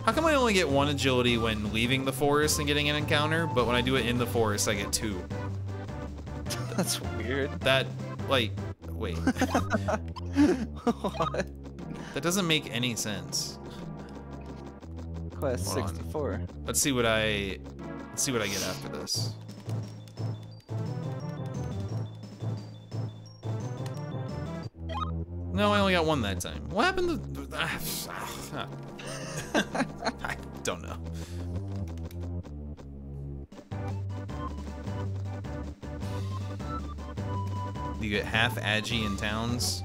S1: How come I only get one agility when leaving the forest and getting an encounter, but when I do it in the forest, I get two?
S3: That's weird.
S1: That, like, wait,
S3: what?
S1: that doesn't make any sense.
S3: Quest
S1: Hold on.
S3: 64.
S1: Let's see what I, let's see what I get after this. No, I only got one that time. What happened to? Ah, ah. I don't know. You get half agi in towns.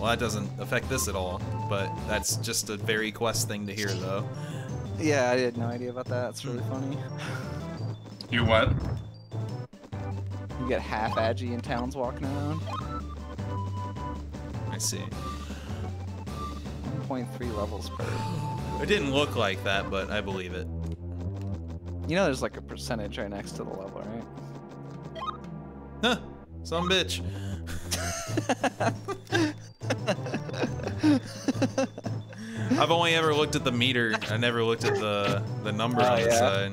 S1: Well, that doesn't affect this at all, but that's just a very quest thing to hear, though.
S3: Yeah, I had no idea about that. It's really funny.
S2: You what?
S3: You get half agi in towns walking around.
S1: See.
S3: 1.3 levels per.
S1: It didn't look like that, but I believe it.
S3: You know, there's like a percentage right next to the level, right?
S1: Huh, some bitch. I've only ever looked at the meter. I never looked at the the number
S3: Oh,
S1: on the
S3: yeah.
S1: side.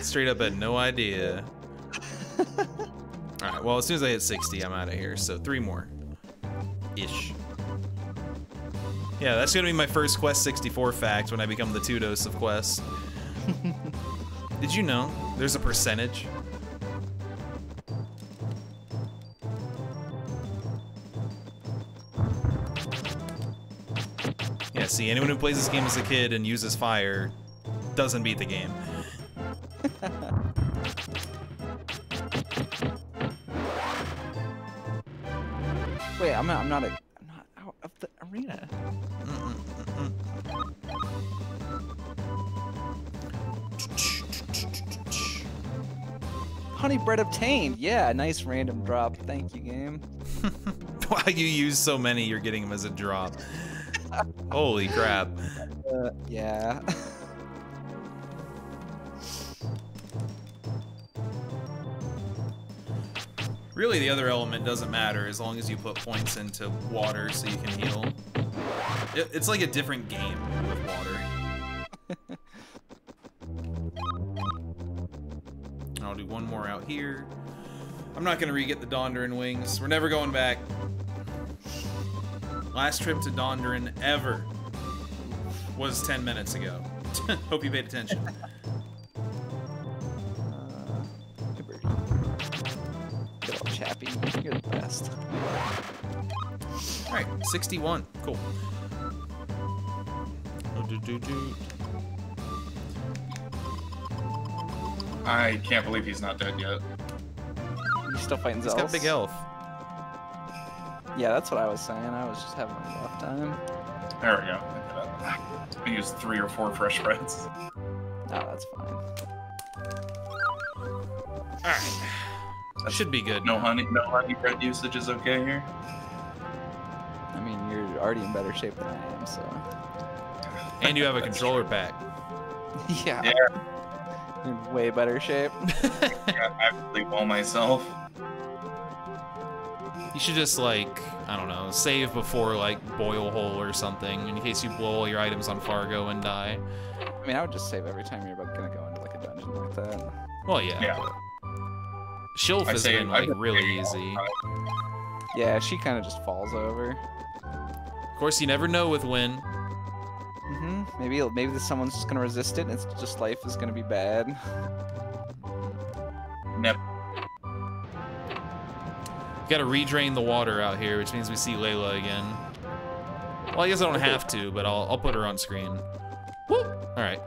S1: Straight up had no idea. Alright, well, as soon as I hit 60, I'm out of here. So three more. Ish. Yeah, that's gonna be my first Quest 64 fact when I become the Tudos of Quest. Did you know there's a percentage? Yeah, see, anyone who plays this game as a kid and uses fire doesn't beat the game.
S3: Wait, I'm not. I'm not. A, I'm not out of the arena. Honey bread obtained. Yeah, nice random drop. Thank you, game.
S1: Why you use so many, you're getting them as a drop. Holy crap.
S3: Uh, yeah.
S1: Really, the other element doesn't matter as long as you put points into water so you can heal. It, it's like a different game with water. I'll do one more out here. I'm not gonna re-get the Dondoran wings. We're never going back. Last trip to Dondoran ever was 10 minutes ago. Hope you paid attention.
S3: Chappie. You're the best.
S1: All right, 61. Cool.
S2: I can't believe he's not dead yet.
S3: He's still fighting
S1: He's
S3: Zelse?
S1: got big health.
S3: Yeah, that's what I was saying. I was just having a rough time.
S2: There we go. I uh, used three or four fresh breads.
S3: No, oh, that's fine.
S1: All right. Should be good.
S2: No honey, no honey bread usage is okay here.
S3: I mean, you're already in better shape than I am, so.
S1: And you have a controller pack.
S3: yeah.
S2: Yeah.
S3: In way better shape.
S2: Yeah, I actually well myself.
S1: You should just like, I don't know, save before like boil hole or something in case you blow all your items on Fargo and die.
S3: I mean, I would just save every time you're about gonna go into like a dungeon like that.
S1: Well, yeah.
S2: Yeah.
S1: But Shilf
S2: I
S1: has
S2: say-
S1: been
S2: I've
S1: like really easy.
S3: Yeah, she kind of just falls over.
S1: Of course, you never know with Win.
S3: hmm Maybe maybe someone's just gonna resist it, and it's just life is gonna be bad.
S2: Nep-
S1: You gotta redrain the water out here, which means we see Layla again. Well, I guess I don't have to, but I'll, I'll put her on screen. Whoop! Alright.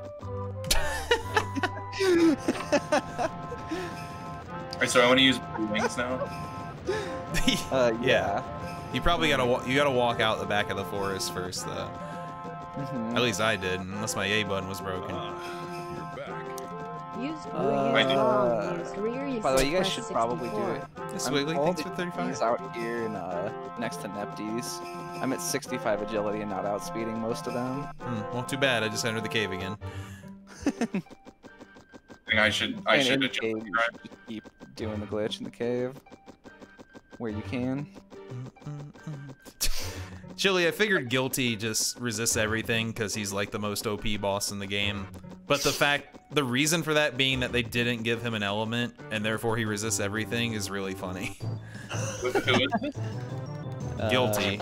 S2: Alright, so I want to use blue wings now.
S3: Uh,
S1: Yeah.
S3: yeah.
S1: You probably gotta you gotta walk out the back of the forest first, though.
S3: Mhm.
S1: At least I did, unless my A button was broken.
S4: Ah, you're back.
S5: Used
S3: Uh,
S5: rear
S2: I do.
S5: long, used
S3: By the way, you guys
S5: press
S3: should probably do it.
S1: Hey,
S3: I'm
S1: Swiggly, thanks for 35.
S3: keys out here and uh, next to Neptes. I'm at 65 agility and not outspeeding most of them.
S1: Hmm, well, too bad. I just entered the cave again.
S2: I I should I
S3: and
S2: should adjust
S3: cave,
S2: the
S3: you
S2: drive.
S3: should just keep doing the glitch in the cave where you can.
S1: Chili, I figured Guilty just resists everything because he's like the most OP boss in the game. But the fact, the reason for that being that they didn't give him an element and therefore he resists everything is really funny.
S2: Who- who is it?
S3: Uh,
S1: Guilty,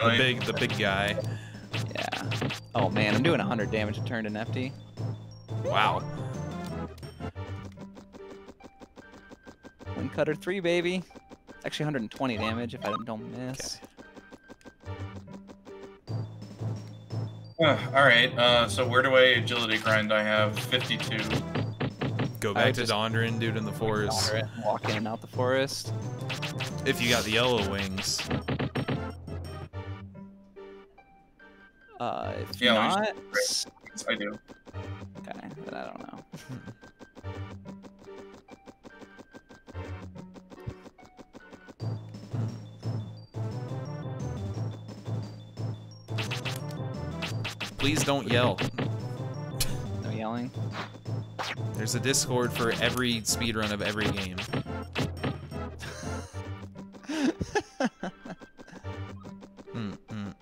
S1: the big, the big guy.
S3: Yeah. Oh man, I'm doing 100 damage a turn to Nepty.
S1: Wow.
S3: Wind Cutter 3, baby. Actually, 120 damage if I don't miss.
S2: Uh, all right. Uh, so where do I agility grind? I have 52.
S1: Go back to
S3: just-
S1: Dondoran, dude in the forest.
S3: Water Walk in and out the forest.
S1: If you got the yellow wings.
S3: Uh, if
S2: Yeah,
S3: not,
S2: I do.
S3: okay, then I don't know.
S1: Please don't yell.
S3: No yelling.
S1: There's a Discord for every speedrun of every game. Mm, mm.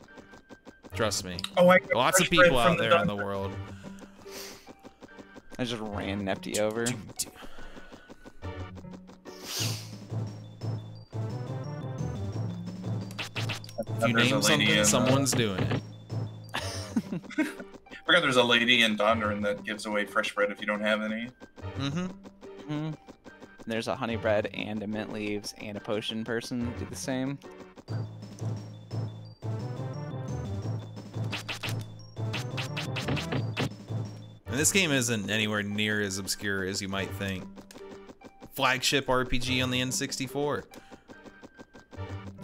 S1: Trust me.
S2: Oh, I
S1: Lots of people
S2: from
S1: out there in the world.
S3: I just ran Nepty over.
S1: If you name something,
S2: uh,
S1: someone's doing it.
S2: I forgot there's a lady in Dondoran that gives away fresh bread if you don't have any.
S1: Mm-hmm.
S3: hmm There's a honey bread and a mint leaves and a potion person do the same.
S1: And this game isn't anywhere near as obscure as you might think. Flagship RPG on the N64.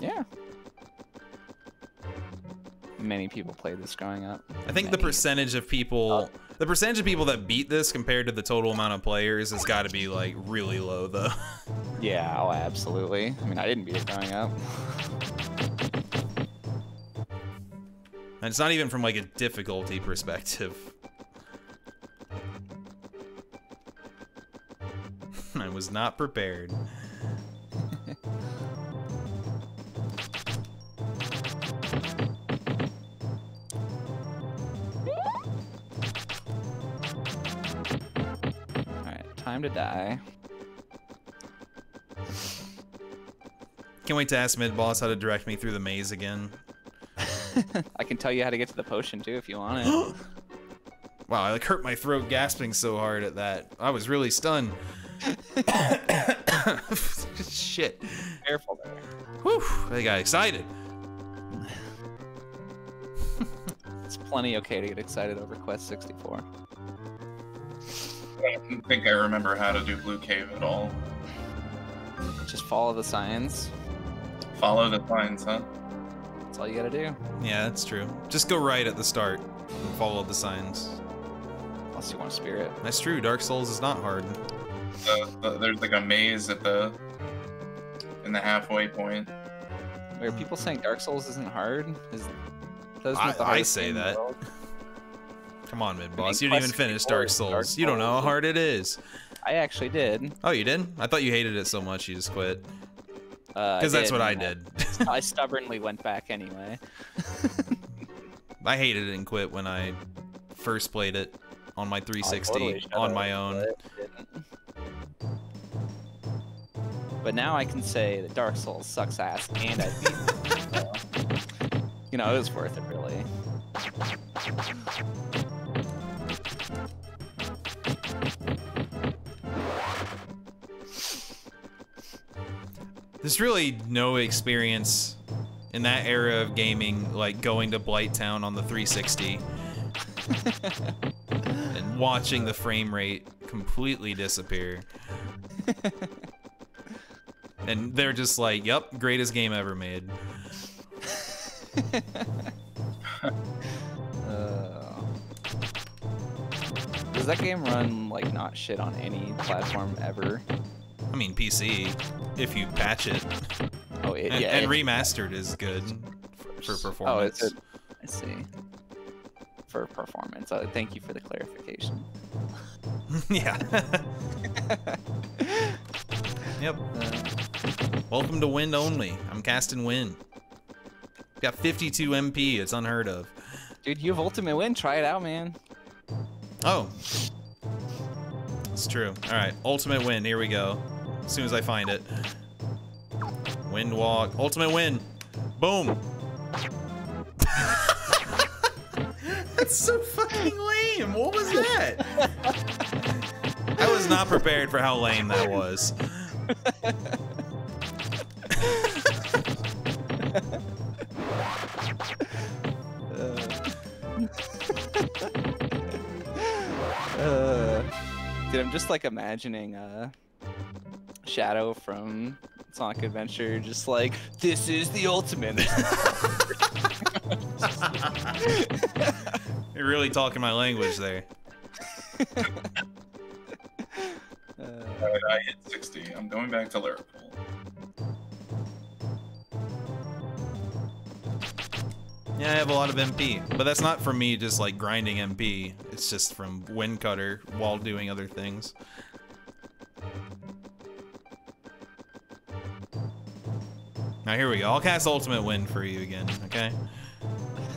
S3: Yeah. Many people played this growing up.
S1: I think the percentage of people The percentage of people that beat this compared to the total amount of players has got to be like really low though.
S3: Yeah, oh, absolutely. I mean, I didn't beat it growing up.
S1: And it's not even from like a difficulty perspective. I was not prepared.
S3: time to die.
S1: Can't wait to ask mid boss how to direct me through the maze again.
S3: I can tell you how to get to the potion too if you want it.
S1: Wow, I like hurt my throat gasping so hard at that. I was really stunned. Shit.
S3: Careful there.
S1: Whew, I got excited.
S3: It's plenty okay to get excited over Quest 64.
S2: I don't think I remember how to do Blue Cave at all.
S3: Just follow the signs.
S2: Follow the signs, huh?
S3: That's all you gotta do.
S1: Yeah, that's true. Just go right at the start and follow the signs.
S3: Unless you want a spirit.
S1: That's true. Dark Souls is not hard.
S2: The, the, there's like a maze at the in the halfway point.
S3: Are people saying Dark Souls isn't hard? Is that isn't
S1: I-
S3: it the
S1: I say
S3: game in
S1: that. Come on, mid boss. You didn't even finish Dark Souls.
S3: Dark
S1: You don't know how hard it is.
S3: I actually did.
S1: Oh, you did? I thought you hated it so much you just quit.
S3: Uh, because
S1: Because that's what I did.
S3: I stubbornly went back anyway.
S1: I hated it and quit when I first played it on my 360
S3: totally
S1: on my own.
S3: but. But now I can say that Dark Souls sucks ass and I beat it. So, you know, it was worth it really.
S1: There's really no experience in that era of gaming like going to Blighttown on the 360 and watching the frame rate completely disappear. and they're just like, "Yep, greatest game ever made."
S3: Uh, does that game run like not shit on any platform ever?
S1: I mean, PC if you patch it.
S3: Oh, it,
S1: And,
S3: yeah.
S1: and
S3: it-
S1: remastered is good for performance.
S3: Oh, it's I see. For performance. Uh, thank you for the clarification.
S1: yeah. yep.
S3: Uh,
S1: Welcome to Wind only. I'm casting Wind. Got 52 MP. It's unheard of.
S3: dude, you have Ultimate Wind. Try it out, man.
S1: Oh. It's true. All right. Ultimate Wind. Here we go. As soon as I find it. Wind walk. Ultimate Wind. Boom. That's so fucking lame. What was that? I was not prepared for how lame that was.
S3: Uh, dude, I'm just like imagining uh, Shadow from Sonic Adventure, just like this is the ultimate.
S1: You're really talking my language there.
S3: Uh,
S2: Alright, I hit 60. I'm going back to Larapool.
S1: Yeah, I have a lot of MP, but that's not from me just like grinding MP. It's just from Wind Cutter while doing other things. Now here we go. I'll cast Ultimate Wind for you again, okay?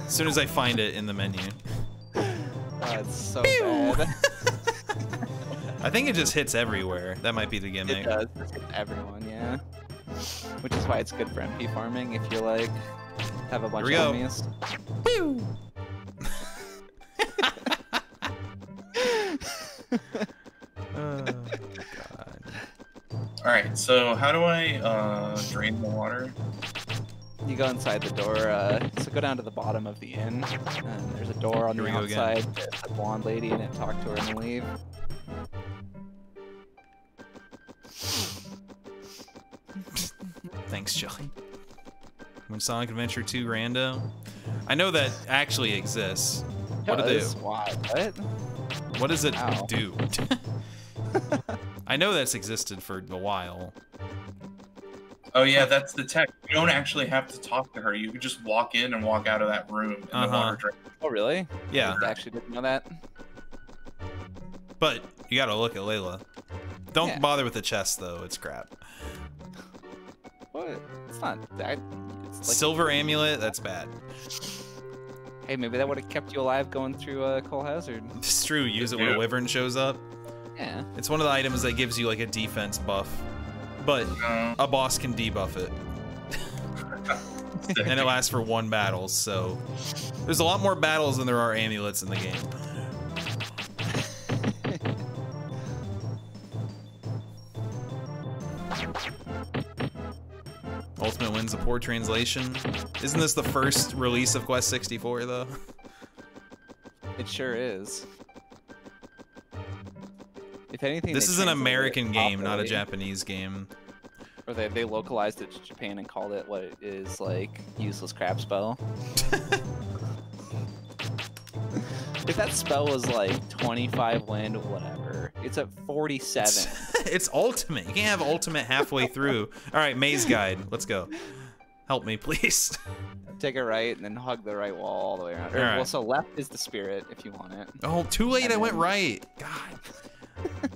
S1: As soon as I find it in the menu.
S3: That's so
S1: Pew!
S3: bad.
S1: I think it just hits everywhere. That might be the gimmick.
S3: it does. It's with everyone, yeah. Which is why it's good for MP farming if you like have a bunch of enemies.
S1: Pew! God. Uh.
S2: Alright, so how do I uh, drain the water?
S3: You go inside the door, uh, so go down to the bottom of the inn, and there's a door on
S1: Here
S3: the
S1: we go again.
S3: outside. There's a blonde lady in it, talk to her and leave.
S1: Thanks, Jelly. When Sonic Adventure 2 Rando? I know that actually exists. What to
S3: Does?
S1: do?
S3: Why? What?
S1: What does it
S3: Ow.
S1: do? I know that's existed for a while.
S2: Oh yeah, that's the tech. You don't actually have to talk to her. You can just walk in and walk out of that room, and
S1: Uh-huh.
S2: water drains.
S3: Oh, really?
S1: Yeah,
S3: I actually didn't know that.
S1: but you gotta look at Layla. Don't
S3: Yeah.
S1: bother with the chest though; it's crap.
S3: What? It's not that. It's like,
S1: Silver amulet, that's bad.
S3: hey, maybe that would have kept you alive going through uh, Cull Hazard.
S1: It's true. Use it when a wyvern shows up.
S3: Yeah.
S1: It's one of the items that gives you like a defense buff, but
S2: No.
S1: a boss can debuff it, and it lasts for one battle. So there's a lot more battles than there are amulets in the game. Ultimate wins a poor translation. Isn't this the first release of Quest 64 though?
S3: It sure is. If anything,
S1: This is an American game, not a Japanese game.
S3: Or they, they localized it to Japan and called it what it is like useless crap spell. if that spell was like 25 wind, whatever. It's at 47.
S1: it's ultimate. You can't have ultimate halfway through. All right, maze guide. Let's go. Help me, please.
S3: Take a right and then hug the right wall all the way around.
S1: Alright.
S3: Well, so left is the spirit if you want it.
S1: Oh, too late. I went right. God.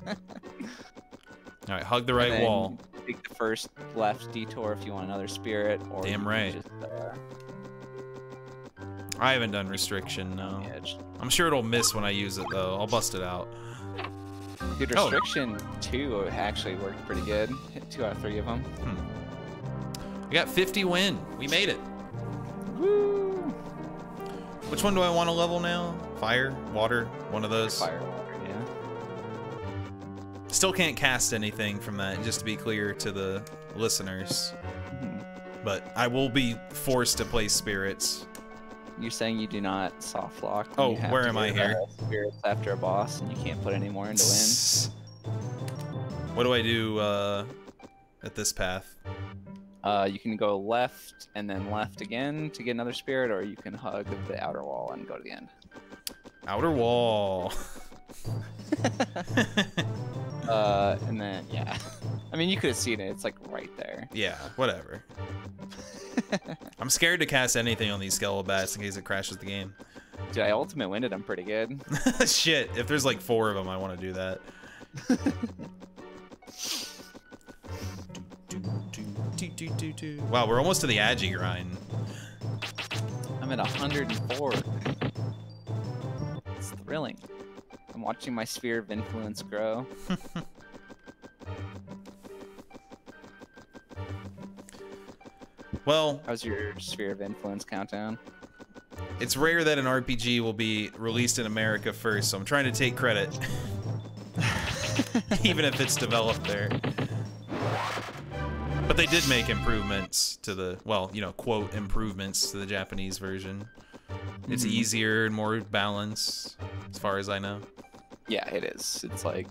S1: All right, hug the right wall.
S3: Take the first left detour if you want another spirit. Or
S1: Damn right.
S3: Just, uh,
S1: I haven't done restriction. No. I'm sure it'll miss when I use it though. I'll bust it out.
S3: Dude,
S1: Oh.
S3: restriction two actually worked pretty good. Hit two out of three of them.
S1: We got 50 win. We made it.
S3: Woo!
S1: Which one do I want to level now? Fire, water, one of those.
S3: Fire.
S1: Still can't cast anything from that, just to be clear to the listeners. But I will be forced to play spirits.
S3: You're saying you do not soft lock.
S1: Oh, where am I here?
S3: Spirits after a boss, and you can't put any more into win.
S1: What do I do uh, at this path?
S3: Uh, you can go left and then left again to get another spirit, or you can hug the outer wall and go to the end.
S1: Outer wall.
S3: Uh, and then yeah, I mean you could have seen it. It's like right there.
S1: yeah, whatever. I'm scared to cast anything on these Skelebats in case it crashes the game.
S3: Dude, I ultimate winded them pretty good.
S1: Shit, if there's like four of them, I want to do that. Wow, we're almost to the Agi grind.
S3: I'm at 104. It's thrilling. I'm watching my sphere of influence grow.
S1: Well,
S3: How's your sphere of influence countdown?
S1: it's rare that an RPG will be released in America first, so I'm trying to take credit. Even if it's developed there. But they did make improvements to the, well, you know, quote, improvements to the Japanese version. It's
S3: Mhm.
S1: easier and more balanced, as far as I know.
S3: Yeah, it is. It's like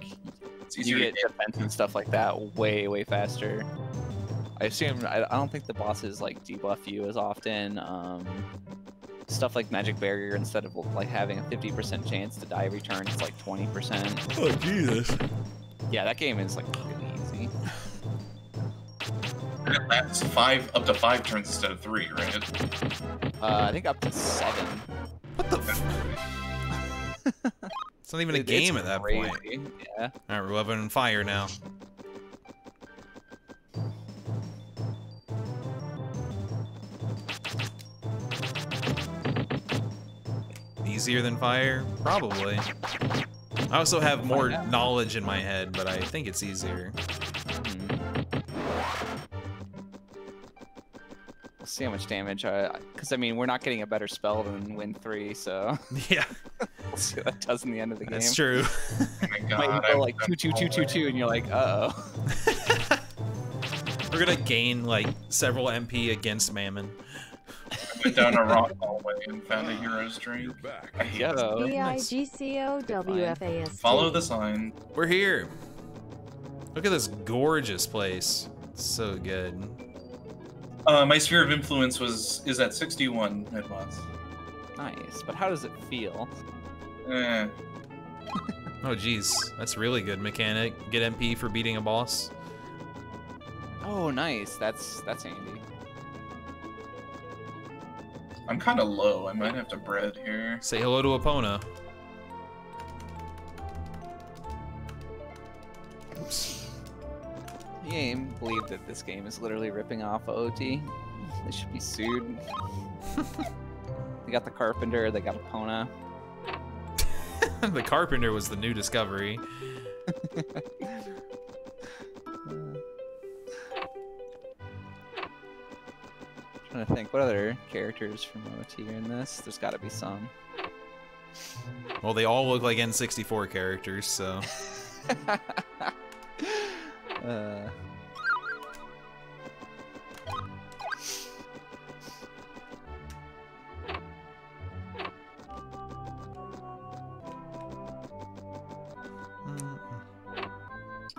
S2: It's
S3: you get
S2: to
S3: defense and stuff like that way, way faster. I assume I, I don't think the bosses like debuff you as often. Um, stuff like magic barrier instead of like having a 50% chance to die every turn, it's like 20%.
S1: Oh, Jesus.
S3: Yeah, that game is like really easy.
S2: And it lasts five up to five turns instead of three, right?
S3: Uh, I think up to seven.
S1: What the f- It's not even a
S3: It-
S1: game at that point.
S3: Yeah.
S1: Alright, we're living in fire now. Easier than fire? Probably. I also have more knowledge in my head, but I think it's easier.
S3: See how much damage. Because I mean, we're not getting a better spell than Win three, so
S1: Yeah,
S3: we'll see what that does in the end of the game.
S1: that's true.
S2: Oh my
S3: Might go like
S2: done
S3: two two two two
S2: hallway-
S3: two, and you're like, uh oh.
S1: We're gonna gain like several MP against Mammon.
S2: I went down a rock hallway and found a hero's drink.
S4: You're.
S2: I hate.
S3: Yo.
S5: B I G C O W F A S T.
S2: Follow the sign.
S1: We're here. Look at this gorgeous place. It's so good.
S2: Uh, my sphere of influence was is at 61 it was.
S3: Nice, but how does it feel?
S2: Eh.
S1: Oh, geez. That's really good mechanic. Get MP for beating a boss.
S3: Oh, nice. That's that's handy.
S2: I'm kind of low. I might have to bread here.
S1: Say hello to Epona. Oops.
S3: Can't believe that this game is literally ripping off OT. They should be sued. they got the Carpenter, they got Epona.
S1: the Carpenter was the new discovery.
S3: trying to think, what other characters from OT are in this? There's got to be some.
S1: Well, they all look like N64 characters, so.
S3: uh,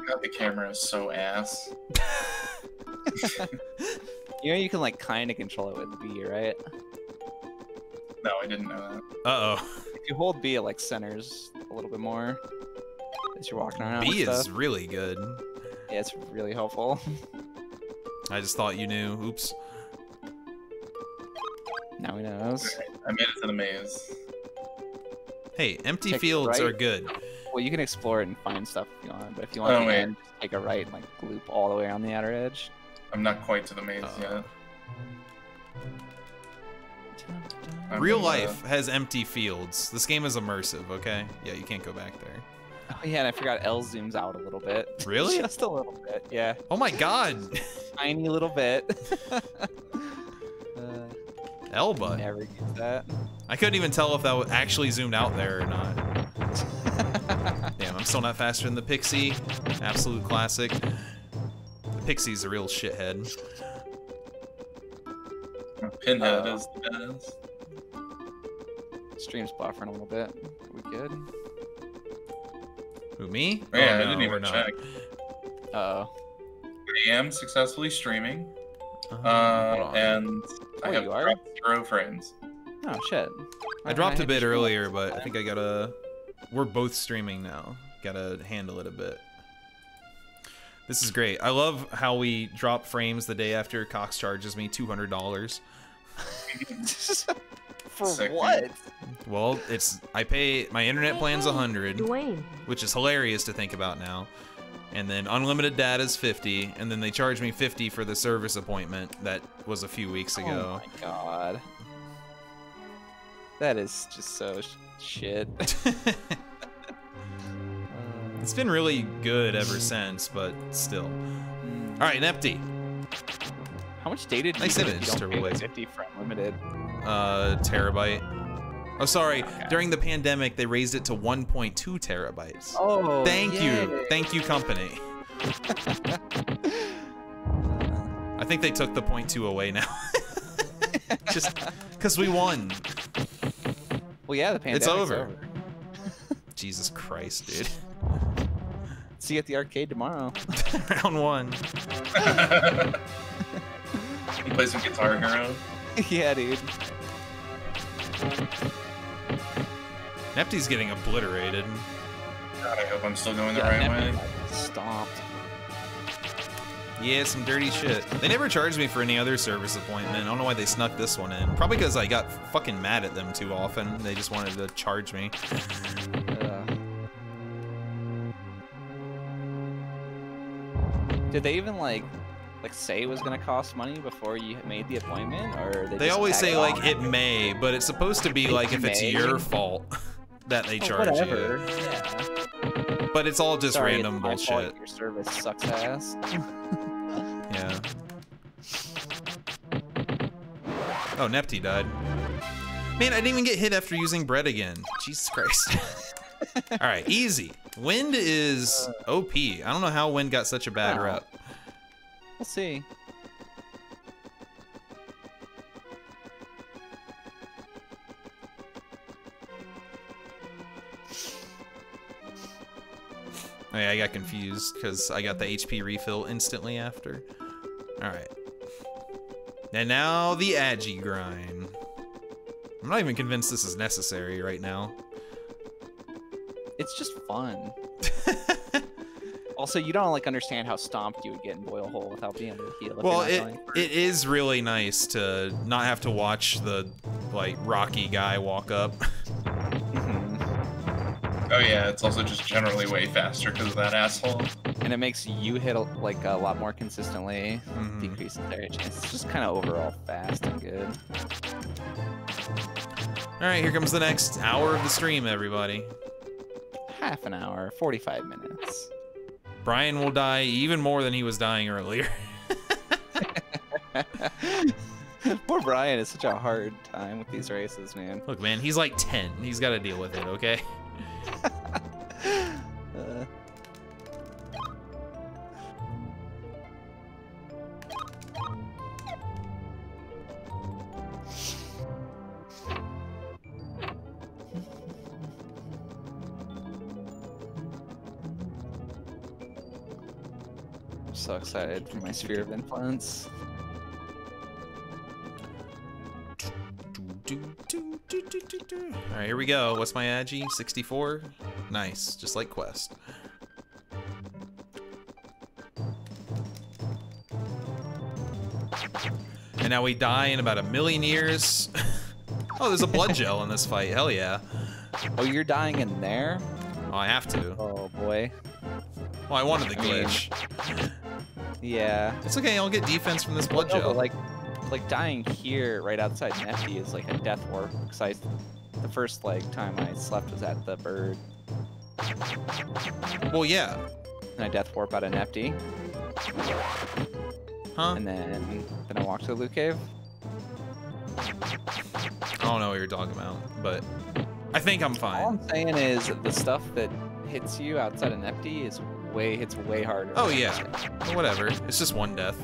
S2: God, the camera is so ass.
S3: you know, you can like kind of control it with B, right?
S2: No, I didn't know that.
S1: Uh oh.
S3: If you hold B, it like centers a little bit more as you're walking around.
S1: B is
S3: stuff.
S1: really good.
S3: Yeah, it's really helpful.
S1: I just thought you knew. Oops.
S3: now he knows.
S2: Alright, I made it to the maze.
S1: Hey, empty
S3: Take
S1: fields
S3: right.
S1: are good.
S3: Well, you can explore it and find stuff if you want, but if you want
S2: Oh,
S3: to
S2: wait.
S3: end, take a right and like loop all the way around the outer edge.
S2: I'm not quite to the maze
S1: Uh,
S2: yet.
S1: Real life has empty fields. This game is immersive, okay? Yeah, you can't go back there.
S3: Oh yeah, and I forgot L zooms out a little bit.
S1: Really?
S3: Just a little bit, yeah.
S1: Oh my god!
S3: Tiny little bit. uh,
S1: Elba.
S3: never get that.
S1: I couldn't even tell if that was actually zoomed out there or not. Damn, I'm still not faster than the Pixie. Absolute classic. The Pixie's a real shithead.
S2: Pinhead
S3: Uh,
S2: is the best.
S3: Stream's buffering a little bit. Are we good?
S1: Who, me?
S2: Oh, yeah,
S1: oh,
S2: I didn't even
S1: not.
S2: check.
S3: Uh oh.
S2: I am successfully streaming,
S1: Uh, hold
S2: uh,
S1: on.
S2: and I
S3: Oh,
S2: have
S3: you are?
S2: dropped zero frames.
S3: Oh shit.
S1: I dropped a bit earlier, but I think I gotta. We're both streaming now. Gotta handle it a bit. This is great. I love how we drop frames the day after Cox charges me two hundred dollars.
S3: For
S2: Sick, dude.
S3: what?
S1: Well, it's I pay my internet plan's a hundred, which is hilarious to think about now. And then unlimited data is fifty, and then they charge me fifty for the service appointment that was a few weeks ago.
S3: Oh my god. That is just so sh- shit.
S1: It's been really good ever since, but still. All right, Nepty.
S3: How much data do
S1: Nice
S3: you get
S1: image,
S3: don't pay 50 for limited?
S1: uh, terabyte. Oh, sorry.
S3: Okay.
S1: During the pandemic, they raised it to 1.2 terabytes.
S3: Oh,
S1: Thank you. Thank you, company. I think they took the point two away now. Just because we won.
S3: Well, yeah, the pandemic's
S1: over. Jesus Christ, dude.
S3: See you at the arcade tomorrow.
S1: Round one.
S2: You play some Guitar Hero.
S3: yeah, dude.
S1: Nepty's getting obliterated.
S2: God, I hope I'm still going the
S3: Yeah,
S2: right
S3: never
S2: way.
S3: got Stomped.
S1: Yeah, some dirty shit. They never charged me for any other service appointment. I don't know why they snuck this one in. Probably because I got fucking mad at them too often. They just wanted to charge me.
S3: Uh, did they even like like say it was gonna cost money before you made the appointment, or they,
S1: They always say like it may, but it's supposed to be like if it's your fault that they
S3: Oh,
S1: charge
S3: whatever.
S1: you.
S3: Yeah.
S1: But it's all just
S3: Sorry,
S1: random
S3: it's my fault
S1: bullshit.
S3: Your service sucks ass.
S1: Yeah. Oh, Nepty died. Man, I didn't even get hit after using bread again. Jesus Christ. all right, easy. Wind is OP. I don't know how Wind got such a bad
S3: Wow.
S1: rep.
S3: We'll see.
S1: Oh, yeah, I got confused because I got the HP refill instantly after. All right. And now the Agi grind. I'm not even convinced this is necessary right now.
S3: it's just fun. also, you don't like understand how stomped you would get in Boil Hole without being able to heal.
S1: Well, it it is really nice to not have to watch the like rocky guy walk up.
S3: Mhm.
S2: Oh yeah, it's also just generally way faster because of that asshole.
S3: and it makes you hit like a lot more consistently,
S1: Mhm.
S3: decreases their chance. It's just kind of overall fast and good.
S1: All right, here comes the next hour of the stream, everybody.
S3: Half an hour, 45 minutes.
S1: Brian will die even more than he was dying earlier.
S3: Poor Brian is such a hard time with these races, man.
S1: Look, man, he's like 10. He's got to deal with it, okay?
S3: so excited for my sphere of influence.
S1: All right, here we go. What's my agi? 64? Nice, just like Quest. And now we die in about a million years. oh, there's a blood gel in this fight. Hell yeah.
S3: Oh, you're dying in there?
S1: Oh, I have to.
S3: Oh boy.
S1: Well, I wanted the glitch.
S3: Yeah.
S1: It's okay, I'll get defense from this blood gel.
S3: like, like dying here right outside Nepty is like a death warp. Cause I, the first like time I slept was at the bird,
S1: Well, yeah.
S3: and I death warp out of Nepty,
S1: Huh?
S3: and then then I walk to the loot cave.
S1: I don't know what you're talking about, but I think I'm fine. All.
S3: I'm saying is the stuff that hits you outside of Nepty is way hits way harder.
S1: Oh, yeah. Whatever. It's just one death.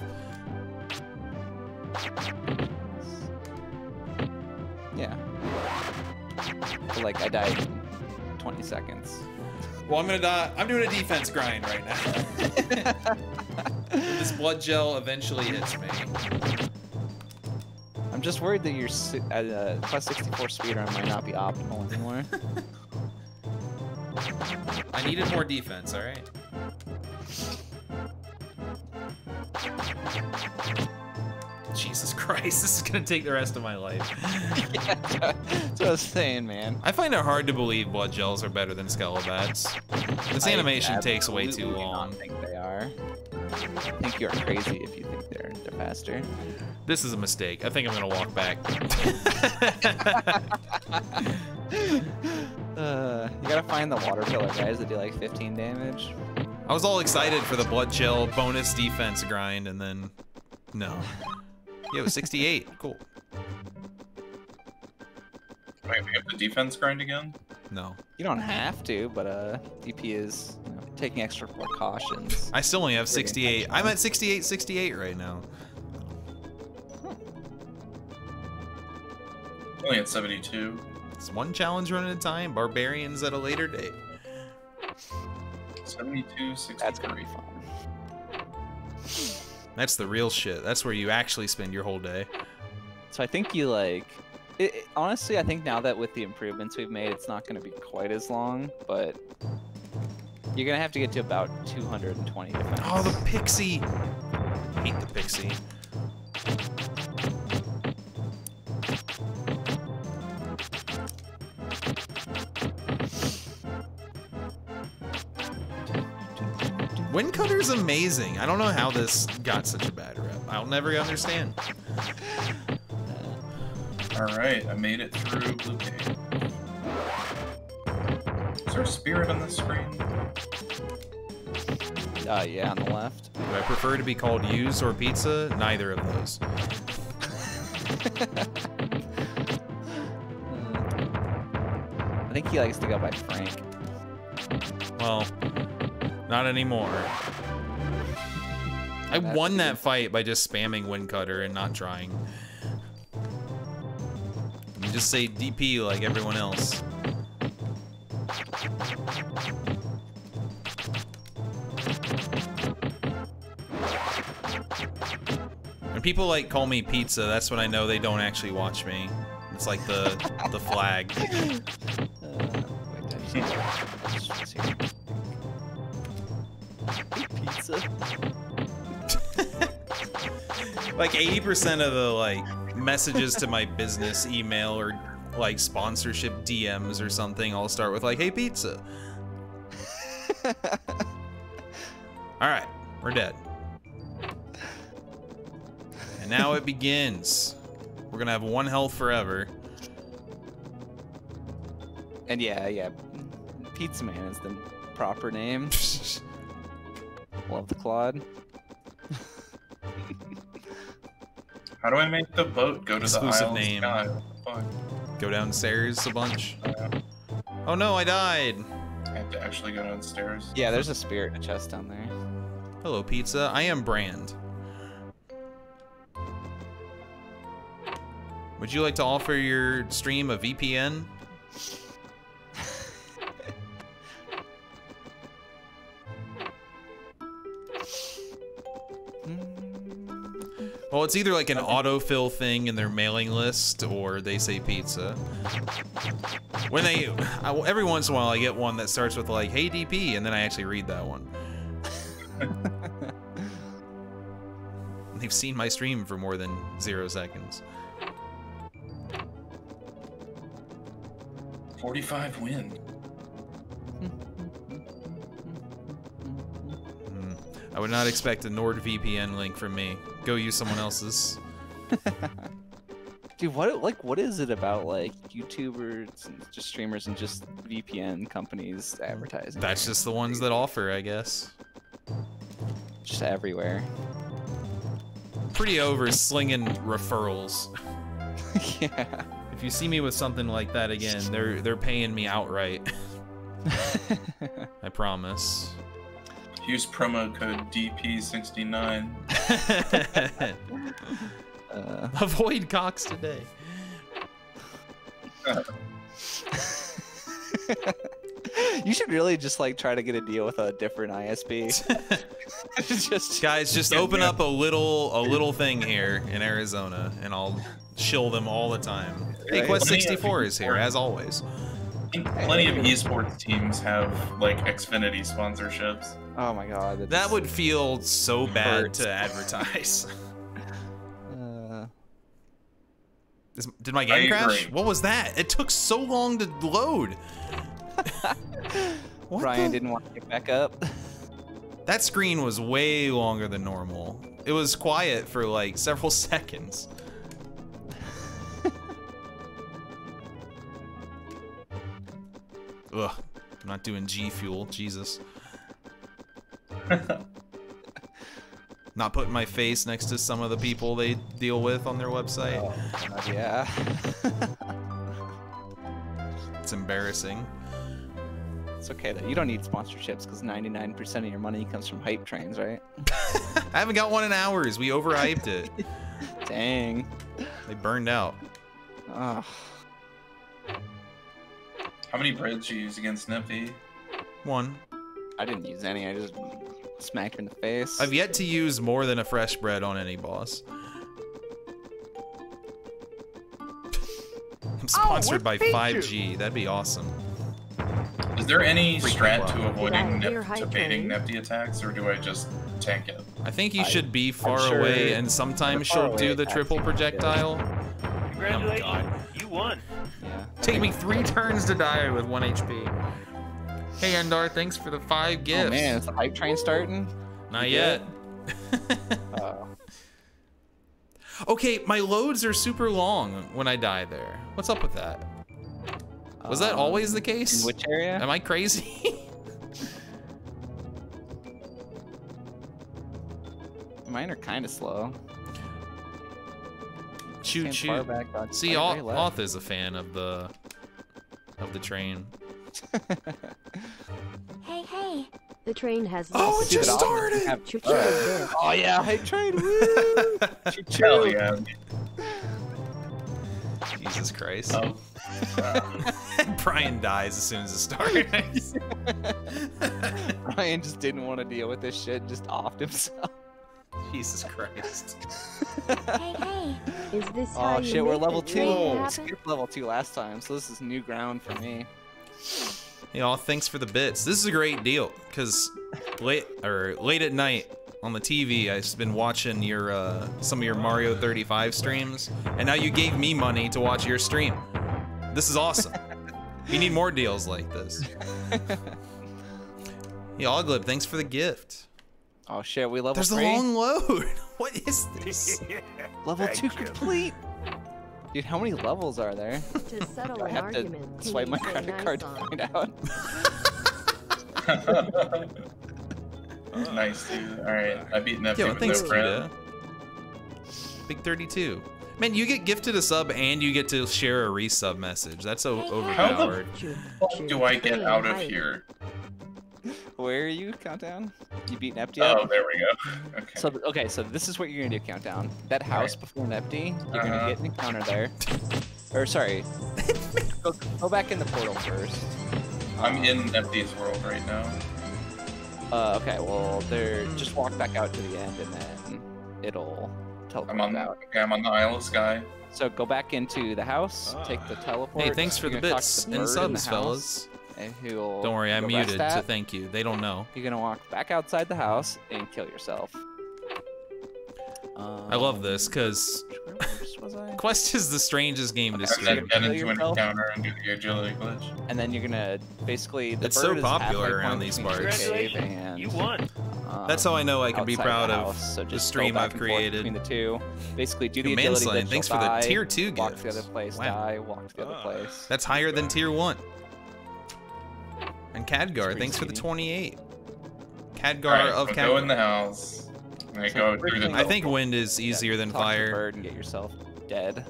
S3: Yeah. But, like I died in 20 seconds.
S1: Well, I'm gonna die. I'm doing a defense grind right now. this blood gel eventually hits me.
S3: I'm just worried that your si- uh, uh, plus 64 speedrun might not be optimal anymore.
S1: I needed more defense. All right. Jesus Christ, this is gonna take the rest of my life.
S3: yeah, that's what I was saying, man.
S1: I find it hard to believe blood gels are better than Skelebats. This
S3: I
S1: animation takes way too
S3: do not think they are. I think you are crazy if you think they're they're faster.
S1: This is a mistake. I think I'm gonna walk back.
S3: Uh, you gotta find the water pillar guys that do like 15 damage.
S1: I was all excited for the blood gel bonus defense grind, and then no. Yo, 68. Cool.
S2: Wait, we have the defense grind again?
S1: No.
S3: You don't have to, but uh, DP is you know, taking extra precautions.
S1: I still only have 68. I'm at 68, 68 right now.
S2: Only at 72.
S1: It's one challenge run at a time. Barbarians at a later date.
S2: 72, 63.
S3: That's gonna be fun.
S1: That's the real shit. That's where you actually spend your whole day.
S3: So I think you like. It, it- honestly, I think now that with the improvements we've made, it's not going to be quite as long, but you're gonna have to get to about 220 defense.
S1: Oh, the pixie. hate the pixie. Wind Cutter's amazing. I don't know how this got such a bad rep. I'll never understand.
S2: Alright, I made it through Blue Cave. Is there a spirit on the screen?
S3: Uh, yeah, on the left.
S1: Do I prefer to be called Use or Pizza? Neither of those.
S3: I think he likes to go by Frank.
S1: Well, not anymore. I
S3: That's
S1: won that fight by just spamming Wind Cutter and not trying. You just say DP like everyone else. When people like call me pizza, that's when I know they don't actually watch me. It's like the the flag.
S3: Uh, wait, did I just- Pizza.
S1: like 80% of the like messages to my business email or like sponsorship DMs or something all start with like, "Hey pizza." all right, we're dead. And now it begins. We're gonna have one health forever.
S3: And yeah, yeah, Pizza Man is the proper name. Love the Claude.
S2: How do I make the boat go to
S1: Exclusive
S2: the
S1: name.
S2: island sky? Fuck.
S1: Go downstairs a bunch. Uh, oh no, I died.
S2: I have to actually go downstairs.
S3: Yeah, there's a spirit in a chest down there.
S1: Hello, pizza. I am Brand. Would you like to offer your stream a VPN? Well, it's either like an autofill thing in their mailing list, or they say pizza. When they, I, every once in a while, I get one that starts with like "Hey DP," and then I actually read that one. They've seen my stream for more than zero seconds.
S2: 45 win.
S1: Hmm. I would not expect a NordVPN link from me. Go use someone else's.
S3: Dude, what like what is it about like YouTubers and just streamers and just VPN companies advertising?
S1: That's just the ones that offer, I guess.
S3: just everywhere.
S1: Pretty over slinging referrals.
S3: yeah.
S1: If you see me with something like that again, they're they're paying me outright. I promise.
S2: Use promo code DP69.
S3: Uh,
S1: Avoid Cox today.
S3: you should really just like try to get a deal with a different ISP. just
S1: Guys, just open up a little a little thing here in Arizona, and I'll chill them all the time. Hey, Quest 64 is here as always.
S2: I think plenty of esports teams have like Xfinity sponsorships.
S3: Oh my god.
S1: That
S3: that's-
S1: would feel so bad
S3: Hurts.
S1: to advertise.
S3: Uh,
S1: Is- Did my game crash?
S2: agree.
S1: What was that? It took so long to load. What
S3: Brian
S1: the-
S3: didn't want to get back up.
S1: That screen was way longer than normal. It was quiet for like several seconds. Ugh, I'm not doing G Fuel, Jesus. not putting my face next to some of the people they deal with on their website.
S3: Oh, yeah.
S1: It's embarrassing.
S3: it's okay though. You don't need sponsorships because 99% of your money comes from hype trains, right?
S1: I haven't got one in hours. We overhyped it.
S3: Dang.
S1: They burned out.
S3: Oh,
S2: How many breads you use against Nippy?
S1: One.
S3: I didn't use any. I just smacked her in the face.
S1: I've yet to use more than a fresh bread on any boss. I'm sponsored
S6: oh, by
S1: 5G. That'd be awesome.
S2: Is there any strat to avoiding
S5: Did I
S2: nip, to baiting
S5: train?
S2: Nifty attacks, or do I just tank it?
S1: I think you should be far
S3: sure
S1: away, and sometimes she'll do the triple
S3: you can do.
S1: projectile.
S6: Congratulations, oh,
S1: God.
S6: you won.
S3: yeah.
S1: Take me three turns to die with one HP. Hey Endar, thanks for the five gifts.
S3: Oh man, is the hype train starting?
S1: Not
S3: you
S1: yet.
S3: Oh.
S1: Okay, my loads are super long when I die there. What's up with that? Was that
S3: Um,
S1: always the case?
S3: In which area?
S1: Am I crazy?
S3: Mine are kind of slow. Far
S1: shoot.
S3: back,
S1: See,
S3: right,
S1: Oth,
S3: right.
S1: Oth is a fan of the of the train.
S5: Hey, hey. The train has
S1: Oh, it just started!
S3: have-
S5: Choo choo.
S3: Oh yeah, Hey, train. Woo! Choo-choo.
S2: Hell yeah.
S1: Jesus Christ.
S2: Oh,
S1: Brian dies as soon as it starts.
S3: Brian just didn't want to deal with this shit. Just offed himself.
S1: Jesus Christ.
S5: Hey, hey. Is this how
S3: Oh shit, we're level two.
S5: train
S3: We skipped level two last time, so this is new ground for me.
S1: Hey, all thanks for the bits. This is a great deal because late or late at night on the TV, I've been watching your uh, some of your Mario 35 streams, and now you gave me money to watch your stream. This is awesome. we need more deals like this. Yeah, Oglib, thanks for the gift.
S3: Oh shit, we level
S1: There's a long load. What is this?
S3: level two complete. Dude, how many levels are there?
S5: To settle
S3: I
S5: an
S3: have to
S5: argument,
S3: swipe my credit
S5: nice
S3: card to find out.
S2: nice, dude. All right, I beat Neptune
S1: Yo,
S2: with
S1: thanks,
S2: no friend.
S1: Kita. Big 32. Man, you get gifted a sub and you get to share a resub message. That's so overpowered.
S5: Choo,
S2: What
S5: choo,
S2: do I get out of here?
S3: Where are you, Countdown? You beat Nepty
S2: Oh, there we go. Okay.
S3: So okay, so this is what you're gonna do, Countdown. That house before Nepty, you're gonna
S2: Uh-huh.
S3: get an encounter there. Or sorry, go, go back in the portal first.
S2: I'm
S3: Um,
S2: in Neptune's world right now.
S3: Uh, okay, well, there. Just walk back out to the end, and then it'll teleport
S2: I'm on
S3: you
S2: the
S3: out.
S2: okay, I'm on the Isle of Sky.
S3: So go back into the house, take the teleport.
S1: Hey, thanks for the bits
S3: the
S1: and
S3: bird in the
S1: subs,
S3: house,
S1: fellas.
S3: And he'll.
S1: Don't worry, I'm
S3: you'll
S1: muted, so thank you. They don't know.
S3: You're gonna walk back outside the house and kill yourself.
S1: I love this because
S3: Um, where was I?
S1: Quest is the strangest game to
S2: I'm
S1: stream.
S2: get into an encounter and do the agility glitch.
S3: And then you're gonna basically. The
S1: It's so
S3: is
S1: popular
S3: halfway
S1: around these parts.
S3: and,
S6: you won.
S3: um,
S1: That's how I know I can be proud
S3: the
S1: of
S3: house. So
S1: the stream I've created.
S3: Between the two, basically do the
S1: Yo,
S3: agility
S1: Manslane,
S3: glitch,
S1: thanks
S3: you'll
S1: for the tier two
S3: Walk to the other place,
S1: Wow.
S3: die, walk to the other
S4: Ah.
S3: place.
S1: That's higher than tier one. And Cadgar, thanks for the 28. Cadgar
S2: All right,
S1: of
S2: so go in the house. I
S3: So
S2: go through the.
S1: I think wind is
S3: Yeah,
S1: easier than
S3: talk to
S1: fire.
S3: bird and get yourself dead.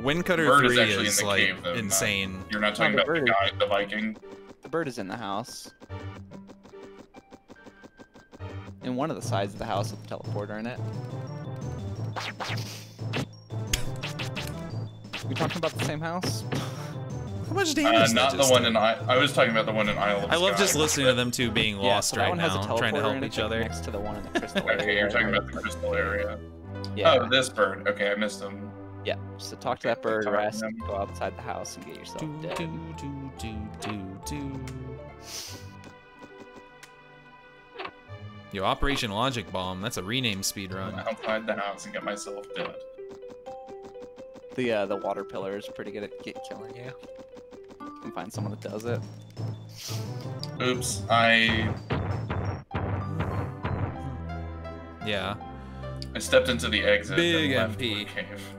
S1: Windcutter
S2: Bird is
S1: 3
S2: actually in
S1: is
S2: the
S1: like
S2: cave, though, not-
S1: insane.
S2: You're not talking
S3: the
S2: about the
S3: bird is-
S2: guy, the Viking.
S3: The bird is in the house. In one of the sides of the house with the teleporter in it. We talking about the same house?
S1: How much
S2: Uh, not the
S1: just
S2: one
S1: did?
S2: in I. I was talking about the one in Isle of
S1: I love
S2: Skye.
S1: just listening to them two being
S3: yeah,
S1: lost
S3: so
S1: right
S3: one has a
S1: now, trying to help each other.
S3: Next to the one in the crystal area.
S2: Okay, you're talking about the crystal area.
S3: Yeah.
S2: Oh, this bird. Okay, I missed him.
S3: Yeah, so talk to that bird,
S2: to
S3: rest,
S2: him.
S3: go outside the house and get yourself
S1: Do,
S3: dead.
S1: do, do, do, do, do. Yo, Operation Logic Bomb, that's a rename speed
S2: Run
S1: run.
S2: outside the house and get myself dead.
S3: The uh, the water pillar is pretty good at get killing you. You can find someone that does it.
S2: Oops, I
S1: Yeah,
S2: I stepped into the exit.
S1: Big
S2: and left
S1: MP.
S2: the cave.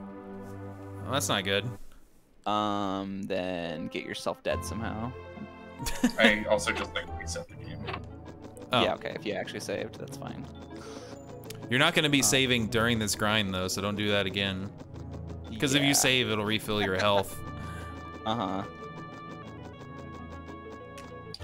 S1: well, that's not good.
S3: Um, then get yourself dead somehow.
S2: I also just like reset the game.
S1: Oh,
S3: Yeah, okay. If you actually saved, that's fine.
S1: you're not going to be
S3: Uh,
S1: saving during this grind though, so don't do that again. Because if you save, it'll refill your health.
S3: Uh huh.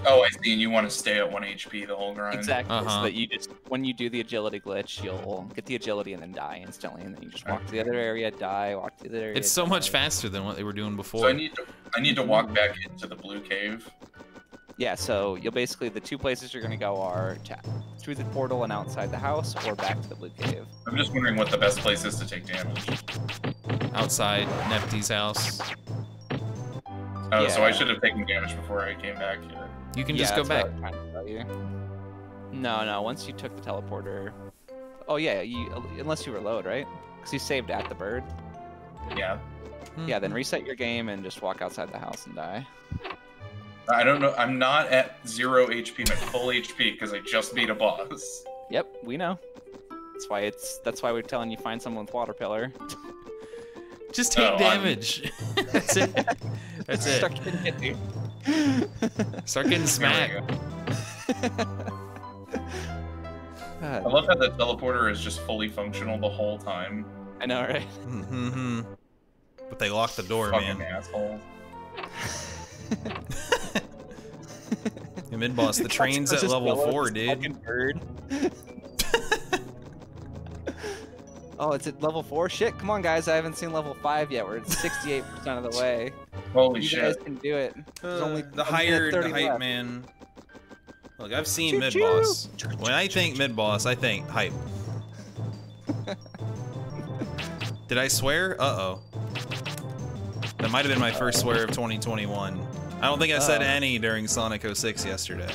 S2: Oh, I see. And you want to stay at one HP the whole grind.
S3: Exactly.
S1: Uh-huh.
S3: So that you just when you do the agility glitch, you'll get the agility and then die instantly, and then you just walk to the other area, die, walk to the other area.
S1: It's so much faster than what they were doing before.
S2: So I need to I need to walk back into the blue cave.
S3: Yeah, so you'll basically the two places you're gonna go are to, through the portal and outside the house, or back to the blue cave.
S2: I'm just wondering what the best place is to take damage.
S1: Outside Nepty's house.
S2: Oh, so I should have taken damage before I came back here.
S1: You can
S3: Yeah,
S1: just go
S3: that's
S1: back.
S3: what I was to tell you. No, no. Once you took the teleporter. Oh yeah, you unless you were load, right? Because you saved at the bird.
S2: Yeah. Hmm.
S3: Yeah, then reset your game and just walk outside the house and die.
S2: I don't know. I'm not at zero HP. I'm full HP because I just beat a boss.
S3: Yep, we know. That's why it's. That's why we're telling you find someone with water pillar.
S1: Just oh, take
S2: Oh,
S1: damage. That's it. That's it.
S3: Start getting hit, dude.
S1: Start getting
S2: There we
S1: smacked.
S2: go. I love how the teleporter is just fully functional the whole time.
S3: I know, right?
S1: Mm-hmm. But they locked the door,
S2: Fucking
S1: man.
S2: asshole.
S1: The mid boss, the train's at level four, dude.
S3: fucking bird. oh, it's at level four. Shit, come on, guys! I haven't seen level five yet. We're at sixty-eight percent of the way.
S2: Holy
S3: you
S2: shit.
S3: guys can do it. There's only
S1: Uh, the higher the
S3: 30
S1: hype
S3: left.
S1: man. Look, I've seen
S3: Choo
S1: mid
S3: choo.
S1: boss. When I think mid boss, I think hype. Did I swear? Uh oh. That might have been my first swear of 2021. I don't think I said
S3: Uh-oh.
S1: any during Sonic 06 yesterday.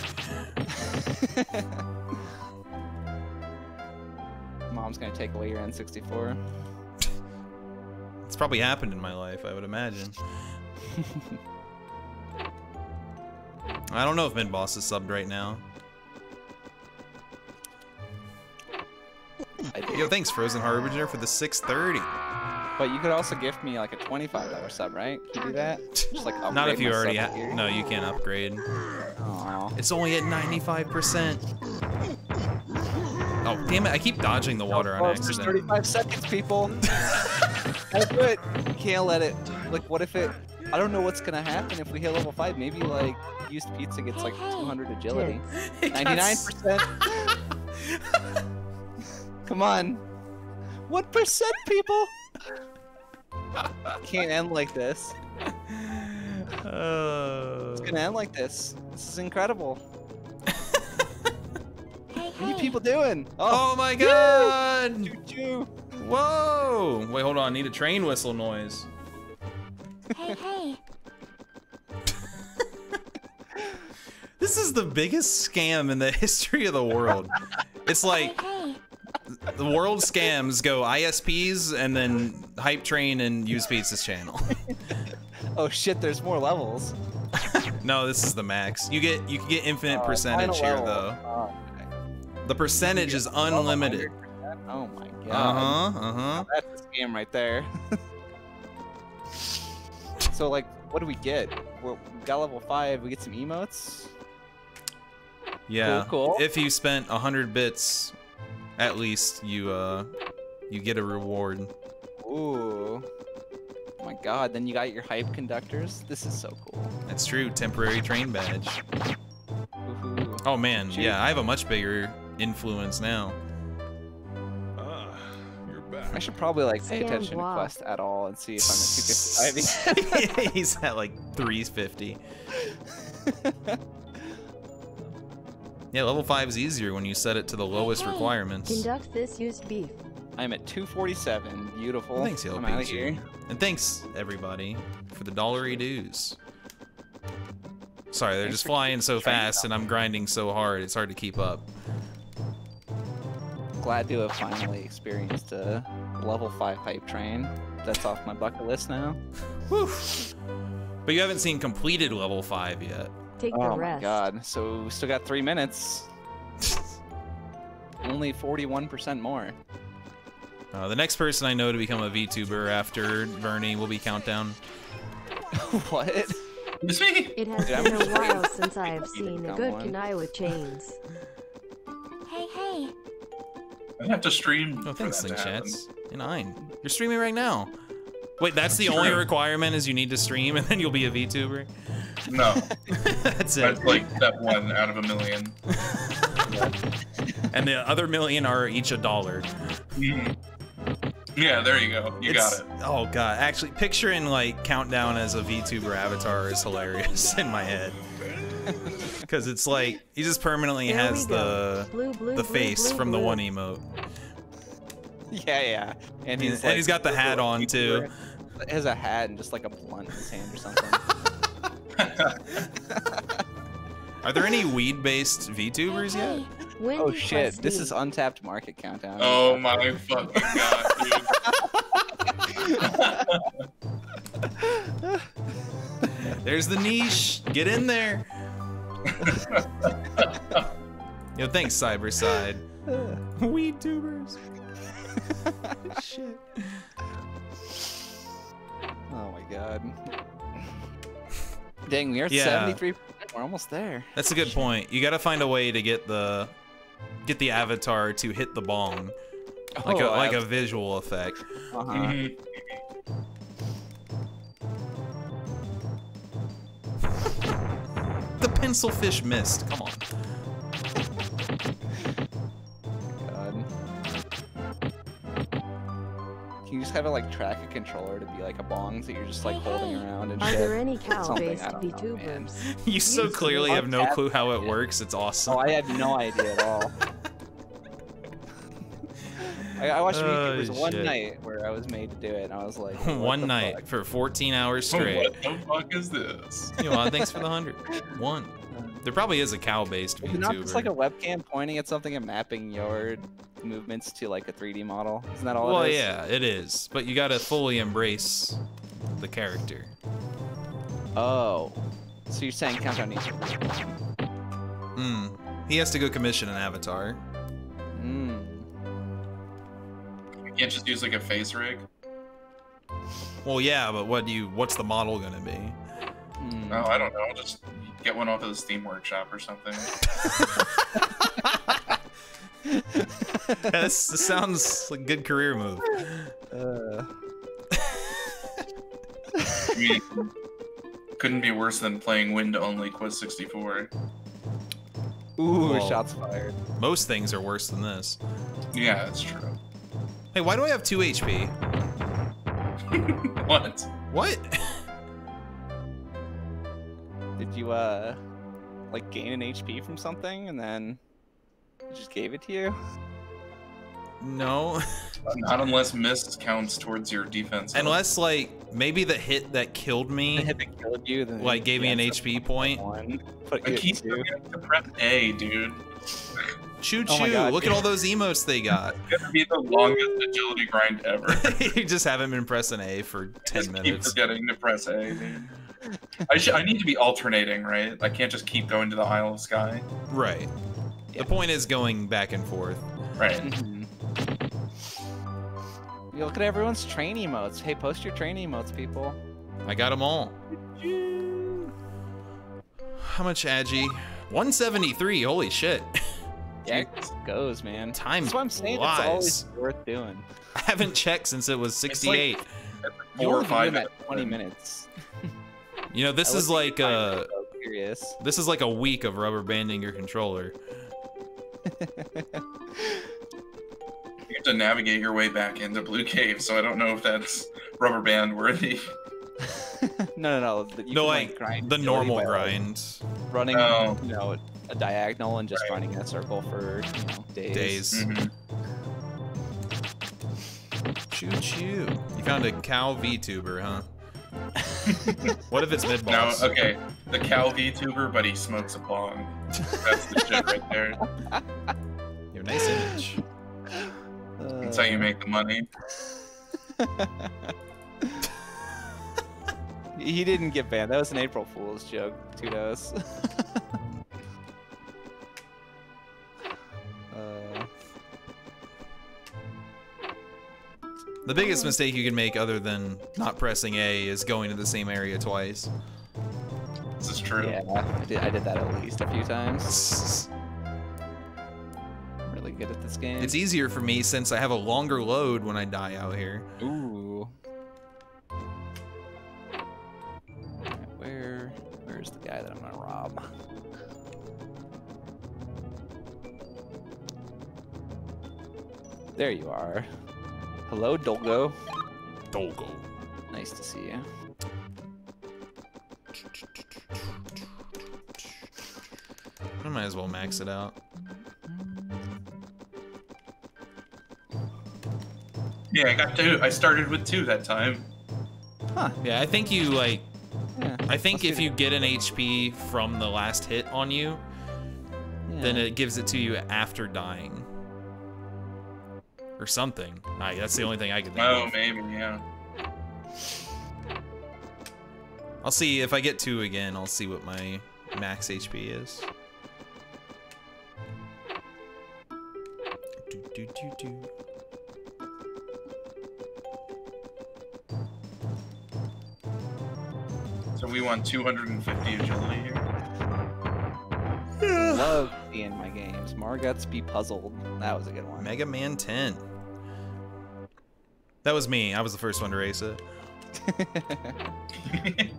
S3: Mom's gonna take away your N64.
S1: It's probably happened in my life, I would imagine. I don't know if Mid Boss is subbed right now. Yo, thanks Frozen Harbinger for the 630.
S3: But you could also gift me like a $25 sub, right? Can you do that? Just like
S1: Not if you already
S3: have.
S1: No, you can't upgrade. It's only at 95%. Oh, damn it. I keep dodging the water on
S3: there's
S1: accident.
S3: 35 seconds, people. Gotta do it. You can't let it. Like, what if it? I don't know what's gonna happen if we hit level five. Maybe like used pizza gets like 200 agility.
S1: It got
S3: 99
S1: s-
S3: percent. Come on. What percent, people? Can't end like this.
S1: Uh,
S3: It's gonna end like this. This is incredible. What are you people doing?
S1: oh my god!
S3: choo-choo.
S1: Whoa! Wait, hold on. I need a train whistle noise.
S5: Hey, hey.
S1: This is the biggest scam in the history of the world. It's like
S5: Hey.
S1: the world scams go ISPs and then Hype Train and Use Pizza's channel.
S3: Oh shit! There's more levels.
S1: no, this is the max. You get you can get infinite
S3: Uh,
S1: percentage
S3: final
S1: here
S3: level.
S1: though.
S3: Oh,
S1: The percentage is unlimited.
S3: oh my god.
S1: Uh huh. Uh huh.
S3: That's a scam right there. so like, what do we get? Well, we got level five. We get some emotes.
S1: Yeah.
S3: cool.
S1: If you spent a hundred bits, at least you uh you get a reward.
S3: Ooh. Oh my god. Then you got your hype conductors. This is so cool.
S1: That's true. Temporary train badge. Oh man, yeah, I have a much bigger influence now.
S4: Ah, you're back.
S3: I should probably like pay attention to. Quest at all and see if I'm at 255.
S1: He's at like 350. Yeah, level 5 is easier when you set it to the lowest
S5: Hey,
S1: requirements.
S5: Conduct this used beef.
S3: I'm at 247. Beautiful.
S1: Thanks,
S3: I'm out of here.
S1: And thanks, everybody, for the dollary dues. Sorry, they're
S3: Thanks
S1: just flying so fast and I'm grinding so hard, it's hard to keep up.
S3: Glad to have finally experienced a level 5 hype train. That's off my bucket list now.
S1: Whew. But you haven't seen completed level 5 yet.
S5: Take the
S3: Oh my god. So we still got three minutes. Only 41% more.
S1: Uh, the next person I know to become a VTuber after Bernie will be Countdown.
S3: what?
S7: It's me.
S5: It has
S3: Yeah,
S5: been a while since I have
S3: for you to
S5: seen a good
S3: one.
S5: Kanai with chains. Hey, hey.
S7: I have to stream.
S1: Oh, thanks,
S7: that
S1: Sling
S7: to.
S1: Chats. And Nine. You're streaming right now. Wait, that's the only requirement is you need to stream and then you'll be a VTuber?
S7: No,
S1: that's it.
S7: that's like step one out of a million.
S1: And the other million are each a dollar.
S7: Mhm. Yeah, there you go. You
S1: It's-
S7: got it.
S1: Oh god, actually picturing like Countdown as a VTuber avatar is hilarious in my head. Cause it's like he just permanently
S5: There
S1: has the
S5: Blue, blue,
S1: the
S5: blue,
S1: face
S5: blue,
S1: from the one emote.
S3: Yeah, yeah. And
S1: And,
S3: he's,
S1: and he's got the hat
S3: little
S1: on too.
S3: YouTuber. Has a hat and just like a blunt in his hand or something.
S1: Are there any weed-based VTubers yet?
S5: When
S3: oh shit! This
S5: meet?
S3: is untapped market countdown.
S7: Oh my fucking god, dude.
S1: There's the niche. Get in there. Yo, thanks, Cyberside. Weed tubers. Shit.
S3: Oh my god. Dang, we are
S1: Yeah.
S3: 73. We're almost there.
S1: That's a good point. You gotta find a way to get the get the avatar to hit the bong, like a
S3: Oh,
S1: like a visual effect.
S3: uh-huh.
S7: Mhm.
S1: The pencil fish missed. Come on.
S3: God. Can you just have it like track a controller to be like a bong that you're just like holding around and shit?
S5: Are
S3: shit?
S5: there any
S3: Something,
S5: cow-based
S3: I don't know, man.
S5: VTubers?
S1: You so clearly have no clue how it
S3: market.
S1: works. It's awesome.
S3: Oh, I had no idea at all. I, I watched
S1: Oh,
S3: YouTubers one
S1: shit.
S3: night where I was made to do it, and I was like, what
S1: One
S3: the
S1: night
S3: fuck?
S1: for 14 hours straight.
S7: What the fuck is this?
S1: You know, thanks for the hundred. One. There probably is a cow-based
S3: Is it not just like a webcam pointing at something and mapping your movements to like a 3D model? Isn't that all
S1: Well,
S3: it is?
S1: yeah, it is, but you gotta fully embrace the character.
S3: Oh. So you're saying Countdown needs to
S1: Hmm. He has to go commission an avatar.
S3: Hmm.
S2: You can't just use like a face rig.
S1: Well, yeah, but what do you? What's the model gonna be?
S3: Hmm.
S2: Oh, I don't know. Just get one off of the Steam Workshop or something.
S1: Yes, this sounds like a good career move.
S3: Uh,
S2: I mean, couldn't be worse than playing Wind Only Quest 64.
S3: ooh,
S1: Well-
S3: shots fired.
S1: Most things are worse than this.
S2: Yeah, that's true.
S1: Hey, why do I have two HP?
S2: what?
S1: What?
S3: Did you uh like gain an HP from something and then just gave it to you?
S1: No.
S2: Not unless miss counts towards your defense.
S1: Unless like maybe the hit that killed
S3: The
S1: me
S3: hit that killed you, then
S1: like gave me an HP point.
S3: one. Put
S2: I
S3: you
S2: keep
S3: at two.
S2: forgetting to press A, dude.
S1: Choo
S3: Oh
S1: choo!
S3: God,
S1: Look at all those emotes they got.
S2: It's gonna be the longest agility grind ever.
S1: you just haven't been pressing A for ten
S2: Just keep
S1: minutes.
S2: forgetting to press A, dude. I should. I need to be alternating, right? I can't just keep going to the Isle of Sky.
S1: Right.
S3: Yeah.
S1: The point is going back and forth.
S2: Right.
S3: Mm-hmm. You look at everyone's train emotes. Hey, post your train emotes, people.
S1: I got them all. How much Agi? 173. Holy shit.
S3: Yeah, it goes, man.
S1: Time
S3: That's what I'm saying. It's always worth doing.
S1: I haven't checked since it was 68.
S3: You
S2: Four or five minutes
S3: 20 minutes.
S1: you know, this is like
S3: your
S1: uh
S3: timer, so I'm curious.
S1: this is like a week of rubber banding your controller.
S2: You have to navigate your way back into Blue Cave, so I don't know if that's rubber band worthy.
S3: no, no, no. You
S1: no,
S3: can,
S1: like
S3: grind
S1: the normal
S3: by, like,
S1: grind
S3: running,
S2: Oh.
S3: you know, a diagonal and just
S2: Right.
S3: running in a circle for you know, days.
S1: days.
S2: Mhm.
S1: Choo choo. You found a cow VTuber, huh? what if it's mid
S2: No,
S1: boss?
S2: okay. The cow VTuber, but he smokes a bong. That's the shit right there.
S1: Your nice image.
S2: That's how you make the money.
S3: He didn't get banned. That was an April Fool's joke. Kudos. uh,
S1: The biggest mistake you can make other than not pressing A is going to the same area twice.
S2: This is true.
S3: yeah, I did, I did that at least a few times. Good at this game.
S1: It's easier for me since I have a longer load when I die out here.
S3: Ooh. Where, where's the guy that I'm gonna rob? There you are. Hello, Dolgo.
S1: Dolgo.
S3: Nice to see you.
S1: I might as well max it out.
S2: Yeah, I got two. I started with two that time. Huh.
S1: Yeah, I think you like.
S3: Yeah,
S1: I think if you get an HP from the last hit on you,
S3: that.
S1: then it gives it to you after dying. Or something. Aye, that's the only thing I can think
S2: Oh,
S1: of.
S2: maybe, yeah.
S1: I'll see if I get two again. I'll see what my max HP is. Do, do, do,
S2: we want 250 agility here.
S3: Love seeing my games. Marguts be puzzled. That was a good one.
S1: Mega Man 10. That was me. I was the first one to race it.
S3: I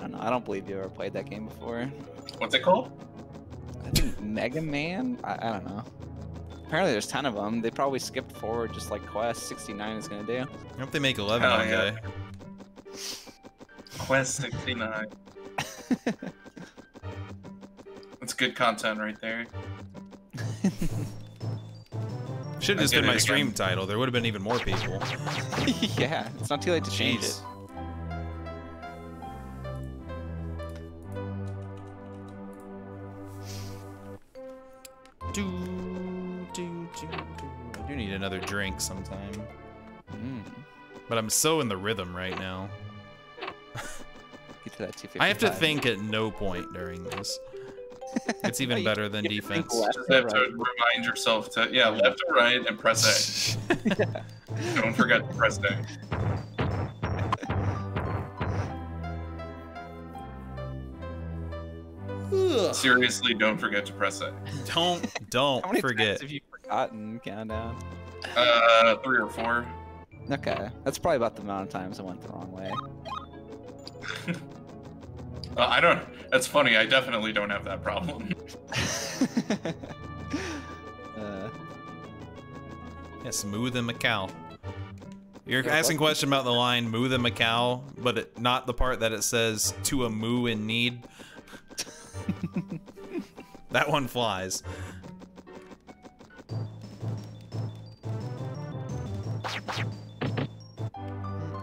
S3: don't know. I don't believe you ever played that game before.
S2: What's it called?
S3: I think Mega Man. I, I don't know. Apparently, there's ten of them. They probably skipped forward, just like Quest 69 is gonna do.
S1: I hope they make 11
S2: Hell
S1: one
S2: yeah.
S1: day.
S2: Quest 69. That's good content right there.
S1: Should have just been
S2: it
S1: my
S2: again.
S1: stream title. There would have been even more people.
S3: yeah, it's not too late to change it.
S1: Do, do, do, do. I do need another drink sometime.
S3: Mm.
S1: But I'm so in the rhythm right now.
S3: Get to that 255.
S1: I have to think at no point during this. It's even
S3: you-
S1: better than
S3: you have to think
S1: defense.
S3: left
S7: Just
S3: or
S7: have to remind yourself to yeah, left or right and press A. Don't forget to press A. Seriously, don't forget to press A.
S1: Don't don't
S3: many
S1: forget.
S3: times have you forgotten countdown?
S7: Uh, three or four.
S3: Okay, that's probably about the amount of times I went the wrong way.
S7: Uh, I don't. That's funny. I definitely don't have that problem.
S3: uh,
S1: Yeah, smooth and Macau. You're
S3: Yeah,
S1: asking
S3: what-
S1: question about the line "moo the Macau," but it, not the part that it says "to a moo in need." that one flies. Mm,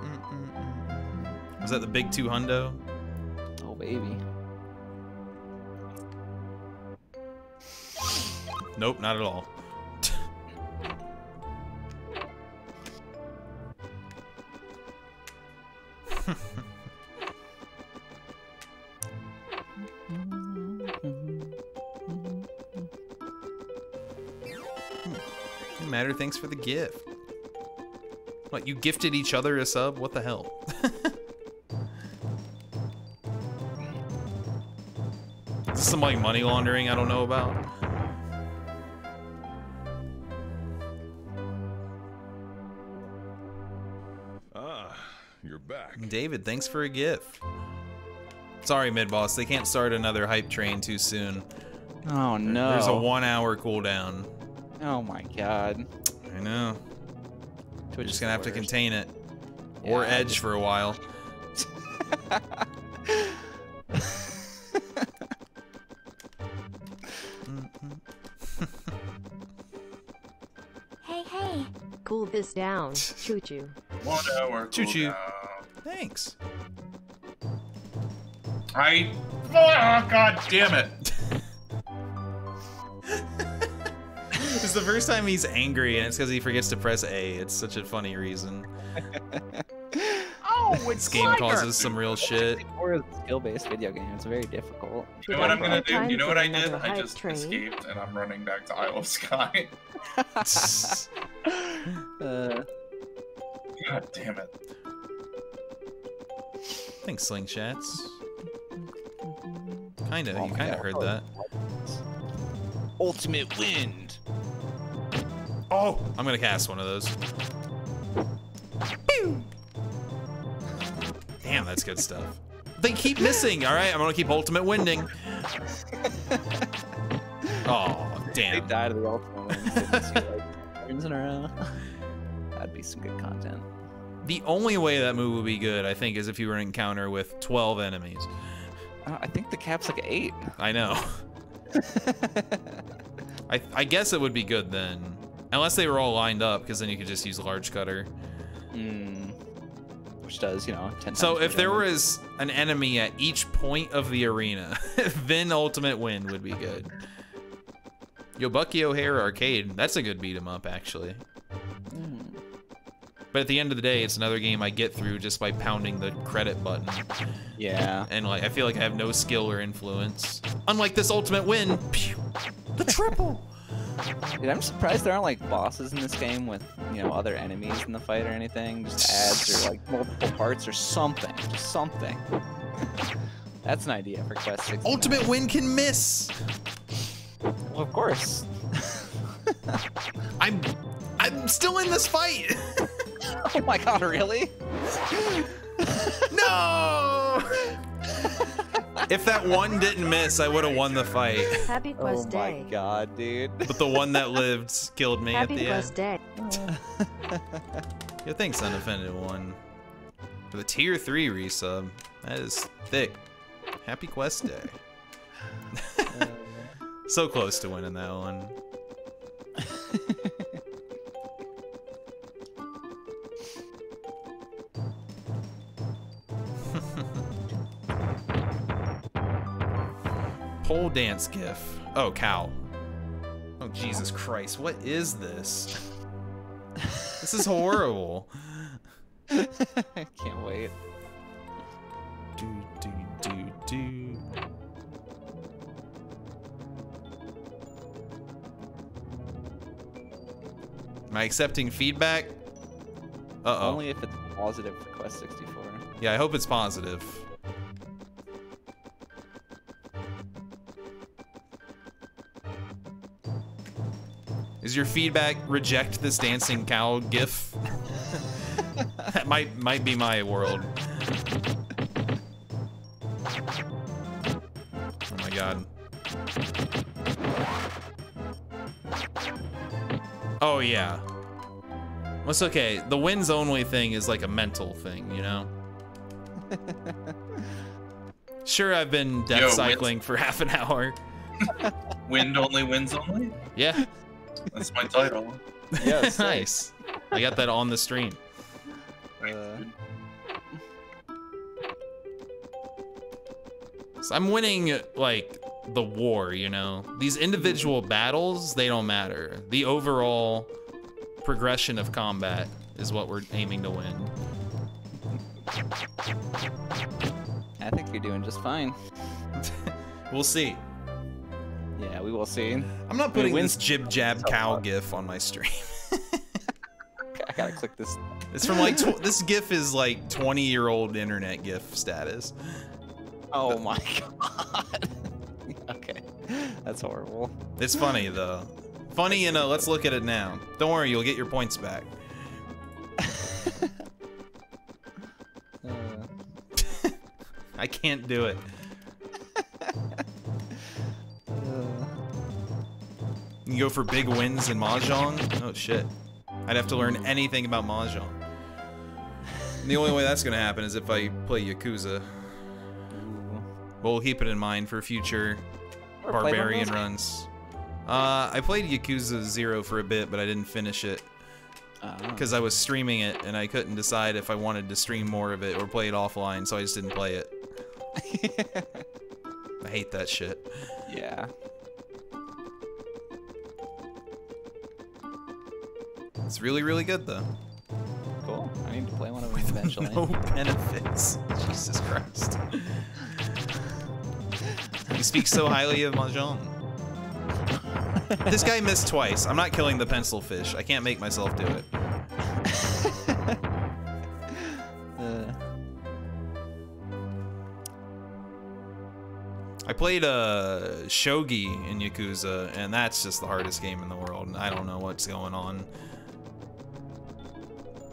S1: mm, mm, Was that the big two hundo?
S3: Baby.
S1: Nope, not at all. Hmm. Matter, thanks for the gift. What, you gifted each other a sub? What the hell? Is this some like money laundering I don't know about?
S4: Ah, you're back.
S1: David, thanks for a gift. Sorry, mid boss, they can't start another hype train too soon.
S3: Oh no.
S1: There's a one hour cooldown.
S3: Oh my god.
S1: I know.
S3: Twitch
S1: We're just gonna have to contain it. Or edge
S3: just-
S1: for a while.
S5: Cool this down. Choo choo.
S7: One hour.
S1: Choo-choo.
S7: cooldown.
S1: Thanks.
S7: I. Oh, God damn it!
S1: It's the first time he's angry, and it's because he forgets to press A. It's such a funny reason.
S6: Oh,
S1: This game causes some real shit.
S3: Or a skill-based video game. It's very difficult.
S7: You know what I'm gonna do? You know what I did? I just
S5: train.
S7: escaped and I'm running back to Isle of Sky.
S3: Uh,
S7: God damn it.
S1: Thanks, slingshots. Kinda,
S3: Oh
S1: you kinda
S3: God.
S1: heard that.
S3: ultimate wind.
S1: Oh! I'm gonna cast one of those. Pew! Damn, that's good stuff. They keep missing. All right, I'm gonna keep ultimate winding. Oh, damn.
S3: They died of the ultimate wind. so it's like turns in a row. That'd be some good content.
S1: The only way that move would be good, I think, is if you were in encounter with 12 enemies.
S3: Uh, I think the cap's like eight.
S1: I know. I, I guess it would be good then. Unless they were all lined up, because then you could just use large cutter.
S3: Mm. Which does, you know, 10
S1: So if there
S3: damage.
S1: was an enemy at each point of the arena, then ultimate win would be good. Yo, Bucky O'Hare Arcade, that's a good beat 'em up actually.
S3: Mm.
S1: But at the end of the day, it's another game I get through just by pounding the credit button.
S3: Yeah.
S1: And like I feel like I have no skill or influence. Unlike this ultimate win, pew, the triple.
S3: Dude, I'm surprised there aren't like bosses in this game with, you know, other enemies in the fight or anything. Just ads or like multiple parts or something. Just something. That's an idea for Quest 6.
S1: Ultimate win can miss.
S3: Well, of course.
S1: I'm I'm still in this fight.
S3: oh my god, really?
S1: no. If that one didn't miss, I would have won the fight.
S5: Happy
S3: Oh
S5: Quest
S3: my
S5: Day.
S3: god, dude.
S1: But the one that lived killed me
S5: Happy
S1: at the end.
S5: Happy Quest
S1: end.
S5: Day.
S1: Yo, thanks, Unoffended One. For the tier 3 resub. That is thick. Happy Quest Day. so close to winning that one. Pole dance gif. Oh, cow. Oh Jesus Christ! What is this? This is horrible.
S3: I can't wait.
S1: do do do do. Am I accepting feedback? Uh oh.
S3: Only if it's positive for Quest 64.
S1: Yeah, I hope it's positive. Is your feedback reject this dancing cow gif? that might might be my world. Oh my god. Oh yeah. What's okay? The wins only thing is like a mental thing, you know? Sure, I've been death
S7: Yo, wins-
S1: cycling for half an hour.
S7: Wind only wins only.
S1: Yeah,
S7: That's my title.
S3: Yeah,
S1: nice. I got that on the stream.
S3: Uh,
S1: So I'm winning like the war, you know. These individual battles, they don't matter. The overall progression of combat is what we're aiming to win.
S3: I think you're doing just fine.
S1: We'll see.
S3: Yeah, we will see.
S1: I'm not putting
S3: wins-
S1: this jib jab cow
S3: far.
S1: gif on my stream.
S3: I gotta click this.
S1: It's from like tw- this gif is like 20 year old internet gif status.
S3: Oh my god. okay, that's horrible.
S1: It's funny though. Funny in a let's look at it now. Don't worry, you'll get your points back.
S3: Uh,
S1: I can't do it. You go for big wins in Mahjong? Oh shit. I'd have to learn anything about Mahjong. The only way that's gonna happen is if I play Yakuza. we'll keep it in mind for future
S3: Ever played one of
S1: barbarian runs. Uh, I played Yakuza 0 for a bit, but I didn't finish it
S3: Oh.
S1: because I was streaming it and I couldn't decide if I wanted to stream more of it or play it offline, so I just didn't play it. I hate that shit.
S3: yeah.
S1: It's really, really good though.
S3: Cool. I need to play one of them eventually.
S1: No benefits. Jesus Christ. you speak so highly of Mahjong. This guy missed twice. I'm not killing the pencil fish. I can't make myself do it.
S3: Uh,
S1: I played uh, Shogi in Yakuza, and that's just the hardest game in the world. I don't know what's going on.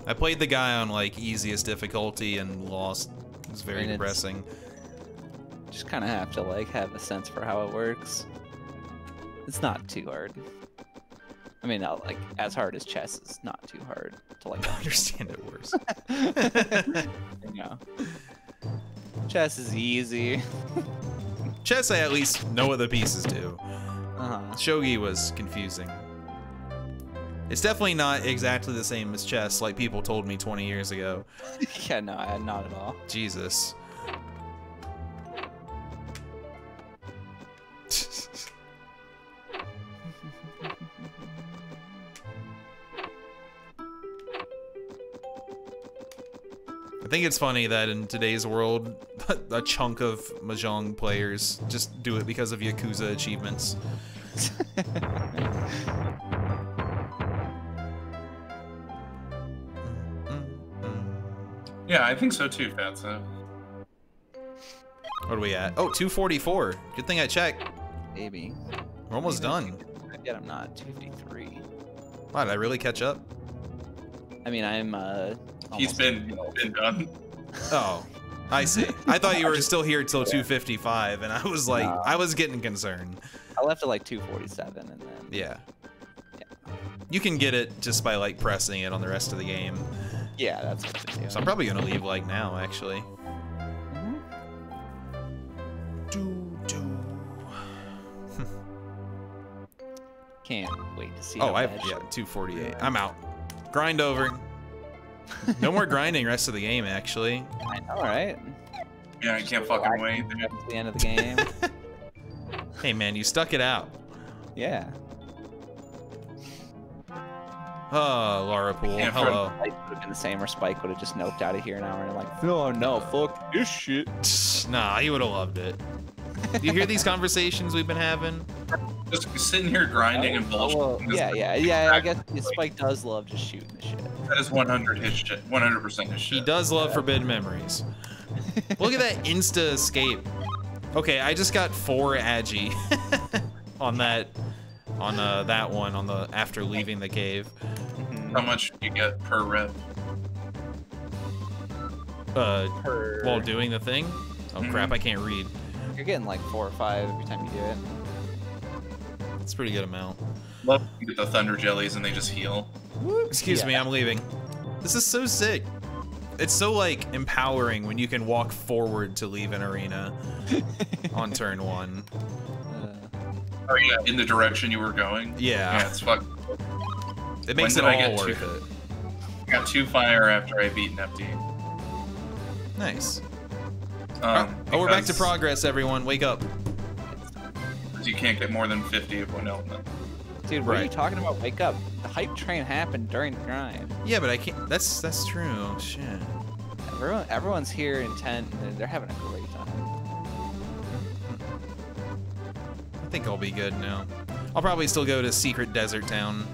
S1: I played the guy on like easiest difficulty and lost. It was very
S3: And it's-
S1: depressing.
S3: just kind of have to like have a sense for how it works. It's not too hard. I mean, not like as hard as chess is not too hard to like
S1: understand it worse.
S3: You know, chess is easy.
S1: Chess, I at least know what the pieces do.
S3: Uh-huh.
S1: Shogi was confusing. It's definitely not exactly the same as chess, like people told me 20 years ago.
S3: yeah, no, not at all.
S1: Jesus. I think it's funny that in today's world, a chunk of mahjong players just do it because of Yakuza achievements.
S7: Yeah, I think so too, Fatso.
S1: What are we at? Oh, 244. Good thing I checked.
S3: Maybe.
S1: We're almost done.
S3: Yet I'm not 253.
S1: Wow, did I really catch up?
S3: I mean, I'm uh.
S7: He's
S3: almost-
S7: been been done.
S1: Oh, I see. I thought you were still here till 255, and I was like,
S3: No.
S1: I was getting concerned.
S3: I left at like 247, and then.
S1: Yeah. You can get it just by like pressing it on the rest of the game.
S3: Yeah, that's what I do.
S1: So I'm probably gonna leave like now, actually.
S3: Mhm.
S1: Do do.
S3: Can't wait to see.
S1: Oh, I
S3: bad
S1: yeah, 248. I'm out. Grind over. No more grinding rest of the game, actually.
S3: I know, right?
S7: Yeah, I can't fucking wait.
S3: That's the end of the game.
S1: Hey man, you stuck it out.
S3: yeah.
S1: Oh, Larapool.
S2: Yeah,
S1: Hello.
S3: Spike would have been the same, or Spike would have just noped out of here an hour and like, no, no, fuck this shit.
S1: Nah, he would have loved it. Do you hear these conversations we've been having?
S2: Just sitting here grinding and
S3: Oh,
S2: bullshit.
S3: well, yeah, yeah, yeah. I guess yeah, Spike does love just shooting the shit.
S2: That is 100 his shit. 100% his shit.
S1: He does love Forbidden Memories. Look at that insta escape. Okay, I just got four agi on that on uh, that one on the after leaving the cave.
S2: How much do you get per rep?
S1: Uh,
S3: Per-
S1: while doing the thing. Oh crap,
S2: Mhm.
S1: I can't read.
S3: You're getting like four or five every time you do it.
S1: It's a pretty good amount.
S2: Love to get the thunder jellies and they just heal.
S1: Excuse me, I'm leaving. This is so sick. It's so like empowering when you can walk forward to leave an arena on turn one.
S2: In the direction you were going.
S1: Yeah,
S2: Yeah, it's fuck.
S1: it makes it all
S2: I get
S1: worth
S2: to-
S1: it.
S2: I got two fire after I beat Nepty.
S1: Nice.
S2: Um,
S1: oh, we're back to progress, everyone. Wake up.
S2: because You can't get more than 50 of one element.
S3: dude, what are you talking about? Wake up! The hype train happened during the grind.
S1: Yeah, but I can't. That's that's true. Shit.
S3: Everyone, everyone's here intent, and they're having a great
S1: I think I'll be good now. I'll probably still go to Secret Desert Town.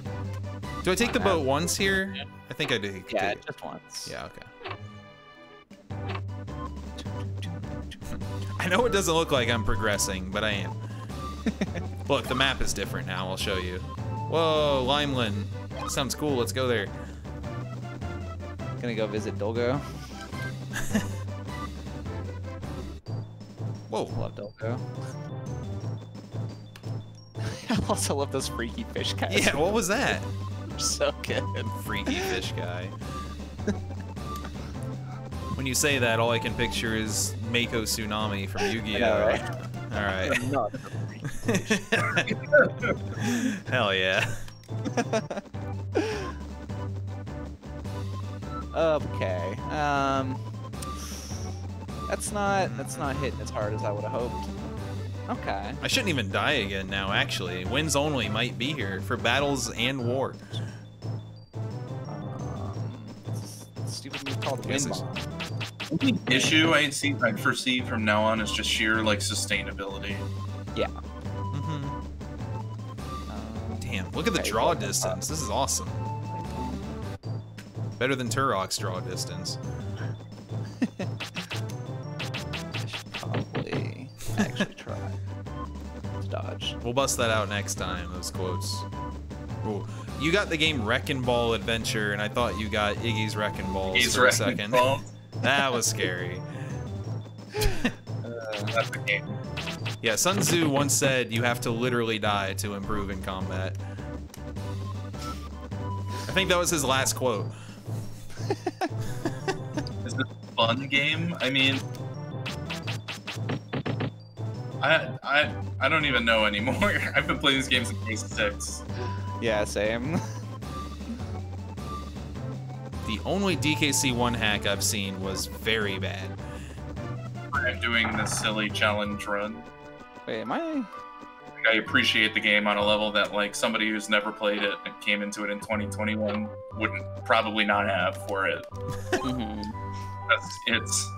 S1: Do I take the boat once here? I think I do.
S3: Yeah, just once.
S1: Yeah. Okay. I know it doesn't look like I'm progressing, but I am. Look, the map is different now. I'll show you. Whoa, Limelin. Sounds cool. Let's go there.
S3: Gonna go visit Dolgo.
S1: Whoa.
S3: Love Dolgo. I also love those freaky fish guys.
S1: Yeah, what was that?
S3: So good.
S1: Freaky fish guy. when you say that, all I can picture is Mako Tsunami from Yu-Gi-Oh.
S3: know, right?
S1: All right. Hell yeah.
S3: okay. Um, that's not that's not hitting as hard as I would have hoped. Okay.
S1: I shouldn't even die again now, actually. Wins only might be here for battles and war.
S3: Um, stupid move called
S1: Yes,
S3: wind bomb.
S2: The issue I see, I foresee from now on is just sheer like sustainability.
S3: Yeah.
S1: hmm
S3: Um,
S1: Damn, look at the
S3: Okay,
S1: draw
S3: well,
S1: distance. This is awesome. Better than Turok's draw distance.
S3: I should probably actually try to dodge.
S1: We'll bust that out next time, those quotes. Ooh. You got the game Wrecking Ball Adventure, and I thought you got Iggy's Wrecking Balls
S2: He's
S1: for a second.
S2: balls.
S1: that was scary.
S2: Uh, that's the game.
S1: Yeah, Sun Tzu once said you have to literally die to improve in combat. I think that was his last quote.
S2: Is this a fun game? I mean, I I I don't even know anymore. I've been playing these games since Case Six.
S3: Yeah, same.
S1: The only DKC one hack I've seen was very bad.
S2: I'm doing this silly challenge run.
S3: Wait, am I?
S2: I appreciate the game on a level that like somebody who's never played it and came into it in 2021 wouldn't probably not have for it.
S3: Mhm.
S2: That's, it's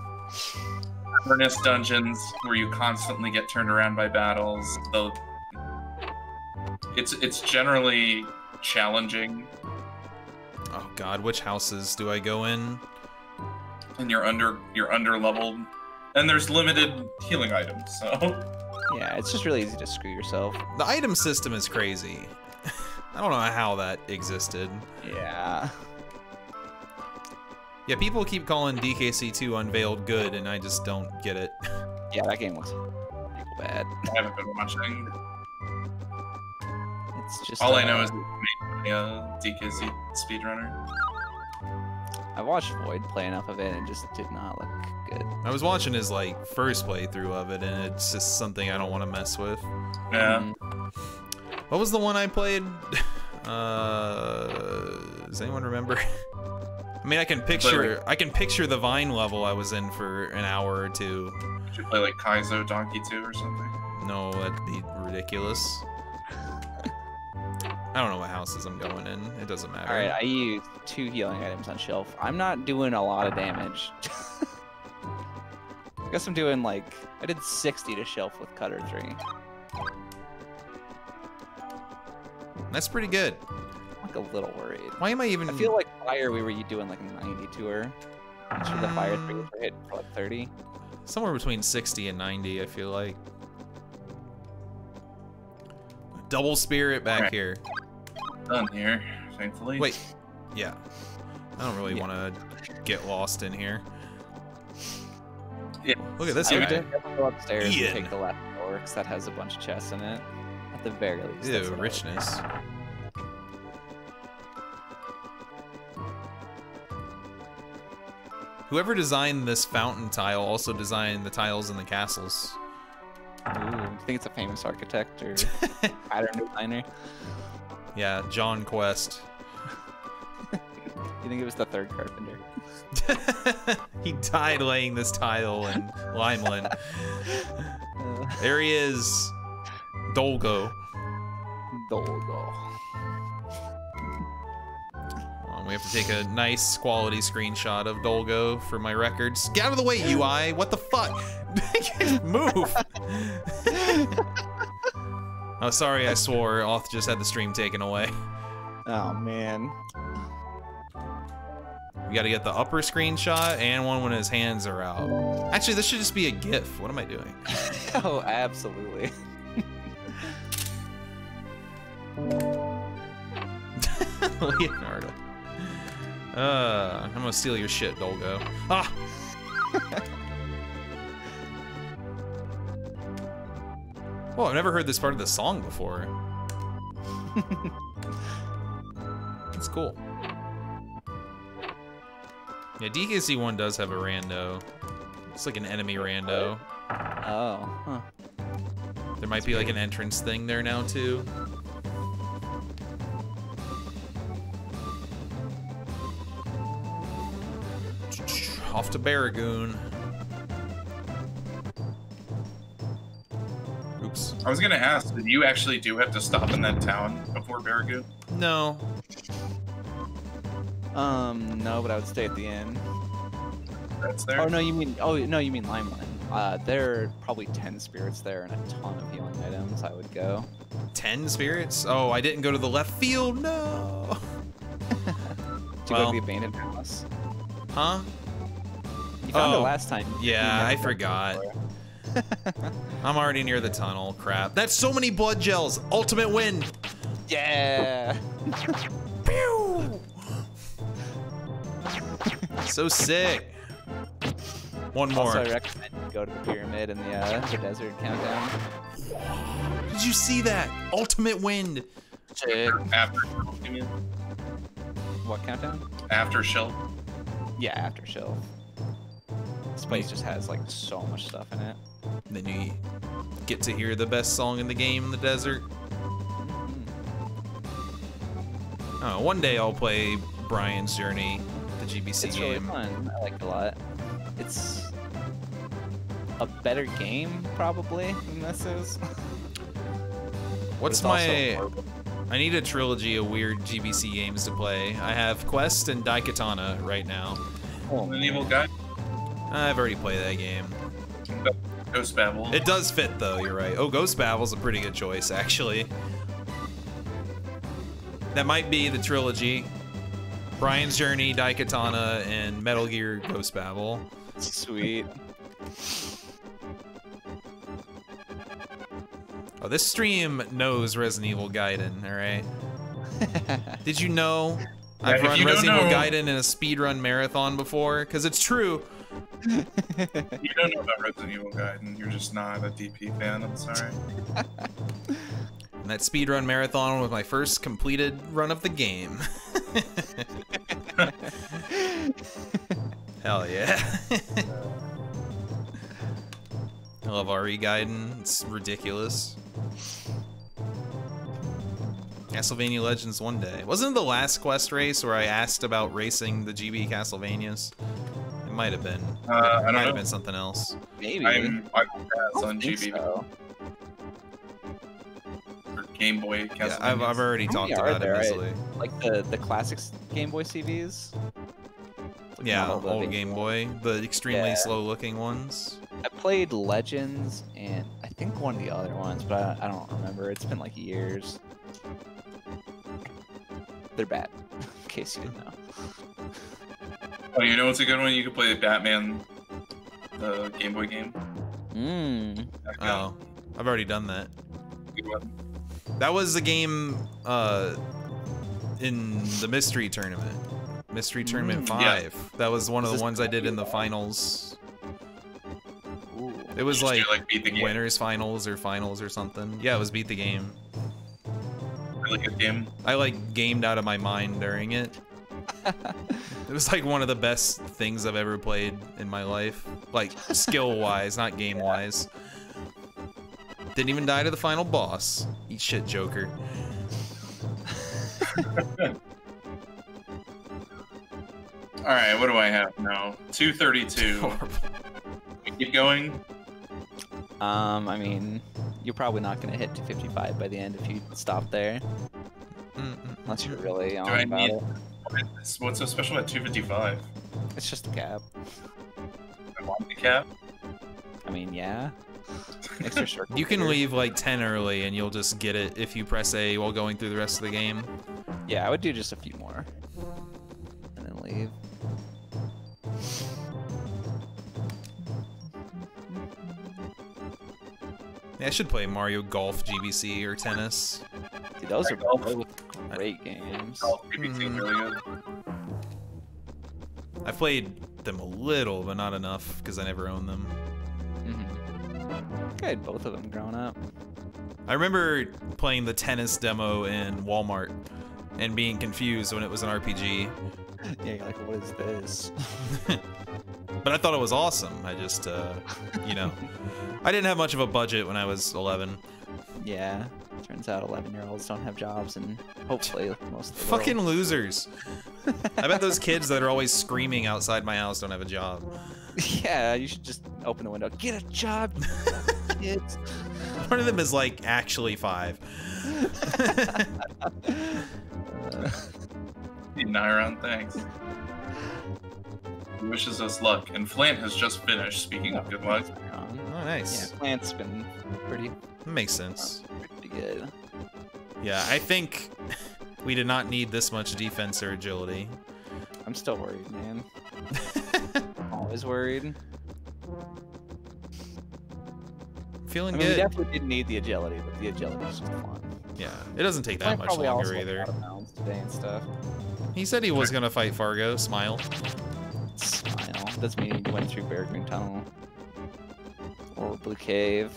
S2: Avernus dungeons where you constantly get turned around by battles. The it's it's generally challenging,
S1: Oh god, which houses do I go in?
S2: and you're under you're under leveled, and there's limited healing items. So
S3: Yeah, it's just really easy to screw yourself.
S1: The item system is crazy. I don't know how that existed.
S3: Yeah.
S1: Yeah, people keep calling DKC2 Unveiled good, and I just don't get it.
S3: Yeah, that game was bad.
S2: I haven't been watching.
S3: It's just
S2: All I
S3: uh,
S2: know is my uh, DKC speedrunner.
S3: I watched Void play enough of it and it just did not look good.
S1: I was watching his like first playthrough of it, and it's just something I don't want to mess with.
S2: Yeah.
S3: Mhm.
S1: What was the one I played? Uh, does anyone remember? I mean, I can picture I can picture the Vine level I was in for an hour or two.
S2: Should you play like Kaizo Donkey 2 or something?
S1: No, that'd be ridiculous. I don't know what houses I'm going in. It doesn't matter.
S3: All right, I used two healing items on Shilf. I'm not doing a lot of damage. I guess I'm doing like I did 60 to Shilf with cutter three.
S1: That's pretty good.
S3: I'm like a little worried.
S1: Why am I even?
S3: I feel like fire we were doing like a 90 to her. Sure the fire three were hit for like 30.
S1: somewhere between 60 and 90. I feel like. Double spirit back
S7: Alright.
S1: here.
S7: Done here, thankfully.
S1: Wait. Yeah. I don't really
S3: Yeah.
S1: want to get lost in here.
S7: Yeah.
S1: Look at this
S3: I would
S1: guy.
S3: definitely go upstairs
S1: Ian.
S3: and take the left door because that has a bunch of chests in it. At the very least. that's
S1: Ew,
S3: what I would
S1: richness. Whoever designed this fountain tile also designed the tiles in the castles.
S3: Ooh, you think it's a famous architect or pattern designer?
S1: Yeah, John Quest.
S3: You think it was the third carpenter?
S1: he died laying this tile in
S3: Limelin.
S1: There he is. Dolgo.
S3: Dolgo.
S1: We have to take a nice quality screenshot of Dolgo for my records. Get out of the way, UI! What the fuck? Move! oh, sorry, I swore. Oth just had the stream taken away.
S3: Oh man.
S1: We gotta get the upper screenshot and one when his hands are out. Actually, this should just be a GIF. What am I doing?
S3: Oh, absolutely.
S1: Leonardo. Uh, I'm gonna steal your shit, Dolgo. Ah! Well, I've never heard this part of the song before. It's cool. Yeah, DKC one does have a rando. It's like an enemy rando.
S3: Oh, huh.
S1: There might be like an entrance thing there now too. Off to Baragoon. Oops.
S7: I was gonna ask, did you actually do have to stop in that town before Baragoon?
S1: No.
S3: Um, no, but I would stay at the inn.
S7: That's there.
S3: Oh no, you mean oh no, you mean Limelin. Uh, there are probably ten spirits there and a ton of healing items. I would go.
S1: Ten spirits? Oh, I didn't go to the left field. No.
S3: To
S1: Well.
S3: go to the abandoned house.
S1: Huh?
S3: You found
S1: Oh,
S3: it last time.
S1: Yeah, I forgot. I'm already near the tunnel. Crap. That's so many blood gels. Ultimate win.
S3: Yeah.
S1: Pew! so sick. One more.
S3: Also, I recommend you go to the pyramid in the uh, the desert countdown.
S1: Did you see that? Ultimate wind.
S7: After you?
S3: What countdown?
S7: After Shilf.
S3: Yeah, after show. This place just has like so much stuff in it.
S1: Then you get to hear the best song in the game in the desert. Mm-hmm. Oh, one day I'll play Brian's Journey, the GBC
S3: It's really
S1: game.
S3: fun. I like it a lot. It's a better game probably than this is.
S1: What's
S3: But it's also
S1: my? I need a trilogy of weird GBC games to play. I have Quest and Daikatana right now.
S3: Oh,
S7: An evil guy.
S1: I've already played that game.
S7: Ghost Babel.
S1: It does fit though, you're right. Oh, Ghost Babel's a pretty good choice, actually. That might be the trilogy. Brian's Journey, Daikatana, and Metal Gear Ghost Babel.
S3: Sweet.
S1: Oh, this stream knows Resident Evil Gaiden, alright? Did you know I've
S7: if
S1: run Resident Evil
S7: know-
S1: Gaiden in a speedrun marathon before? Because it's true.
S7: You don't know about Resident Evil Gaiden. You're just not a DP fan. I'm sorry.
S1: And that speedrun marathon was my first completed run of the game. Hell yeah. I love RE Gaiden. It's ridiculous. Castlevania Legends one day. Wasn't it the last quest race where I asked about racing the GB Castlevanias? It might have been.
S7: Uh, I
S1: it
S7: don't
S1: might
S7: know.
S1: have been something else.
S3: Maybe.
S7: I'm I will
S3: I
S7: on GB
S3: so.
S7: Game Boy
S1: Yeah, I've, I've already
S3: How
S1: talked
S3: many are
S1: about it,
S3: there? I-
S1: Mizzly.
S3: Like the the classics Game Boy CVs. Like
S1: Yeah,
S3: not all the
S1: old
S3: big
S1: Game
S3: ones.
S1: Boy, the extremely
S3: Yeah.
S1: slow-looking ones.
S3: I played Legends and I think one of the other ones, but I, I don't remember. It's been like years. They're bad, in case you didn't know.
S7: Oh, you know what's a good one? You could play the Batman, the Game Boy game.
S3: Mmm.
S1: Oh, I've already done that. That was the game uh, in the mystery tournament. Mystery Tournament
S3: Mm.
S7: Yeah.
S1: 5. That was one of the ones I did in the finals.
S3: Ooh.
S1: It was
S7: Just do,
S1: like,
S7: like, beat the game.
S1: winners finals or finals or something. Yeah, it was beat the game.
S7: Really good game.
S1: I like gamed out of my mind during it. It was like one of the best things I've ever played in my life. Like skill wise, not game wise. Didn't even die to the final boss. Eat shit, Joker.
S7: All right, what do I have now? 232. We keep going.
S3: Um, I mean, you're probably not gonna hit 255 by the end if you stop there,
S1: Mm-mm.
S3: unless you're really on
S7: I
S3: about
S7: need-
S3: it.
S7: What's- What's so special at 255?
S3: It's just a cap.
S7: I want the cap.
S3: I mean, yeah. Makes circle
S1: You can
S3: bigger.
S1: leave like 10 early and you'll just get it if you press A while going through the rest of the game.
S3: Yeah, I would do just a few more, and then leave.
S1: I should play Mario Golf, GBC, or tennis.
S3: Dude, those are
S7: Golf.
S3: both great games.
S7: Really.
S1: I played them a little, but not enough because I never owned them.
S3: Mm-hmm. I had both of them growing up.
S1: I remember playing the tennis demo in Walmart and being confused when it was an RPG.
S3: Yeah, you're like, what is this?
S1: But I thought it was awesome. I just, uh, you know, I didn't have much of a budget when I was 11.
S3: yeah, turns out 11 year olds don't have jobs, and hopefully most of the
S1: Fucking
S3: world.
S1: losers. I bet those kids that are always screaming outside my house don't have a job.
S3: yeah, you should just open the window. Get a job, kids.
S1: One of them is like actually five.
S3: Uh,
S7: Need Nyron, thanks. He wishes us luck, and Flint has just finished. Speaking of good luck,
S1: Oh,
S3: yeah,
S1: nice.
S3: plant's been pretty,
S1: makes sense.
S3: pretty good.
S1: Yeah, I think we did not need this much defense or agility.
S3: I'm still worried, man. Always worried.
S1: Feeling
S3: I mean, we definitely didn't need the agility, but the agility was just fun.
S1: Yeah, it doesn't take that
S3: Plant
S1: much
S3: probably also
S1: longer either.
S3: out of bounds today and stuff.
S1: He said he was gonna fight Fargo. Smile.
S3: Smile. Doesn't mean you went through Baragoon Tunnel. Or Blue Cave.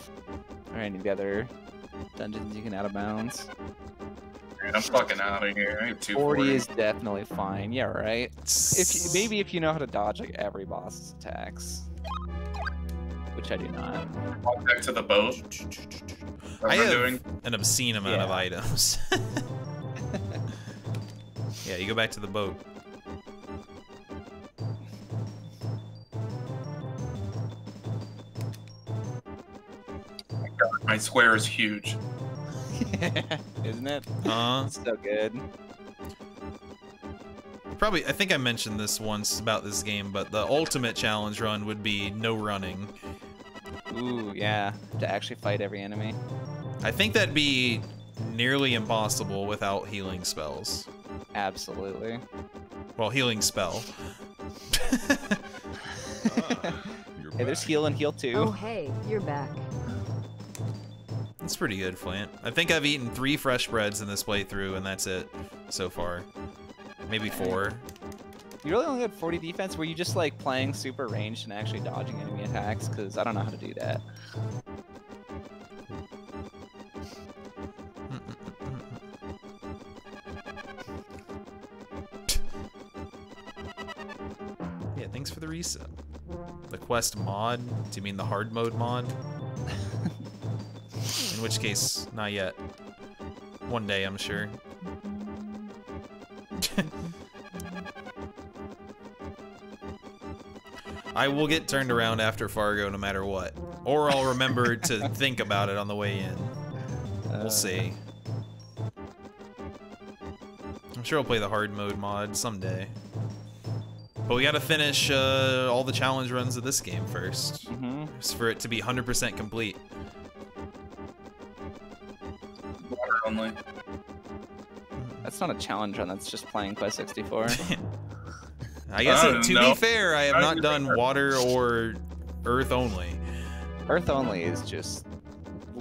S3: Or any of the other dungeons you can out of bounds.
S7: Dude, I'm fucking out of here. I have
S3: 40 is definitely fine. Yeah, right. If you, maybe if you know how to dodge like every boss's attacks. Which I do not.
S7: Walk back to the boat. What
S1: I have
S7: doing.
S1: an obscene amount of items. yeah, you go back to the boat.
S7: My square is huge.
S3: Isn't it?
S1: Uh,
S3: so good.
S1: probably. I think I mentioned this once about this game, but the ultimate challenge run would be no running.
S3: Ooh, yeah. To actually fight every enemy.
S1: I think that'd be nearly impossible without healing spells.
S3: Absolutely.
S1: Well, healing spell.
S4: You're
S3: Hey, there's heal and heal too.
S5: Oh, hey, you're back.
S1: It's pretty good, Flint. I think I've eaten three fresh breads in this playthrough, and that's it so far. Maybe four.
S3: You really only had 40 defense? Were you just like playing super ranged and actually dodging enemy attacks? Because I don't know how to do that.
S1: Yeah, thanks for the reset. The quest mod? Do you mean the hard mode mod? In which case, not yet. One day, I'm sure. I will get turned around after Fargo no matter what. Or I'll remember to think about it on the way in.
S3: Uh,
S1: We'll see. I'm sure I'll play the hard mode mod someday. But we gotta finish uh, all the challenge runs of this game first,
S3: hmm
S1: just for it to be 100% complete.
S7: Only.
S3: That's not a challenge run. That's just playing Quest 64.
S1: I guess
S7: I
S1: to
S7: know.
S1: be fair, I have
S7: I
S1: not done water or earth only.
S3: Earth only is just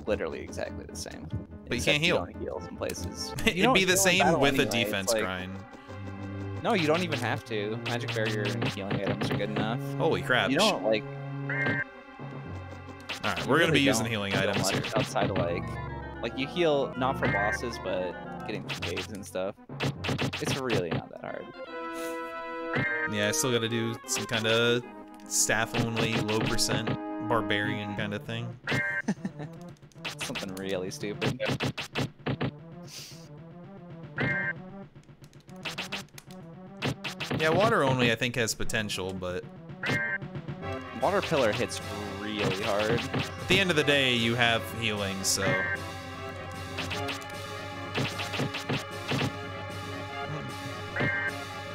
S3: literally exactly the same.
S1: But you can't heal.
S3: don't heal some places. You
S1: It'd be the same with a
S3: anyway. It's
S1: defense
S3: like-
S1: grind.
S3: No, you don't even have to. Magic barrier and healing items are good enough.
S1: Holy crap!
S3: You don't like.
S1: All right, we're gonna be using healing items here.
S3: outside of like, like you heal not for bosses, but getting caves and stuff. It's really not that hard.
S1: Yeah, I still gotta do some kind of staff only, low percent barbarian kind of thing.
S3: Something really stupid.
S1: Yeah, water only I think has potential, but
S3: Water pillar hits really hard.
S1: at the end of the day, you have healing, so.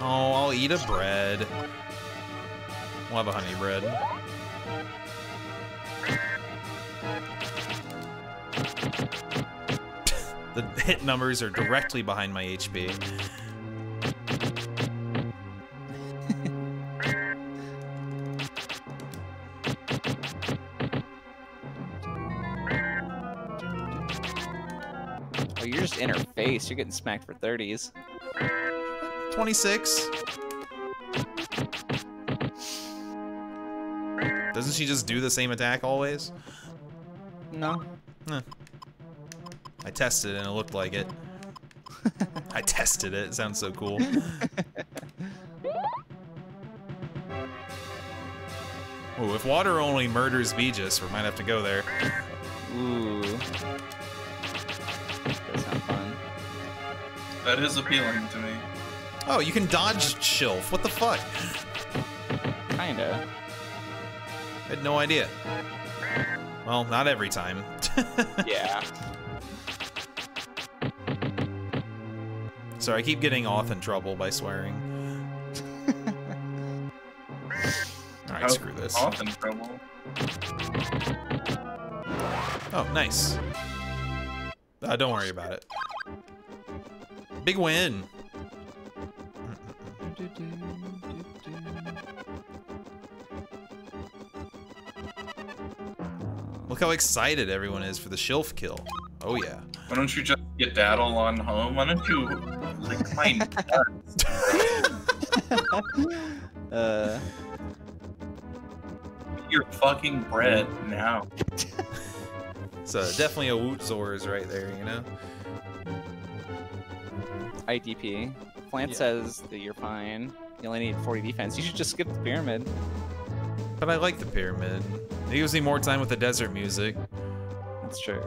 S1: Oh, I'll eat a bread. We'll have a honey bread. the hit numbers are directly behind my HP.
S3: Oh, you're just in her face. You're getting smacked for 30s.
S1: 26. Doesn't she just do the same attack always?
S3: No.
S1: I tested it and it looked like it. I tested it. It sounds so cool. Ooh, if water only murders Beigis, we might have to go there.
S3: Ooh. Does sound fun.
S7: That is appealing to me.
S1: Oh, you can dodge Shilf. What the fuck?
S3: Kinda.
S1: I had no idea. Well, not every time.
S3: Yeah.
S1: Sorry, I keep getting off in trouble by swearing. Alright,
S7: How
S1: screw this.
S7: Often trouble.
S1: Oh, nice. Uh, don't worry about it. Big win. Look how excited everyone is for the Shilf kill. Oh yeah.
S7: Why don't you just get Daddle on home? Why don't you lick my nuts?
S3: Uh,
S7: Eat your fucking bread now.
S1: So definitely a Woot Zors right there, you know?
S3: IDP. Plant
S1: Yeah.
S3: says that you're fine. You only need 40 defense. You should just skip the pyramid.
S1: But I like the pyramid. It gives me more time with the desert music.
S3: That's true.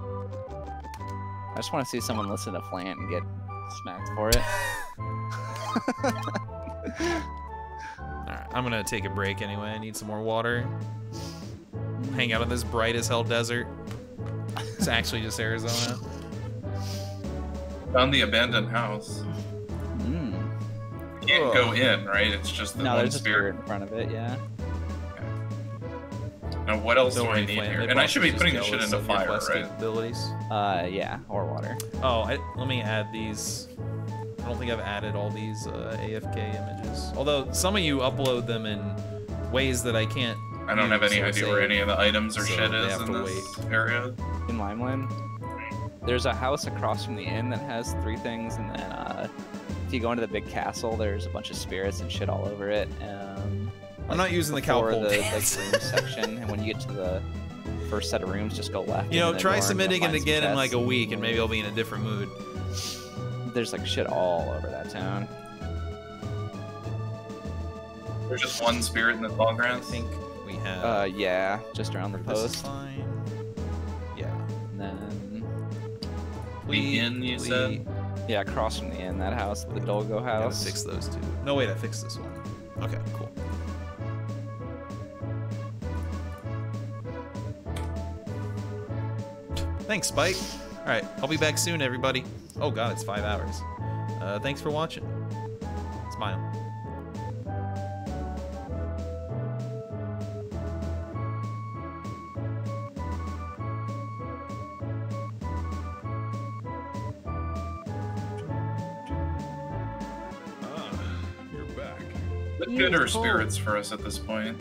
S3: I just want to see someone listen to Flant and get smacked for it.
S1: Alright, I'm gonna take a break anyway. I need some more water. Hang out in this bright as hell desert. It's actually just Arizona.
S7: Found the abandoned house.
S3: Mm.
S7: You can't go in, right? It's just the
S3: No,
S7: one
S3: there's a spirit
S7: spirit.
S3: in front of it, yeah.
S7: Now, what else
S1: Don't
S7: I need here? And I should be putting the shit into
S1: of your
S7: fire,
S1: quest
S7: right?
S1: Capabilities.
S3: Uh, yeah, or water.
S1: Oh, I, let me add these. I don't think I've added all these uh, AFK images. Although some of you upload them in ways that I can't.
S7: I don't have any
S1: or
S7: idea
S1: save.
S7: where any of the items or
S1: So
S7: shit
S1: they
S7: is
S1: have
S7: in
S1: to
S7: this area.
S3: In Limelin, there's a house across from the inn that has three things, and then uh, if you go into the big castle, there's a bunch of spirits and shit all over it. Um,
S1: I'm not using the
S3: before
S1: cowpole
S3: the like, room section, and when you get to the first set of rooms, just go left.
S1: You know, try
S3: door and you'll
S1: submitting it again in like a week, and maybe I'll be in a different mood.
S3: There's like shit all over that town.
S7: There's just one spirit in the tall
S1: I think we have.
S3: Uh, yeah, just around the
S1: this is
S3: post.
S7: The inn, you
S1: Ple-
S7: said?
S3: yeah, across from the inn, that house, the Dolgo house.
S1: fix those two. No, wait, I fixed this one. Okay, cool. Thanks, Spike. All right, I'll be back soon, everybody. Oh god, it's five hours. Uh, thanks for watching. Smile.
S2: What
S5: You
S2: good are spirits for us at this point?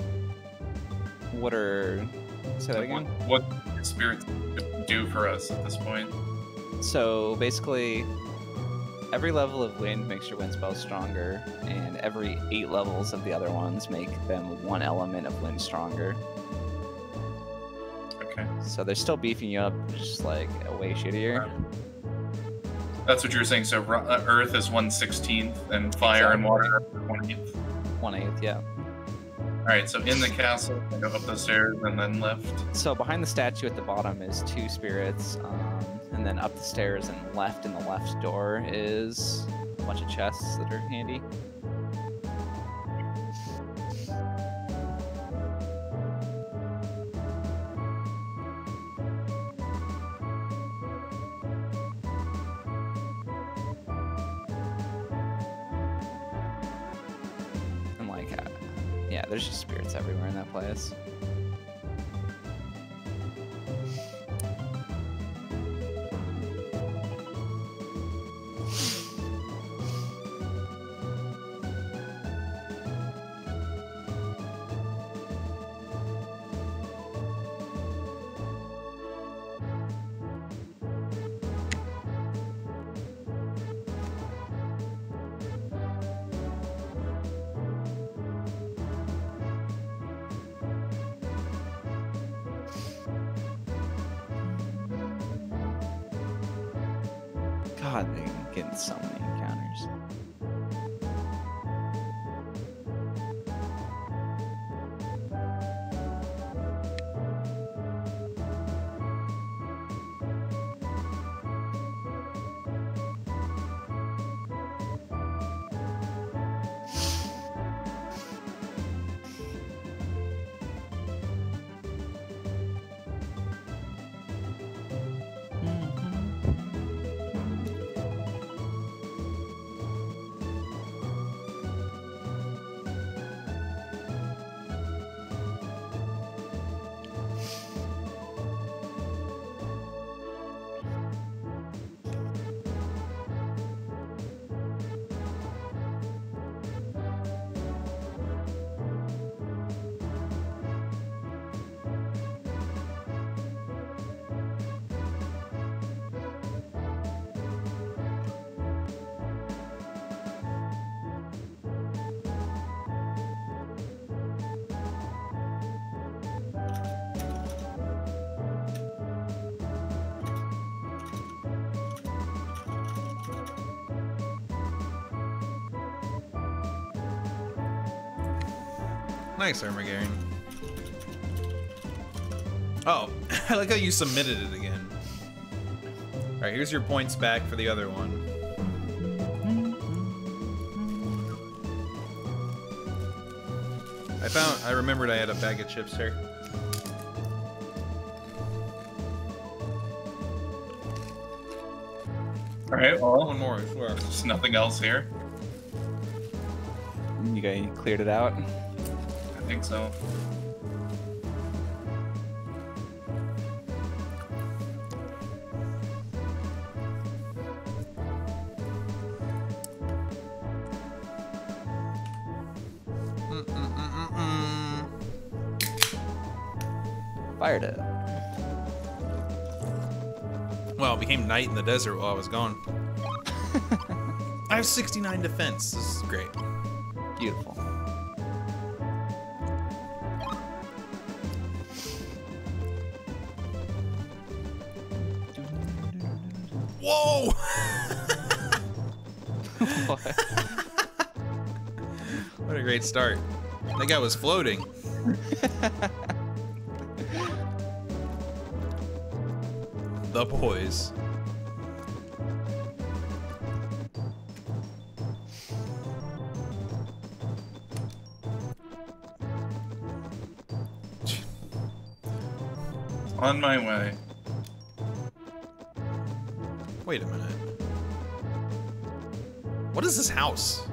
S3: What are? Say that
S2: Like, what, what spirits do for us at this point?
S3: So basically, every level of wind makes your wind spell stronger, and every eight levels of the other ones make them one element of wind stronger.
S2: Okay.
S3: So they're still beefing you up, just like a way shittier.
S2: That's what you were saying. So uh, Earth is 116th, and fire and water are 20th.
S3: One eighth, yeah.
S2: All right, so in the castle, go up the stairs and then left.
S3: So behind the statue at the bottom is two spirits, um, and then up the stairs and left in the left door is a bunch of chests that are handy. There's just spirits everywhere in that place.
S1: Nice, Armageddon. Oh, I like how you submitted it again. Alright, here's your points back for the other one. I found, I remembered I had a bag of chips here.
S2: All right, well,
S1: One more, I swear.
S2: there's nothing else here.
S3: You guys cleared it out.
S2: Think so.
S3: Fired it.
S1: Well, it became night in the desert while I was gone. I have 69 defense. This is great. Start. That guy was floating. the boys.
S2: On my way.
S1: Wait a minute. What is this house?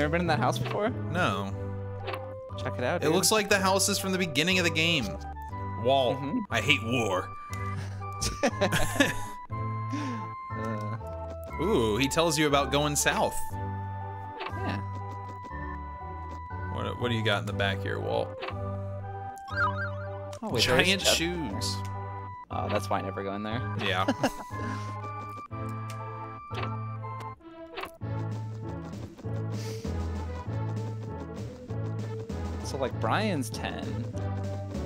S3: You ever been in that house before?
S1: No.
S3: Check it out.
S1: It looks like the house is from the beginning of the game. Wall.
S3: Mhm.
S1: I hate war.
S3: Uh,
S1: Ooh, he tells you about going south.
S3: yeah.
S1: What, what do you got in the back here, Walt?
S3: Oh, wait,
S1: Giant shoes.
S3: Oh, that's why I never go in there.
S1: Yeah.
S3: Brian's 10,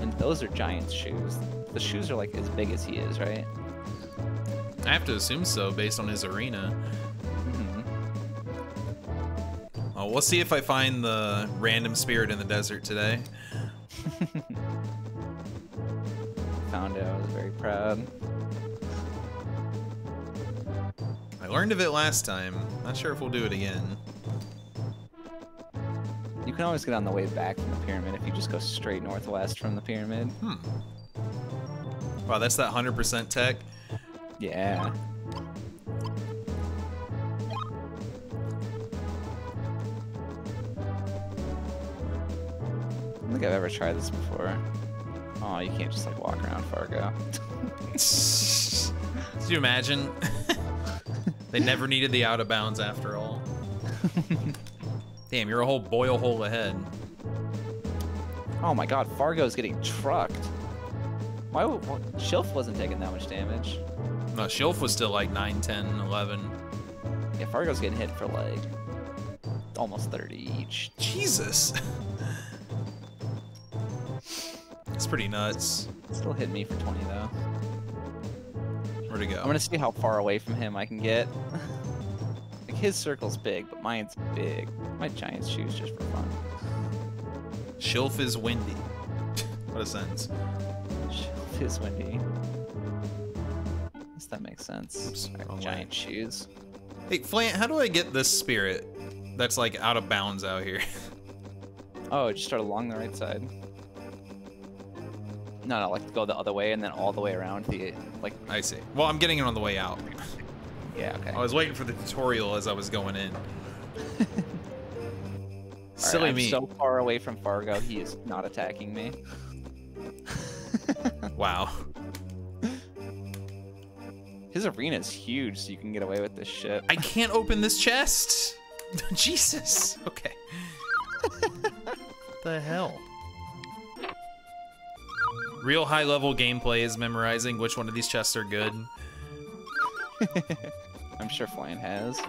S3: and those are Giants shoes. The shoes are like as big as he is, right?
S1: I have to assume so based on his arena.
S3: hmm
S1: Oh, we'll see if I find the random spirit in the desert today.
S3: Found it. I was very proud.
S1: I learned of it last time. Not sure if we'll do it again.
S3: You can always get on the way back from the pyramid if you just go straight northwest from the pyramid.
S1: Hmm. Wow, that's that 100% tech.
S3: Yeah. I don't think I've ever tried this before. Oh, you can't just like walk around Fargo.
S1: Could you imagine? they never needed the out of bounds after all. Damn, you're a whole boil hole ahead.
S3: Oh my god, Fargo's getting trucked. Why would wh- Shilf wasn't taking that much damage?
S1: No, Shilf was still like 9, 10, 11.
S3: Yeah, Fargo's getting hit for like almost 30 each.
S1: Jesus. It's pretty nuts.
S3: Still hit me for 20 though.
S1: Where'd it go?
S3: I'm gonna see how far away from him I can get. like his circle's big, but mine's big. My giant shoes just for fun.
S1: Shilf is windy. what a sentence.
S3: Shilf is windy. Guess that makes sense.
S1: Oops, wrong way.
S3: giant shoes.
S1: Hey, Flant, how do I get this spirit that's like out of bounds out here?
S3: Oh, just start along the right side. No, no, like go the other way and then all the way around the like.
S1: I see. Well, I'm getting it on the way out.
S3: Yeah, okay.
S1: I was waiting for the tutorial as I was going in. Silly
S3: I'm
S1: me.
S3: so far away from Fargo, he is not attacking me.
S1: Wow.
S3: His arena is huge, so you can get away with this shit.
S1: I can't open this chest. Jesus. Okay. the hell? Real high level gameplay is memorizing which one of these chests are good.
S3: I'm sure Flan has.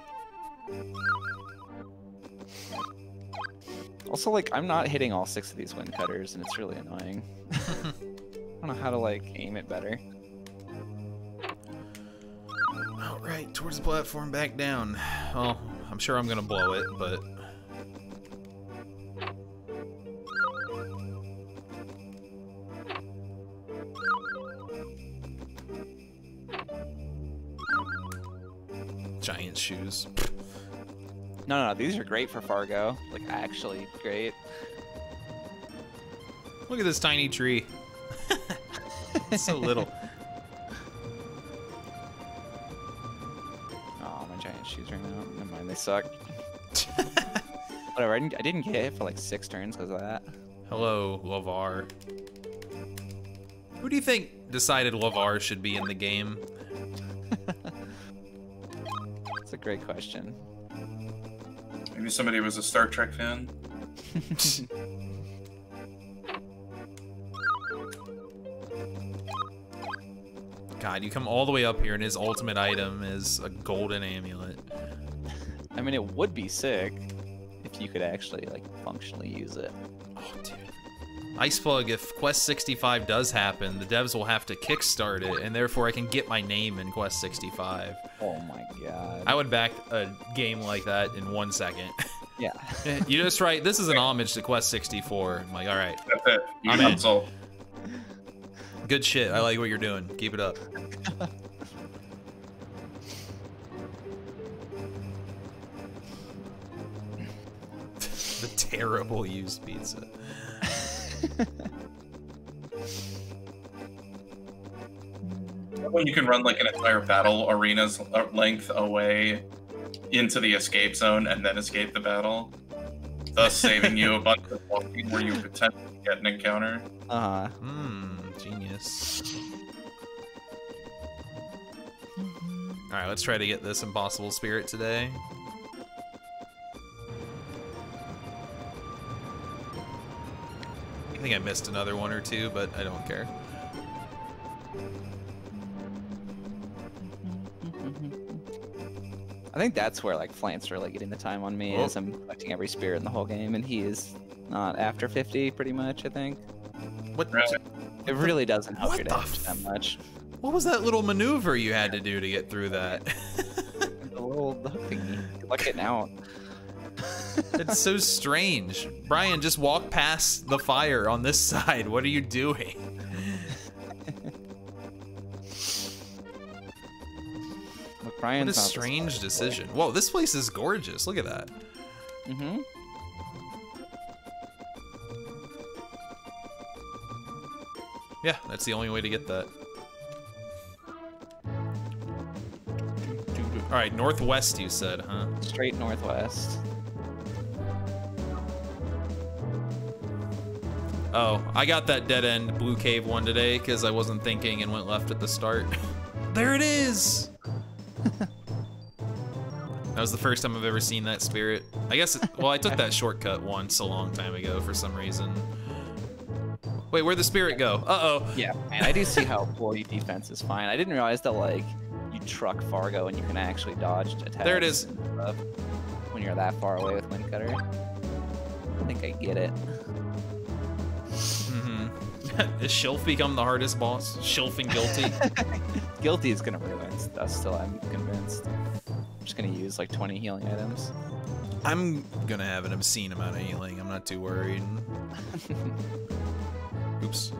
S3: Also, like, I'm not hitting all six of these wind cutters, and it's really annoying. I don't know how to, like, aim it better.
S1: All right, towards the platform, back down. Well, I'm sure I'm gonna blow it, but giant shoes.
S3: No, no, no, these are great for Fargo. Like, actually great.
S1: Look at this tiny tree. it's so little.
S3: Oh, my giant shoes right now. Never mind, they suck. Whatever, I didn't, I didn't get hit for like six turns because of that.
S1: Hello, Lavar. Who do you think decided Lavar should be in the game?
S3: It's a great question.
S7: Maybe somebody was a Star Trek fan.
S1: God, you come all the way up here and his ultimate item is a golden amulet.
S3: I mean, it would be sick if you could actually like functionally use it.
S1: Oh, dude. Ice Plug, if Quest 65 does happen, the devs will have to kickstart it, and therefore I can get my name in Quest 65.
S3: Oh my god.
S1: I would back a game like that in one second.
S3: yeah.
S1: you just write, this is an homage to Quest 64. I'm like, all right,
S7: That's it. You
S1: I'm
S7: got
S1: in.
S7: sold.
S1: good shit. I like what you're doing. Keep it up. the terrible used pizza.
S7: when you can run like an entire battle arena's length away into the escape zone and then escape the battle, thus saving you a bunch of walking where you potentially get an encounter.
S3: Uh,
S1: Hmm, genius. All right, let's try to get this impossible spirit today. Think I missed another one or two, but I don't care.
S3: I think that's where like Flant's really getting the time on me
S1: Oh.
S3: is I'm collecting every spirit in the whole game, and he is not after 50 pretty much. I think
S1: What?
S7: Right.
S3: it really doesn't help
S1: What
S3: your
S1: the
S3: damage that much.
S1: What was that little maneuver you had to do to get through that?
S3: The little the hook thingy. Good luck getting out.
S1: it's so strange. Brian, just walk past the fire on this side. What are you doing?
S3: Look,
S1: What
S3: Brian's
S1: a strange decision. Whoa, this place is gorgeous. Look at that.
S3: Mhm.
S1: Yeah, that's the only way to get that. All right, northwest. You said, huh?
S3: Straight northwest.
S1: Oh, I got that dead end blue cave one today because I wasn't thinking and went left at the start. there it is. that was the first time I've ever seen that spirit. I guess. It, well, I took that shortcut once a long time ago for some reason. Wait, where'd the spirit go? Uh oh.
S3: Yeah, man, I do see how poor your defense is fine. I didn't realize that like you truck Fargo and you can actually dodge attacks.
S1: There it is.
S3: when you're that far away with Windcutter. I think I get it.
S1: Has Shilf become the hardest boss? Shilf and guilty.
S3: Guilty is gonna ruin us still, I'm convinced. I'm just gonna use like 20 healing items.
S1: I'm gonna have an obscene amount of healing. I'm not too worried. Oops.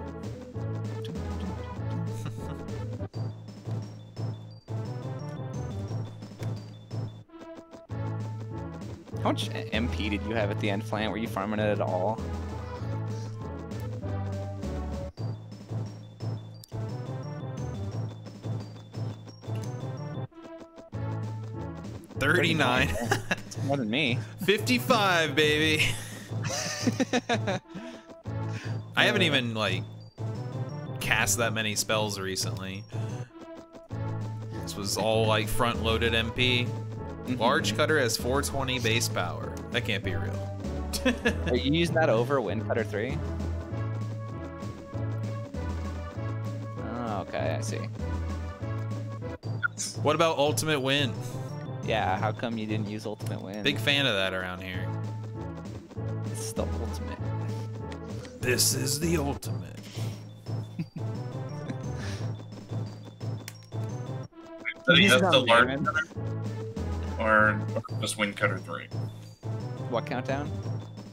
S3: How much MP did you have at the end, Flant? Were you farming it at all?
S1: Thirty-nine.
S3: It's more than me.
S1: 55, baby. I haven't even like cast that many spells recently. This was all like front-loaded MP.
S3: Mm-hmm.
S1: Large cutter has 420 base power. That can't be real.
S3: Are you using that over Wind Cutter 3? Oh, okay, I see.
S1: What about Ultimate Wind?
S3: Yeah, how come you didn't use Ultimate Wind?
S1: Big fan of that around here.
S3: It's the ultimate.
S1: This is the ultimate.
S7: That he
S3: He's
S7: has the large
S3: Damon.
S7: or just Windcutter 3?
S3: What countdown?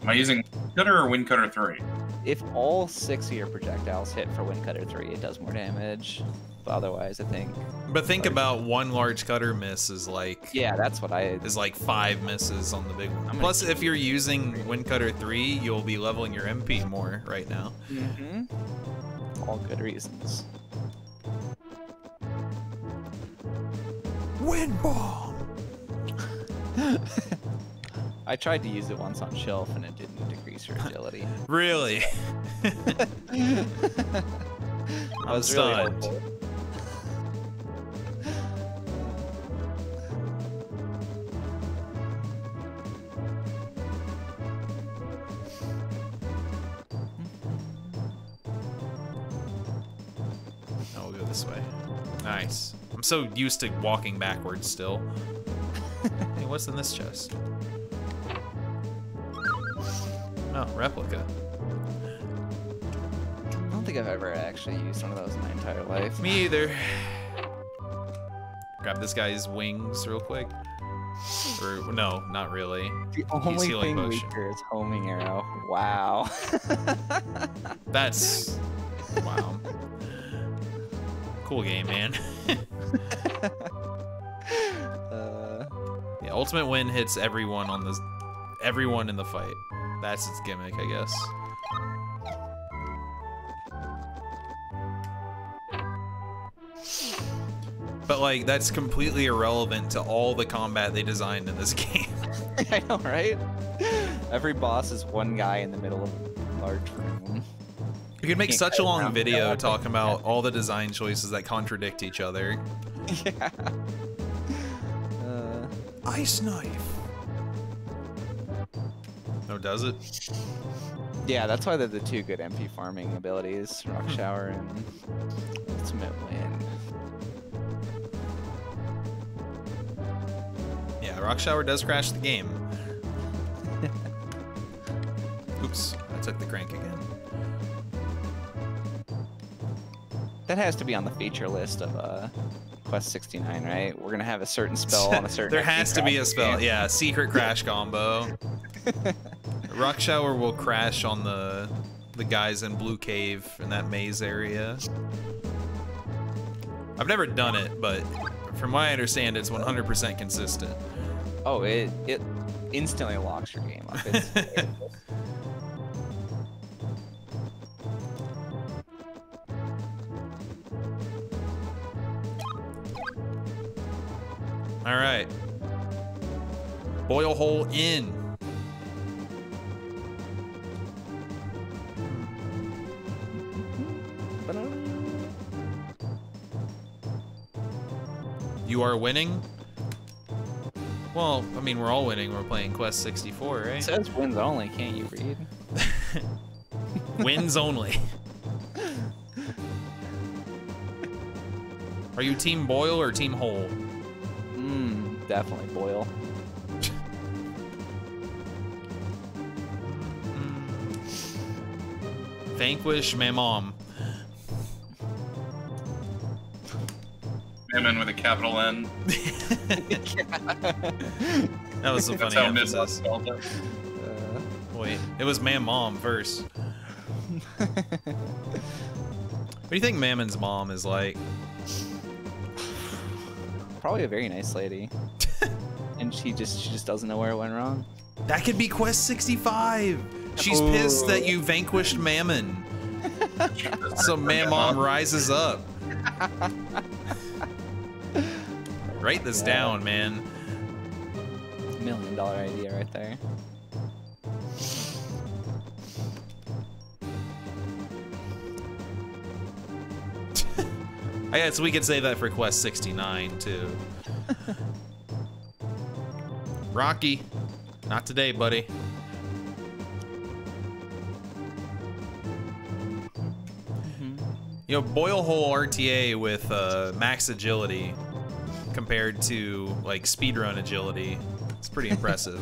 S7: Am I using Cutter or Wind Cutter 3?
S3: If all six of your projectiles hit for Windcutter 3, it does more damage. But otherwise, I think.
S1: But think
S3: Large-
S1: about one large cutter miss is like
S3: Yeah, that's what I.
S1: is like five misses on the big one. Plus, if you're using Wind Cutter 3, you'll be leveling your MP more right now.
S3: hmm All good reasons.
S1: Wind Bomb!
S3: I tried to use it once on Shilf and it didn't decrease your agility.
S1: Really?
S3: I was
S1: stunned.
S3: hopeful.
S1: Oh, we'll go this way. Nice. I'm so used to walking backwards still. hey, what's in this chest? Replica.
S3: I don't think I've ever actually used one of those in my entire life.
S1: Me either. Grab this guy's wings real quick. Or no, not really.
S3: The only
S1: healing
S3: thing
S1: potion.
S3: weaker is homing arrow. Wow.
S1: That's wow. Cool game, man.
S3: uh,
S1: Yeah, Ultimate Wind hits everyone on this everyone in the fight. That's its gimmick, I guess. But like that's completely irrelevant to all the combat they designed in this game.
S3: I know, right? Every boss is one guy in the middle of a large room.
S1: You could make such a long video talking about all the design choices that contradict each other.
S3: yeah. Uh,
S1: Ice knife. Does it?
S3: yeah, that's why they're the two good MP farming abilities, Rock
S1: Hmm.
S3: Shower and Ultimate Wind.
S1: Yeah, Rock Shower does crash the game. Oops, I took the crank again.
S3: That has to be on the feature list of uh, Quest 69, right? We're gonna have a certain spell on a certain.
S1: there has to be a spell.
S3: game.
S1: Yeah, secret crash combo. Rock Shower will crash on the the guys in Blue Cave in that maze area. I've never done it, but from my I understand, it's 100% consistent.
S3: Oh, it it instantly locks your game up. It's,
S1: All right. Boil hole in. You are winning? Well, I mean, we're all winning. We're playing Quest 64, right?
S3: it says wins only. Can't you read?
S1: Wins only. Are you Team Boil or Team Hole?
S3: Mmm, definitely boil.
S1: Vanquish my mom.
S7: Mammon with a capital N.
S1: That was a
S7: That's
S1: funny
S7: how Midwest
S1: emphasis.
S7: spelled it.
S3: Uh,
S1: Wait, it was Mam Mom first. What do you think Mammon's mom is like?
S3: probably a very nice lady. and she just she just doesn't know where it went wrong.
S1: That could be Quest 65. She's pissed that you vanquished Mammon. So Mammon rises up. Write this down, man.
S3: Million dollar idea right there.
S1: I guess we could say that for Quest 69 too. Rocky, not today, buddy. You know, Boil Hole RTA with uh, max agility compared to like speedrun agility. It's pretty impressive.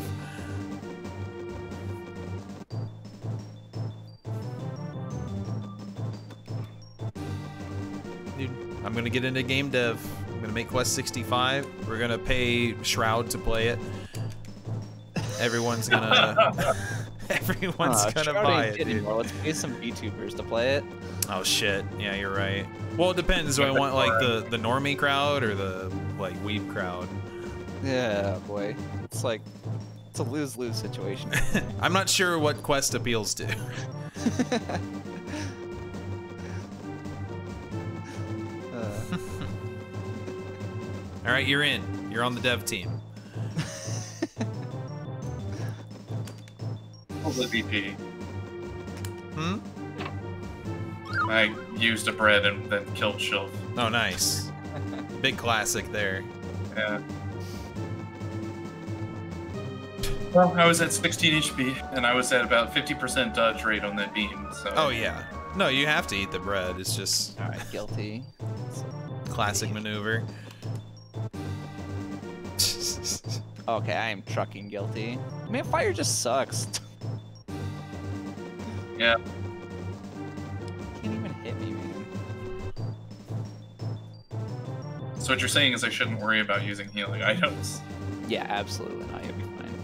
S1: Dude, I'm gonna get into game dev. I'm gonna make Quest 65. We're gonna pay Shroud to play it. Everyone's gonna. everyone's
S3: Uh,
S1: gonna buy it,
S3: getting
S1: dude.
S3: more. Let's pay some VTubers to play it.
S1: Oh shit. Yeah, you're right. Well, it depends. Do I want like the the normie crowd or the like weeb crowd?
S3: Yeah, boy. It's like it's a lose lose situation.
S1: I'm not sure what Quest appeals to.
S3: Uh,
S1: All right, you're in. You're on the dev team.
S7: Was the VP?
S1: Hmm?
S7: I used a bread and then killed Shilf.
S1: Oh, nice. Big classic there.
S7: Yeah. Well, I was at 16 HP, and I was at about 50% dodge rate on that beam, so...
S1: Oh yeah. No, you have to eat the bread. It's just
S3: all right, guilty.
S1: classic maneuver.
S3: Okay, I am trucking guilty. Man, fire just sucks.
S7: Yeah.
S3: Can't even hit me, man.
S7: So what you're saying is I shouldn't worry about using healing items.
S3: Yeah, absolutely not. You'll be fine.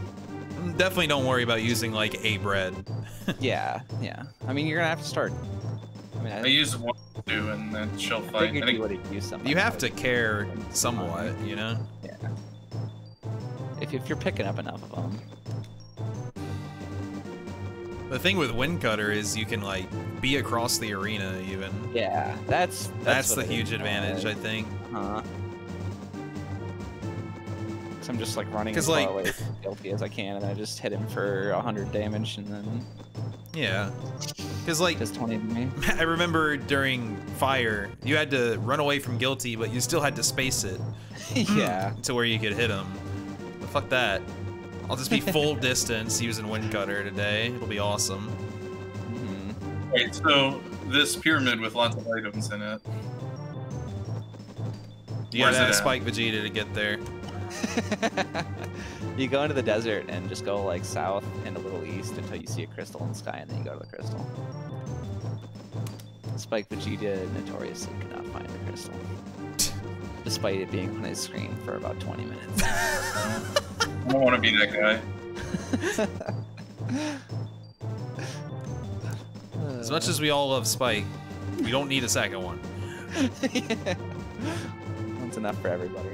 S1: Mm, definitely don't worry about using like a bread.
S3: Yeah, yeah. I mean, you're gonna have to start. I mean, I,
S7: I used one, two, and then she'll
S3: I
S7: fight.
S3: figured
S7: I
S3: you
S7: think
S3: would have something.
S1: You have to care somewhat, you know? Yeah.
S3: if, if you're picking up enough of them.
S1: The thing with Wind Cutter is you can like be across the arena even.
S3: Yeah, that's
S1: That's,
S3: what
S1: the
S3: it
S1: huge advantage, I think.
S3: Uh-huh. 'cause I'm just like running as far away from guilty as I can, and I just hit him for 100 damage, and then
S1: Yeah. Because, like,
S3: does 20 to me.
S1: I remember during fire, you had to run away from guilty, but you still had to space it
S3: yeah.
S1: to where you could hit him. But fuck that. I'll just be full distance using wind cutter today. It'll be awesome.
S3: Mhm.
S7: Wait, so this pyramid with lots of items in it.
S1: You
S7: Where's
S1: gotta have? Spike Vegeta to get there.
S3: you go into the desert and just go like south and a little east until you see a crystal in the sky, and then you go to the crystal. Spike Vegeta notoriously cannot find the crystal, despite it being on his screen for about 20 minutes.
S7: I don't want to be that guy.
S1: As much as we all love Spike, we don't need a second one.
S3: That's enough for everybody.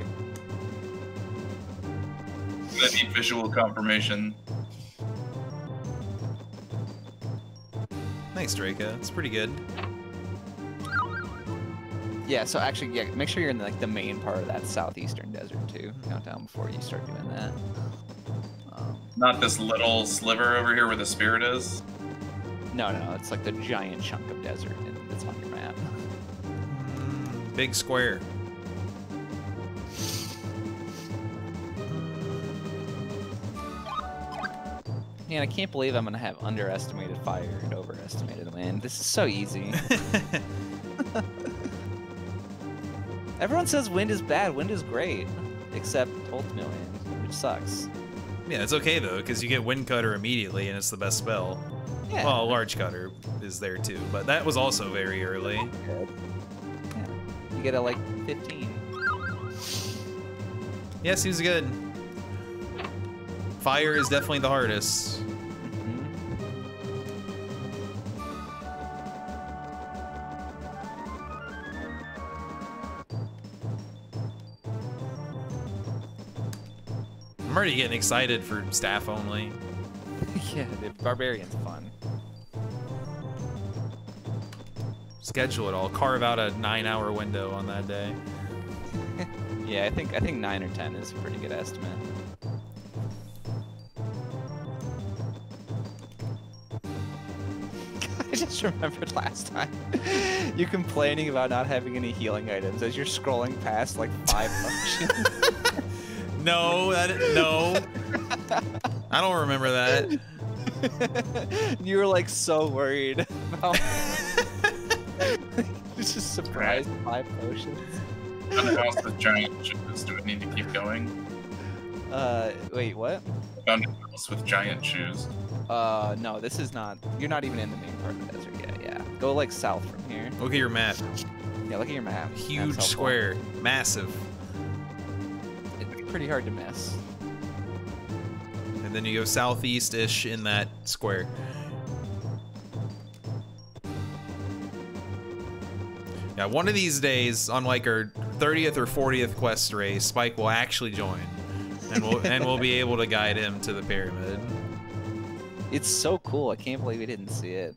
S7: I need visual confirmation.
S1: Thanks, Draco. It's pretty good.
S3: Yeah, so actually, yeah, make sure you're in like the main part of that southeastern desert too. Count down before you start doing that. Um,
S7: Not this little sliver over here where the spirit is.
S3: no, no, it's like the giant chunk of desert and it's on your map.
S1: Mm, big square.
S3: Man, I can't believe I'm gonna have underestimated fire and overestimated land. This is so easy. Everyone says wind is bad. Wind is great, except ultimate wind, which sucks.
S1: yeah, it's okay though, because you get wind cutter immediately, and it's the best spell.
S3: Yeah.
S1: Well, large cutter is there too, but that was also very early.
S3: Yeah. You get a like 15.
S1: Yeah, seems good. Fire is definitely the hardest. I'm already getting excited for staff only.
S3: yeah, the barbarian's fun.
S1: Schedule it all. Carve out a nine-hour window on that day.
S3: Yeah, I think I think nine or ten is a pretty good estimate. I just remembered last time you complaining about not having any healing items as you're scrolling past like five functions.
S1: No, that no. I don't remember that.
S3: you were like so worried about. just surprised five potions.
S7: On the house with giant shoes. Do we need to keep going?
S3: Uh, wait, what?
S7: Found a house with giant shoes.
S3: Uh, no, this is not. You're not even in the main part of the desert yet. Yeah, go like south from here.
S1: Look at your map.
S3: Yeah, look at your map.
S1: Huge square. Massive.
S3: It's pretty hard to miss.
S1: And then you go southeast-ish in that square. Yeah, one of these days, on like our 30th or 40th quest race, Spike will actually join. And we'll, and we'll be able to guide him to the pyramid.
S3: It's so cool. I can't believe we didn't see it.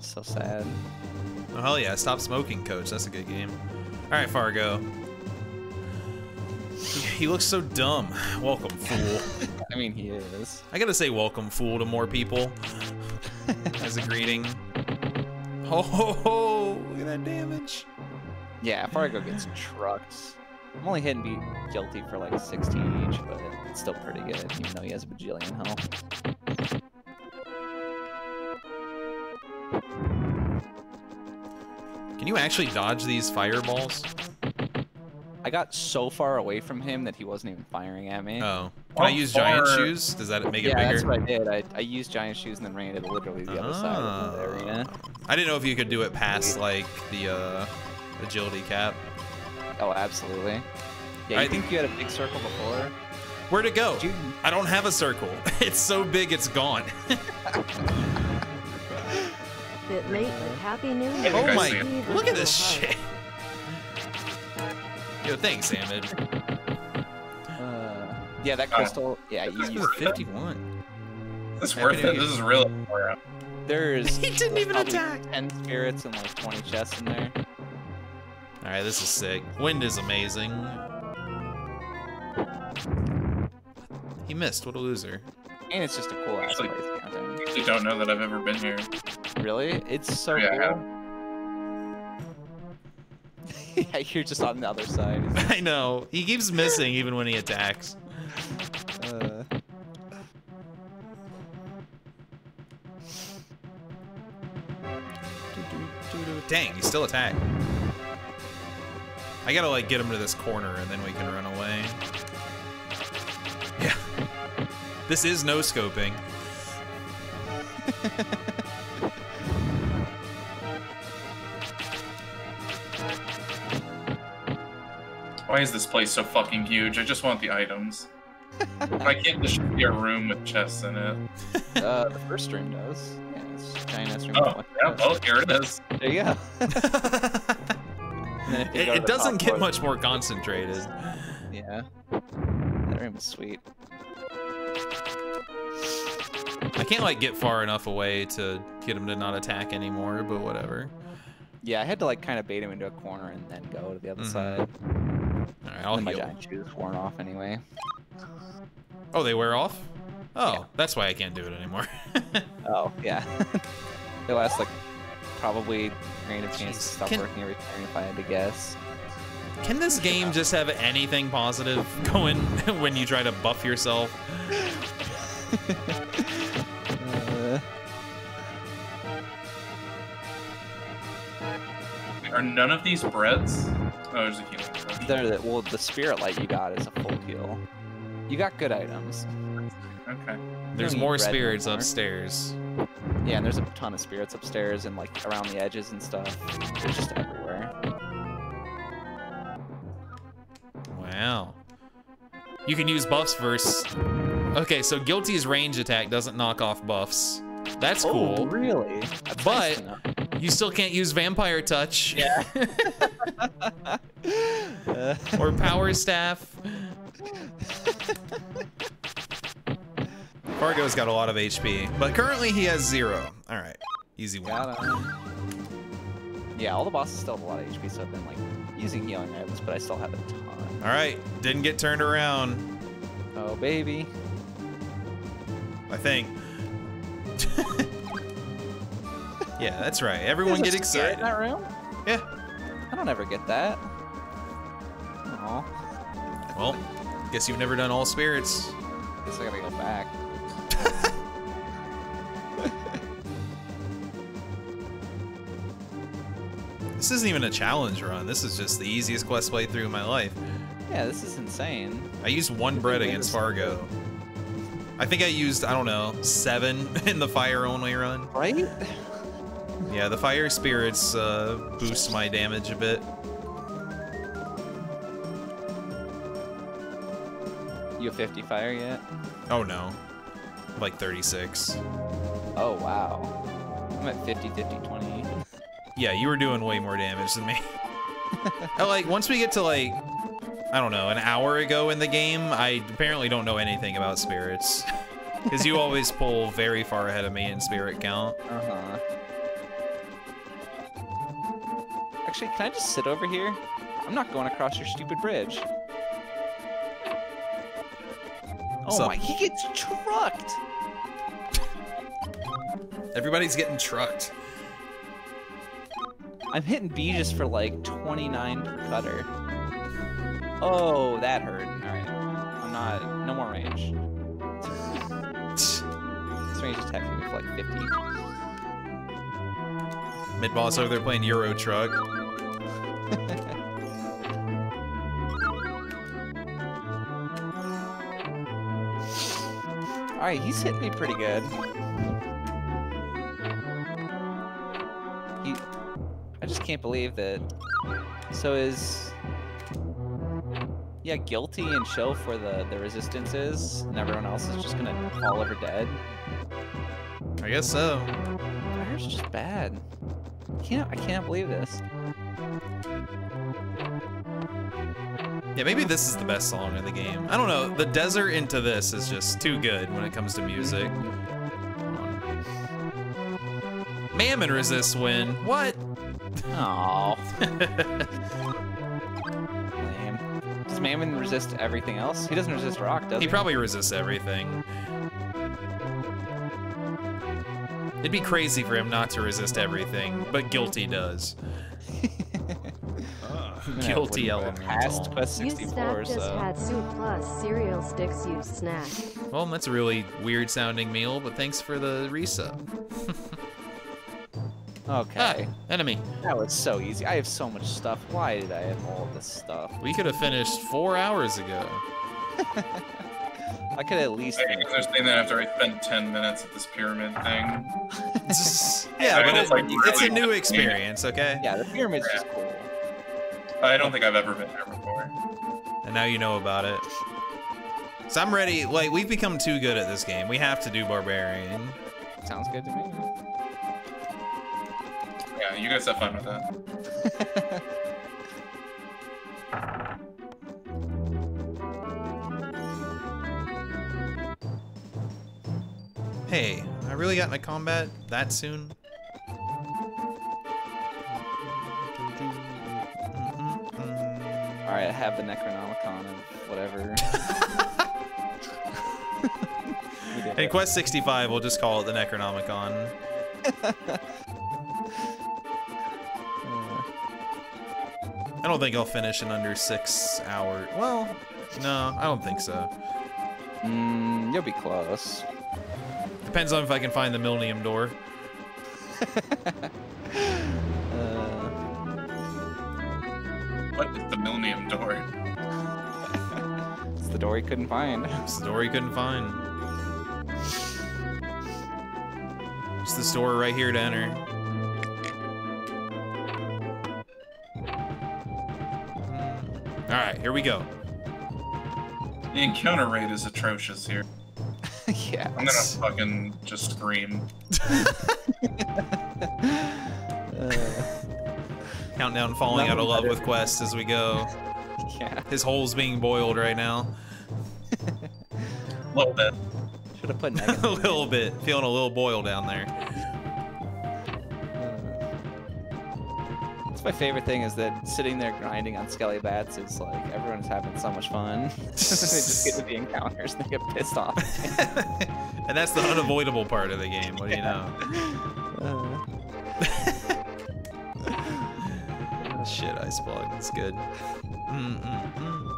S3: So sad.
S1: Oh, hell yeah, stop smoking, coach. That's a good game. Alright, Fargo. He, looks so dumb. Welcome, fool.
S3: I mean, he is.
S1: I gotta say welcome, fool, to more people. As a greeting. Ho ho ho! Look at that damage.
S3: Yeah, I probably go get some trucks. I'm only hitting be guilty for like 16 each, but it's still pretty good, even though he has a bajillion health.
S1: Can you actually dodge these fireballs?
S3: I got so far away from him that he wasn't even firing at me.
S1: Oh. Can I use giant
S7: far-
S1: shoes? Does that make it
S3: yeah,
S1: bigger?
S3: that's what I did. I, I used giant shoes and then ran to literally the other side of the area.
S1: Ah. I didn't know if you could do it past like the uh, agility cap.
S3: Oh, absolutely. Yeah,
S1: I-
S3: you think you had a big circle before?
S1: Where'd it go?
S3: You-
S1: I don't have a circle. It's so big, it's gone.
S5: Bitmate, Happy New Year.
S1: oh my! Look at this shit. Yo, thanks, Samid.
S3: Uh, yeah, that
S7: Oh.
S3: crystal. Yeah, you
S7: This
S3: use
S7: was
S3: it.
S1: 51.
S7: It's
S1: Happy
S7: worth it. This is really far out.
S3: There's
S1: He didn't even attack.
S3: 10 spirits and like 20 chests in there.
S1: All right, this is sick. Wind is amazing. He missed. What a loser.
S3: And it's just a cool ass place countdown.
S7: I don't know that I've ever been here.
S3: Really? It's so
S7: Yeah, I have.
S3: cool. yeah, you're just on the other side.
S1: I know. He keeps missing even when he attacks.
S3: Uh,
S1: Dang, he still attacked. I gotta like get him to this corner and then we can run away. Yeah. This is no scoping.
S7: Why is this place so fucking huge? I just want the items. I can't just be a room with chests in it?
S3: uh, the first stream does. Yeah, it's giant ass room.
S7: Oh,
S3: with a bunch
S7: yeah,
S3: of
S7: well,
S3: chests.
S7: here it is.
S3: There you go. And then if you
S1: it
S3: go
S1: it doesn't get
S3: floor-
S1: much more concentrated.
S3: Yeah. That room is sweet.
S1: I can't like get far enough away to get him to not attack anymore, but whatever.
S3: Yeah, I had to like kind of bait him into a corner and then go to the other
S1: Mhm.
S3: side.
S1: All right, I'll
S3: my giant shoes worn off anyway.
S1: Oh, they wear off? Oh,
S3: Yeah.
S1: that's why I can't do it anymore.
S3: Oh, yeah. they last like probably random chance to stop
S1: Can-
S3: working every turn if I had to guess.
S1: Can this game just have anything positive going when you try to buff yourself?
S7: Are none of these breads? Oh, there's a healing potion.
S3: they're the, well, the spirit light you got is a full heal. You got good items.
S7: Okay.
S1: There's more spirits
S3: more.
S1: upstairs.
S3: Yeah, and there's a ton of spirits upstairs and like around the edges and stuff. They're just everywhere.
S1: Wow. You can use buffs versus. Okay, so Guilty's range attack doesn't knock off buffs. That's
S3: Oh,
S1: cool.
S3: really? That's
S1: But-
S3: nice.
S1: You still can't use Vampire Touch
S3: Yeah.
S1: Or Power Staff. Fargo's got a lot of HP, but currently he has zero. All right, easy one.
S3: got him. Yeah, all the bosses still have a lot of HP, so I've been like using healing items, but I still have a ton.
S1: All right, didn't get turned around.
S3: Oh baby.
S1: I think. yeah, that's right. Everyone get excited.
S3: in that room?
S1: Yeah.
S3: I don't ever get that. Oh,
S1: Well, guess you've never done all spirits.
S3: guess I gotta go back.
S1: This isn't even a challenge run. This is just the easiest quest playthrough of my life.
S3: Yeah, this is insane.
S1: I used one bread against Fargo. I think I used, I don't know, seven in the fire only run.
S3: Right?
S1: Yeah, the fire spirits uh, boost my damage a bit.
S3: You have 50 fire yet?
S1: Oh no. Like 36.
S3: Oh wow. I'm at 50, 50, 20.
S1: Yeah, you were doing way more damage than me. Like, once we get to like, I don't know, an hour ago in the game, I apparently don't know anything about spirits. Because you always pull very far ahead of me in spirit count.
S3: Uh-huh. Actually, can I just sit over here? I'm not going across your stupid bridge.
S1: What's
S3: oh
S1: up?
S3: my, he gets trucked!
S1: Everybody's getting trucked.
S3: I'm hitting B just for like 29 per cutter. Oh, that hurt. Alright. I'm not, no more range. This range attack can be for like 50.
S1: Mid boss over there playing Euro Truck.
S3: Alright, he's hitting me pretty good. He... I just can't believe that... So is... Yeah, guilty and chill for the, the resistance is, and everyone else is just gonna fall over dead.
S1: I guess so.
S3: Fire's just bad. I can't, I can't believe this.
S1: Yeah, maybe this is the best song in the game. I don't know. The desert into this is just too good when it comes to music. Mammon resists win. What?
S3: Oh. Lame. Does Mammon resist everything else? He doesn't resist rock, does he?
S1: He probably resists everything. It'd be crazy for him not to resist everything, but guilty does. Ah. Guilty
S3: Yeah,
S1: elemental.
S3: Past Quest
S5: You
S3: 64,
S5: stack just
S3: so.
S5: had soup plus cereal sticks you snack.
S1: Well, that's a really weird sounding meal, but thanks for the resub.
S3: Okay.
S1: Ah, enemy.
S3: That was so easy. I have so much stuff. Why did I have all this stuff?
S1: We could have finished four hours ago.
S3: I could at least.
S7: I think they're saying that after I spent 10 minutes at this pyramid thing.
S1: yeah,
S7: I
S1: but
S7: mean,
S1: it-
S7: it's like
S1: it's a new experience, okay?
S3: Yeah, the pyramid's just cool.
S7: I don't think I've ever been there before.
S1: And now you know about it. So I'm ready. Like, we've become too good at this game. We have to do Barbarian.
S3: Sounds good to me.
S7: Yeah, you guys have fun with that.
S1: Hey, I really got into combat that soon?
S3: Alright, I have the Necronomicon of whatever. We
S1: In. Quest 65, we'll just call it the Necronomicon. I don't think I'll finish in under six hours. Well, no, I don't think so.
S3: mm, you'll be close.
S1: Depends on if I can find the Millennium Door.
S3: Uh,
S7: What is the Millennium Door?
S3: it's the door he couldn't find.
S1: It's the door he couldn't find. It's this door right here to enter. All right, here we go.
S7: The encounter rate is atrocious here.
S3: yeah.
S7: I'm gonna fucking just scream.
S3: Uh,
S1: Countdown falling out of love
S3: better.
S1: with Quest as we go.
S3: yeah.
S1: His hole's being boiled right now.
S7: A little bit.
S3: Should have put
S1: a little bit. Feeling a little boil down there.
S3: My favorite thing is that sitting there grinding on Skelly Bats is like everyone's having so much fun. they just get to the encounters and they get pissed off.
S1: and that's the unavoidable part of the game. What do you know?
S3: Uh,
S1: Shit, Ice Plug. It's good. Mm, Mm-mm-mm.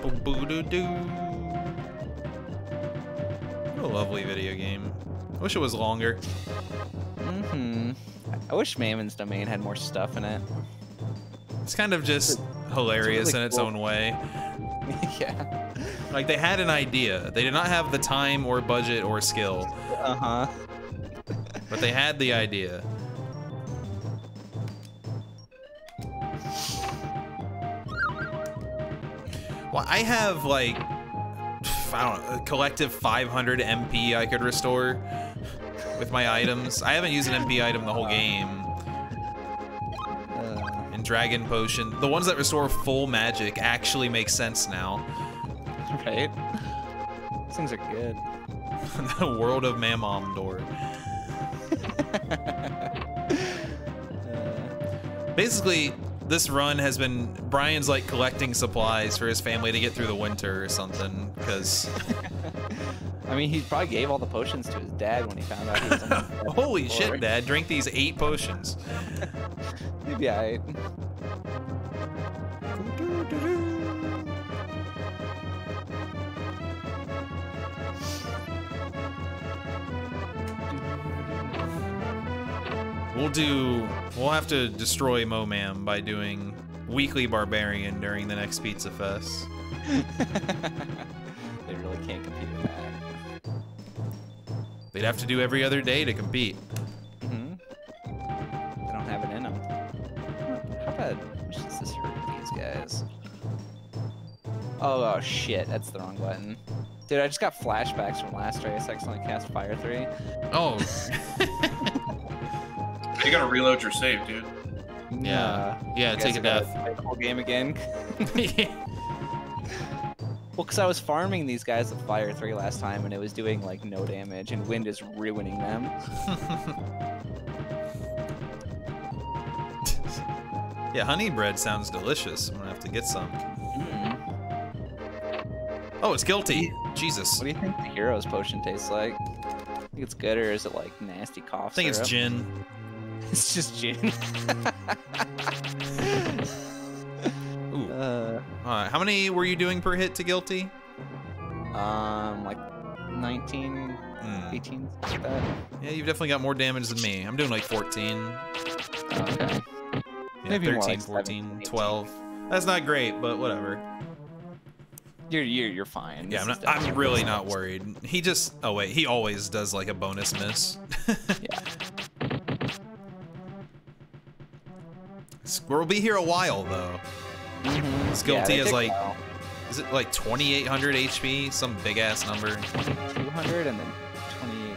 S1: Boo-boo-doo-doo. What a lovely video game. I wish it was longer.
S3: hmm I wish Mammon's domain had more stuff in it.
S1: It's kind of just hilarious
S3: really
S1: in its
S3: cool.
S1: own way.
S3: yeah.
S1: Like they had an idea. They did not have the time or budget or skill,
S3: Uh huh.
S1: but they had the idea. Well, I have like I don't know, a collective 500 MP I could restore with my items. I haven't used an MP item the whole game.
S3: Uh,
S1: And Dragon Potion, the ones that restore full magic actually make sense now.
S3: right? These things are good.
S1: the world of Mamam door. Basically, this run has been Brian's like collecting supplies for his family to get through the winter or something. Because
S3: I mean, he probably gave all the potions to his dad when he found out he was.
S1: holy
S3: floor.
S1: shit, Dad, drink these eight potions.
S3: He'd be alright.
S1: We'll do. We'll have to destroy Momam by doing weekly barbarian during the next Pizza Fest.
S3: they really can't compete with that.
S1: They'd have to do every other day to compete.
S3: hmm They don't have it in them. How bad does this hurt these guys? Oh, oh shit, that's the wrong button. Dude, I just got flashbacks from last race. I accidentally cast Fire 3.
S1: Oh,
S7: You gotta reload your save, dude.
S1: Yeah. yeah,
S3: You guys
S1: take a
S3: have
S1: death.
S3: play the whole game again. Well, because I was farming these guys with Fire 3 last time and it was doing like no damage and Wind is ruining them.
S1: Yeah, honey bread sounds delicious. I'm gonna have to get some.
S3: Mm.
S1: Oh, it's guilty. Jesus.
S3: What do you think the hero's potion tastes like? I Think it's good or is it like nasty cough
S1: I think it's gin.
S3: It's just gin. Uh,
S1: how many were you doing per hit to guilty?
S3: um, like 19,
S1: Hmm.
S3: 18, something like that.
S1: Yeah, you've definitely got more damage than me. I'm doing like 14.
S3: Oh, okay.
S1: Yeah,
S3: Maybe more
S1: 13,
S3: like
S1: 14,
S3: 17,
S1: 12. That's not great, but whatever.
S3: You're you're you're fine.
S1: Yeah, I'm, not, I'm really not worried. He just. Oh, wait. He always does like a bonus miss.
S3: Yeah.
S1: We'll be here a while, though.
S3: Mhm.
S1: This
S3: Yeah,
S1: guilty
S3: they
S1: is like. Is it like 2,800 HP? Some big ass number.
S3: 200 and then 28.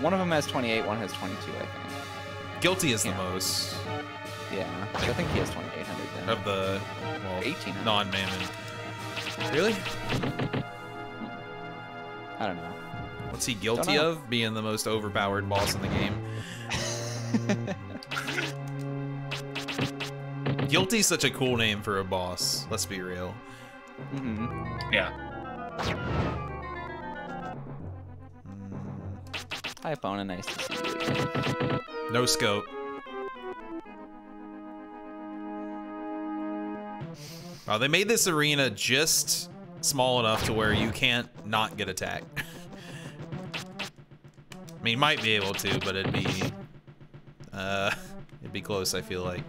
S3: One of them has 28, one has 22, I think.
S1: Guilty is the most
S3: Yeah, I think he has 2800 then.
S1: of the well,
S3: 1800.
S1: non mammon. Really?
S3: I don't know.
S1: What's he guilty of? Being the most overpowered boss in the game. Guilty's such a cool name for a boss. Let's be real.
S3: hmm
S7: Yeah.
S1: Mm,
S3: Hi, Bona. Nice to see you again.
S1: no scope. Wow, they made this arena just small enough to where you can't not get attacked. I mean, might be able to, but it'd be, uh, it'd be close. I feel like.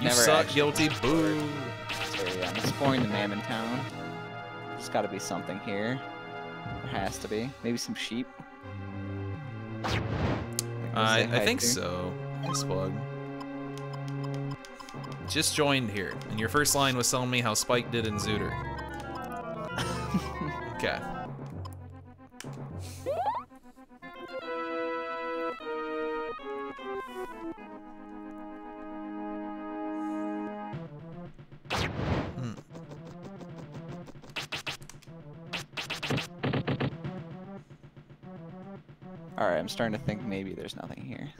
S1: You
S3: never
S1: suck, guilty. Boo.
S3: area. I'm exploring the Mammon Town. There's got to be something here. There has to be. Maybe some sheep. Like,
S1: I, I think
S3: to.
S1: so. Nice plug. Just joined here, and your first line was telling me how Spike did in Zooter. okay. Hmm.
S3: Alright, I'm starting to think maybe there's nothing here.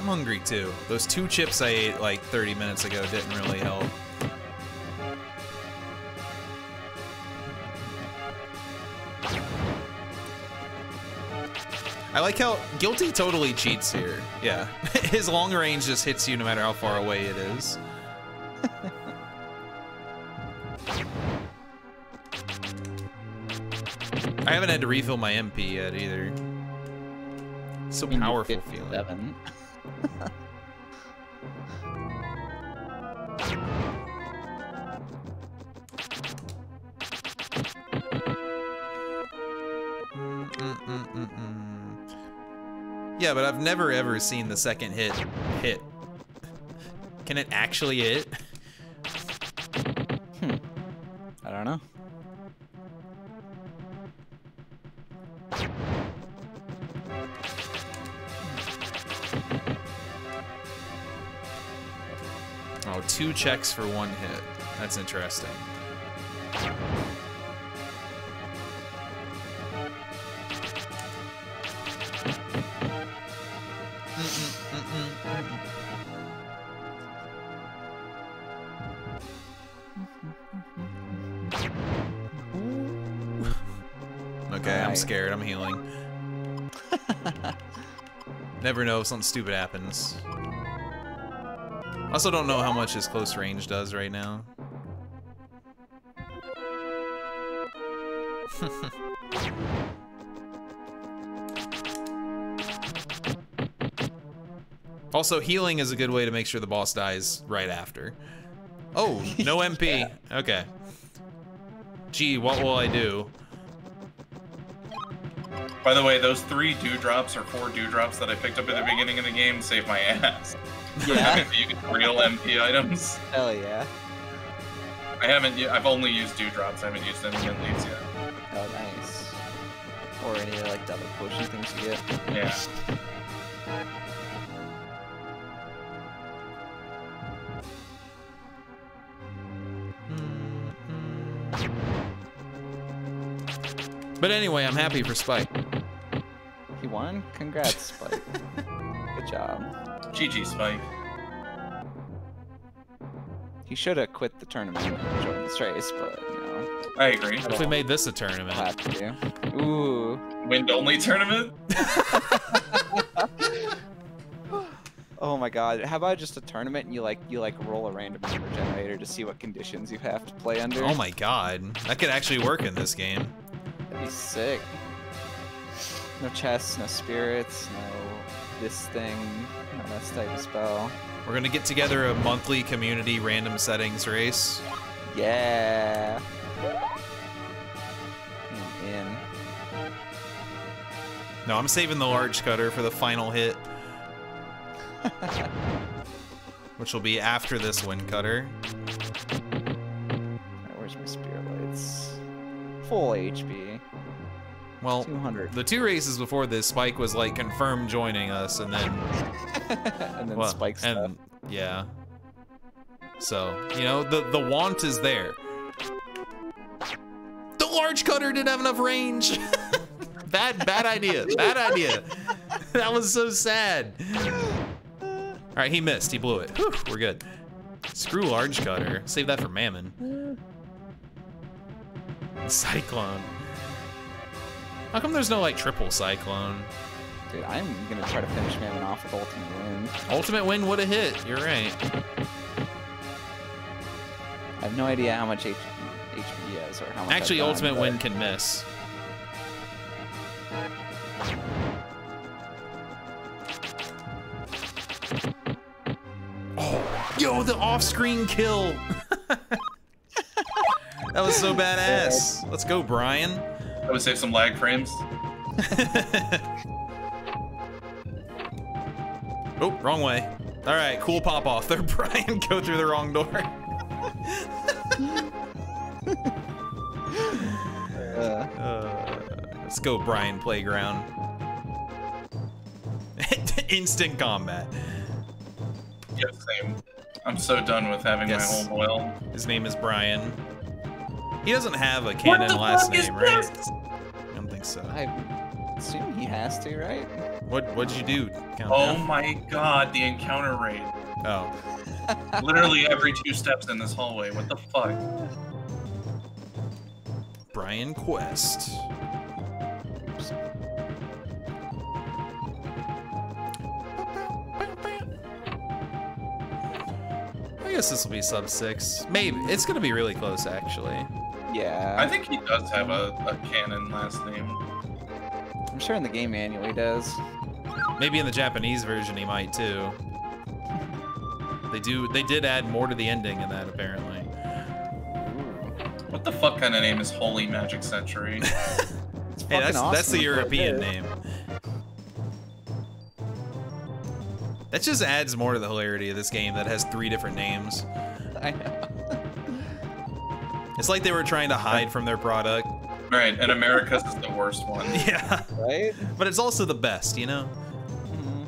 S1: I'm hungry too. Those two chips I ate like 30 minutes ago didn't really help. I like how Guilty totally cheats here. Yeah. His long range just hits you no matter how far away it is. I haven't had to refill my MP yet either. So
S3: I mean, you're
S1: powerful feeling. Yeah, but I've never ever seen the second hit hit. Can it actually hit? Hmm.
S3: I don't know.
S1: Oh, two checks for one hit. That's interesting. Scared. I'm healing. Never know if something stupid happens. Also don't know how much his close range does right now. also, healing is a good way to make sure the boss dies right after. Oh, no MP. Okay. Gee, what will I do?
S7: By the way, those three dewdrops or four dewdrops that I picked up at the beginning of the game saved my ass.
S3: Yeah.
S7: you get real MP items.
S3: Hell yeah.
S7: I haven't. I've only used dewdrops. I haven't used instant leaves yet.
S3: Oh, nice. Or any of like double potion things you get.
S7: Yeah. Hmm.
S1: But anyway, I'm happy for Spike.
S3: He won? Congrats, Spike. Good job.
S2: GG Spike.
S3: He should have quit the tournament and joined this race, but, you know,
S2: I agree.
S1: What if we made this a tournament?
S3: we'll have. Ooh.
S2: Wind only tournament?
S3: Oh my god. How about just a tournament and you like you like roll a random number generator to see what conditions you have to play under?
S1: Oh my god. That could actually work in this game.
S3: That'd be sick. No chests, no spirits, no this thing, no this type of spell.
S1: We're gonna get together a monthly community random settings race.
S3: Yeah. I'm in.
S1: No, I'm saving the large cutter for the final hit. Which will be after this wind cutter.
S3: Alright, where's my spear lights? Full HP.
S1: Well,
S3: 200.
S1: the two races before this, Spike was like confirmed joining us, and then
S3: and then
S1: well,
S3: spike stuff.
S1: and yeah. So you know the the want is there. The large cutter didn't have enough range. bad bad idea. Bad idea. that was so sad. All right, he missed. He blew it. Whew, we're good. Screw large cutter. Save that for Mammon. Cyclone. How come there's no like triple cyclone?
S3: Dude, I'm gonna try to finish Mammon off with ultimate wind.
S1: Ultimate wind would have hit. You're right.
S3: I have no idea how much HP he has or how much.
S1: Actually,
S3: done,
S1: ultimate
S3: but-
S1: win can miss. Oh, yo, the off-screen kill. that was so badass. Let's go, Brian.
S2: I would save some lag frames.
S1: Oh, wrong way. All right, cool pop off there, Brian. Go through the wrong door.
S3: Uh,
S1: Uh, let's go, Brian Playground. Instant combat.
S2: Yeah, same. I'm so done with having
S1: Yes.
S2: my whole oil.
S1: His name is Brian. He doesn't have a canon last name, right? I don't think so.
S3: I assume he has to, right?
S1: What What'd you do? Count
S2: Oh
S1: down?
S2: my god, the encounter rate.
S1: Oh.
S2: Literally every two steps in this hallway. What the fuck?
S1: Brian Quest. I guess this will be sub six. Maybe it's gonna be really close, actually.
S3: Yeah.
S2: I think he does have a, a canon last name.
S3: I'm sure in the game manual he does.
S1: Maybe in the Japanese version he might too. They do. They did add more to the ending in that apparently.
S2: What the fuck kind of name is Holy Magic Century?
S1: Hey, that's
S3: Fucking
S1: that's the European
S3: there.
S1: name. That just adds more to the hilarity of this game that has three different names.
S3: I know.
S1: It's like they were trying to hide from their product.
S2: right, and America's is the worst one.
S1: Yeah,
S3: Right?
S1: but it's also the best, you know?
S3: Mm-hmm.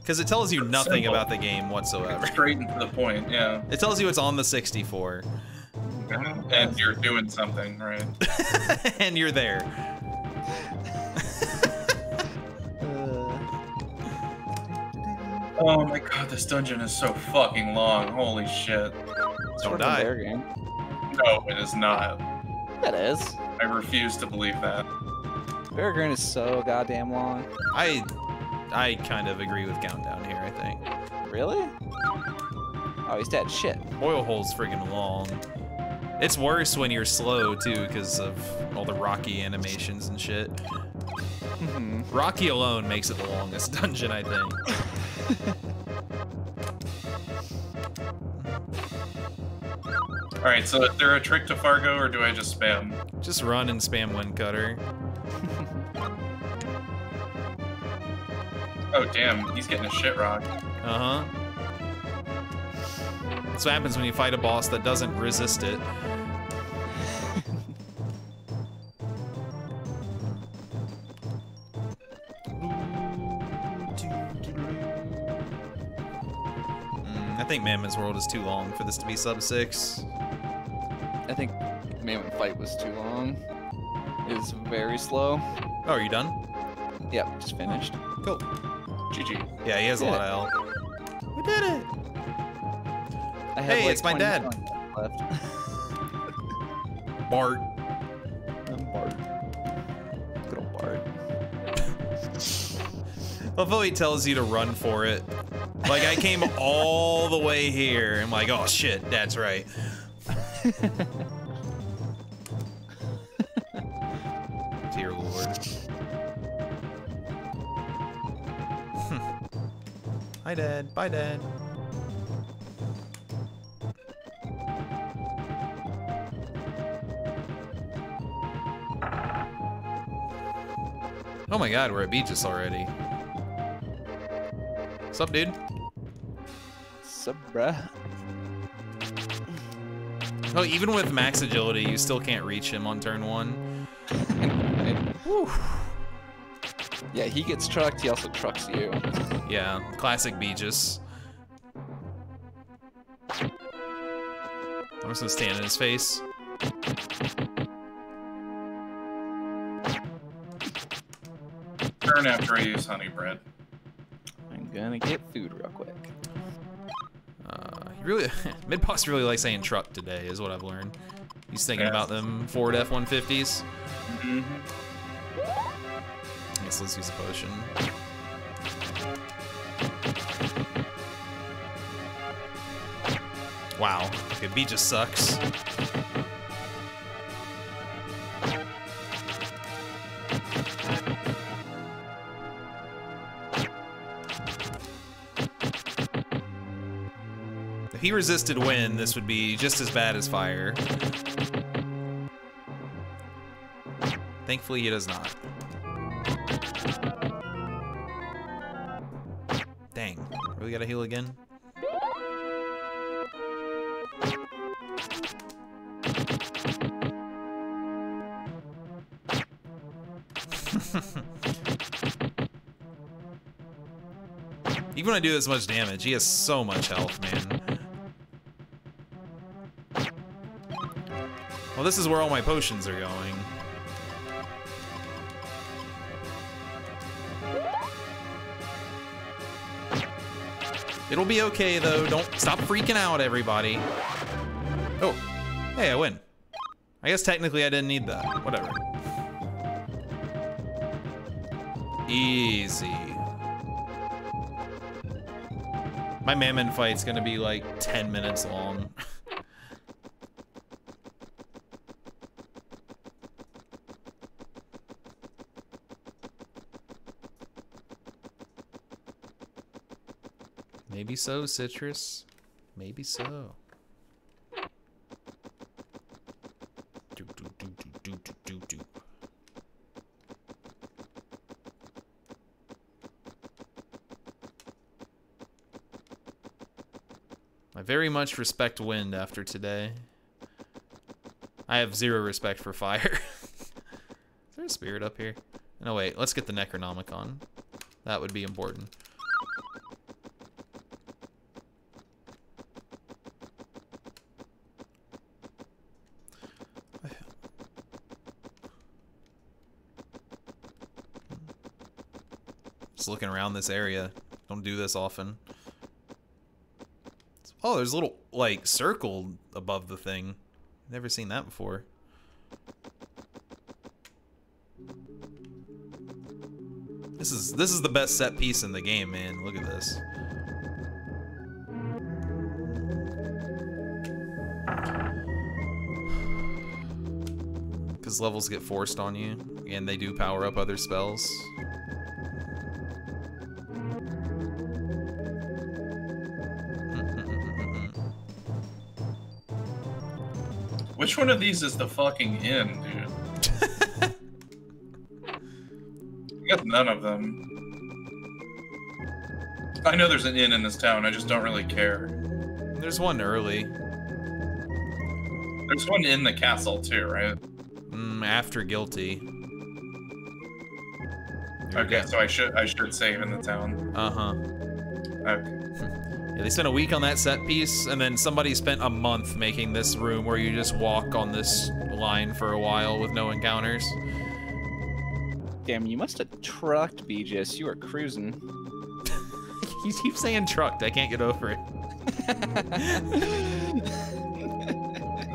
S1: Because it tells you nothing
S2: Simple.
S1: about the game whatsoever.
S2: Straight and to the point, yeah.
S1: It tells you it's on the 64,
S2: And you're doing something, right?
S1: and you're there.
S2: Oh my god, this dungeon is so fucking long. Holy shit.
S3: It's
S1: Don't
S3: shorter than
S1: die.
S3: Bear game.
S2: No, it is not.
S3: That is.
S2: I refuse to believe that.
S3: Bear Green is so goddamn long.
S1: I, I kind of agree with Countdown here. I think
S3: Really? Oh, he's dead. Shit.
S1: Oil Hole's friggin' long. It's worse when you're slow too, because of all the Rocky animations and shit.
S3: Mhm.
S1: Rocky alone makes it the longest dungeon, I think.
S2: Alright, so is there a trick to Fargo or do I just spam?
S1: Just run and spam wind cutter.
S2: Oh damn, he's getting a shit rock.
S1: Uh huh. That's what happens when you fight a boss that doesn't resist it. Mm, I think Mammon's World is too long for this to be sub six.
S3: I think Mammon Fight was too long. is very slow.
S1: Oh, are you done?
S3: Yep, just finished.
S1: Cool.
S7: GG.
S1: Yeah, he has a lot of health. We did it.
S3: I have
S1: Hey,
S3: like
S1: it's my dad.
S3: left.
S1: Bart.
S3: I'm Bart. Good old Bart.
S1: Although he tells you to run for it. Like I came all the way here. I'm like, oh shit, that's right. Dear Lord. Hmm. Hi, Dad. Bye, Dad. Oh my god, we're at Beaches already. What's up, dude?
S3: Sup, bruh?
S1: Oh, even with max agility, you still can't reach him on turn one.
S3: Yeah, he gets trucked, he also trucks you.
S1: Yeah, classic Beaches. I'm just gonna stand in his face.
S7: Turn after I use honey bread.
S3: I'm gonna get food real quick.
S1: Uh, really, Midboss really likes saying truck today, is what I've learned. He's thinking
S7: Yes.
S1: about them Ford F-150s.
S7: Mhm.
S1: I guess let's use a potion. Wow. Okay, B just sucks. He resisted wind, this would be just as bad as fire. Thankfully, he does not. Dang. Really gotta heal again? Even when I do this much damage, he has so much health, man. Well, this is where all my potions are going. It'll be okay though. Don't stop freaking out, everybody. Oh, hey, I win. I guess technically I didn't need that. Whatever. Easy. My Mammon fight's gonna be like 10 minutes long. Maybe so, Citrus. Maybe so. I very much respect wind after today. I have zero respect for fire. Is there a spirit up here? No, wait. Let's get the Necronomicon. That would be important. Just looking around this area. Don't do this often. Oh, there's a little, like, circle above the thing. Never seen that before. This is this is the best set piece in the game, man. Look at this. Because levels get forced on you, and they do power up other spells.
S7: Which one of these is the fucking inn, dude? I got none of them. I know there's an inn in this town, I just don't really care.
S1: There's one early.
S7: There's one in the castle too, right?
S1: Mm, after guilty.
S7: Okay, so I should I should save in the town.
S1: Uh huh.
S7: Okay.
S1: Yeah, they spent a week on that set piece, and then somebody spent a month making this room where you just walk on this line for a while with no encounters.
S3: Damn, you must have trucked Beigis. You were cruising.
S1: You keep saying trucked. I can't get over it.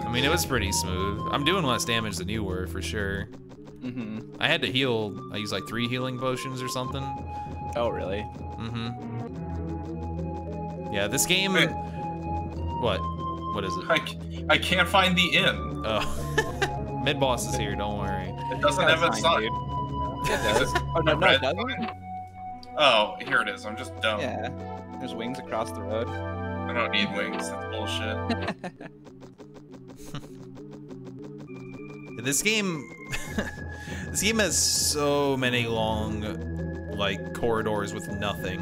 S1: I mean, it was pretty smooth. I'm doing less damage than you were, for sure.
S3: hmm
S1: I had to heal. I used like three healing potions or something.
S3: Oh, really?
S1: Mm-hmm. Yeah, this game.
S2: Wait.
S1: What? What is it?
S2: I, c- I can't find the inn.
S1: Oh, mid boss is here. Don't worry.
S2: It doesn't have a
S3: find,
S2: sign.
S3: dude. It does. Oh, no, no,
S2: red
S3: it doesn't?
S2: Oh, here it is. I'm just dumb.
S3: Yeah. There's wings across the road.
S2: I don't need wings. That's bullshit.
S1: This game. this game has so many long, like corridors with nothing.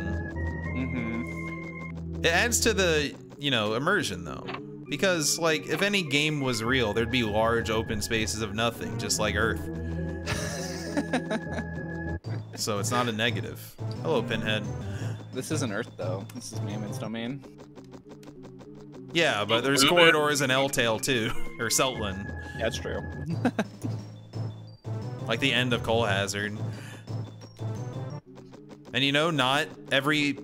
S1: It adds to the, you know, immersion though. Because like if any game was real, there'd be large open spaces of nothing, just like Earth. so it's not a negative. Hello, Pinhead.
S3: This isn't Earth, though. This is Mammon's domain.
S1: Yeah, but there's corridors in Eltale too, or Celtland,
S3: Yeah, that's true.
S1: like the end of Cull Hazard. And you know, not every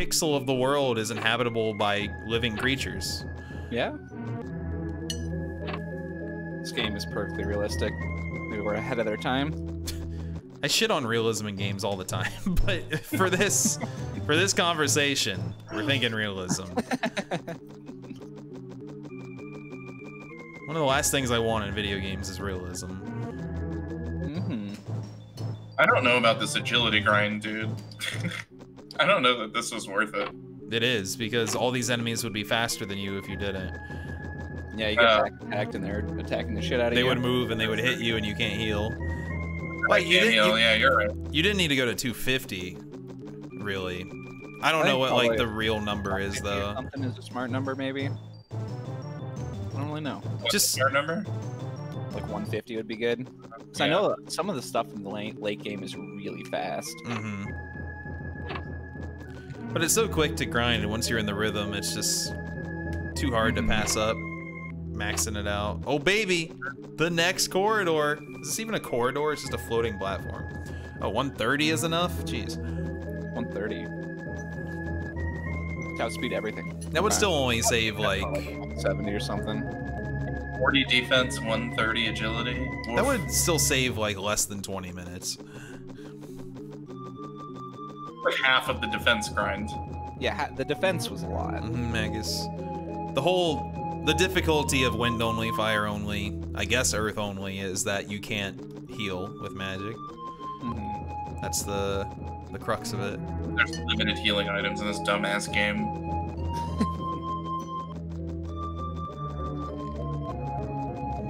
S1: pixel of the world is inhabitable by living creatures.
S3: Yeah. This game is perfectly realistic. Maybe we're ahead of their time.
S1: I shit on realism in games all the time, but for this for this conversation, we're thinking realism. One of the last things I want in video games is realism.
S3: Mm -hmm.
S2: I don't know about this agility grind, dude. I don't know that this was worth it.
S1: It is because all these enemies would be faster than you if you didn't.
S3: Yeah, you get
S2: Uh,
S3: back attacked and they're attacking the shit out of
S1: They
S3: you.
S1: would move and they would hit you and you can't heal.
S2: I
S1: Wait, you
S2: can't
S1: didn't,
S2: heal.
S1: you,
S2: Yeah, you're right.
S1: you didn't need to go to 250, really. I don't
S3: I
S1: know what like the real number is though.
S3: Something is a smart number, maybe. I don't really know.
S2: What's
S1: Just-
S2: your number?
S3: Like 150 would be good. Cause I know some of the stuff in the late, late game is really fast.
S1: hmm But it's so quick to grind, and once you're in the rhythm, it's just too hard to pass up. Maxing it out. Oh baby, the next corridor. Is this even a corridor? It's just a floating platform. Oh, 130 is enough? Jeez.
S3: 130. Outspeed everything.
S1: That would still only save like
S3: 70 or something.
S2: 40 defense, 130 agility.
S1: that would still save like less than 20 minutes.
S2: Like half of the defense grind.
S3: Yeah, ha- the defense was a lot.
S1: Magus. The whole the difficulty of wind only, fire only, I guess earth only is that you can't heal with magic.
S3: hmm
S1: That's the the crux of it.
S2: There's limited healing items in this dumbass game.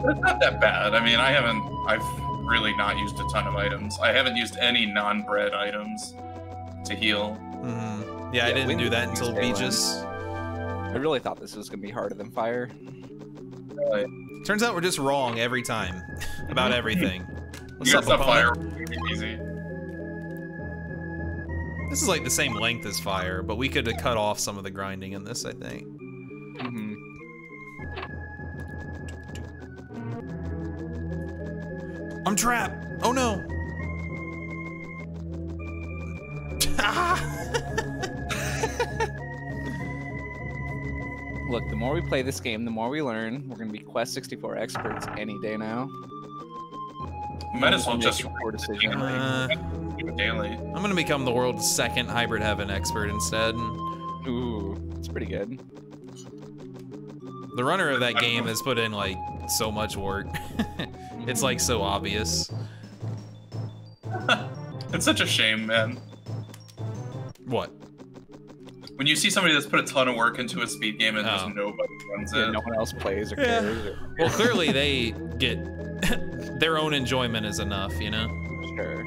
S2: But it's not that bad. I mean, I haven't. I've really not used a ton of items. I haven't used any non-bread items to heal.
S1: hmm Yeah, I didn't do that until
S3: Galen.
S1: Beigis.
S3: I really thought this was gonna be harder than fire.
S2: Really.
S1: Turns out we're just wrong every time about everything. What's
S2: you
S1: up,
S2: got fire easy.
S1: This is like the same length as fire, but we could have cut off some of the grinding in this, I think.
S3: hmm
S1: I'm trapped. Oh no.
S3: Look, the more we play this game, the more we learn. We're gonna be Quest 64 experts any day now.
S2: Might as well just
S3: a poor decision.
S1: Uh,
S2: daily.
S1: I'm gonna become the world's second hybrid heaven expert instead.
S3: Ooh, it's pretty good.
S1: The runner of that game has put in like so much work. it's like so obvious.
S2: It's such a shame, man.
S1: What?
S2: When you see somebody that's put a ton of work into a speed game and
S1: Oh.
S2: just nobody runs
S3: Yeah,
S2: it.
S3: no one else plays or
S1: Yeah.
S3: cares. Or,
S1: Well, clearly they get their own enjoyment is enough, you know.
S3: sure.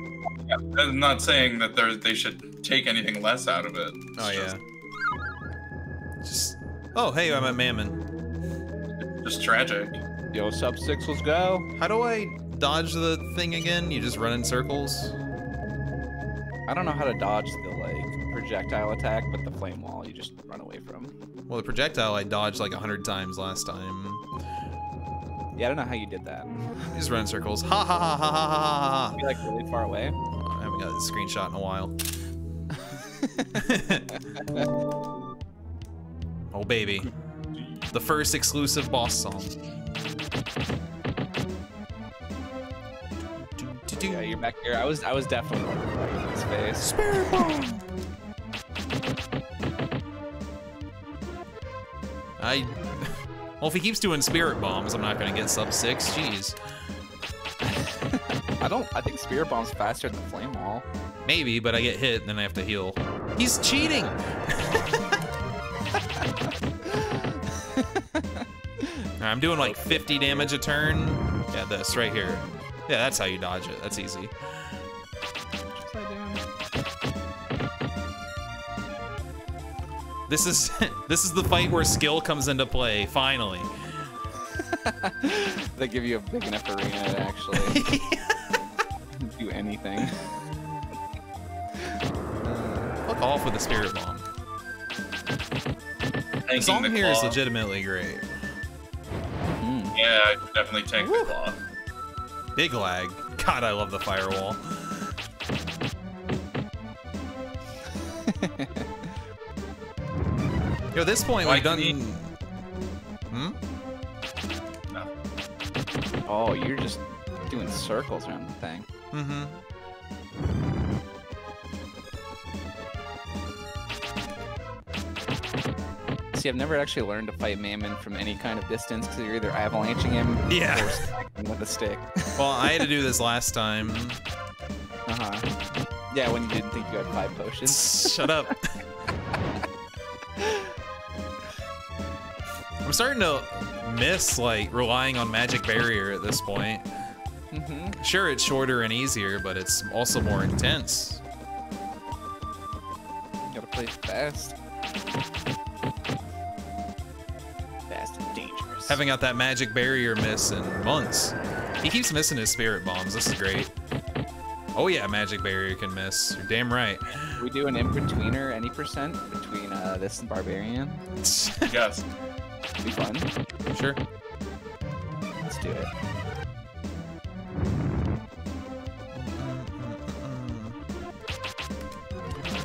S2: I'm not saying that they they should take anything less out of it. It's
S1: Oh
S2: just,
S1: yeah. Just oh hey, I'm at Mammon.
S2: just tragic.
S3: Yo, sub six, let's go.
S1: How do I dodge the thing again? You just run in circles.
S3: I don't know how to dodge the like projectile attack, but the flame wall you just run away from.
S1: Well, the projectile I dodged like a hundred times last time.
S3: Yeah, I don't know how you did that.
S1: Just run circles. Ha ha ha ha ha ha ha.
S3: You're like really far away.
S1: I haven't got this screenshot in a while. oh baby. The first exclusive boss song.
S3: Yeah, you're back here. I was I was definitely in his face.
S1: Spirit bomb. I. Well, if he keeps doing spirit bombs, I'm not gonna get sub six. Jeez.
S3: I don't. I think Spirit Bomb's faster than Flame Wall.
S1: Maybe, but I get hit and then I have to heal. He's cheating. I'm doing like 50 damage a turn. Yeah, this right here. Yeah, that's how you dodge it. That's easy. This is this is the fight where skill comes into play. Finally.
S3: They give you a big enough arena to actually do anything.
S1: Fuck off with the spirit bomb. The song
S7: the
S1: here is
S7: claw.
S1: legitimately great.
S3: Mm.
S7: Yeah, I definitely tank the claw.
S1: Big lag. God, I love the firewall. Yo, at this point,
S7: Why
S1: we've done.
S7: can he-
S1: Hmm?
S7: No.
S3: Oh, you're just doing circles around the thing.
S1: Mm-hmm.
S3: See, I've never actually learned to fight Mammon from any kind of distance because you're either avalanching him
S1: Yeah.
S3: or smacking him with a stick.
S1: Well, I had to do this last time.
S3: Uh huh. Yeah, when you didn't think you had five potions.
S1: Shut up. I'm starting to miss like relying on magic barrier at this point.
S3: Mm-hmm.
S1: Sure, it's shorter and easier, but it's also more intense.
S3: Gotta play fast. Fast and dangerous.
S1: Haven't got that magic barrier miss in months. He keeps missing his spirit bombs. This is great. Oh yeah, magic barrier can miss. You're damn right.
S3: we do an in-betweener, any percent between uh, this and Barbarian?
S7: Yes.
S3: Be fun.
S1: sure.
S3: Let's do it.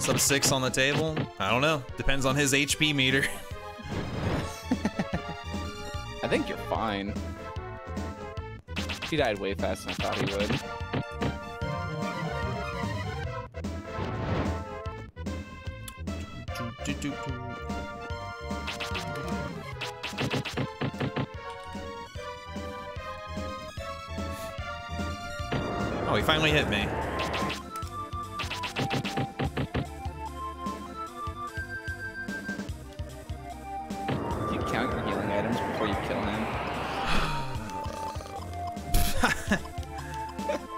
S1: Sub six on the table? I don't know. Depends on his HP meter.
S3: I think you're fine. He died way faster than I thought he would.
S1: Oh, he finally hit me.
S3: Do you count your healing items before you kill him?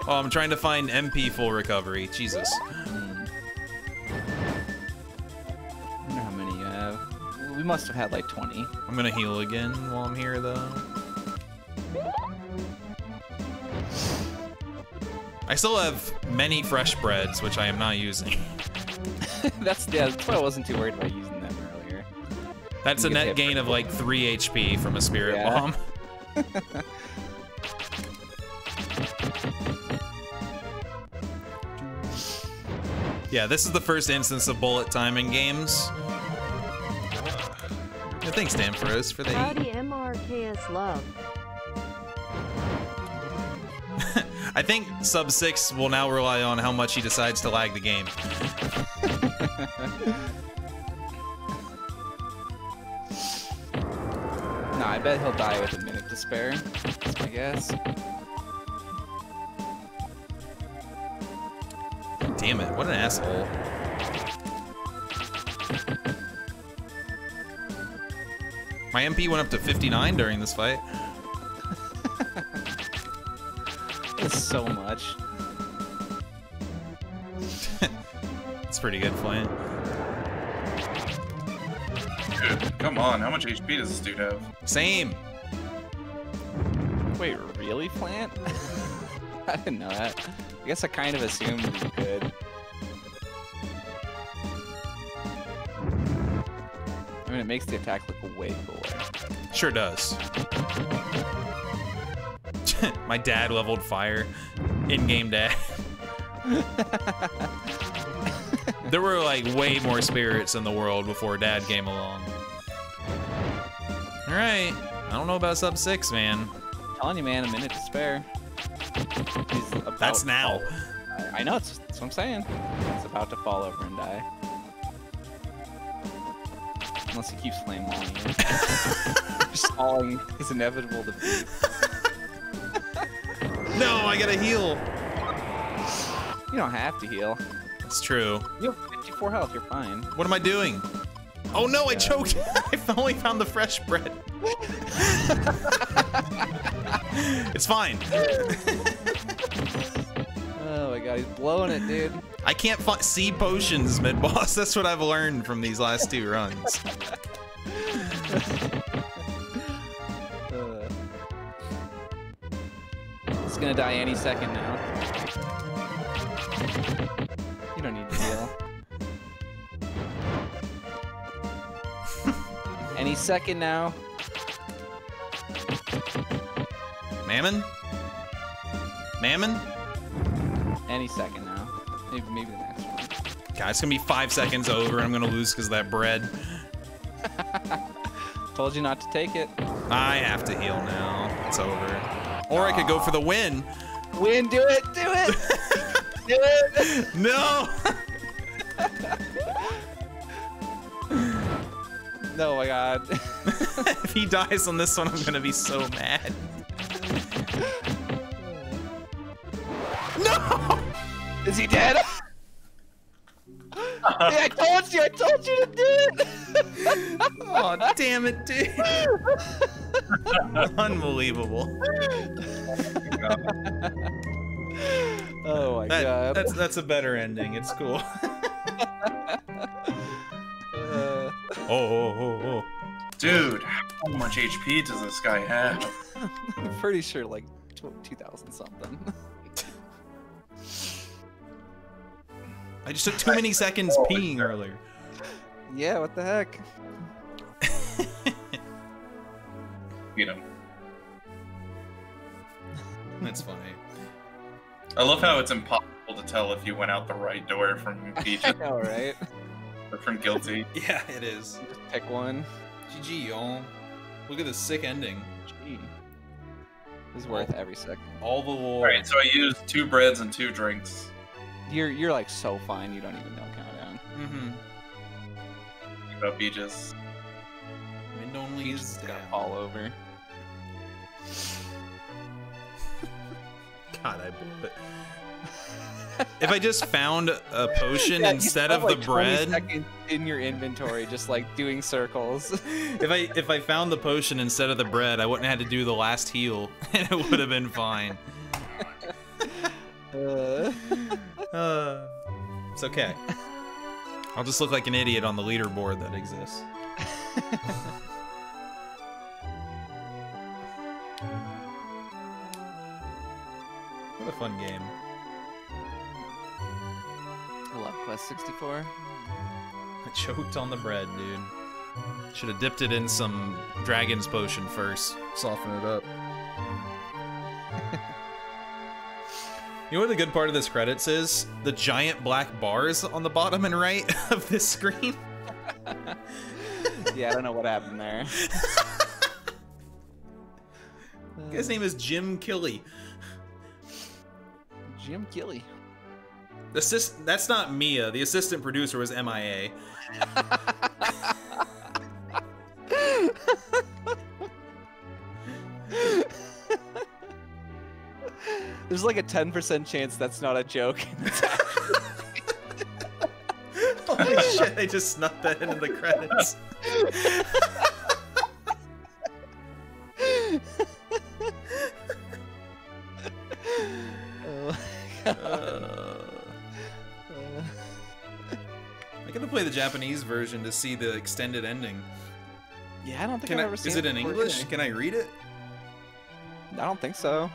S1: Oh, I'm trying to find MP full recovery. Jesus.
S3: Hmm. I wonder how many you have. We must have had like 20.
S1: I'm gonna heal again while I'm here, though. I still have many fresh breads, which I am not using.
S3: that's yeah, that's why I wasn't too worried about using them earlier.
S1: That's a
S3: You get
S1: net gain of like 3 HP from a spirit
S3: Yeah.
S1: bomb. yeah, this is the first instance of bullet time in games. Yeah, thanks, Danfros, for the
S5: Howdy MRKS love.
S1: I think sub six will now rely on how much he decides to lag the game.
S3: Nah, I bet he'll die with a minute to spare. I guess.
S1: Damn it, what an asshole. My MP went up to 59 during this fight.
S3: It's so much.
S1: It's pretty good, Flint.
S7: Dude, come on. How much HP does this dude have?
S1: Same.
S3: Wait, really, Plant? I didn't know that. I guess I kind of assumed you could. I mean, it makes the attack look way cooler.
S1: Sure does. My dad leveled fire. In-game dad. there were like way more spirits in the world before dad came along. All right. I don't know about sub six, man.
S3: telling you, man, a minute to spare. He's about
S1: That's now.
S3: I- know, it's that's what I'm saying. It's about to fall over and die. Unless he keeps flame walling you. Just falling is inevitable to be.
S1: No, I gotta heal.
S3: You don't have to heal.
S1: It's true.
S3: You have 54 health, you're fine.
S1: What am I doing? Oh no, I choked. I finally found the fresh bread. it's fine.
S3: Oh my god, he's blowing it, dude.
S1: I can't find see potions mid boss. That's what I've learned from these last two runs.
S3: Gonna die any second now. You don't need to heal. any second now.
S1: Mammon? Mammon?
S3: Any second now. Maybe, maybe the next one.
S1: God, it's gonna be five seconds over. and I'm gonna lose because of that bread.
S3: Told you not to take it.
S1: I have to heal now. It's over. Or I could go for the win.
S3: Win, do it, do it, do it.
S1: No!
S3: No, my god.
S1: if he dies on this one, I'm gonna be so mad. No!
S3: Is he dead? yeah, I told you, I told you to do it.
S1: Oh, damn it, dude. Unbelievable.
S3: oh my
S1: That,
S3: god.
S1: that's that's a better ending. It's cool.
S3: Uh,
S1: Oh, oh, oh, oh.
S7: Dude, how much HP does this guy have?
S3: I'm pretty sure like 2000 something.
S1: I just took too many seconds peeing earlier.
S3: Yeah, what the heck?
S7: You know.
S1: That's funny.
S7: I love how it's impossible to tell if you went out the right door from
S3: I know, right?
S7: or from Guilty.
S1: Yeah, it is.
S3: Just pick one.
S1: GG, y'all. Look at this sick ending.
S3: Gee. Is worth every second.
S1: All the lore.
S7: Alright, so I used two breads and two drinks.
S3: You're you're like so fine. You don't even know countdown.
S1: Mm-hmm.
S7: About Peaches.
S1: Wind only
S3: He's
S1: is
S3: just
S1: down.
S3: gonna over.
S1: God, I blew it. if I just found a potion
S3: Yeah, you
S1: instead
S3: have,
S1: of the
S3: like, 20
S1: bread,
S3: in your inventory, just like doing circles.
S1: if I if I found the potion instead of the bread, I wouldn't have had to do the last heal, and it would have been fine.
S3: Uh,
S1: Uh, it's okay. I'll just look like an idiot on the leaderboard that exists. What a fun game.
S3: I love Quest 64.
S1: I choked on the bread, dude. Should have dipped it in some dragon's potion first. Soften it up. you know what the good part of this credits is? The giant black bars on the bottom and right of this screen.
S3: yeah, I don't know what happened there.
S1: His name is Jim Killy.
S3: Jim Gilly.
S1: Assist that's not Mia. The assistant producer was MIA.
S3: There's like a 10% chance that's not a joke.
S1: Holy shit, they just snuck that into the credits.
S3: Oh, my
S1: Uh, I gotta play the Japanese version to see the extended ending.
S3: yeah, I don't think
S1: Can
S3: I've
S1: I,
S3: ever seen
S1: is it in English? Can I read it?
S3: I don't think so.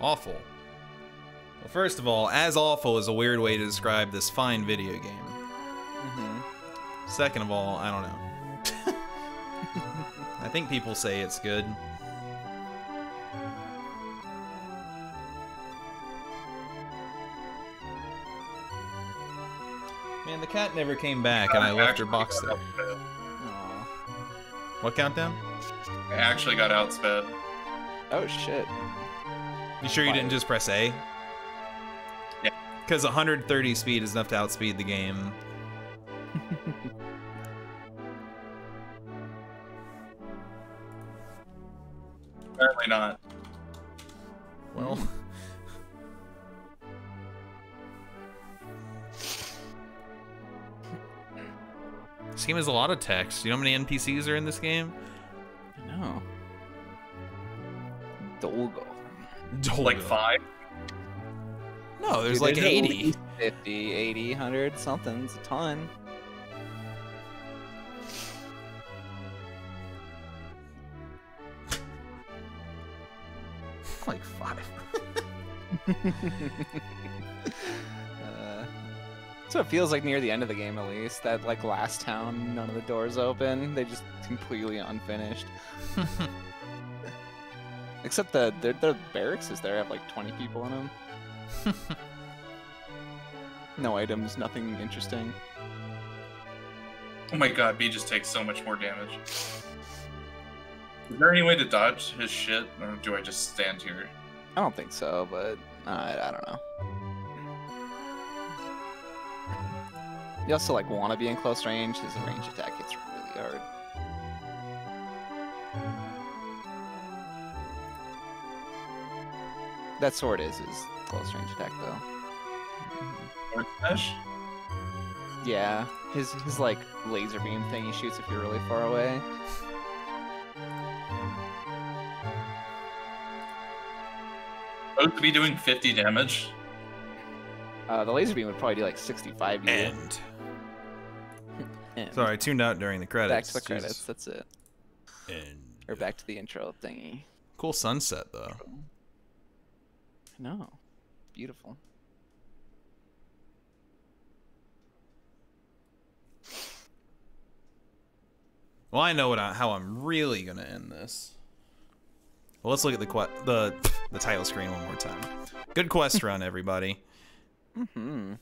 S1: Awful. Well, first of all, as awful is a weird way to describe this fine video game.
S3: Mm-hmm.
S1: Second of all, I don't know. I think people say it's good. Man, the cat never came back, and I left her box there.
S3: Aw.
S1: What countdown?
S7: I actually got outsped.
S3: Oh shit.
S1: You sure you didn't just press A?
S7: Yeah.
S1: Because 130 speed is enough to outspeed the game.
S7: Apparently not.
S1: Well. this game has a lot of text. You know how many NPCs are in this game?
S3: I know. Dolgo.
S7: Like five.
S1: No, there's
S3: Dude,
S1: like
S3: at
S1: 80.
S3: 50, 80, 100, something. It's a ton.
S1: like five.
S3: Uh, so it feels like near the end of the game, at least. That like last town, none of the doors open. They just completely unfinished. Except the the, the barracks is there. Have like 20 people in them. no items, nothing interesting.
S7: Oh my god, B just takes so much more damage. Is there any way to dodge his shit, or do I just stand here?
S3: I don't think so, but uh, I don't know. You also like want to be in close range. His range attack hits really hard. That sword is his close range attack though.
S7: Or smash?
S3: Yeah, his his like laser beam thing he shoots if you're really far away.
S7: Supposed to be doing 50 damage.
S3: Uh, the laser beam would probably do like 65 you.
S1: End.
S3: And
S1: Sorry, I tuned out during the credits.
S3: Back
S1: credits.
S3: to the credits.
S1: Jesus.
S3: That's it.
S1: End.
S3: Or back to the intro thingy.
S1: Cool sunset though.
S3: No, beautiful.
S1: Well, I know what I, how I'm really gonna end this. Well, let's look at the que- the the title screen one more time. Good quest run, everybody.
S3: Mm-hmm.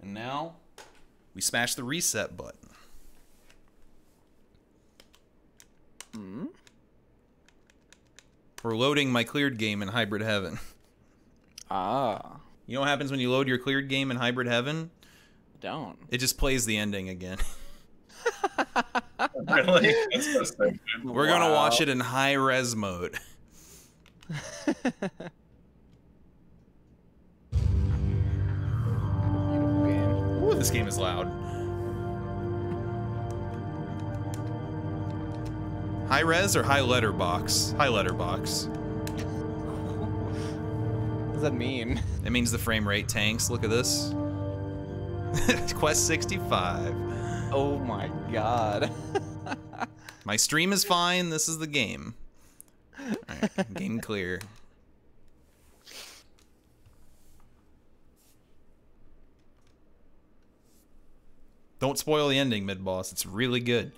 S1: And now we smash the reset button.
S3: Hmm.
S1: We're loading my cleared game in Hybrid Heaven.
S3: Ah,
S1: You know what happens when you load your cleared game in Hybrid Heaven?
S3: don't.
S1: It just plays the ending again.
S7: really? That's so.
S1: We're gonna watch it in high res mode. Ooh, this game is loud. High res or high letterbox? High letterbox.
S3: What does that mean?
S1: It means the frame rate tanks. Look at this. Quest 65.
S3: Oh my god.
S1: My stream is fine. This is the game. Game clear. Don't spoil the ending, mid boss. It's really good.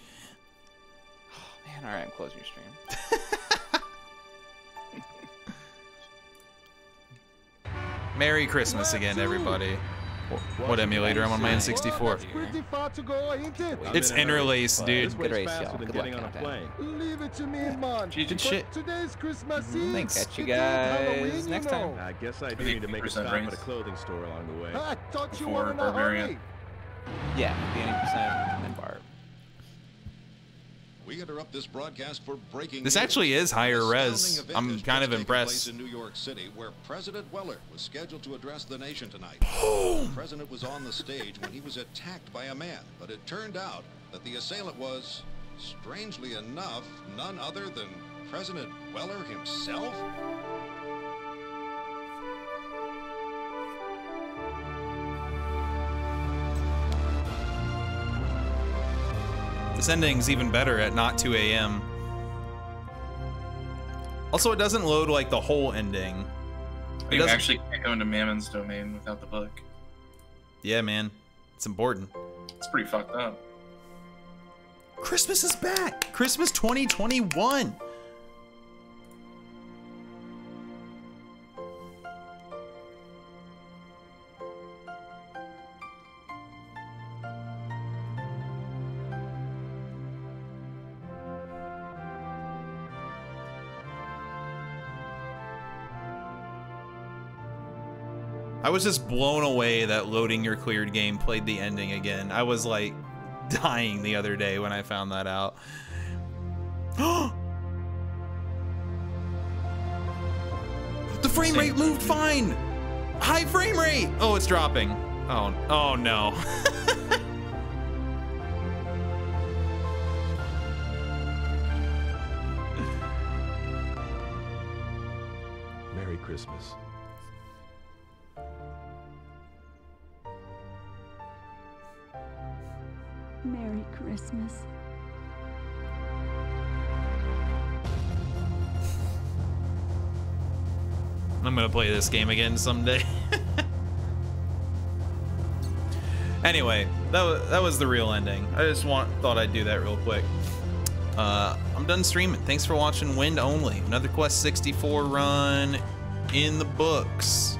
S3: Man, alright, I'm closing your stream.
S1: Merry Christmas again, everybody. What emulator? I'm on my N64.
S4: Pretty far to go, ain't it?
S1: It's interlaced, dude.
S3: Good race, y'all. Good luck, Countdown.
S4: Leave it to me, man.
S1: Good
S4: But
S1: shit.
S4: Today's Christmas
S3: Mhm.
S4: Eve.
S3: Thanks. Catch you
S4: It Halloween,
S3: guys
S4: you
S3: next time.
S4: know.
S8: I guess I do need to make a stop at a clothing store along the way.
S4: I thought you
S7: For
S4: were in a
S7: Barbarian.
S4: hurry.
S3: Yeah, the 80% and then Barb.
S9: We interrupt this broadcast for breaking
S1: This
S9: news.
S1: actually is higher res. I'm kind of impressed.
S9: in New York City, where President Weller was scheduled to address the nation tonight. The president was on the stage when he was attacked by a man, but it turned out that the assailant was, strangely enough, none other than President Weller himself.
S1: This ending's even better at not 2 a.m. Also, it doesn't load like the whole ending. It
S7: You actually can't go into Mammon's domain without the book.
S1: Yeah, man. It's important.
S7: It's pretty fucked up.
S1: Christmas is back. Christmas 2021. I was just blown away that loading your cleared game played the ending again. I was like dying the other day when I found that out. the frame rate moved fine. High frame rate. Oh, it's dropping. Oh, oh no.
S8: Merry Christmas.
S10: Merry Christmas.
S1: I'm gonna play this game again someday. anyway, that was, that was the real ending. I just want thought I'd do that real quick. Uh, I'm done streaming. Thanks for watching Wind Only. Another Quest 64 run in the books.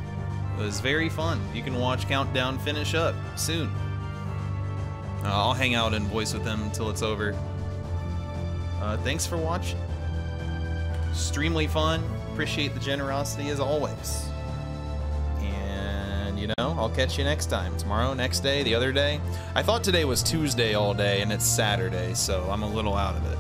S1: It was very fun. You can watch Countdown finish up soon. Uh, I'll hang out and voice with them until it's over. Uh, thanks for watching. Extremely fun. Appreciate the generosity as always. And, you know, I'll catch you next time. Tomorrow, next day, the other day. I thought today was Tuesday all day, and it's Saturday, so I'm a little out of it.